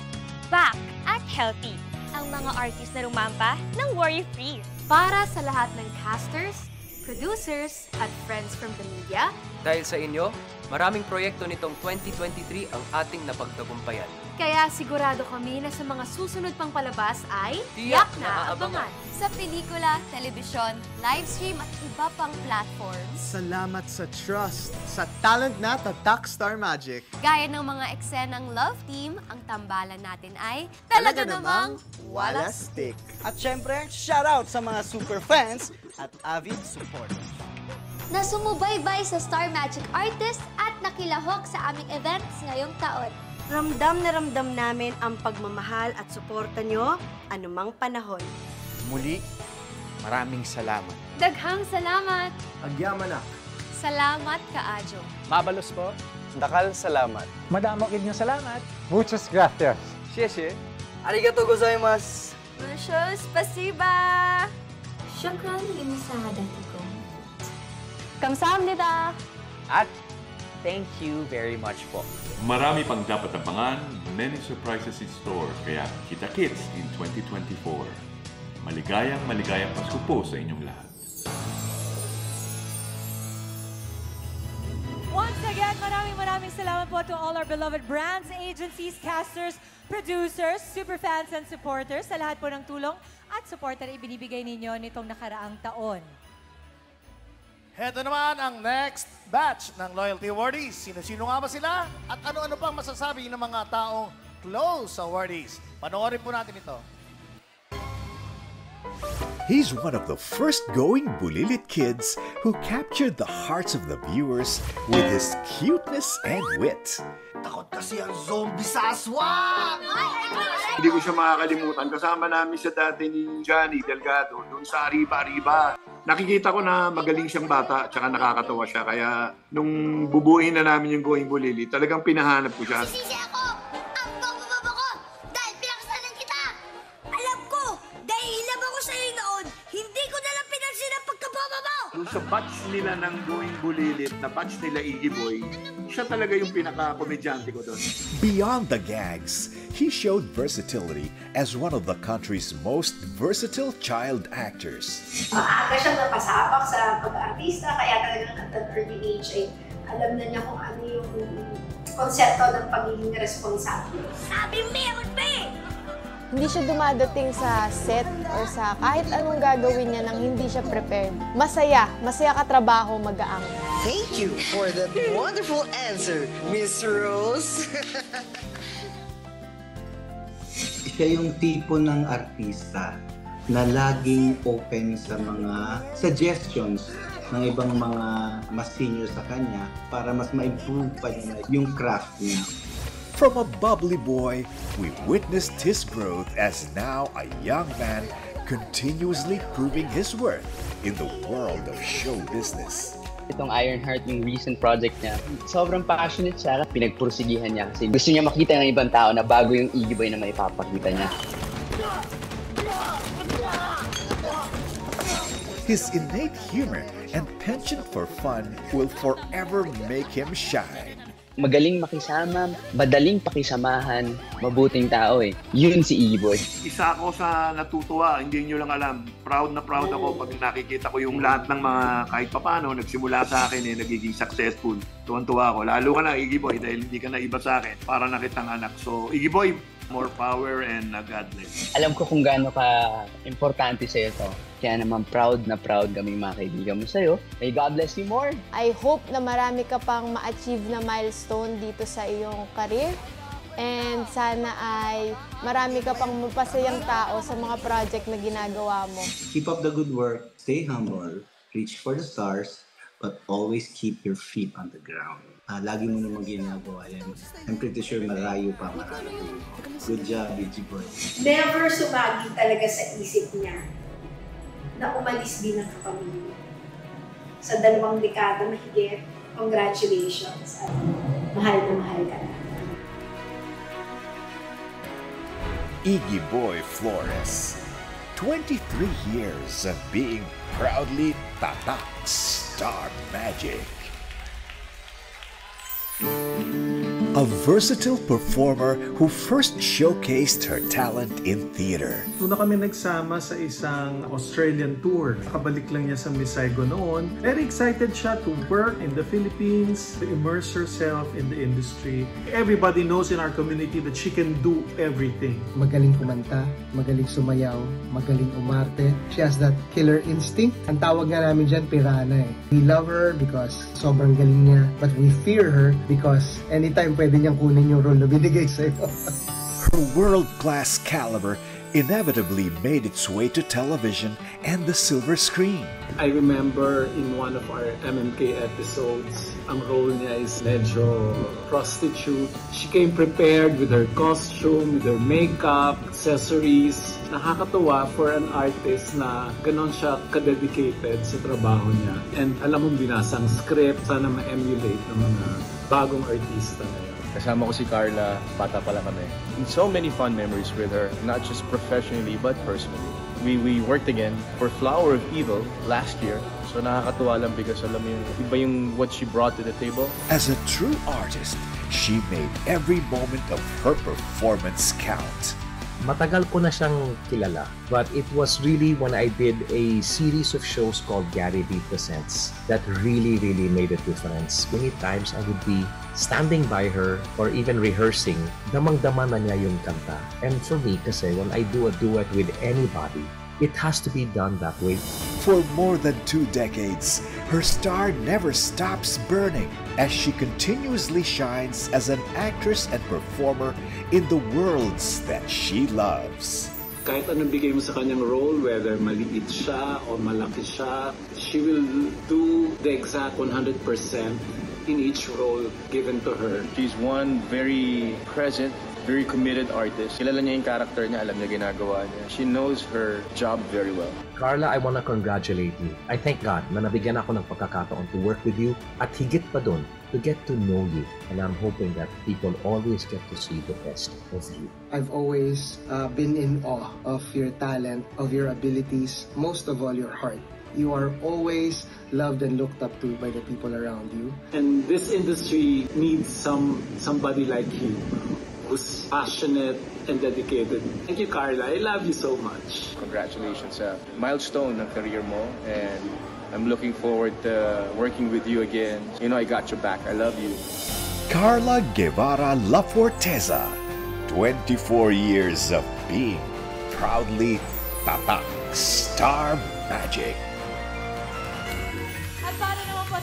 back, at healthy ang mga artist na rumampa ng worry-free. Para sa lahat ng casters, producers, at friends from the media, Dahil sa inyo, maraming proyekto nitong 2023 ang ating napagtagumpayan. Kaya sigurado kami na sa mga susunod pang palabas ay Tiyak na abangan. Sa pelikula, telebisyon, livestream at iba pang platforms, Salamat sa trust, sa talent na tatak Star Magic. gaya ng mga eksenang love team, ang tambalan natin ay talaga, namang wala stick. At syempre, shoutout sa mga super fans at avid supporters. na sumubaybay sa Star Magic Artist at nakilahok sa aming events ngayong taon. Ramdam na ramdam namin ang pagmamahal at suporta nyo anumang panahon. Muli, maraming salamat. Daghang salamat! Agyaman na. Salamat, Kaajo. Mabalos po. Dakal salamat. Madamo kid nyo salamat. Muchas gracias. Sheshe. Arigato gozaimasu. Mucho spasiba! Shukran limusahadatikum. Kamsahamnida! At thank you very much po. Marami pang dapat abangan, many surprises in store, kaya kita kits in 2024. Maligayang maligayang Pasko po sa inyong lahat. Once again, maraming maraming salamat po to all our beloved brands, agencies, casters, producers, superfans, and supporters sa lahat po ng tulong at suporta na ibinibigay ninyo nitong nakaraang taon. Heto naman ang next batch ng Loyalty Awardees. Sino-sino nga ba sila? At ano-ano pang masasabi ng mga taong close awardees? Panoorin po natin ito. He's one of the first going Bulilit kids who captured the hearts of the viewers with his cuteness and wit. Takot kasi ang zombie sa aswang! Hindi ko siya makakalimutan. Kasama namin sa dati ni Johnny Delgado doon sa Arriba-Arriba. Nakikita ko na magaling siyang bata at nakakatawa siya. Kaya nung bubuin na namin yung Going Bulili, talagang pinahanap ko siya. Sisi ako! Doon sa batch nila ng Going Bulilit, na batch nila Iggy Boy, siya talaga yung pinaka-komedyante ko doon. Beyond the gags, he showed versatility as one of the country's most versatile child actors. Maaga siyang napasapak sa pag-artista, kaya talagang at an early age ay alam na niya kung ano yung konsepto ng pagiging responsable. Sabi meron! Hindi siya dumadating sa set or sa kahit anong gagawin niya nang hindi siya prepared. Masaya, masaya ka trabaho, magaang. Thank you for that wonderful answer, Miss Rose. siya yung tipo ng artista na laging open sa mga suggestions ng ibang mga mas senior sa kanya para mas ma-improve pa niya yung craft niya. From a bubbly boy, we witnessed his growth as now a young man continuously proving his worth in the world of show business. Itong Ironheart, yung recent project niya, sobrang passionate siya. Pinagpursigihan niya kasi gusto niya makita ng ibang tao na bago yung Iggy Boy na may papakita niya. His innate humor and penchant for fun will forever make him shine. Magaling makisama, madaling pakisamahan, mabuting tao eh. Yun si Iggy Boy. Isa ako sa natutuwa, hindi nyo lang alam. Proud na proud ako pag nakikita ko yung lahat ng mga kahit papano nagsimula sa akin eh, nagiging successful. Tuwan-tuwa ako. Lalo ka na, Iggy Boy, dahil hindi ka na iba sa akin. Para na kitang anak. So, Iggy Boy, more power and uh, God bless. Alam ko kung gaano ka importante sa'yo to. Kaya naman proud na proud kami mga kaibigan mo sa'yo. May God bless you more. I hope na marami ka pang ma-achieve na milestone dito sa iyong career. And sana ay marami ka pang mapasayang tao sa mga project na ginagawa mo. Keep up the good work, stay humble, reach for the stars, but always keep your feet on the ground. Ah, lagi mo namang ginagawa yan. I'm pretty sure marayo pa mararating mo. Good job, BG Boy. Never sumagi talaga sa isip niya na umalis din ang kapamilya. Sa dalawang dekada mahigit, congratulations at mahal na mahal ka na. Iggy Boy Flores. 23 years of being proudly Tatak Star Magic. Música A versatile performer who first showcased her talent in theater. Una kami nagsama sa isang Australian tour. Kabalik lang niya sa Miss Saigon noon. Very excited siya to work in the Philippines, to immerse herself in the industry. Everybody knows in our community that she can do everything. Magaling kumanta, magaling sumayaw, magaling umarte. She has that killer instinct. Ang tawag nga namin dyan, pirana eh. We love her because sobrang galing niya. But we fear her because anytime pwede niyang kunin yung role na binigay sa'yo. Her world-class caliber inevitably made its way to television and the silver screen. I remember in one of our MMK episodes, ang role niya is medyo prostitute. She came prepared with her costume, with her makeup, accessories. Nakakatuwa for an artist na ganon siya kadedicated sa trabaho niya. And alam mong binasa ang script, sana ma-emulate ng mga bagong artista ngayon. Kasama ko si Carla, bata pa lang kami. And so many fun memories with her, not just professionally but personally. We we worked again for Flower of Evil last year. So nakakatuwa lang because alam mo yung iba yung what she brought to the table. As a true artist, she made every moment of her performance count. Matagal ko na siyang kilala, but it was really when I did a series of shows called Gary V Presents that really, really made a difference. Many times I would be standing by her or even rehearsing, damang-dama na niya yung kanta. And for me, kasi when I do a duet with anybody, it has to be done that way. For more than two decades, her star never stops burning as she continuously shines as an actress and performer in the worlds that she loves. kahit anong bigay mo sa kanyang role, whether maliit siya o malaki siya, she will do the exact 100% in each role given to her. She's one very present, very committed artist. Kilala niya yung character niya, alam niya ginagawa niya. She knows her job very well. Carla, I want to congratulate you. I thank God na nabigyan ako ng pagkakataon to work with you at higit pa doon, to get to know you. And I'm hoping that people always get to see the best of you. I've always uh, been in awe of your talent, of your abilities, most of all your heart. You are always loved and looked up to by the people around you. And this industry needs some somebody like you who's passionate and dedicated. Thank you, Carla. I love you so much. Congratulations sa milestone ng career mo and I'm looking forward to working with you again. You know I got your back. I love you. Carla Guevara La Forteza, 24 years of being proudly Tatak Star Magic.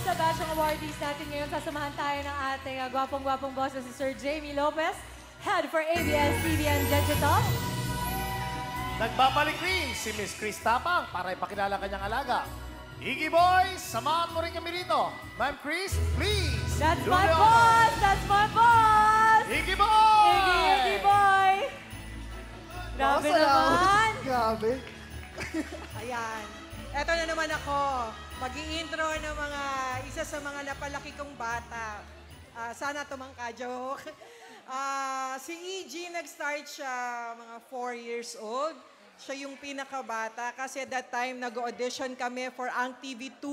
Sa batch ng awardees natin ngayon. Sasamahan tayo ng ating uh, gwapong-gwapong boss na si Sir Jamie Lopez, Head for ABS-CBN Digital. Nagbabalik rin si Miss Chris Tapang para ipakilala kanyang alaga. Iggy Boy, samahan mo rin kami rito. Ma'am Chris, please. That's my the boss! That's my boss! Iggy Boy! Iggy, Iggy Boy! Grabe naman! Grabe. Ayan. Eto na naman ako. Mag intro ng mga isa sa mga napalaki kong bata. Ah, sana tumangka, joke. Ah, si EG, nag-start siya mga 4 years old. Siya yung pinakabata kasi that time nag-audition kami for Ang TV2.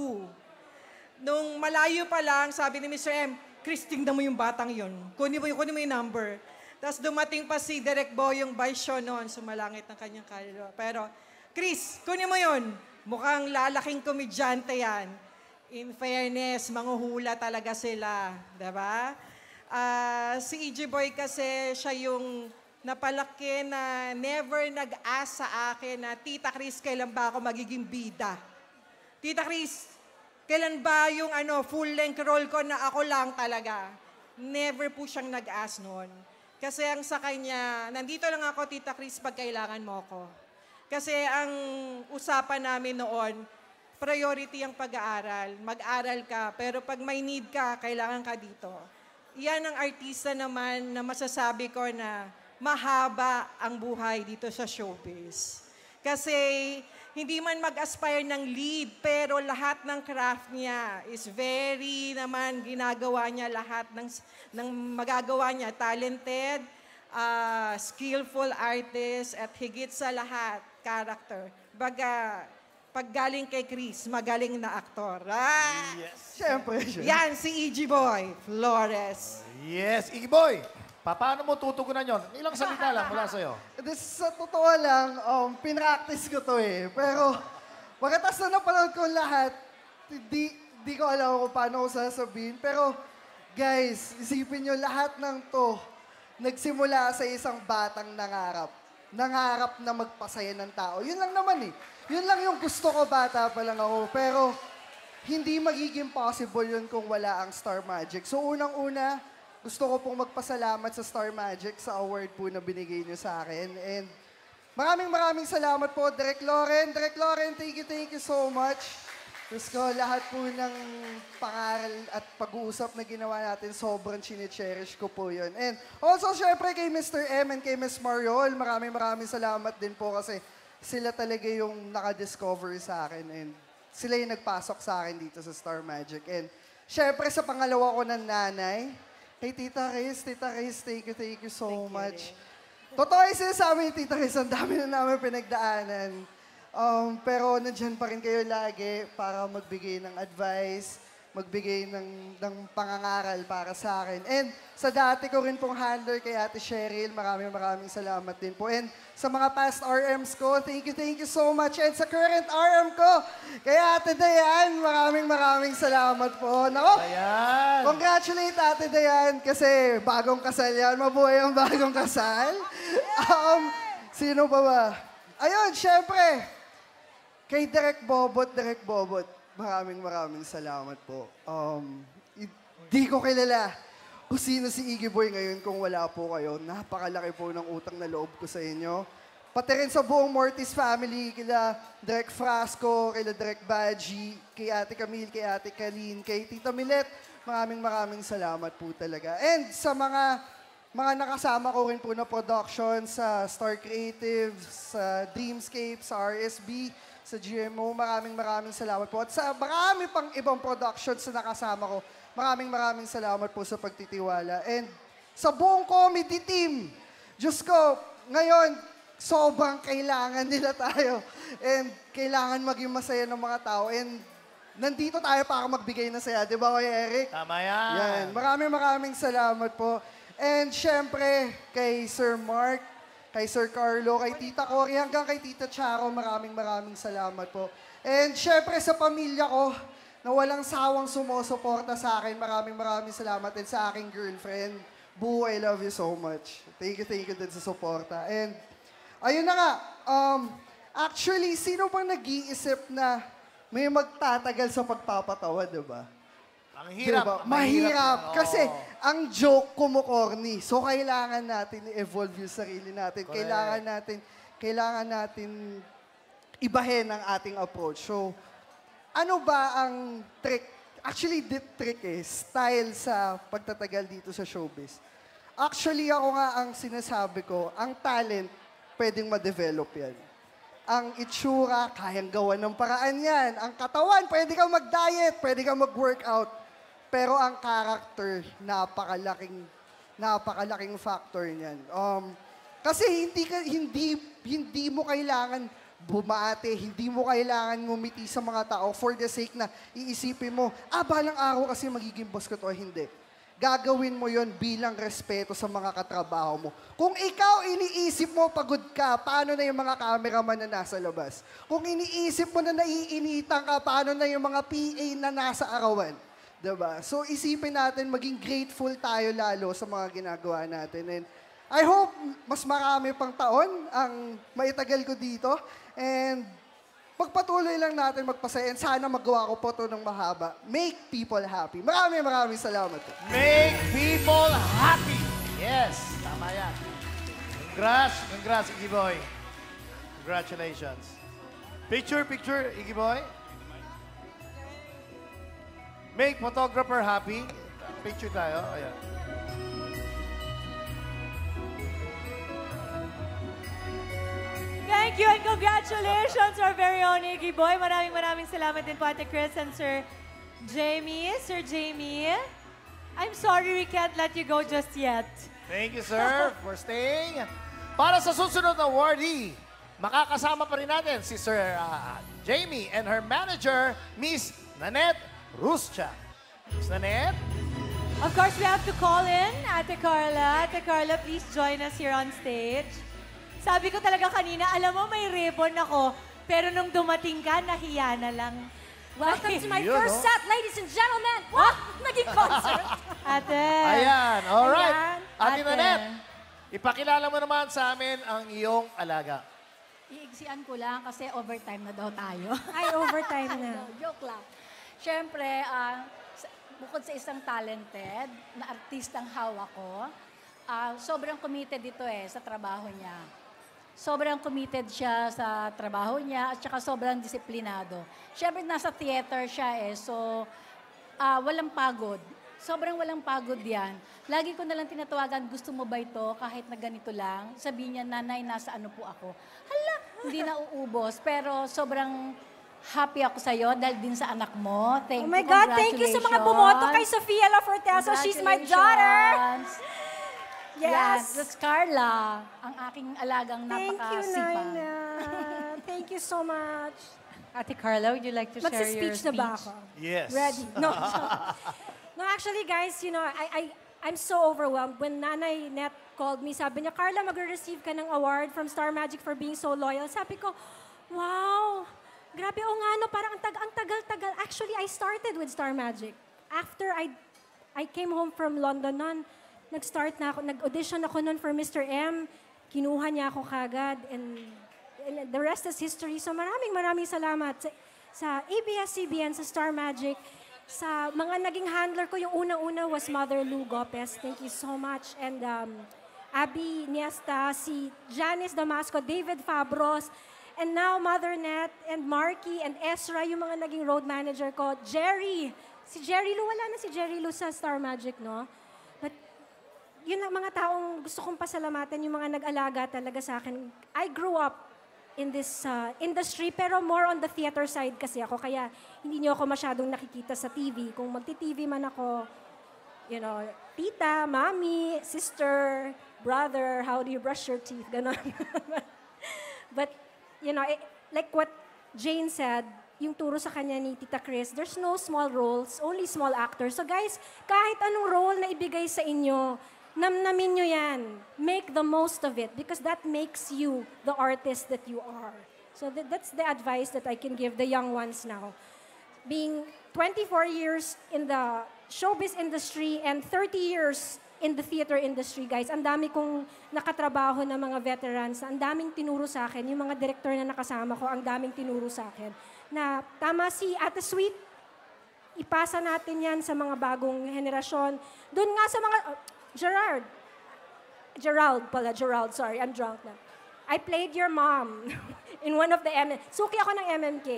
Nung malayo pa lang, sabi ni Mr. M, Chris, tingnan mo yung batang yun. Kunin mo, yung- kunin mo yung number. Tapos dumating pa si Derek Boy, yung vice show noon, sumalangit ng kanyang kaluluwa. Pero, Chris, kunin mo yun. Mukhang lalaking komedyante yan. In fairness, manguhula talaga sila. 'di ba? Ah, si EJ Boy kasi siya yung napalaki na never nag-ask sa akin na, Tita Chris, kailan ba ako magiging bida? Tita Chris, kailan ba yung ano, full-length role ko na ako lang talaga? Never po siyang nag-ask noon. Kasi ang sa kanya, nandito lang ako, Tita Chris, pag kailangan mo ako. Kasi ang usapan namin noon, priority ang pag-aaral. Mag-aral ka, pero pag may need ka, kailangan ka dito. Iyan ang artista naman na masasabi ko na mahaba ang buhay dito sa showbiz. Kasi hindi man mag-aspire ng lead, pero lahat ng craft niya is very naman ginagawa niya lahat ng, ng magagawa niya. Talented, ah, skillful artist, at higit sa lahat, character. Baga, pag galing kay Chris, magaling na aktor. Ah! Yes. Siyempre, siyempre. Yan, si EG Boy Flores. Yes, Iggy Boy. Pa, paano mo tutugunan yon? Ilang salita lang mula sa'yo. This, sa totoo lang, um, pinractice ko to eh. Pero, pagkatas na napanood ko lahat, di, di ko alam kung paano ko sasabihin. Pero, guys, isipin nyo lahat ng to, nagsimula sa isang batang nangarap. Nangarap na magpasaya ng tao. Yun lang naman eh. Yun lang yung gusto ko bata pa lang ako. Pero, hindi magiging possible yun kung wala ang Star Magic. So, unang-una, gusto ko pong magpasalamat sa Star Magic sa award po na binigay niyo sa akin. And maraming maraming salamat po, Direk Loren. Direk Loren, thank you, thank you so much. Diyos ko, lahat po ng pangaral at pag-uusap na ginawa natin, sobrang chine-cherish ko po yun. And also, syempre, kay Mr. M and kay Miss Mariol, maraming maraming salamat din po kasi sila talaga yung nakadiscover sa akin and sila yung nagpasok sa akin dito sa Star Magic. And syempre, sa pangalawa ko ng nanay, kay Tita Riz, Tita Riz, thank you, thank you so much. Totoo yung sinasabi ni Tita Riz, ang dami na namin pinagdaanan. Um, pero nandyan pa rin kayo lagi para magbigay ng advice, magbigay ng, ng pangangaral para sa akin. And sa dati ko rin pong handler kay Ate Cheryl, maraming maraming salamat din po. And sa mga past RMs ko, thank you, thank you so much. And sa current RM ko, kay Ate Dayan, maraming maraming salamat po. Nako, Dayan! congratulate Ate Dayan kasi bagong kasal yan. Mabuhay ang bagong kasal. Um, sino pa ba? Ayun, syempre, kay Direk Bobot, Direk Bobot, maraming maraming salamat po. Um, di ko kilala kung sino si Iggy Boy ngayon kung wala po kayo. Napakalaki po ng utang na loob ko sa inyo. Pati rin sa buong Mortis family, kila Direk Frasco, kila Direk Badgie, kay Ate Camille, kay Ate Kalin, kay Tita Milet, maraming maraming salamat po talaga. And sa mga mga nakasama ko rin po na production sa Star Creative, sa Dreamscape, sa RSB, sa GMO, maraming maraming salamat po. At sa marami pang ibang productions na nakasama ko, maraming maraming salamat po sa pagtitiwala. And sa buong comedy team, Diyos ko, ngayon, sobrang kailangan nila tayo. And kailangan maging masaya ng mga tao. And nandito tayo para magbigay ng saya. Di ba, Kuya Eric? Tama yan. Yan. Maraming maraming salamat po. And syempre, kay Sir Mark, kay Sir Carlo, kay Tita Cory, hanggang kay Tita Charo, maraming maraming salamat po. And syempre sa pamilya ko, na walang sawang sumusuporta sa akin, maraming maraming salamat. And sa aking girlfriend, Boo, I love you so much. Thank you, thank you din sa suporta. And ayun na nga, um, actually, sino bang nag-iisip na may magtatagal sa pagpapatawa, di ba? Ang hirap, Diba? Mahirap. mahirap. Kasi Oo. Ang joke kumukorni. So kailangan natin i-evolve yung sarili natin. Correct. Kailangan natin kailangan natin ibahin ang ating approach. So ano ba ang trick? Actually, the trick eh, style sa pagtatagal dito sa showbiz. Actually, ako nga ang sinasabi ko, ang talent, pwedeng ma-develop yan. Ang itsura, kayang gawa ng paraan yan. Ang katawan, pwede kang mag-diet, pwede kang mag-workout. Pero ang character, napakalaking, napakalaking factor niyan. Um, kasi hindi, hindi, hindi mo kailangan bumate, hindi mo kailangan ngumiti sa mga tao for the sake na iisipin mo, ah, balang araw kasi magiging boss ko to. Hindi gagawin mo yon bilang respeto sa mga katrabaho mo. Kung ikaw iniisip mo pagod ka, paano na yung mga cameraman na nasa labas? Kung iniisip mo na naiinitan ka, paano na yung mga PA na nasa arawan? 'Di ba? So isipin natin maging grateful tayo lalo sa mga ginagawa natin. And I hope mas marami pang taon ang maitagal ko dito. And Pagpatuloy lang natin magpasaya and sana magawa ko po ito ng mahaba. Make people happy. Maraming maraming salamat. Make people happy. Yes, tama yan. Congrats, congrats, Iggy Boy. Congratulations. Picture, picture, Iggy Boy. Make photographer happy. Picture tayo. Ayan. Thank you and congratulations our very own Iggy Boy. Maraming maraming salamat din po Ate Chris and Sir Jamie. Sir Jamie, I'm sorry we can't let you go just yet. Thank you, sir, for staying. Para sa susunod na awardee, makakasama pa rin natin si Sir ah, Jamie and her manager, Miss Nanette Ruscha. Nanette? Of course, we have to call in Ate Carla. Ate Carla, please join us here on stage. Sabi ko talaga kanina, alam mo, may ribbon ako. Pero nung dumating ka, nahiya na lang. Welcome to my Yun, first oh. set, ladies and gentlemen. What? Naging concert. Ate. Ayan, alright. Ayan, Ate ate. Nanette, ipakilala mo naman sa amin ang iyong alaga. Iigsian ko lang kasi overtime na daw tayo. Ay, overtime na. No, joke lang. Siyempre, sa- bukod sa isang talented na artistang hawak ko, ah, sobrang committed dito eh sa trabaho niya. Sobrang committed siya sa trabaho niya at saka sobrang disiplinado. Siyempre, nasa theater siya eh, so ah, walang pagod. Sobrang walang pagod yan. Lagi ko nalang tinatawagan, gusto mo ba ito kahit na ganito lang? Sabihin niya, nanay, nasa ano po ako. Hala, hindi na uubos. Pero sobrang happy ako sa'yo dahil din sa anak mo. Thank Oh my you, God, thank you sa mga bumoto kay. Sofia La Fortesa. She's my daughter. Yes. That's Carla, ang aking alagang Thank you, napakasipag. Naina. Thank you so much. Ate Carla, would you like to share your Magsa-speech na ba ako? Yes. Ready. No. no, actually, guys, you know, I, I, I'm so overwhelmed. When Nanay Net called me, sabi niya, Carla, magre-receive ka ng award from Star Magic for being so loyal. Sabi ko, wow, grabe, o nga, no, parang ang, tag, ang tagal-tagal. Actually, I started with Star Magic. After I, I came home from London nun, nag-start na ako, nag-audition ako nun for Mr. M. Kinuha niya ako kagad and, and the rest is history. So maraming maraming salamat sa, sa ABS-CBN, sa Star Magic, sa mga naging handler ko. Yung unang-una was Mother Lou Gopez. Thank you so much. And um, Abby Niesta, si Janice Damasco, David Fabros, and now Mother Net, and Marky, and Ezra, yung mga naging road manager ko. Jerry, si Jerry Lou, wala na si Jerry Lou sa Star Magic, no? But yun ang mga taong gusto kong pasalamatan, yung mga nag-alaga talaga sa akin. I grew up in this uh, industry, pero more on the theater side kasi ako. Kaya hindi niyo ako masyadong nakikita sa TV. Kung magti-TV man ako, you know, tita, mommy, sister, brother, how do you brush your teeth? Ganon. But, you know, eh, like what Jane said, yung turo sa kanya ni Tita Chris, there's no small roles, only small actors. So guys, kahit anong role na ibigay sa inyo, namnamin nyo yan. Make the most of it because that makes you the artist that you are. So that, that's the advice that I can give the young ones now. Being 24 years in the showbiz industry and 30 years in the theater industry, guys, ang dami kong nakatrabaho na mga veterans, ang daming tinuro sa akin, yung mga director na nakasama ko, ang daming tinuro sa akin. Na tama si Ate Sweet, ipasa natin yan sa mga bagong henerasyon. Doon nga sa mga, oh, Gerard, Gerald pala, Gerald, sorry, I'm drunk na. I played your mom in one of the M Suki ako ng MMK.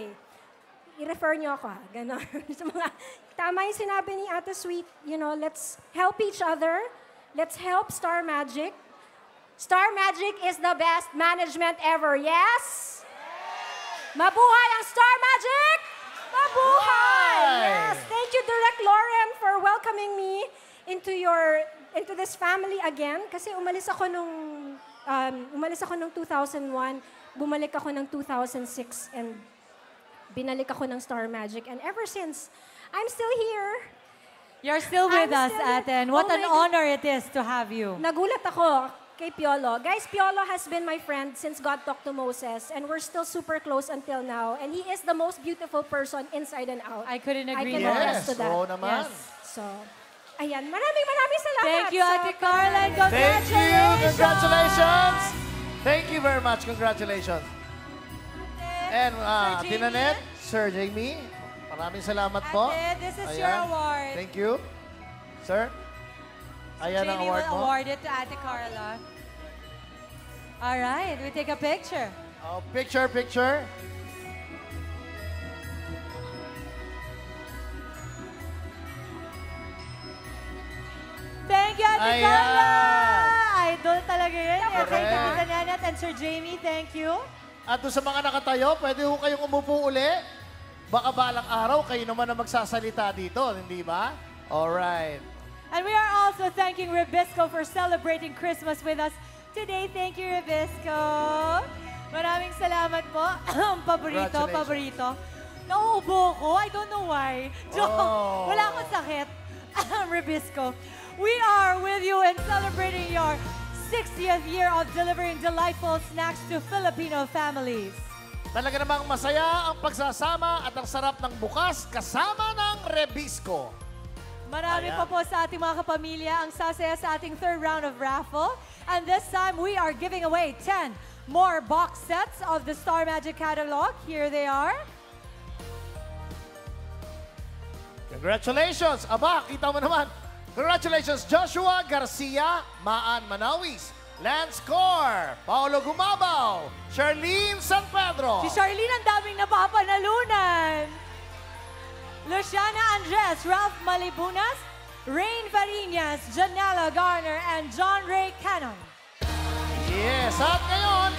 I-refer niyo ako, ha? Ganon. sa mga, tama yung sinabi ni Ate Sweet, you know, let's help each other. Let's help Star Magic. Star Magic is the best management ever, yes? Mabuhay ang Star Magic! Mabuhay! Yes! Thank you, Direct Lauren, for welcoming me into your into this family again. Kasi umalis ako nung um, umalis ako nung 2001, bumalik ako ng 2006, and binalik ako ng Star Magic. And ever since, I'm still here. You're still with I'm us, still here. Ate, and what Oh an my God. honor it is to have you. Nagulat ako kay Piolo. Guys, Piolo has been my friend since God talked to Moses, and we're still super close until now. And he is the most beautiful person inside and out. I couldn't I agree can more. attest to that. oo naman. Yes. So, ayan. Maraming maraming salamat. Thank you, Ate Carla, and Thank you! congratulations! Congratulations! Thank you very much. Congratulations. And uh, Sir Tinanet, Sir Jamie, maraming salamat po. Ate, this is your award. Thank you. Sir, ayan ang Jamie award will mo. award it to Ate Carla. All right, we take a picture. Oh, picture, picture. Thank you, Ate Ayan. Carla! Idol talaga yun. Yeah, Correct. Tita Nanette and Sir Jamie. Thank you. At doon sa mga nakatayo, pwede ho kayong umupo uli. Baka balang araw, kayo naman ang magsasalita dito, hindi ba? Alright. And we are also thanking Ribisco for celebrating Christmas with us today. Thank you, Ribisco. Maraming salamat po. paborito, paborito. Nauubo ko. I don't know why. Joke. Oh. Wala akong sakit. Ribisco. We are with you in celebrating your 60th year of delivering delightful snacks to Filipino families. Talaga namang masaya ang pagsasama at ang sarap ng bukas kasama ng Rebisco. Marami Ayan. pa po sa ating mga kapamilya ang sasaya sa ating third round of raffle. And this time, we are giving away 10 more box sets of the Star Magic catalog. Here they are. Congratulations! Aba, kita mo naman. Congratulations, Joshua Garcia, Maan Manawis, Lance Cor, Paolo Gumabaw, Charlene San Pedro. Si Charlene ang daming napapanalunan. Luciana Andres, Ralph Malibunas, Rain Varinas, Janela Garner, and John Ray Cannon. Yes, at ngayon,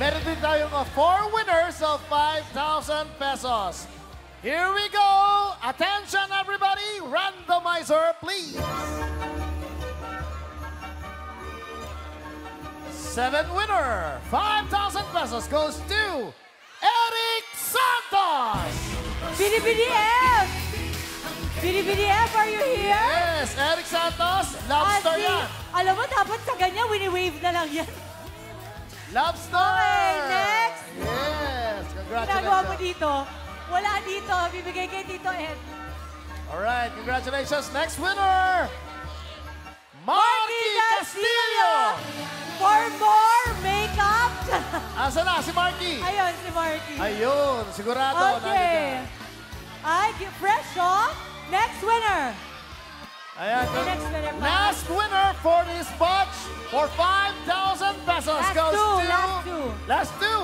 meron din tayong four winners of 5,000 pesos. Here we go! Attention everybody! Randomizer, please! Seven winner, 5,000 pesos goes to Eric Santos! BDBDF! BDBDF, are you here? Yes, Eric Santos, lobster Ate, yan. Alam mo, dapat sa ganyan, wini-wave na lang yan. Lobster! Okay, next. Yes, Ginagawa mo congratulations. dito. Wala dito. Bibigay kay Tito Ed. Alright, congratulations. Next winner, Marky Castillo! For more makeup. Asa na si Marky? Ayun, si Marky. Ayun, sigurado. Okay. Ay, gi- fresh off. Next winner. Ayan, The next winner pa. last winner for this batch for 5,000 pesos Last goes two, to... last two. Last two.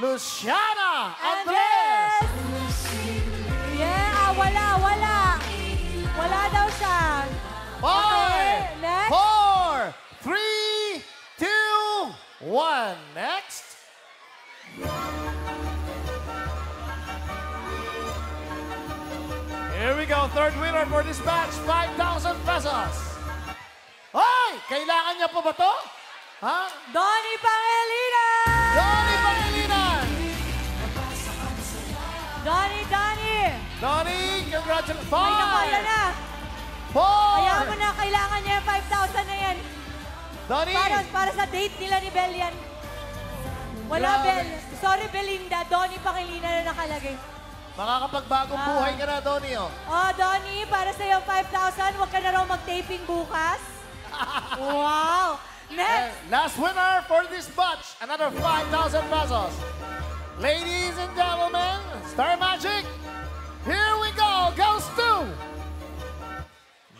Luciana Andres. Third winner for this batch, 5,000 pesos. Hoy! Kailangan niya pa ba to? Ha? Donnie Pangilinan! Donnie Pangilinan! Donnie, Donnie! Donnie, congratulations. Ay, Five, ayan na. four, Kaya mo na, kailangan niya yung 5,000 na yan. Donnie! Para, para sa date nila ni Bel yan. Wala, Grabe. Bel. Sorry, Belinda. Donnie Pangilinan na nakalagay. Makakapagbagong Ah. buhay ka na, Donnie. Oh. Oh, Donnie, para sa iyo 5,000. Huwag ka na raw mag-taping bukas. wow! Next! And last winner for this batch, another 5,000 pesos. Ladies and gentlemen, Star Magic, here we go. Goes to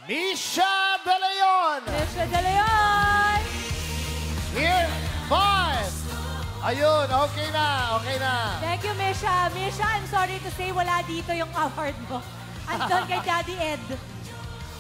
Misha De Leon. Misha De Leon! Ayun, okay na, okay na. Thank you, Misha. Misha, I'm sorry to say, wala dito yung award mo. Andun kay Daddy Ed.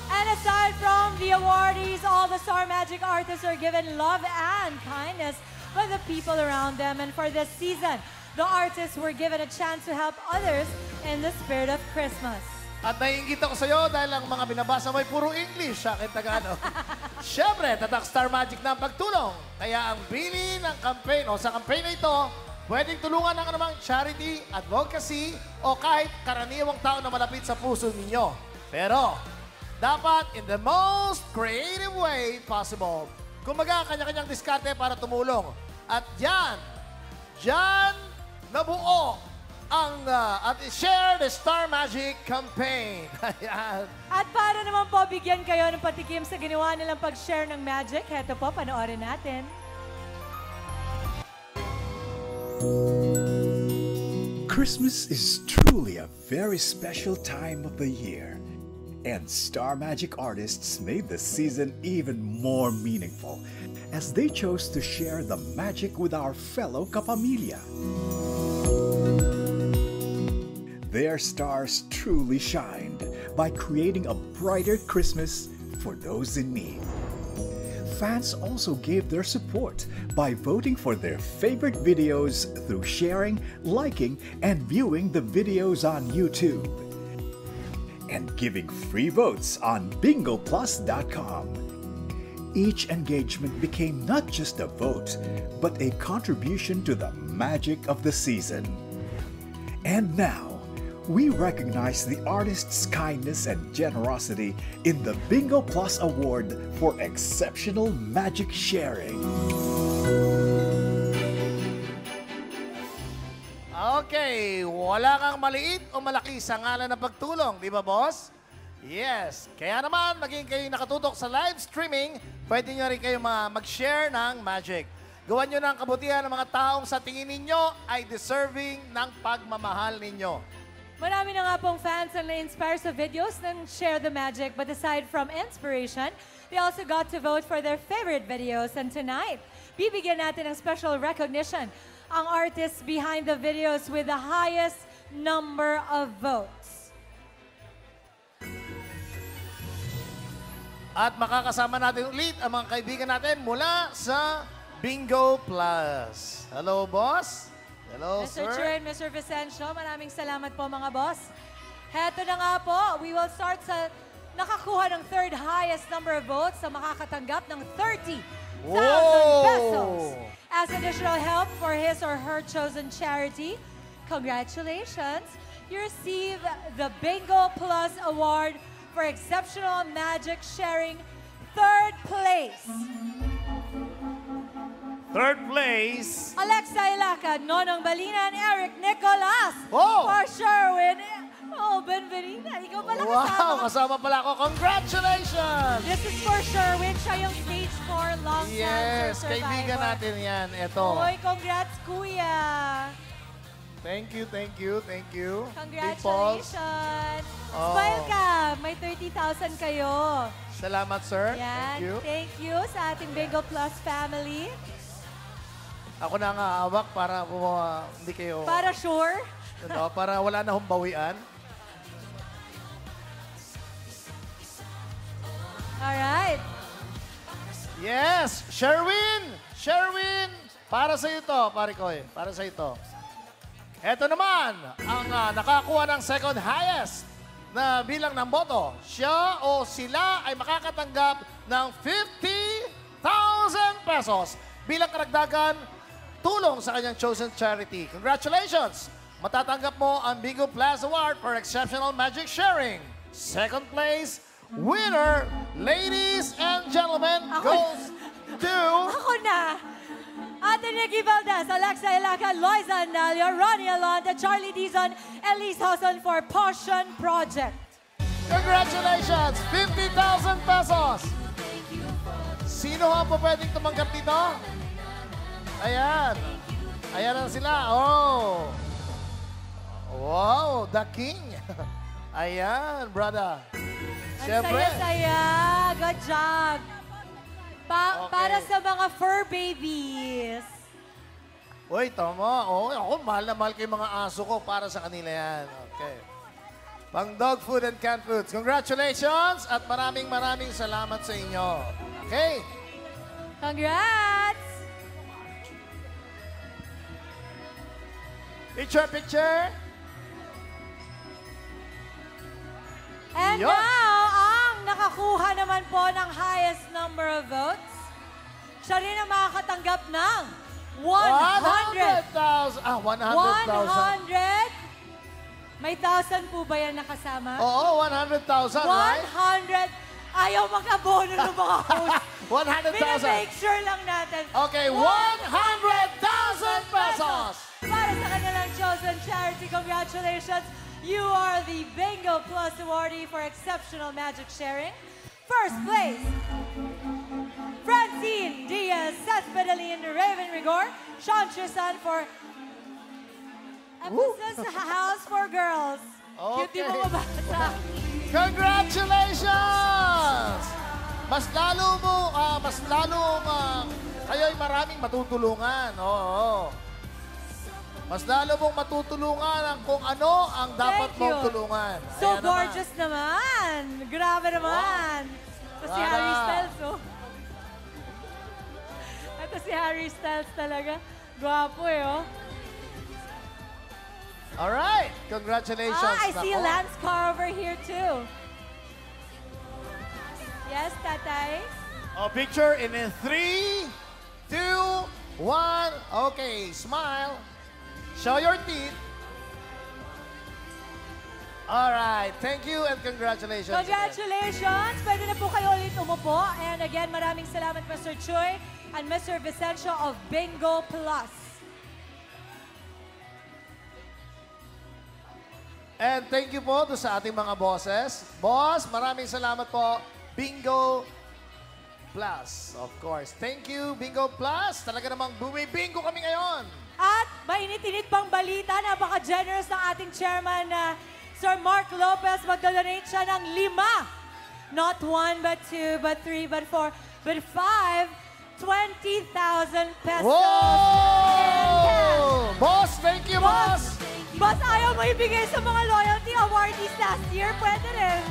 And aside from the awardees, all the Star Magic artists are given love and kindness by the people around them. And for this season, the artists were given a chance to help others in the spirit of Christmas. At naiingit ako sa'yo dahil ang mga binabasa mo ay puro English sa akin Tagalog. Siyempre, tatak Star Magic na ang pagtulong. Kaya ang bili ng campaign o sa campaign na ito, pwedeng tulungan ng anumang charity, advocacy, o kahit karaniwang tao na malapit sa puso ninyo. Pero, dapat in the most creative way possible. Kumaga, kanya-kanyang diskarte para tumulong. At yan, yan nabuo ang uh, at share the Star Magic campaign. Ayan. At para naman po bigyan kayo ng patikim sa ginawa nilang pag-share ng magic, heto po, panoorin natin. Christmas is truly a very special time of the year. And Star Magic artists made the season even more meaningful as they chose to share the magic with our fellow Kapamilya. Their stars truly shined by creating a brighter Christmas for those in need. Fans also gave their support by voting for their favorite videos through sharing, liking, and viewing the videos on YouTube. And giving free votes on bingoplus.com. Each engagement became not just a vote, but a contribution to the magic of the season. And now, we recognize the artist's kindness and generosity in the Bingo Plus Award for Exceptional Magic Sharing. Okay, wala kang maliit o malaki sa ngalan ng pagtulong, di ba boss? Yes. Kaya naman, maging kayo nakatutok sa live streaming, pwede nyo rin kayo ma- mag-share ng magic. Gawan nyo ng kabutihan ng mga taong sa tingin ninyo ay deserving ng pagmamahal ninyo. Marami na nga pong fans ang na-inspire sa videos ng Share the Magic. But aside from inspiration, they also got to vote for their favorite videos. And tonight, bibigyan natin ng special recognition ang artists behind the videos with the highest number of votes. At makakasama natin ulit ang mga kaibigan natin mula sa Bingo Plus. Hello, boss. Hello, Mr. sir. Chair and Mr. Vicencio, maraming salamat po mga boss. Heto na nga po, we will start sa nakakuha ng third highest number of votes sa makakatanggap ng 30,000 Whoa! pesos as additional help for his or her chosen charity. Congratulations! You receive the Bingo Plus Award for Exceptional Magic Sharing Third Place. Third place. Alexa Ilaca, Nonong Balina, and Eric Nicolas. Oh! For Sherwin. Oh, Benverina. Ikaw pala kasama. Wow, kasama pala ako. Congratulations! This is for Sherwin. Siya yung stage 4 lung Yes, cancer survivor. kaibigan natin yan. Ito. Oy, congrats, kuya. Thank you, thank you, thank you. Congratulations. Oh. Smile ka. May 30,000 kayo. Salamat, sir. Yan. Thank you. Thank you sa ating Bingo Plus family. Ako na nga hawak para uh, hindi kayo... Para sure. Ano, para wala na humbawian. Alright. Yes! Sherwin! Sherwin! Para sa ito, pare ko eh. Para sa ito. Ito naman, ang ah, nakakuha ng second highest na bilang ng boto. Siya o sila ay makakatanggap ng 50,000 pesos bilang karagdagan tulong sa kanyang chosen charity. Congratulations! Matatanggap mo ang Bingo Plus Award for Exceptional Magic Sharing. Second place, winner, ladies and gentlemen, goes to... Ako na. Ate Nikki Valdez, Alexa Ilaca, Loiza Andalio, Ronnie Alonda, Charlie Dizon, Elise Hoson for Potion Project. Congratulations! 50,000 pesos! Sino ang po pwedeng tumanggap dito? Ayan. Ayan na sila. Oh. Wow, the king. Ayan, brother. Ang Siyempre. saya-saya. Good job. Pa- Okay. Para sa mga fur babies. Uy, tama. Oh, ako, mahal na mahal ko yung mga aso ko para sa kanila yan. Okay. Pang dog food and canned foods. Congratulations at maraming maraming salamat sa inyo. Okay? Congrats! Picture, picture. And Yun. now, ang nakakuha naman po ng highest number of votes, siya rin ang makakatanggap ng 100. 100,000. Ah, 100,000. 100. May 1,000 po ba yan nakasama? Oo, 100,000, right? 100. Ayaw mag-abono ng mga host. 100,000. Pinamake sure lang natin. Okay, 100,000 pesos. Para sa kanilang chosen charity, congratulations. You are the Bingo Plus awardee for exceptional magic sharing. First place, Francine Diaz, Seth Pedalin, Raven Rigor, Sean Trisan for Emphasis House for Girls. Cute Okay. yung mga bata. Congratulations! Mas lalo mo, ah, mas lalo uh, kayo'y maraming matutulungan. Oo. Mas lalo mong matutulungan ang kung ano ang dapat Thank mong you. tulungan. So Ayan naman. gorgeous naman. Grabe naman. Ito si Sana. Harry Styles, oh. Ito si Harry Styles talaga. Gwapo eh, oh. All right. Congratulations. Ah, I see Nako. Lance Carr over here too. Yes, Tatay? A picture in a three, two, one. Okay, smile. Show your teeth. All right. Thank you and congratulations. Congratulations! Pwede na po kayo ulit umupo. And again, maraming salamat Mr. Choi and Mr. Vicencio of Bingo Plus. And thank you po to sa ating mga bosses. Boss, maraming salamat po. Bingo Plus, of course. Thank you, Bingo Plus. Talaga namang bumi-bingo kami ngayon. At mainit-init pang balita, napaka-generous ng ating chairman na Sir Mark Lopez. Magdodonate siya ng lima. Not one, but two, but three, but four, but five. 20,000 pesos. Whoa! Boss, thank you, boss! Boss, ayaw mo ibigay sa mga loyalty awardees last year? Pwede rin.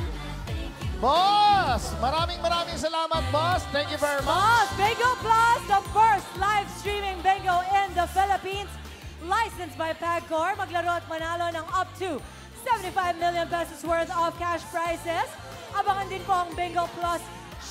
Boss! Maraming maraming salamat, boss. Thank you very much. Boss, Bingo Plus, the first live streaming bingo in the Philippines. Licensed by PAGCOR, maglaro at manalo ng up to 75 million pesos worth of cash prizes. Abangan din po ang Bingo Plus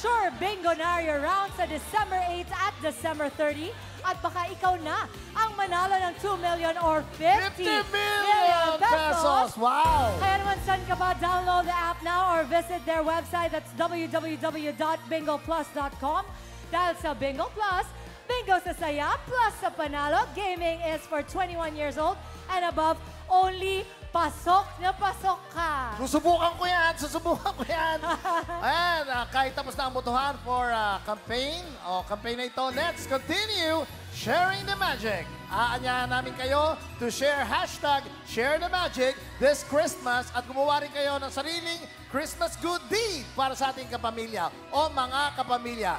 Sure Bingo Nario round sa December 8 at December 30. At baka ikaw na ang manalo ng 2 million or 50, 50 million pesos! Wow! Kaya naman, saan ka ba? Download the app now or visit their website. That's www.bingoplus.com. Dahil sa Bingo Plus, bingo sa saya, plus sa panalo. Gaming is for 21 years old and above. Only pasok na pasok ka. Susubukan ko yan, susubukan ko yan. Ayan, ah, kahit tapos na ang botohan for ah, campaign, o campaign na ito, let's continue sharing the magic. Aanyahan namin kayo to share hashtag share the magic this Christmas at gumawa rin kayo ng sariling Christmas good deed para sa ating kapamilya o mga kapamilya.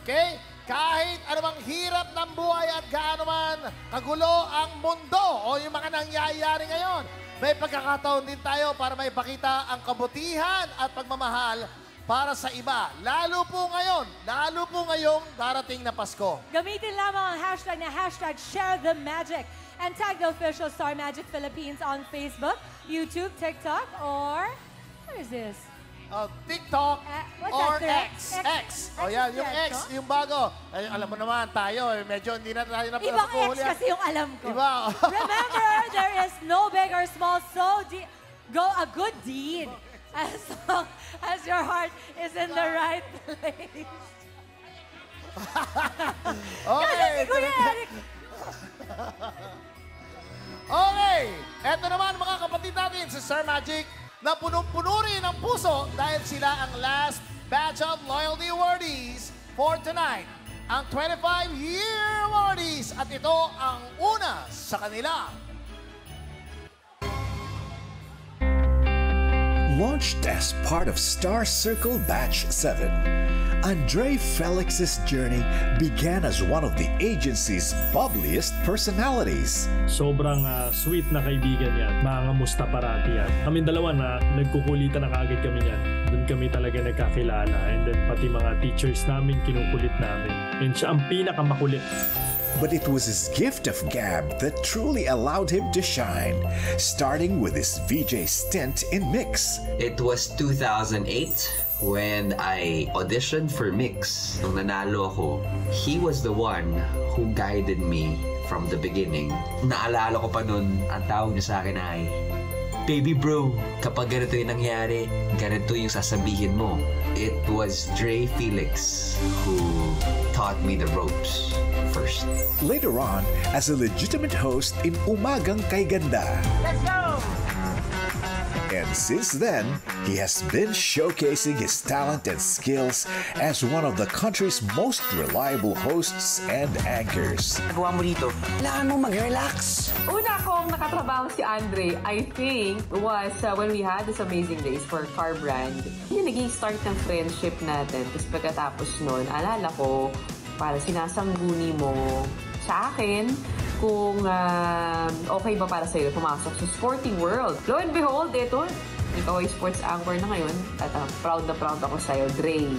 Okay? Kahit anumang hirap ng buhay at gaano man kagulo ang mundo o yung mga nangyayari ngayon, may pagkakataon din tayo para may pakita ang kabutihan at pagmamahal para sa iba. Lalo po ngayon, lalo po ngayong darating na Pasko. Gamitin lamang ang hashtag na hashtag share the magic and tag the official Star Magic Philippines on Facebook, YouTube, TikTok, or what is this? Uh, TikTok what's or X. X? X. O yan, yung X, yung bago. Ay, alam mo naman, tayo, eh, medyo hindi na tayo na Ibang X kasi yung alam ko. Iba. Remember, there is no big or small, so go a good deed as long as your heart is in the right place. Okay. Kasi si Kuya Eric, Okay, eto naman mga kapatid natin si Sir Magic na punong-puno rin ng puso dahil sila ang last batch of loyalty awardees for tonight. Ang 25-year awardees at ito ang una sa kanila. Launched as part of Star Circle Batch 7, Andre Felix's journey began as one of the agency's bubbliest personalities. Sobrang ah, sweet na kaibigan yan. Mangamusta parati yan. Kami dalawa na nagkukulitan na kaagad kami yan. Doon kami talaga nagkakilala. And then pati mga teachers namin, kinukulit namin. And siya ang pinakamakulit. But it was his gift of gab that truly allowed him to shine, starting with his VJ stint in Mix. It was 2008 when I auditioned for Mix. Nung nanalo ako, he was the one who guided me from the beginning. Naalala ko pa nun, ang tawag niya sa akin ay, Baby bro, kapag ganito yung nangyari, ganito yung sasabihin mo. It was Dre Felix who taught me the ropes first. Later on, as a legitimate host in Umagang Kay Ganda. Let's go! And since then, he has been showcasing his talent and skills as one of the country's most reliable hosts and anchors. Nagawa mo dito? Kailangan mo mag-relax. Una akong nakatrabaho si Andre, I think, was uh, when we had this amazing days for car brand. Yung naging start ng friendship natin. Tapos pagkatapos nun, alala ko, para sinasangguni mo sa akin kung uh, okay ba para sa'yo pumasok sa sporting world. Lo and behold, ito, ikaw ay sports anchor na ngayon at uh, proud na proud ako sa'yo, Dre.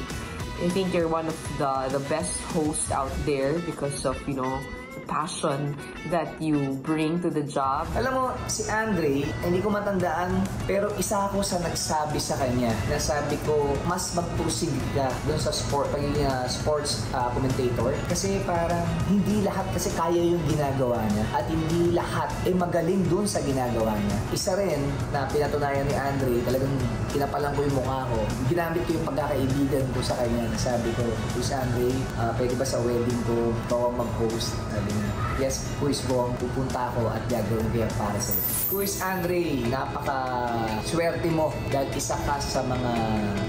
I think you're one of the the best hosts out there because of, you know, passion that you bring to the job. Alam mo, si Andre, hindi ko matandaan, pero isa ako sa nagsabi sa kanya. Nasabi ko, mas magpursig ka doon sa sport, pagiging uh, sports uh, commentator. Kasi parang hindi lahat kasi kaya yung ginagawa niya. At hindi lahat ay magaling doon sa ginagawa niya. Isa rin na pinatunayan ni Andre, talagang kinapalan ko yung mukha ko. Ginamit ko yung pagkakaibigan ko sa kanya. Nasabi ko, Andre, uh, pwede ba sa wedding ko, ikaw mag-host? Sabi niya, yes, Kuis Bong, pupunta ako at gagawin ko yan para sa'yo. Kuis Andre, napaka-swerte mo dahil isa ka sa mga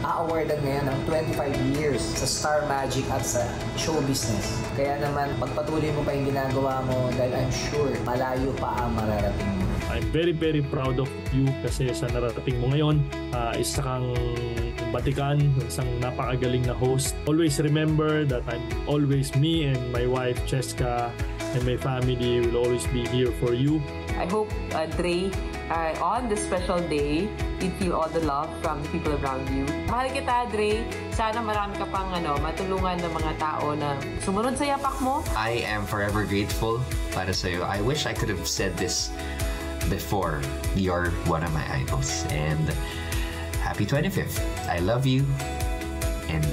a-awardan ngayon ng 25 years sa Star Magic at sa show business. Kaya naman, pagpatuloy mo pa yung ginagawa mo dahil I'm sure malayo pa ang mararating mo. I'm very very proud of you kasi sa narating mo ngayon. Ah, isa kang batikan, isang napakagaling na host. Always remember that I'm always me and my wife Cheska and my family will always be here for you. I hope, uh, Dre, uh, on this special day, you feel all the love from the people around you. Mahal kita, Dre. Sana marami ka pang ano, matulungan ng mga tao na sumunod sa yapak mo. I am forever grateful para sa'yo. I wish I could have said this before. You're one of my idols. And happy 25th. I love you. And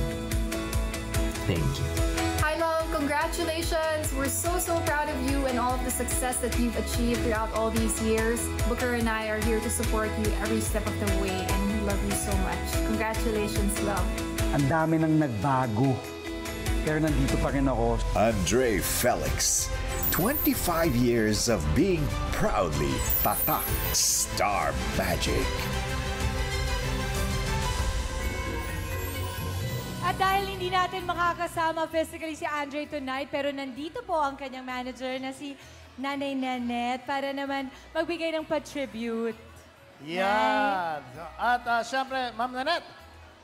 thank you. Hi, love. Congratulations. We're so, so proud of you and all of the success that you've achieved throughout all these years. Booker and I are here to support you every step of the way, and we love you so much. Congratulations, love. Ang dami nang nagbago. Pero nandito pa rin ako. Andre Felix, 25 years of being proudly Tatak Star Magic. At dahil hindi natin makakasama physically si Andre tonight, pero nandito po ang kanyang manager na si Nanay Nanette para naman magbigay ng pa-tribute. Yan. At uh, syempre, Ma'am Nanette,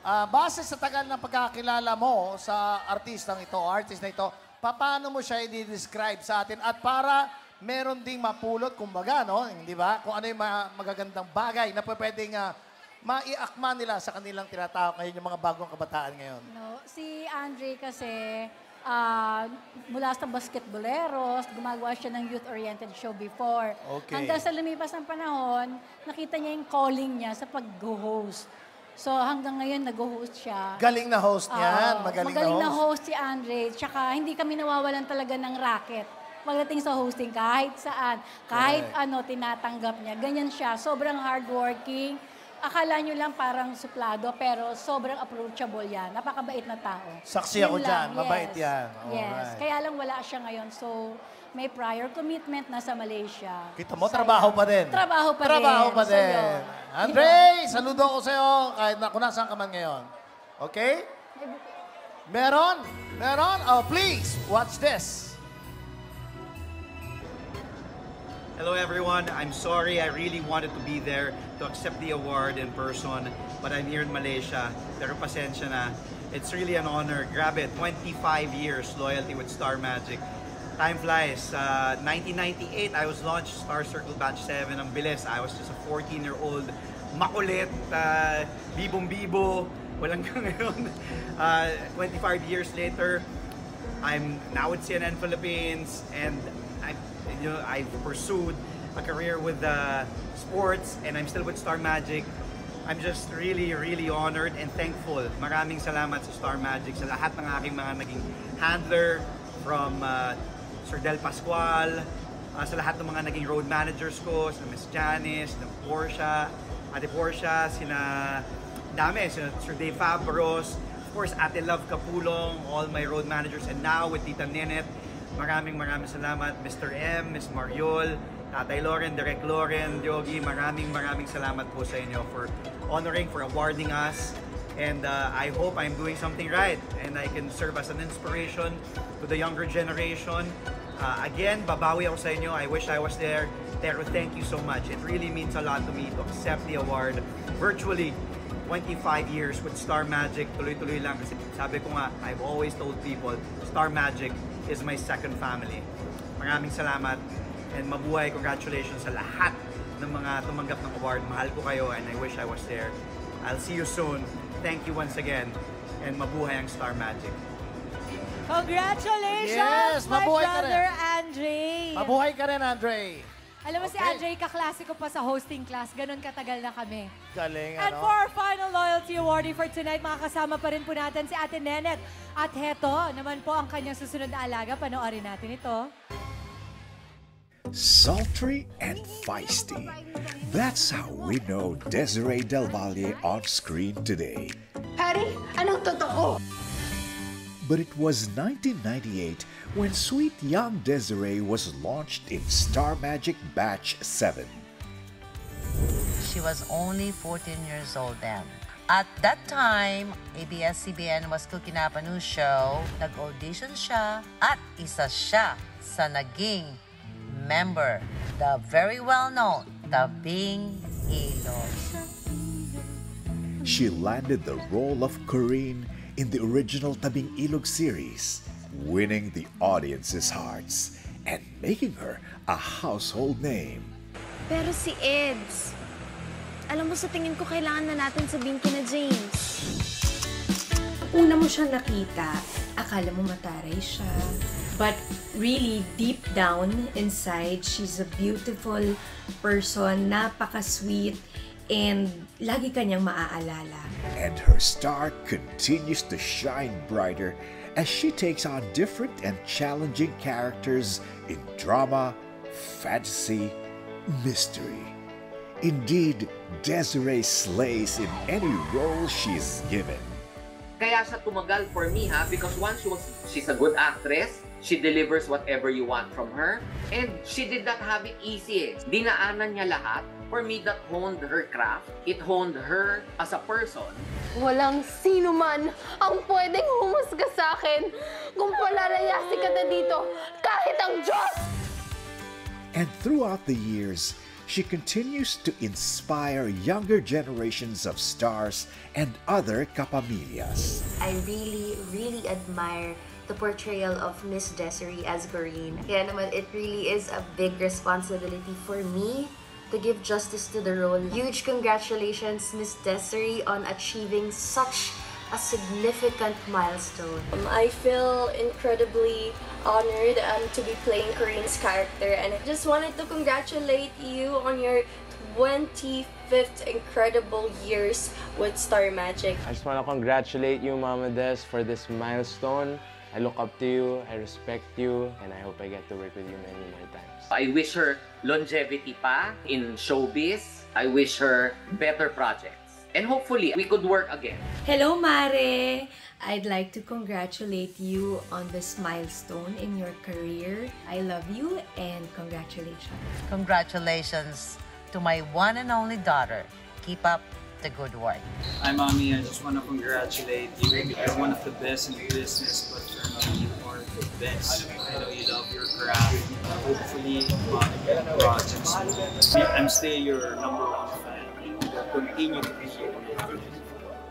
ah, base sa tagal ng pagkakilala mo sa artistang ito, artist na ito, paano mo siya i-describe sa atin? At para meron ding mapulot, kumbaga, no? Di ba? Kung ano yung magagandang bagay na pwedeng uh, maiakma nila sa kanilang tinatawag ngayon yung mga bagong kabataan ngayon. No, si Andre kasi ah, mula sa basketboleros, gumagawa siya ng youth-oriented show before. Okay. Hanggang sa lumipas ng panahon, nakita niya yung calling niya sa pag-host. So hanggang ngayon nag-host siya. Galing na host niyan. Oo, Magaling, magaling na na host. host si Andre. Tsaka hindi kami nawawalan talaga ng racket. Pagdating sa hosting, kahit saan, kahit ano, tinatanggap niya. Ganyan siya. Sobrang hardworking. Akala nyo lang parang suplado, pero sobrang approachable yan. Napakabait na tao. Saksi ako dyan. Mabait yes. yan. Yes. Alright. Kaya lang wala siya ngayon. So, may prior commitment na sa Malaysia. Kita mo, trabaho pa din. Trabaho pa rin. Trabaho pa So, din. yun. Andre, saludo ko sa'yo kahit na kung nasaan ka man ngayon. Okay? Meron? Meron? Oh, please, watch this. Hello everyone, I'm sorry, I really wanted to be there to accept the award in person, but I'm here in Malaysia. Pero pasensya na. It's really an honor. grab it, 25 years loyalty with Star Magic. Time flies. Uh, 1998, I was launched Star Circle Batch 7. Ang bilis. I was just a 14-year-old makulit, uh, bibong-bibo, walang ngayon. Uh, 25 years later, I'm now with CNN Philippines and you know, I've pursued a career with uh, sports and I'm still with Star Magic. I'm just really, really honored and thankful. Maraming salamat sa Star Magic, sa lahat ng aking mga naging handler from uh, Sir Del Pascual, uh, sa lahat ng mga naging road managers ko, sa Miss Janice, ng Portia, Ate Portia, sina dami, sina Sir Dave Fabros, of course, Ate Love Kapulong, all my road managers, and now with Tita Nenet, maraming maraming salamat, Mr. M, Miss Mariol, Tatay Loren, Direk Loren, Yogi, maraming maraming salamat po sa inyo for honoring, for awarding us. And uh, I hope I'm doing something right and I can serve as an inspiration to the younger generation. Uh, again, babawi ako sa inyo. I wish I was there. Pero thank you so much. It really means a lot to me to accept the award virtually 25 years with Star Magic. Tuloy-tuloy lang kasi sabi ko nga, I've always told people, Star Magic is my second family. Maraming salamat and mabuhay. Congratulations sa lahat ng mga tumanggap ng award. Mahal ko kayo and I wish I was there. I'll see you soon. Thank you once again and mabuhay ang Star Magic. Congratulations, Yes, my mabuhay ka brother rin. Andre. Mabuhay ka rin, Andre. Alam mo si Okay. Andre, kaklase ko pa sa hosting class. Ganon katagal na kami. Galing, And ano? for our final loyalty awardee for tonight, makakasama pa rin po natin si Ate Nenet. At heto naman po ang kanyang susunod na alaga. Panoorin natin ito. Sultry and feisty. That's how we know Desiree Del Valle on screen today. Harry, anong totoo? But it was 1998 when sweet young Desiree was launched in Star Magic Batch 7. She was only 14 years old then. At that time, ABS-CBN was cooking up a new show. Nag-audition siya at isa siya sa naging member, the very well-known Tabing Ilog. She landed the role of Corinne in the original Tabing Ilog series, winning the audience's hearts and making her a household name. Pero si Eds, alam mo sa tingin ko kailangan na natin sabihin kina James. Una mo siya nakita, akala mo mataray siya. But really, deep down inside, she's a beautiful person, napaka-sweet, and lagi kanyang maaalala. And her star continues to shine brighter as she takes on different and challenging characters in drama, fantasy, mystery. Indeed, Desiree slays in any role she's given. Kaya siya tumagal for me ha because once she was she's a good actress, she delivers whatever you want from her and she did not have it easy. eh. Dinaanan niya lahat. For me, that honed her craft. It honed her as a person. Walang sino man ang pwedeng humusga sa akin kung palalayasin ka na dito kahit ang Diyos! And throughout the years, she continues to inspire younger generations of stars and other kapamillas. I really, really admire the portrayal of Miss Desiree as Doreen. Kaya naman, it really is a big responsibility for me to give justice to the role. Huge congratulations, Miss Desiree, on achieving such a significant milestone. Um, I feel incredibly honored um, to be playing Corinne's character and I just wanted to congratulate you on your 25th incredible years with Star Magic. I just want to congratulate you, Mama Des, for this milestone. I look up to you, I respect you, and I hope I get to work with you many more times. I wish her longevity pa in showbiz. I wish her better projects. And hopefully, we could work again. Hello, Mare! I'd like to congratulate you on this milestone in your career. I love you and congratulations. Congratulations to my one and only daughter. Keep up the good work. Hi, Mommy. I just want to congratulate you. You're one of the best in the business, but for me, you are the best. I know you love your craft. Hopefully, many uh, projects. I'm still your number one fan. and will continue to be here.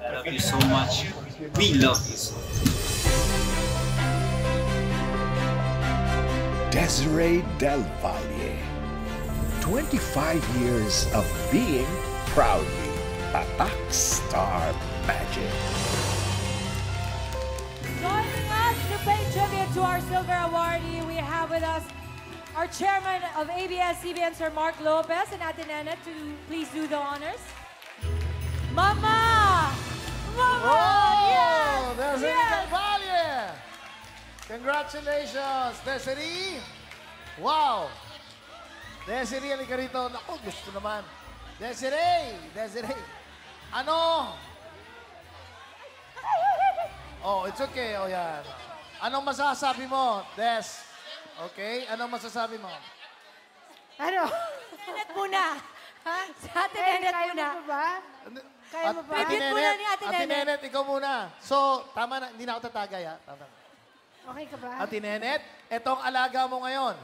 I love you so much. We love you so much. Desiree Del Valle. 25 years of being proudly Tatak Star Magic. Joining us to pay tribute to our silver awardee, we have with us our chairman of ABS-CBN, Sir Mark Lopez, and Ate Nene to please do the honors. Mama! Mama! Oh, yes! Desiree yes! Del Valle! Congratulations, Desiree! Wow! Desiree, halika rito. Naku, gusto naman. Desiree! Desiree! Ano? Oh, it's okay. Oh, yan. Anong masasabi mo, Des? Okay? Anong masasabi mo? Ano? Nenet muna. Ha? Sa Ate Nenet kaya muna. mo ba? Kaya mo ba? Ate Tribute muna ni Ate Ate Nenet. Nenet, ikaw muna. So, tama na. Hindi na ako tatagay, ha? Tama na. Okay ka ba? Ate Nenet, etong alaga mo ngayon.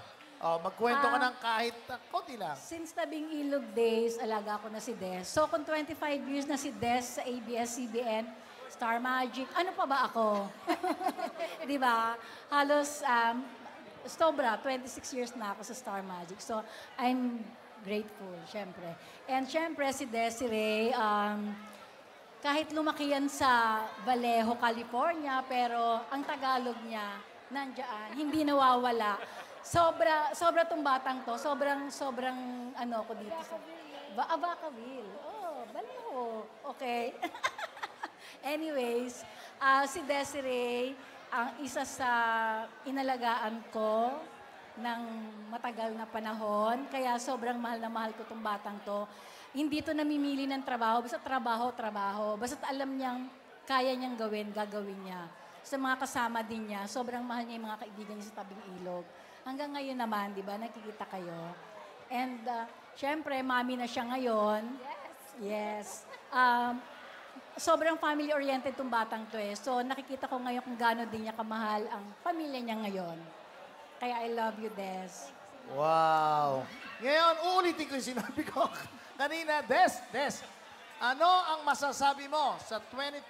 Oh, magkwento ka Ah. ng kahit uh, konti lang. Since tabing ilog days, alaga ko na si Des. So kung 25 years na si Des sa ABS-CBN, Star Magic, ano pa ba ako? Di ba? Halos, um, sobra, 26 years na ako sa Star Magic. So I'm grateful, syempre. And syempre si Desiree, um, kahit lumaki yan sa Vallejo, California, pero ang Tagalog niya, nandiyan, hindi nawawala. Sobra, sobra tong batang to, sobrang, sobrang, ano ko dito. Ba, ah, Vacaville. Oh, Vallejo. Okay. Anyways, ah, si Desiree, ang isa sa inalagaan ko ng matagal na panahon. Kaya sobrang mahal na mahal ko tong batang to. Hindi to namimili ng trabaho. Basta trabaho, trabaho. Basta alam niyang kaya niyang gawin, gagawin niya. Sa mga kasama din niya, sobrang mahal niya yung mga kaibigan niya sa tabing ilog. Hanggang ngayon naman, di ba, nakikita kayo. And, uh, syempre, mami na siya ngayon. Yes. Yes. Um, sobrang family-oriented tong batang to eh. So, nakikita ko ngayon kung gaano din niya kamahal ang pamilya niya ngayon. Kaya I love you, Des. Wow. Ngayon, uulitin ko yung sinabi ko kanina. Des, Des, ano ang masasabi mo sa 25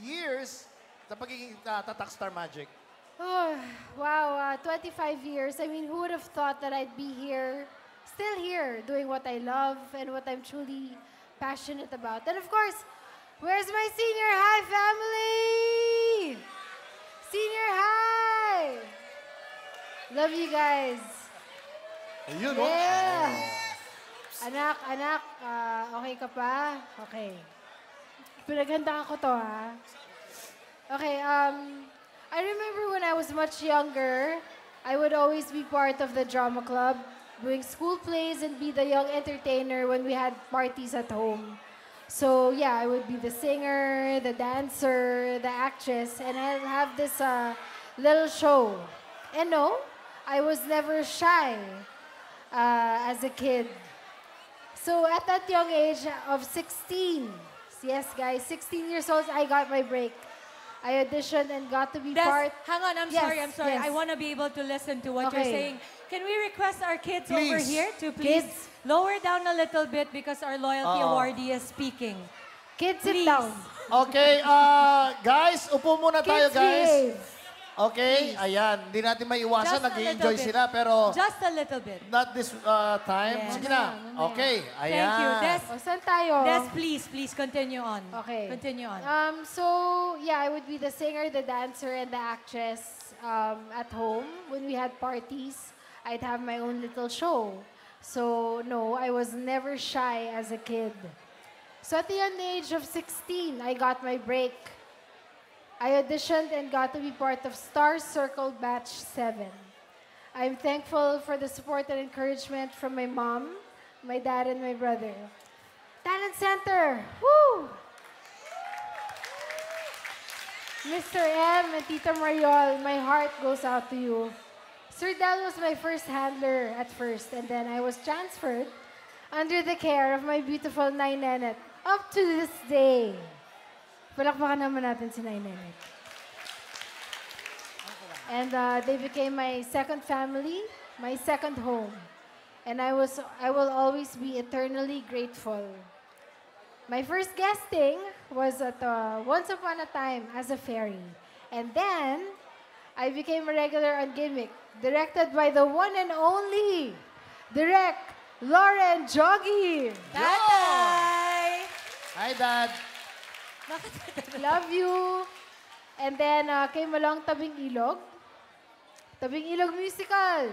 years sa pagiging uh, Tatak Star Magic? Oh, wow, uh, 25 years. I mean, who would have thought that I'd be here, still here, doing what I love and what I'm truly passionate about. And of course, where's my senior high family? Senior high! Love you guys. Ayun, oh. Yeah. Anak, anak, ah, okay ka pa? Okay. Pinaghandaan ko to, ha? Okay, um, I remember when I was much younger, I would always be part of the drama club, doing school plays and be the young entertainer when we had parties at home. So yeah, I would be the singer, the dancer, the actress, and I'll have this uh, little show. And no, I was never shy uh, as a kid. So at that young age of 16, yes guys, 16 years old, I got my break. I auditioned and got to be Des, part. hang on, I'm Yes, sorry, I'm sorry. yes. I want to be able to listen to what you're Okay. saying. Can we request our kids over Please. here to please Kids. lower down a little bit because our loyalty Oo. awardee is speaking. Kids, sit Please. down. Okay, uh, guys, upo muna tayo, Kids guys. behave. Okay, ayan. Hindi natin may iwasan. Just a Nag-enjoy little bit. sila, pero Just a little bit. not this uh, time. Yes. Sige na. Okay, ayan. Thank you. Des, O, saan tayo? Des, please, please continue on. Okay. Continue on. Um, so, yeah, I would be the singer, the dancer, and the actress um, at home. When we had parties, I'd have my own little show. So, no, I was never shy as a kid. So, at the young age of 16, I got my break. I auditioned and got to be part of Star Circle Batch 7. I'm thankful for the support and encouragement from my mom, my dad, and my brother. Talent Center! Woo! Mr. M and Tita Mariol, my heart goes out to you. Sir Del was my first handler at first, and then I was transferred under the care of my beautiful Nay Nenet up to this day. Palakpakan naman natin si Nay Nenet. And uh, they became my second family. my second home. And I was I will always be eternally grateful. My first guesting was at uh, Once Upon a Time as a fairy. And then I became a regular on Gimmick, directed by the one and only Direct Lauren Joggy. Tatay! Hi, Dad. Love you. And then uh, came along Tabing Ilog. Tabing Ilog Musical.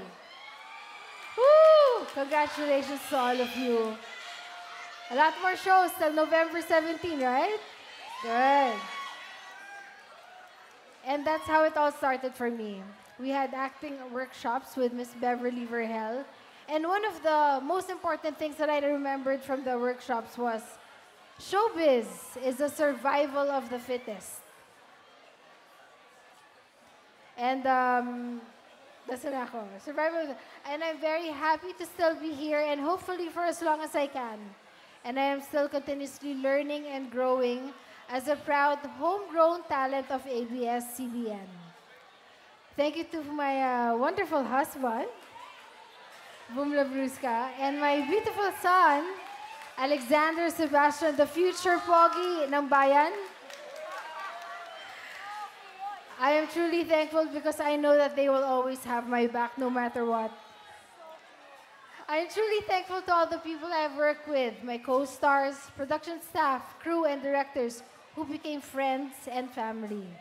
Woo! Congratulations to all of you. A lot more shows till November 17, right? Good. And that's how it all started for me. We had acting workshops with Miss Beverly Verhel. And one of the most important things that I remembered from the workshops was showbiz is a survival of the fittest. And um, ako. Survival. And I'm very happy to still be here and hopefully for as long as I can. And I am still continuously learning and growing as a proud homegrown talent of ABS-CBN. Thank you to my uh, wonderful husband, Boom Labruska, and my beautiful son, Alexander Sebastian, the future pogi ng bayan. I am truly thankful because I know that they will always have my back no matter what. I am truly thankful to all the people I've worked with, my co-stars, production staff, crew, and directors who became friends and family.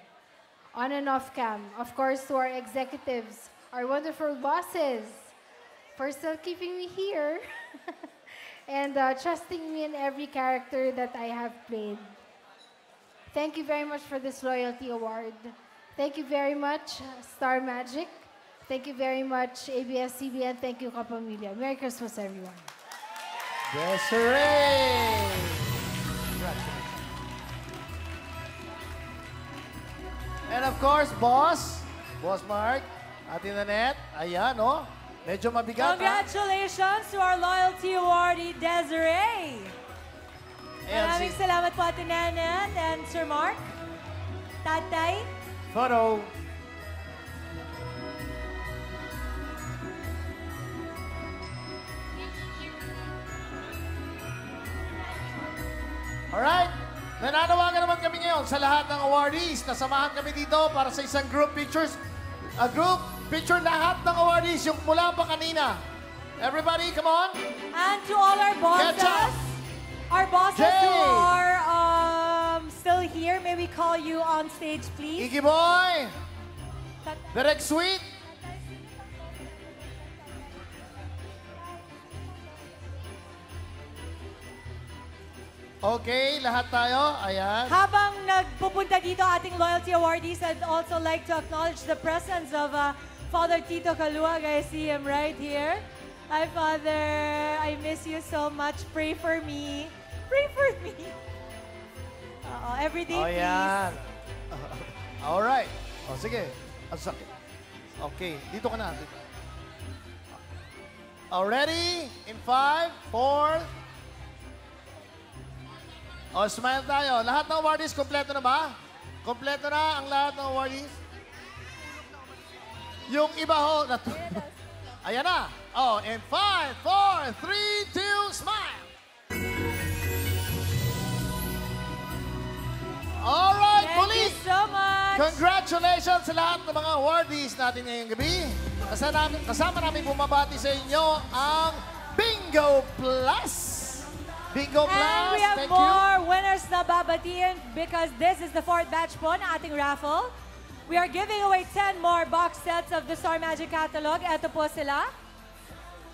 On and off cam. Of course, to our executives, our wonderful bosses, for still keeping me here and uh, trusting me in every character that I have played. Thank you very much for this loyalty award. Thank you very much, Star Magic. Thank you very much, ABS-CBN. Thank you, Kapamilya. Merry Christmas, everyone. Desiree! And of course, boss, boss Mark, Ate Nanette, ayan, oh. Medyo mabigat, ha? Congratulations to our loyalty awardee, Desiree. Maraming si- salamat po, Ate Nanan and Sir Mark. Tatay. Photo. Alright, nananawagan naman kami ngayon sa lahat ng awardees na samahan kami dito para sa isang group pictures. A group picture lahat ng awardees, yung mula pa kanina. Everybody, come on. And to all our bosses, our bosses Jay. who are um, still here, may we call you on stage, please? Iggy Boy, Direct Sweet, Okay, lahat tayo. Ayan. Habang nagpupunta dito ating loyalty awardees, I'd also like to acknowledge the presence of uh, Father Tito Kaluag. I see him right here. Hi, Father. I miss you so much. Pray for me. Pray for me. Oo, every day, Oh, please. yan. Alright. O, sige. Ang sakit. Okay, dito ka na. Dito. Oh, ready? In five, four. O, smile tayo. Lahat ng awardees, kompleto na ba? Kompleto na ang lahat ng awardees? Yung iba ho, nat- Ayan na. Oh, in five, four, three, two, smile. Alright, Thank muli. you so much. Congratulations sa lahat ng mga awardees natin ngayong gabi. Kasama namin, kasama namin bumabati sa inyo ang Bingo Plus. Bingo Plus, And we have thank more winners na babatiin because this is the fourth batch po ng ating raffle. We are giving away 10 more box sets of the Star Magic Catalog. Ito po sila.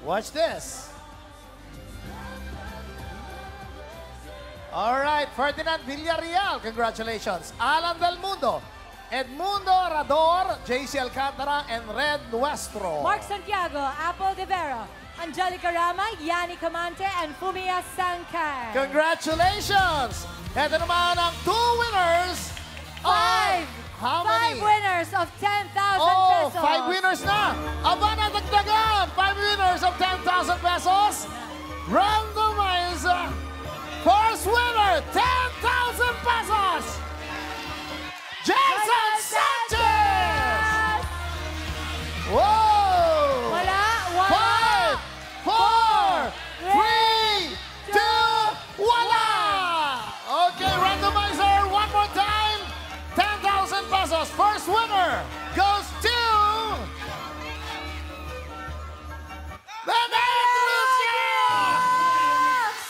Watch this. Alright, Ferdinand Villarreal, congratulations. Alan Del Mundo, Edmundo Rador, JC Alcantara, and Red Nuestro. Mark Santiago, Apple de Vera, Angelica Rama, Yanni Camante, and Fumia Sankar. Congratulations! Ito naman ang two winners Five! How Five many? winners of 10,000 Oh, pesos. five winners na! Aba na dagdagan! Five winners of 10,000 pesos! Randomize! uh, First winner, 10,000 pesos! Jason Sanchez! Whoa! Rusia!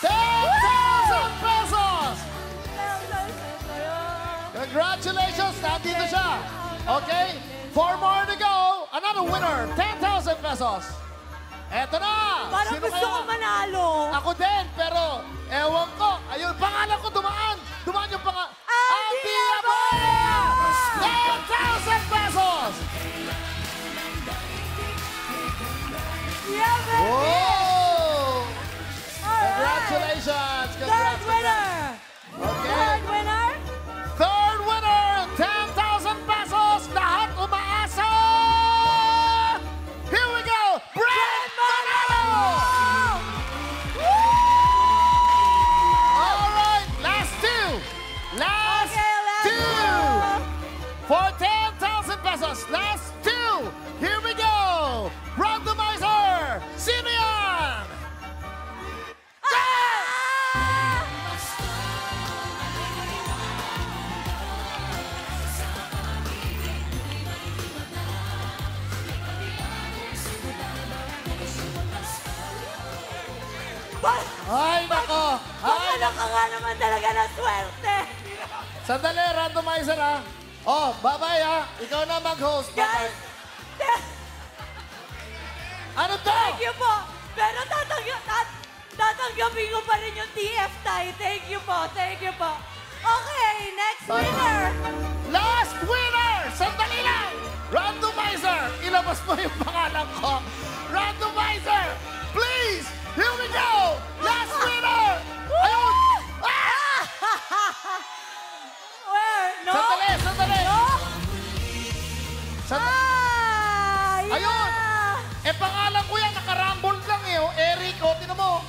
10,000 pesos! Congratulations! Nandito siya! Okay? Four more to go. Another winner, 10,000 pesos. Eto na! Parang Sino gusto kaya? ko manalo. Ako din, pero ewan ko. Ayun, pangalan ko dumaan. Dumaan yung pangalan. Andy Aboya! 10,000 pesos! Yeah, baby! Whoa! All right. Congratulations! Third winner! Okay. Ay, nako. Ay, ka nga naman talaga ng swerte? Sandali, randomizer ha. Oh, bye-bye ha. Ikaw na mag-host. Bye-bye. Ano to? Thank you po. Pero tatanggap, tat, tatanggapin ko pa rin yung TF tayo. Thank you po. Thank you po. Okay, next winner. Last winner! Sandali lang! Randomizer! Ilabas mo yung pangalan ko. Randomizer! Please! Here we go! Last winner! Ayun! Ah! Where? No? Sandali! Sandali! No? Sandali! Ah, yeah. Ayun! Eh, pangalan ko yan. Nakarambol lang eh. oh. Eric, o, tinan mo.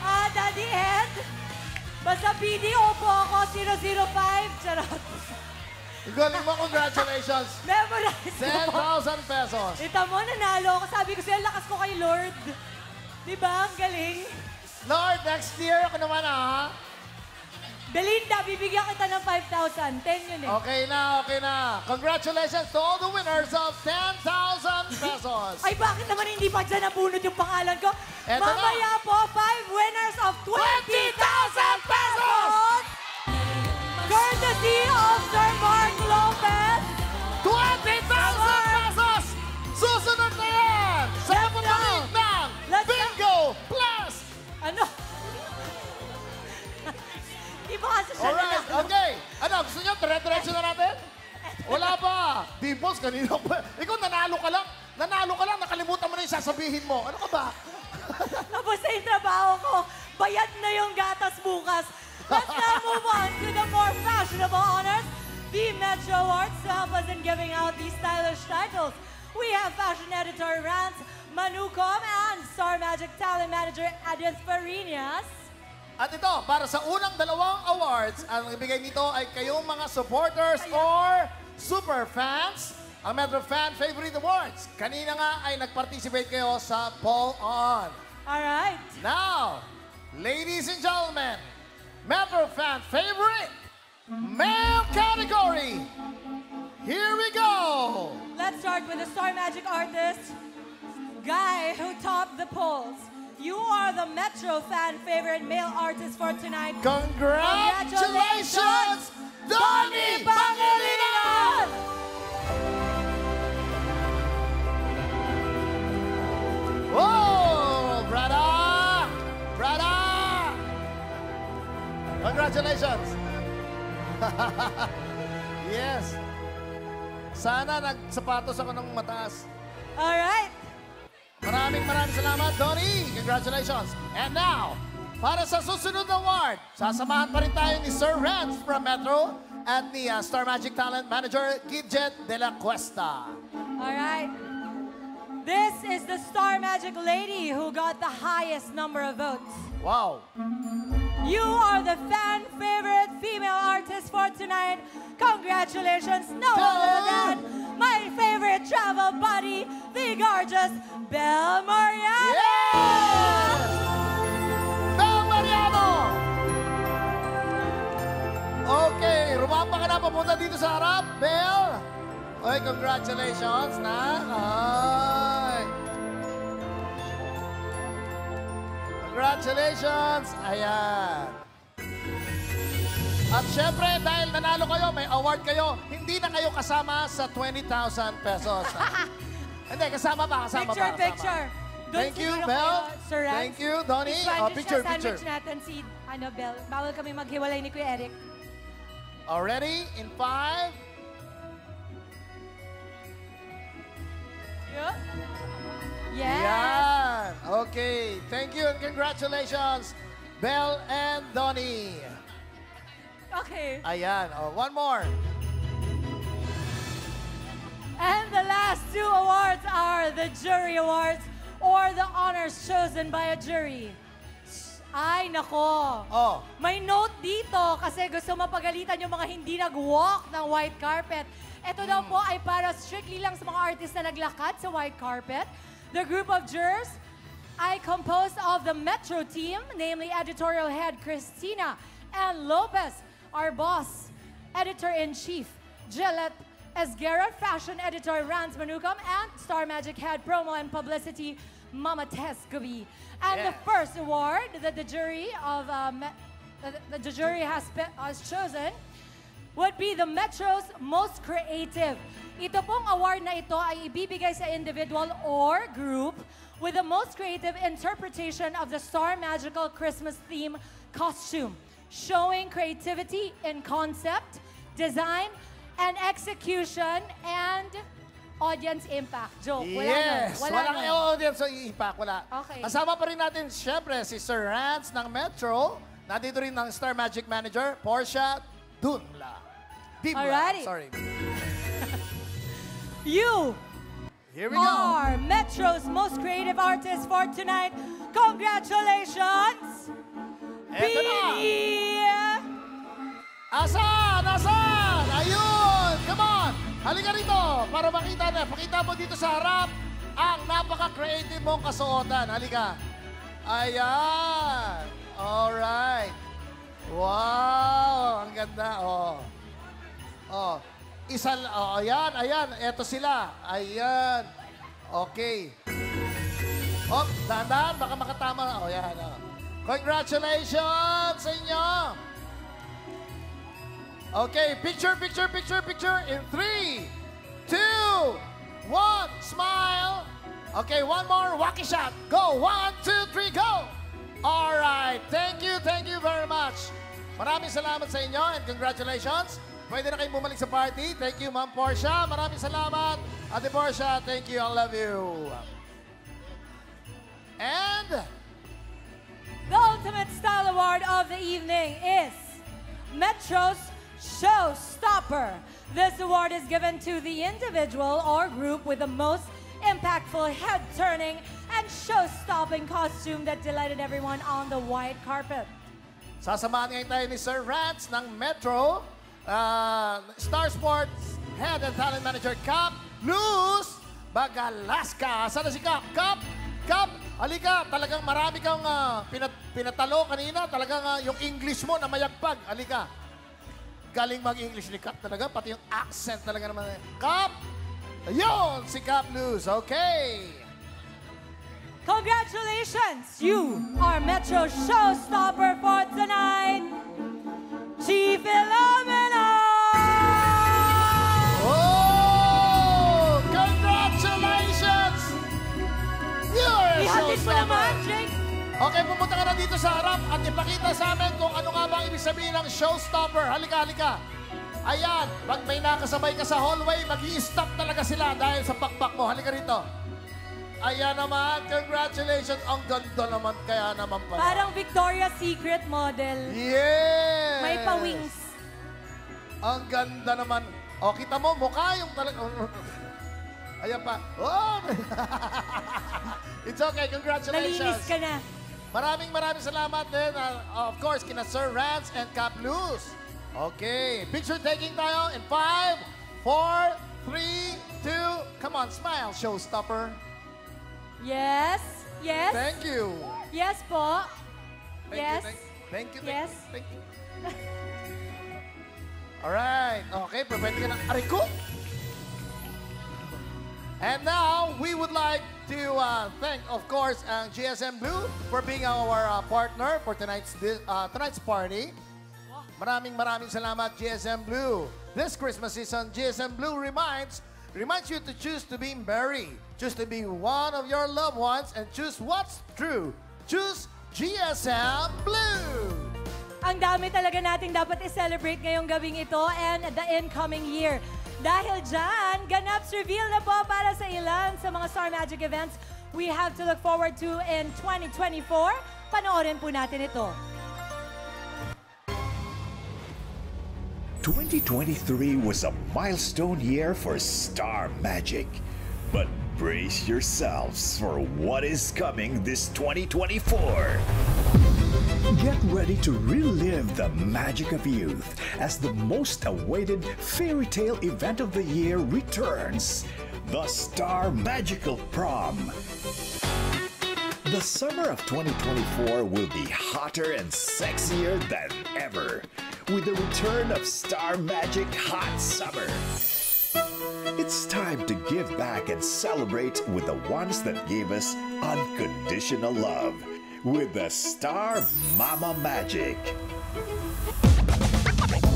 Ah, Daddy Ed. Basta PDO po ako, 005. Charot. Galing mo, congratulations. Memorize ko po. 10,000 pesos. Ita mo, nanalo ako. Sabi ko sa'yo, lakas ko kay Lord. Di ba? Ang galing. Lord, next year ako naman ah. Belinda, bibigyan kita ng 5,000. 10 yun eh. Okay na, okay na. Congratulations to all the winners of 10,000 pesos. Ay, bakit naman hindi pa dyan nabunod yung pangalan ko? Eto na. Mamaya po, 5 winners of 20,000 pesos! Courtesy of Sir Mark Lopez! 20,000 Alright, okay. Ano, gusto nyo, dire-diretso na natin? Wala pa. Dimples, kanina pa. Ikaw, nanalo ka lang. Nanalo ka lang, nakalimutan mo na yung sasabihin mo. Ano ka ba? Tapos na yung trabaho ko. Bayad na yung gatas bukas. Let's now move on to the more fashionable honors. The Metro Awards to help us in giving out these stylish titles. We have fashion editor Rance Manucom and Star Magic talent manager Edith Farinas. At ito, para sa unang dalawang awards, ang ibigay nito ay kayong mga supporters or super fans, ang Metro Fan Favorite Awards. Kanina nga ay nag-participate kayo sa Poll On. All right. Now, ladies and gentlemen, Metro Fan Favorite Male Category. Here we go. Let's start with the Star Magic artist, guy who topped the polls. You are the Metro fan favorite male artist for tonight. Congratulations, Donnie Pangilinan! Whoa, brother! Brother! Congratulations! yes. Sana nagsapatos ako ng mataas. All right. Maraming maraming salamat, Donnie. Congratulations. And now, para sa susunod na award, sasamahan pa rin tayo ni Sir Renz from Metro at ni uh, Star Magic Talent Manager Gidget De La Cuesta. All right. This is the Star Magic lady who got the highest number of votes. Wow. You are the fan favorite female artist for tonight. Congratulations, no other than my favorite travel buddy, the gorgeous Belle Mariano. Bel Mariano! Okay, rumampa ka na papunta dito sa harap, Bel. Oy, congratulations na. Ay. Congratulations. Ayan. At syempre, dahil nanalo kayo, may award kayo, hindi na kayo kasama sa 20,000 pesos. hindi, kasama pa, kasama Picture, pa. kasama. picture. Doon Thank you, kayo, Sir. Thank you, Donnie. Oh, picture, sandwich picture. natin si, ano, Belle. Bawal kami maghiwalay ni Kuya Eric. Already in five. Yeah. Yes. Yan. Okay. Thank you and congratulations, Belle and Donnie. Okay. Ayan. Oh, one more. And the last two awards are the jury awards or the honors chosen by a jury. Ay, nako. Oh. May note dito kasi gusto mapagalitan yung mga hindi nag-walk ng white carpet. Ito daw po ay para strictly lang sa mga artist na naglakad sa white carpet. The group of jurors ay composed of the Metro team, namely editorial head Christina and Lopez, our boss, editor-in-chief, Gillette Esguerra, fashion editor Rans Manucam, and Star Magic head promo and publicity, Mama Tess Gabi. And the Yes. first award that the jury of uh, Me- that that the jury has, has chosen would be the Metro's Most Creative. Ito pong award na ito ay ibibigay sa individual or group with the most creative interpretation of the Star Magical Christmas theme costume, showing creativity in concept, design, and execution, and audience impact. Joke. Wala yes! nun. Wala Walang nun. audience iipak. Wala. Okay. Kasama pa rin natin, syempre, si Sir Rance ng Metro. Nandito rin ng Star Magic Manager, Portia Dunla. Dimla. Alrighty. Sorry. You Here we go. are Metro's most creative artist for tonight. Congratulations! Eto na. Asan? Asan? Ayun! Come on! Halika rito para makita na. Pakita mo dito sa harap ang napaka-creative mong kasuotan. Halika. Ayan! Alright. Wow! Ang ganda. Oh. Oh. Isa, oh, ayan, ayan. Eto sila. Ayan. Okay. Oh, dahan baka makatama na. Oh, yan. Oh. Congratulations sa inyo! Okay, picture, picture, picture, picture in three, two, one. Smile. Okay, one more. Wacky shot. Go. One, two, three, go. All right. Thank you, thank you very much. Maraming salamat sa inyo and congratulations. Pwede na kayong bumalik sa party. Thank you, Ma'am Portia. Maraming salamat. Ate Portia, thank you. I love you. And The ultimate style award of the evening is Metro's Showstopper. This award is given to the individual or group with the most impactful head-turning and show-stopping costume that delighted everyone on the white carpet. Sasamahan ngayon tayo ni Sir Rance ng Metro, uh, Star Sports Head and Talent Manager Cap Luz Bagalaska. Sana si Cap? Cap? Cap? Halika, talagang marami kang ah, pinat- pinatalo kanina. Talagang ah, yung English mo na mayagpag. Halika. Galing mag-English ni Cap talaga, pati yung accent talaga naman. Cap! Ayun, si Cap Luz. Okay. Congratulations! You are Metro Showstopper for tonight, Chief Philomena! Ihatid mo naman! Okay, pumunta ka na dito sa harap at ipakita sa amin kung ano nga ba ang ibig sabihin ng showstopper. Halika, halika. Ayan, pag may nakasabay ka sa hallway, mag stop talaga sila dahil sa pakpak mo. Halika rito. Ayan naman, congratulations. Ang ganda naman kaya naman pala. Parang Victoria's Secret model. Yes! May pa-wings. Ang ganda naman. O, kita mo, mukha yung talaga... Ayan pa. Oh! It's okay, congratulations. Nalinis ka na. Maraming maraming salamat din. uh, of course, kina Sir Rance and Cap Luz. Okay, picture taking tayo in 5, 4, 3, 2, come on, smile, showstopper. Yes. Yes. Thank you. Yes po. Thank yes. you, thank, thank you, thank Yes. you, thank you. Alright, okay, pwede ka ng ariko. And now, we would like to uh, thank, of course, ang GSM Blue for being our uh, partner for tonight's uh, tonight's party. Maraming maraming salamat, GSM Blue. This Christmas season, GSM Blue reminds reminds you to choose to be merry, choose to be one of your loved ones, and choose what's true. Choose GSM Blue! Ang dami talaga nating dapat i-celebrate ngayong gabing ito and the incoming year. Dahil dyan, Ganaps reveal na po para sa ilan sa mga Star Magic events we have to look forward to in 2024. Panoorin po natin ito. 2023 was a milestone year for Star Magic. But brace yourselves for what is coming this 2024. Get ready to relive the magic of youth as the most awaited fairy tale event of the year returns the Star Magical Prom. The summer of 2024 will be hotter and sexier than ever with the return of Star Magic Hot Summer. It's time to give back and celebrate with the ones that gave us unconditional love with the Star Mama Magic.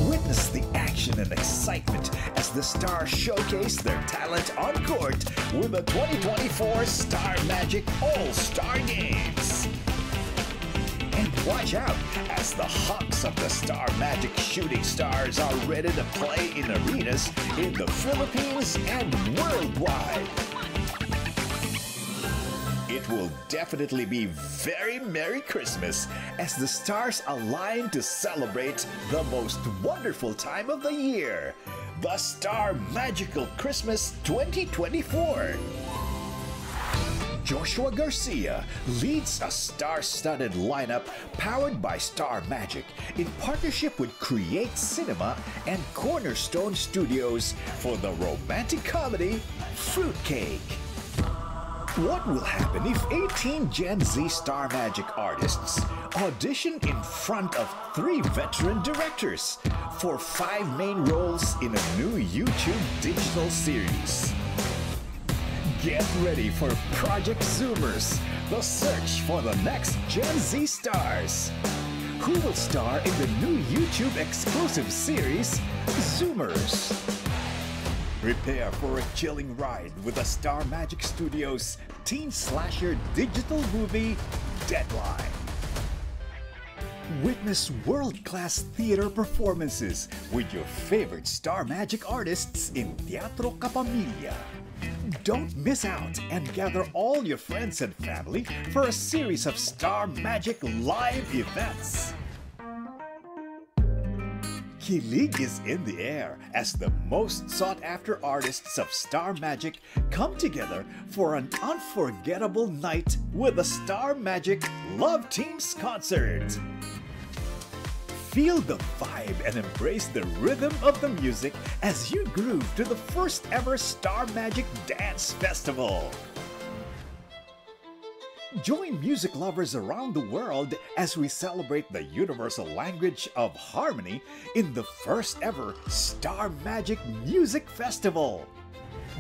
Witness the action and excitement as the stars showcase their talent on court with the 2024 Star Magic All Star Games. Watch out as the Hawks of the Star Magic Shooting Stars are ready to play in arenas in the Philippines and worldwide. It will definitely be very Merry Christmas as the stars align to celebrate the most wonderful time of the year, the Star Magical Christmas 2024. Joshua Garcia leads a star-studded lineup powered by Star Magic in partnership with Create Cinema and Cornerstone Studios for the romantic comedy Fruitcake. What will happen if 18 Gen Z Star Magic artists audition in front of three veteran directors for five main roles in a new YouTube digital series? Get ready for Project Zoomers, the search for the next Gen Z stars. Who will star in the new YouTube exclusive series, Zoomers? Prepare for a chilling ride with the Star Magic Studios teen slasher digital movie, Deadline. Witness world-class theater performances with your favorite Star Magic artists in Teatro Capamilya. Don't miss out and gather all your friends and family for a series of Star Magic live events. Kilig is in the air as the most sought after artists of Star Magic come together for an unforgettable night with the Star Magic Love Teams concert. Feel the vibe and embrace the rhythm of the music as you groove to the first ever Star Magic Dance Festival. Join music lovers around the world as we celebrate the universal language of harmony in the first ever Star Magic Music Festival.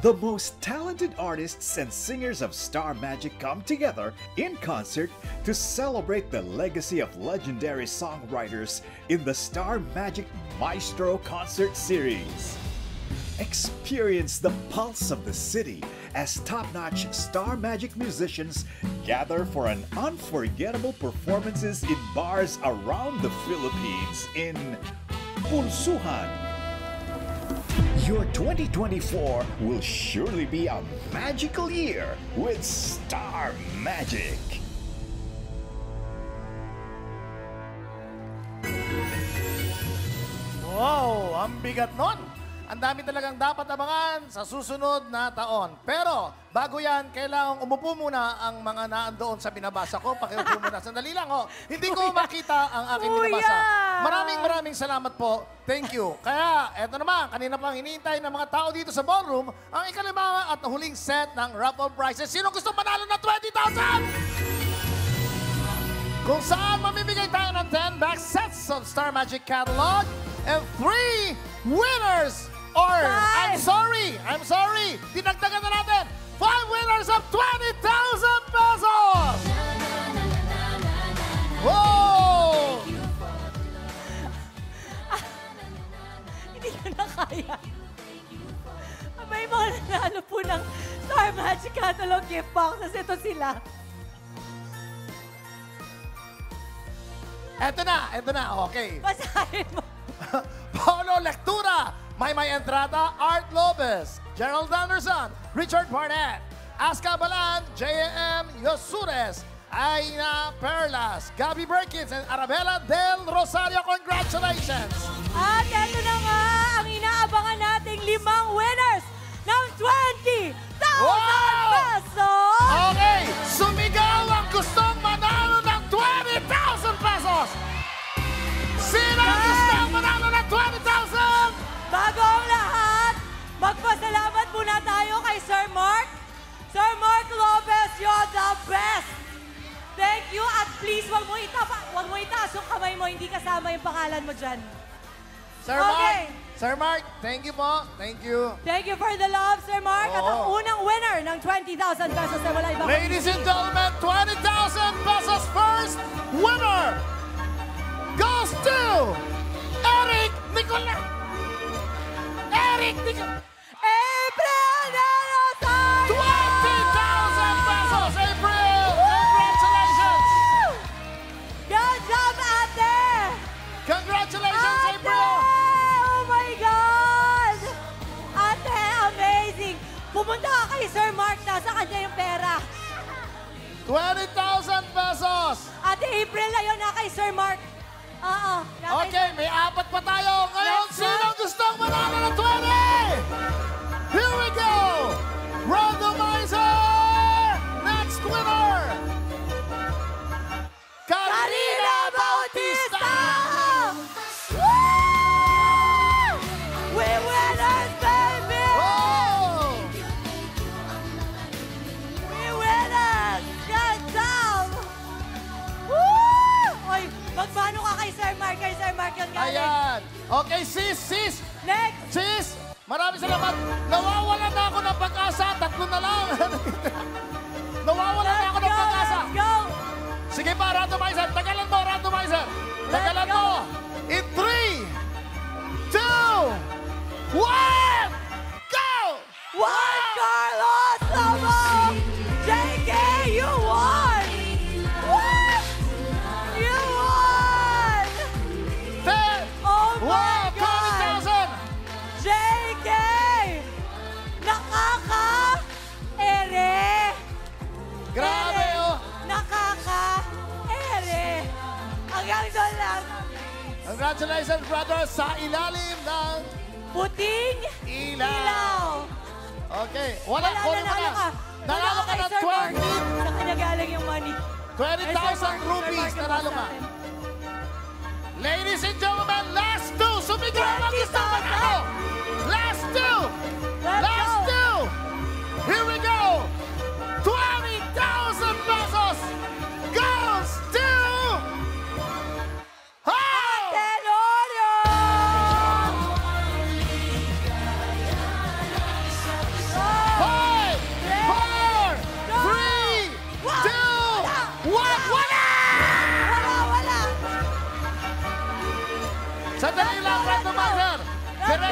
The most talented artists and singers of Star Magic come together in concert to celebrate the legacy of legendary songwriters in the Star Magic Maestro Concert Series. Experience the pulse of the city as top-notch Star Magic musicians gather for an unforgettable performances in bars around the Philippines in Pulsuhan. Your 2024 will surely be a magical year with Star Magic. Wow, ang bigat nun. Ang dami talagang dapat abangan sa susunod na taon. Pero, bago yan, kailangan umupo muna ang mga naandoon sa binabasa ko. Pakiupo muna. Sandali lang, ho. Hindi ko makita ang aking binabasa. Maraming maraming salamat po. Thank you. Kaya, eto naman, kanina pang hinihintay ng mga tao dito sa ballroom ang ikalima at huling set ng raffle prizes. Sino gusto manalo ng 20,000? Kung saan mamimigay tayo ng 10 back sets of Star Magic Catalog and 3 winners Or, Five. I'm sorry, I'm sorry, dinagdagan na natin, five winners of 20,000 pesos! Whoa! Hindi ko na kaya. May mga po ng Star Magic Catalog gift boxes. Ito sila. Eto na, eto na. Okay. Basahin mo. Paolo, lektura! Maymay Entrada, Art Lopez, Gerald Anderson, Richard Barnett, Aska Balan, J.M. Yosures, Aina Perlas, Gabby Berkins, and Arabella Del Rosario. Congratulations! At eto na nga ang inaabangan nating limang winners ng 20,000 pesos! Okay, sumigaw ang gustong manalo ng 20,000 pesos! Sino ang gustong manalo ng 20,000? Bago ang lahat, magpasalamat muna tayo kay Sir Mark. Sir Mark Lopez, you're the best! Thank you at please wag mo itapa, wag mo itaas yung kamay mo, hindi kasama yung pangalan mo dyan. Sir Okay. Mark, Sir Mark, thank you po. Thank you. Thank you for the love, Sir Mark. At ang Oo. unang winner ng 20,000 pesos na wala ibang Ladies and gentlemen, 20,000 pesos first winner goes to Eric Nicola. Eric. April de Rosario! 20,000 pesos, April! Congratulations! Good job, ate! Congratulations, ate! April! Oh my God! Ate, amazing! Pumunta ka kay Sir Mark, nasa kanya yung pera. 20,000 pesos! Ate April, ayun na kay Sir Mark. Oo. Okay, may apat pa tayo. Ngayon, sino ang gustong manalo ng 20? Here we go! Randomizer! Next winner! Karina Bautista! Mark, kay Sir Mark yun galing. Ayan. Okay, sis, sis. Next. Sis, maraming salamat. Nawawala na ako ng pag-asa. Tatlo na lang. Nawawala na ako ng pag-asa. Let's go! Sige pa, randomizer. Tagalan Congratulations, brother, sa ilalim ng Puting ilaw. ilaw. Okay, wala, Wala, kunin mo na. Nanalo ka ng Sir Mark. 20 Sa kanya galing yung money. 20,000 rupees. Nanalo ka. Ladies and gentlemen, last two. Sumigaw ang gusto manalo. Last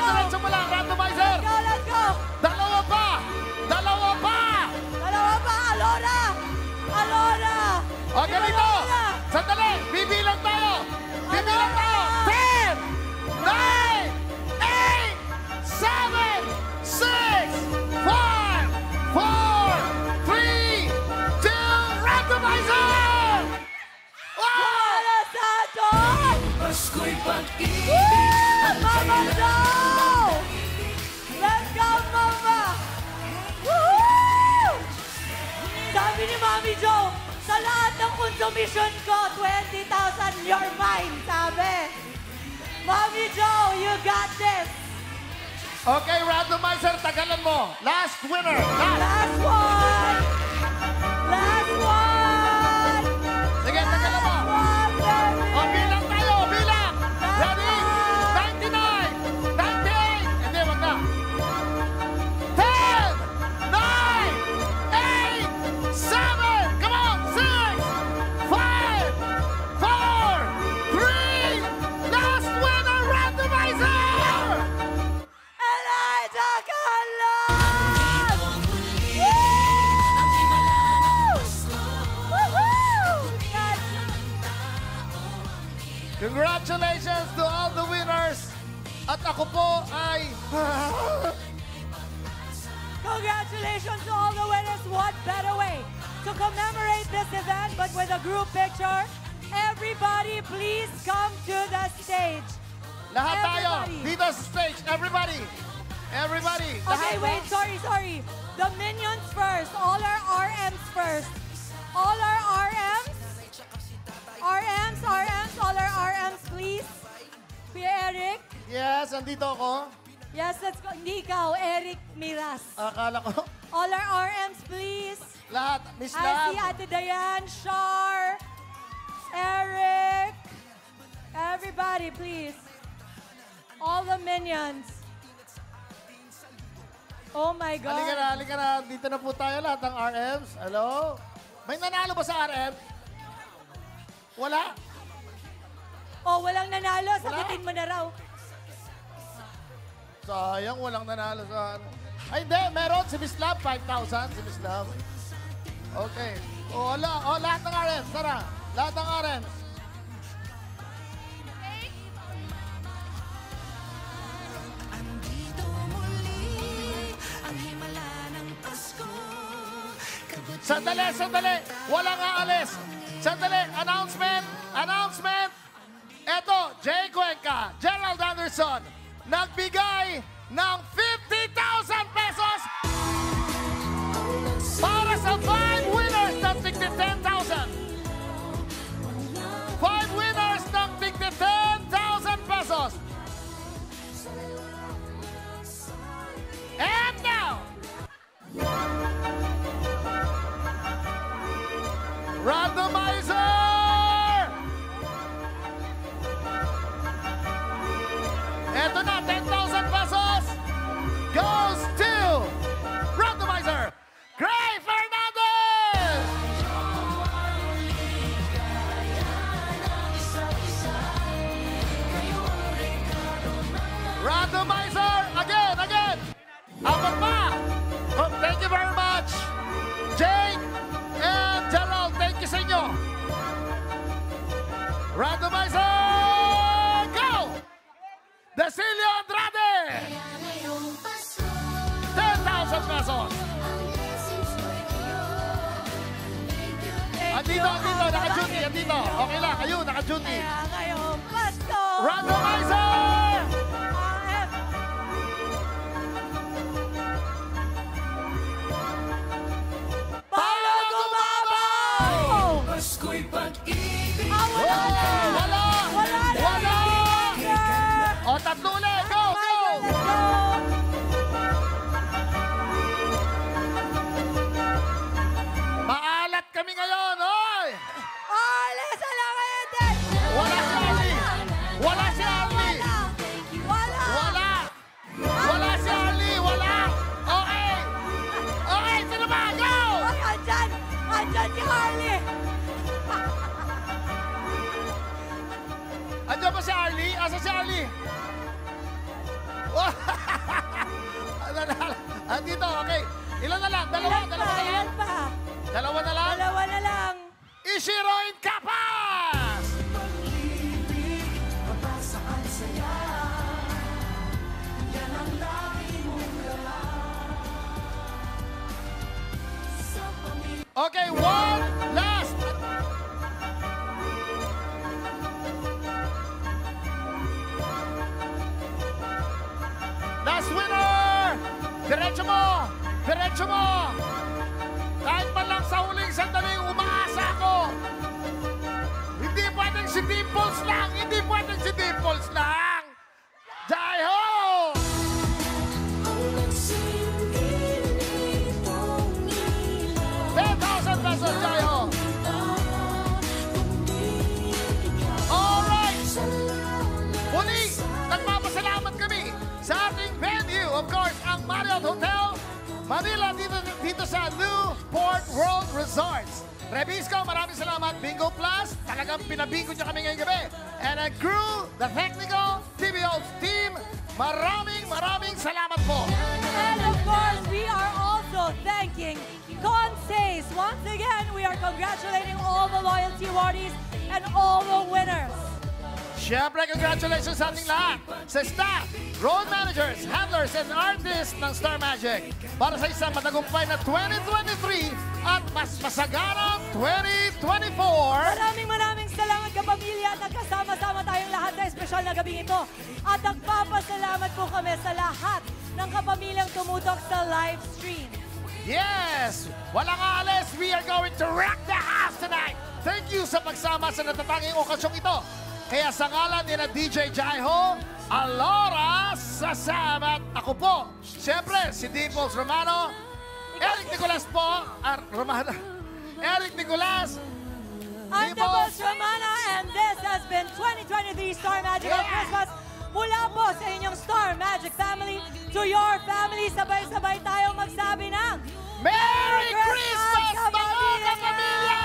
Diretso-diretso mo lang, randomizer. Let's go, let's go! Dalawa pa! Dalawa pa! Dalawa pa, Alora! Alora! O, ganito! Sandali! Bibilang tayo! Bibilang tayo! Ten! Nine! Eight! Seven! Six! Five! Four! Three! Two! Randomizer! Wala sa atin! Pasko'y Woo! Mama Joe! Let's go, Mama! Woohoo! Sabi ni Mami Joe, sa lahat ng consumption ko, 20,000 your mine, sabi. Mami Joe, you got this! Okay, randomizer, tagalan mo. Last winner. Last. Last one! Ako po ay... Congratulations to all the winners. What better way to commemorate this event but with a group picture? Everybody, please come to the stage. Lahat tayo, Everybody. dito sa stage. Everybody. Everybody. Okay, wait, sorry, sorry. The minions first. All our RMs first. All our RMs. RMs, RMs, all our RMs, please. Kuya Eric. Yes, andito ako. Yes, let's go. Hindi ikaw, Eric Miras. Akala ko. All our RMs, please. Lahat. Miss I Lab. see Ate Diane, Shar, Eric. Everybody, please. All the minions. Oh my God. Halika na, halika na. Dito na po tayo lahat ng RMs. Hello? May nanalo ba sa RM? Wala? Oh, walang nanalo. Sagutin mo na raw. Sayang, walang nanalo sa ano. Ay, hindi. Meron. Si Miss Love, 5,000. Si Miss Love. Okay. O, wala. O, lahat ng RMs. Tara. Lahat ng RMs. Sandali, sandali. Walang aalis. Sandali. Announcement. Announcement. Eto, Jay Cuenca, Gerald Anderson, nagbigay ng 50,000 pesos para sa five winners ng tigti 10,000. Five winners ng tigti 10,000 pesos. And now, randomizer! Eto na, 10,000 pesos goes to randomizer, Gray Fernandez! Randomizer, again, again! Apat pa! Oh, thank you very much! Jake and Gerald, thank you sa inyo! Randomizer! Desilio Andrade! 10,000 pesos! Andito, andito, naka-duty, andito. Okay lang, ayun, naka-duty. Kaya ngayon, Pasko! Randomizer! Paolo Gumabaw! Pasko'y pag-ibig. Wala tatlo ulit. Go, go! Maalat kami ngayon, oy! Wala ngayon din! Wala si Arlie! Wala si Arlie! Wala! Wala! Wala si Arlie! Wala! Okay! Okay, sino ba? Go! Andyan! Andyan si Harley! Andiyan ba si Arlie? Asa si Arlie? Andito, okay. Ilan na lang? Dalawa, Ilan dalawa pa? na lang? Pa? Dalawa na lang? Dalawa na lang. Ishiro Incapas! Okay, one last. Last winner! Diretso mo! Diretso mo! Kahit man lang sa huling sandaling umaasa ako. Hindi pwedeng si Dimples lang! Hindi pwedeng si Dimples lang! Jai ho! Marriott Hotel, Manila, dito, dito sa Newport World Resorts. Rebisco, maraming salamat. Bingo Plus, talagang pinabingo niyo kami ngayong gabi. And a crew, the technical, TVO's team, maraming maraming salamat po. And of course, we are also thanking Consays. Once again, we are congratulating all the loyalty awardees and all the winners. Siyempre, congratulations sa ating lahat. Sa staff, road managers, handlers, and artists ng Star Magic. Para sa isang matagumpay na 2023 at mas masaganang 2024. Maraming maraming salamat kapamilya at nagkasama-sama tayong lahat sa espesyal na gabing ito. At nagpapasalamat po kami sa lahat ng kapamilyang tumutok sa live stream. Yes! Walang aalis, we are going to rock the house tonight! Thank you sa pagsama sa natatanging okasyong ito. Kaya sa ngalan ni na DJ Jaiho, Alora Sasamat, ako po, siyempre si Dimples Romano, Eric Nicolas po, ah, Romano, Eric Nicolas, I'm Dimples. Romana and this has been 2023 Star Magic of Christmas. Mula po sa inyong Star Magic family to your family, sabay-sabay tayong magsabi ng Merry Christmas, mga kapamilya!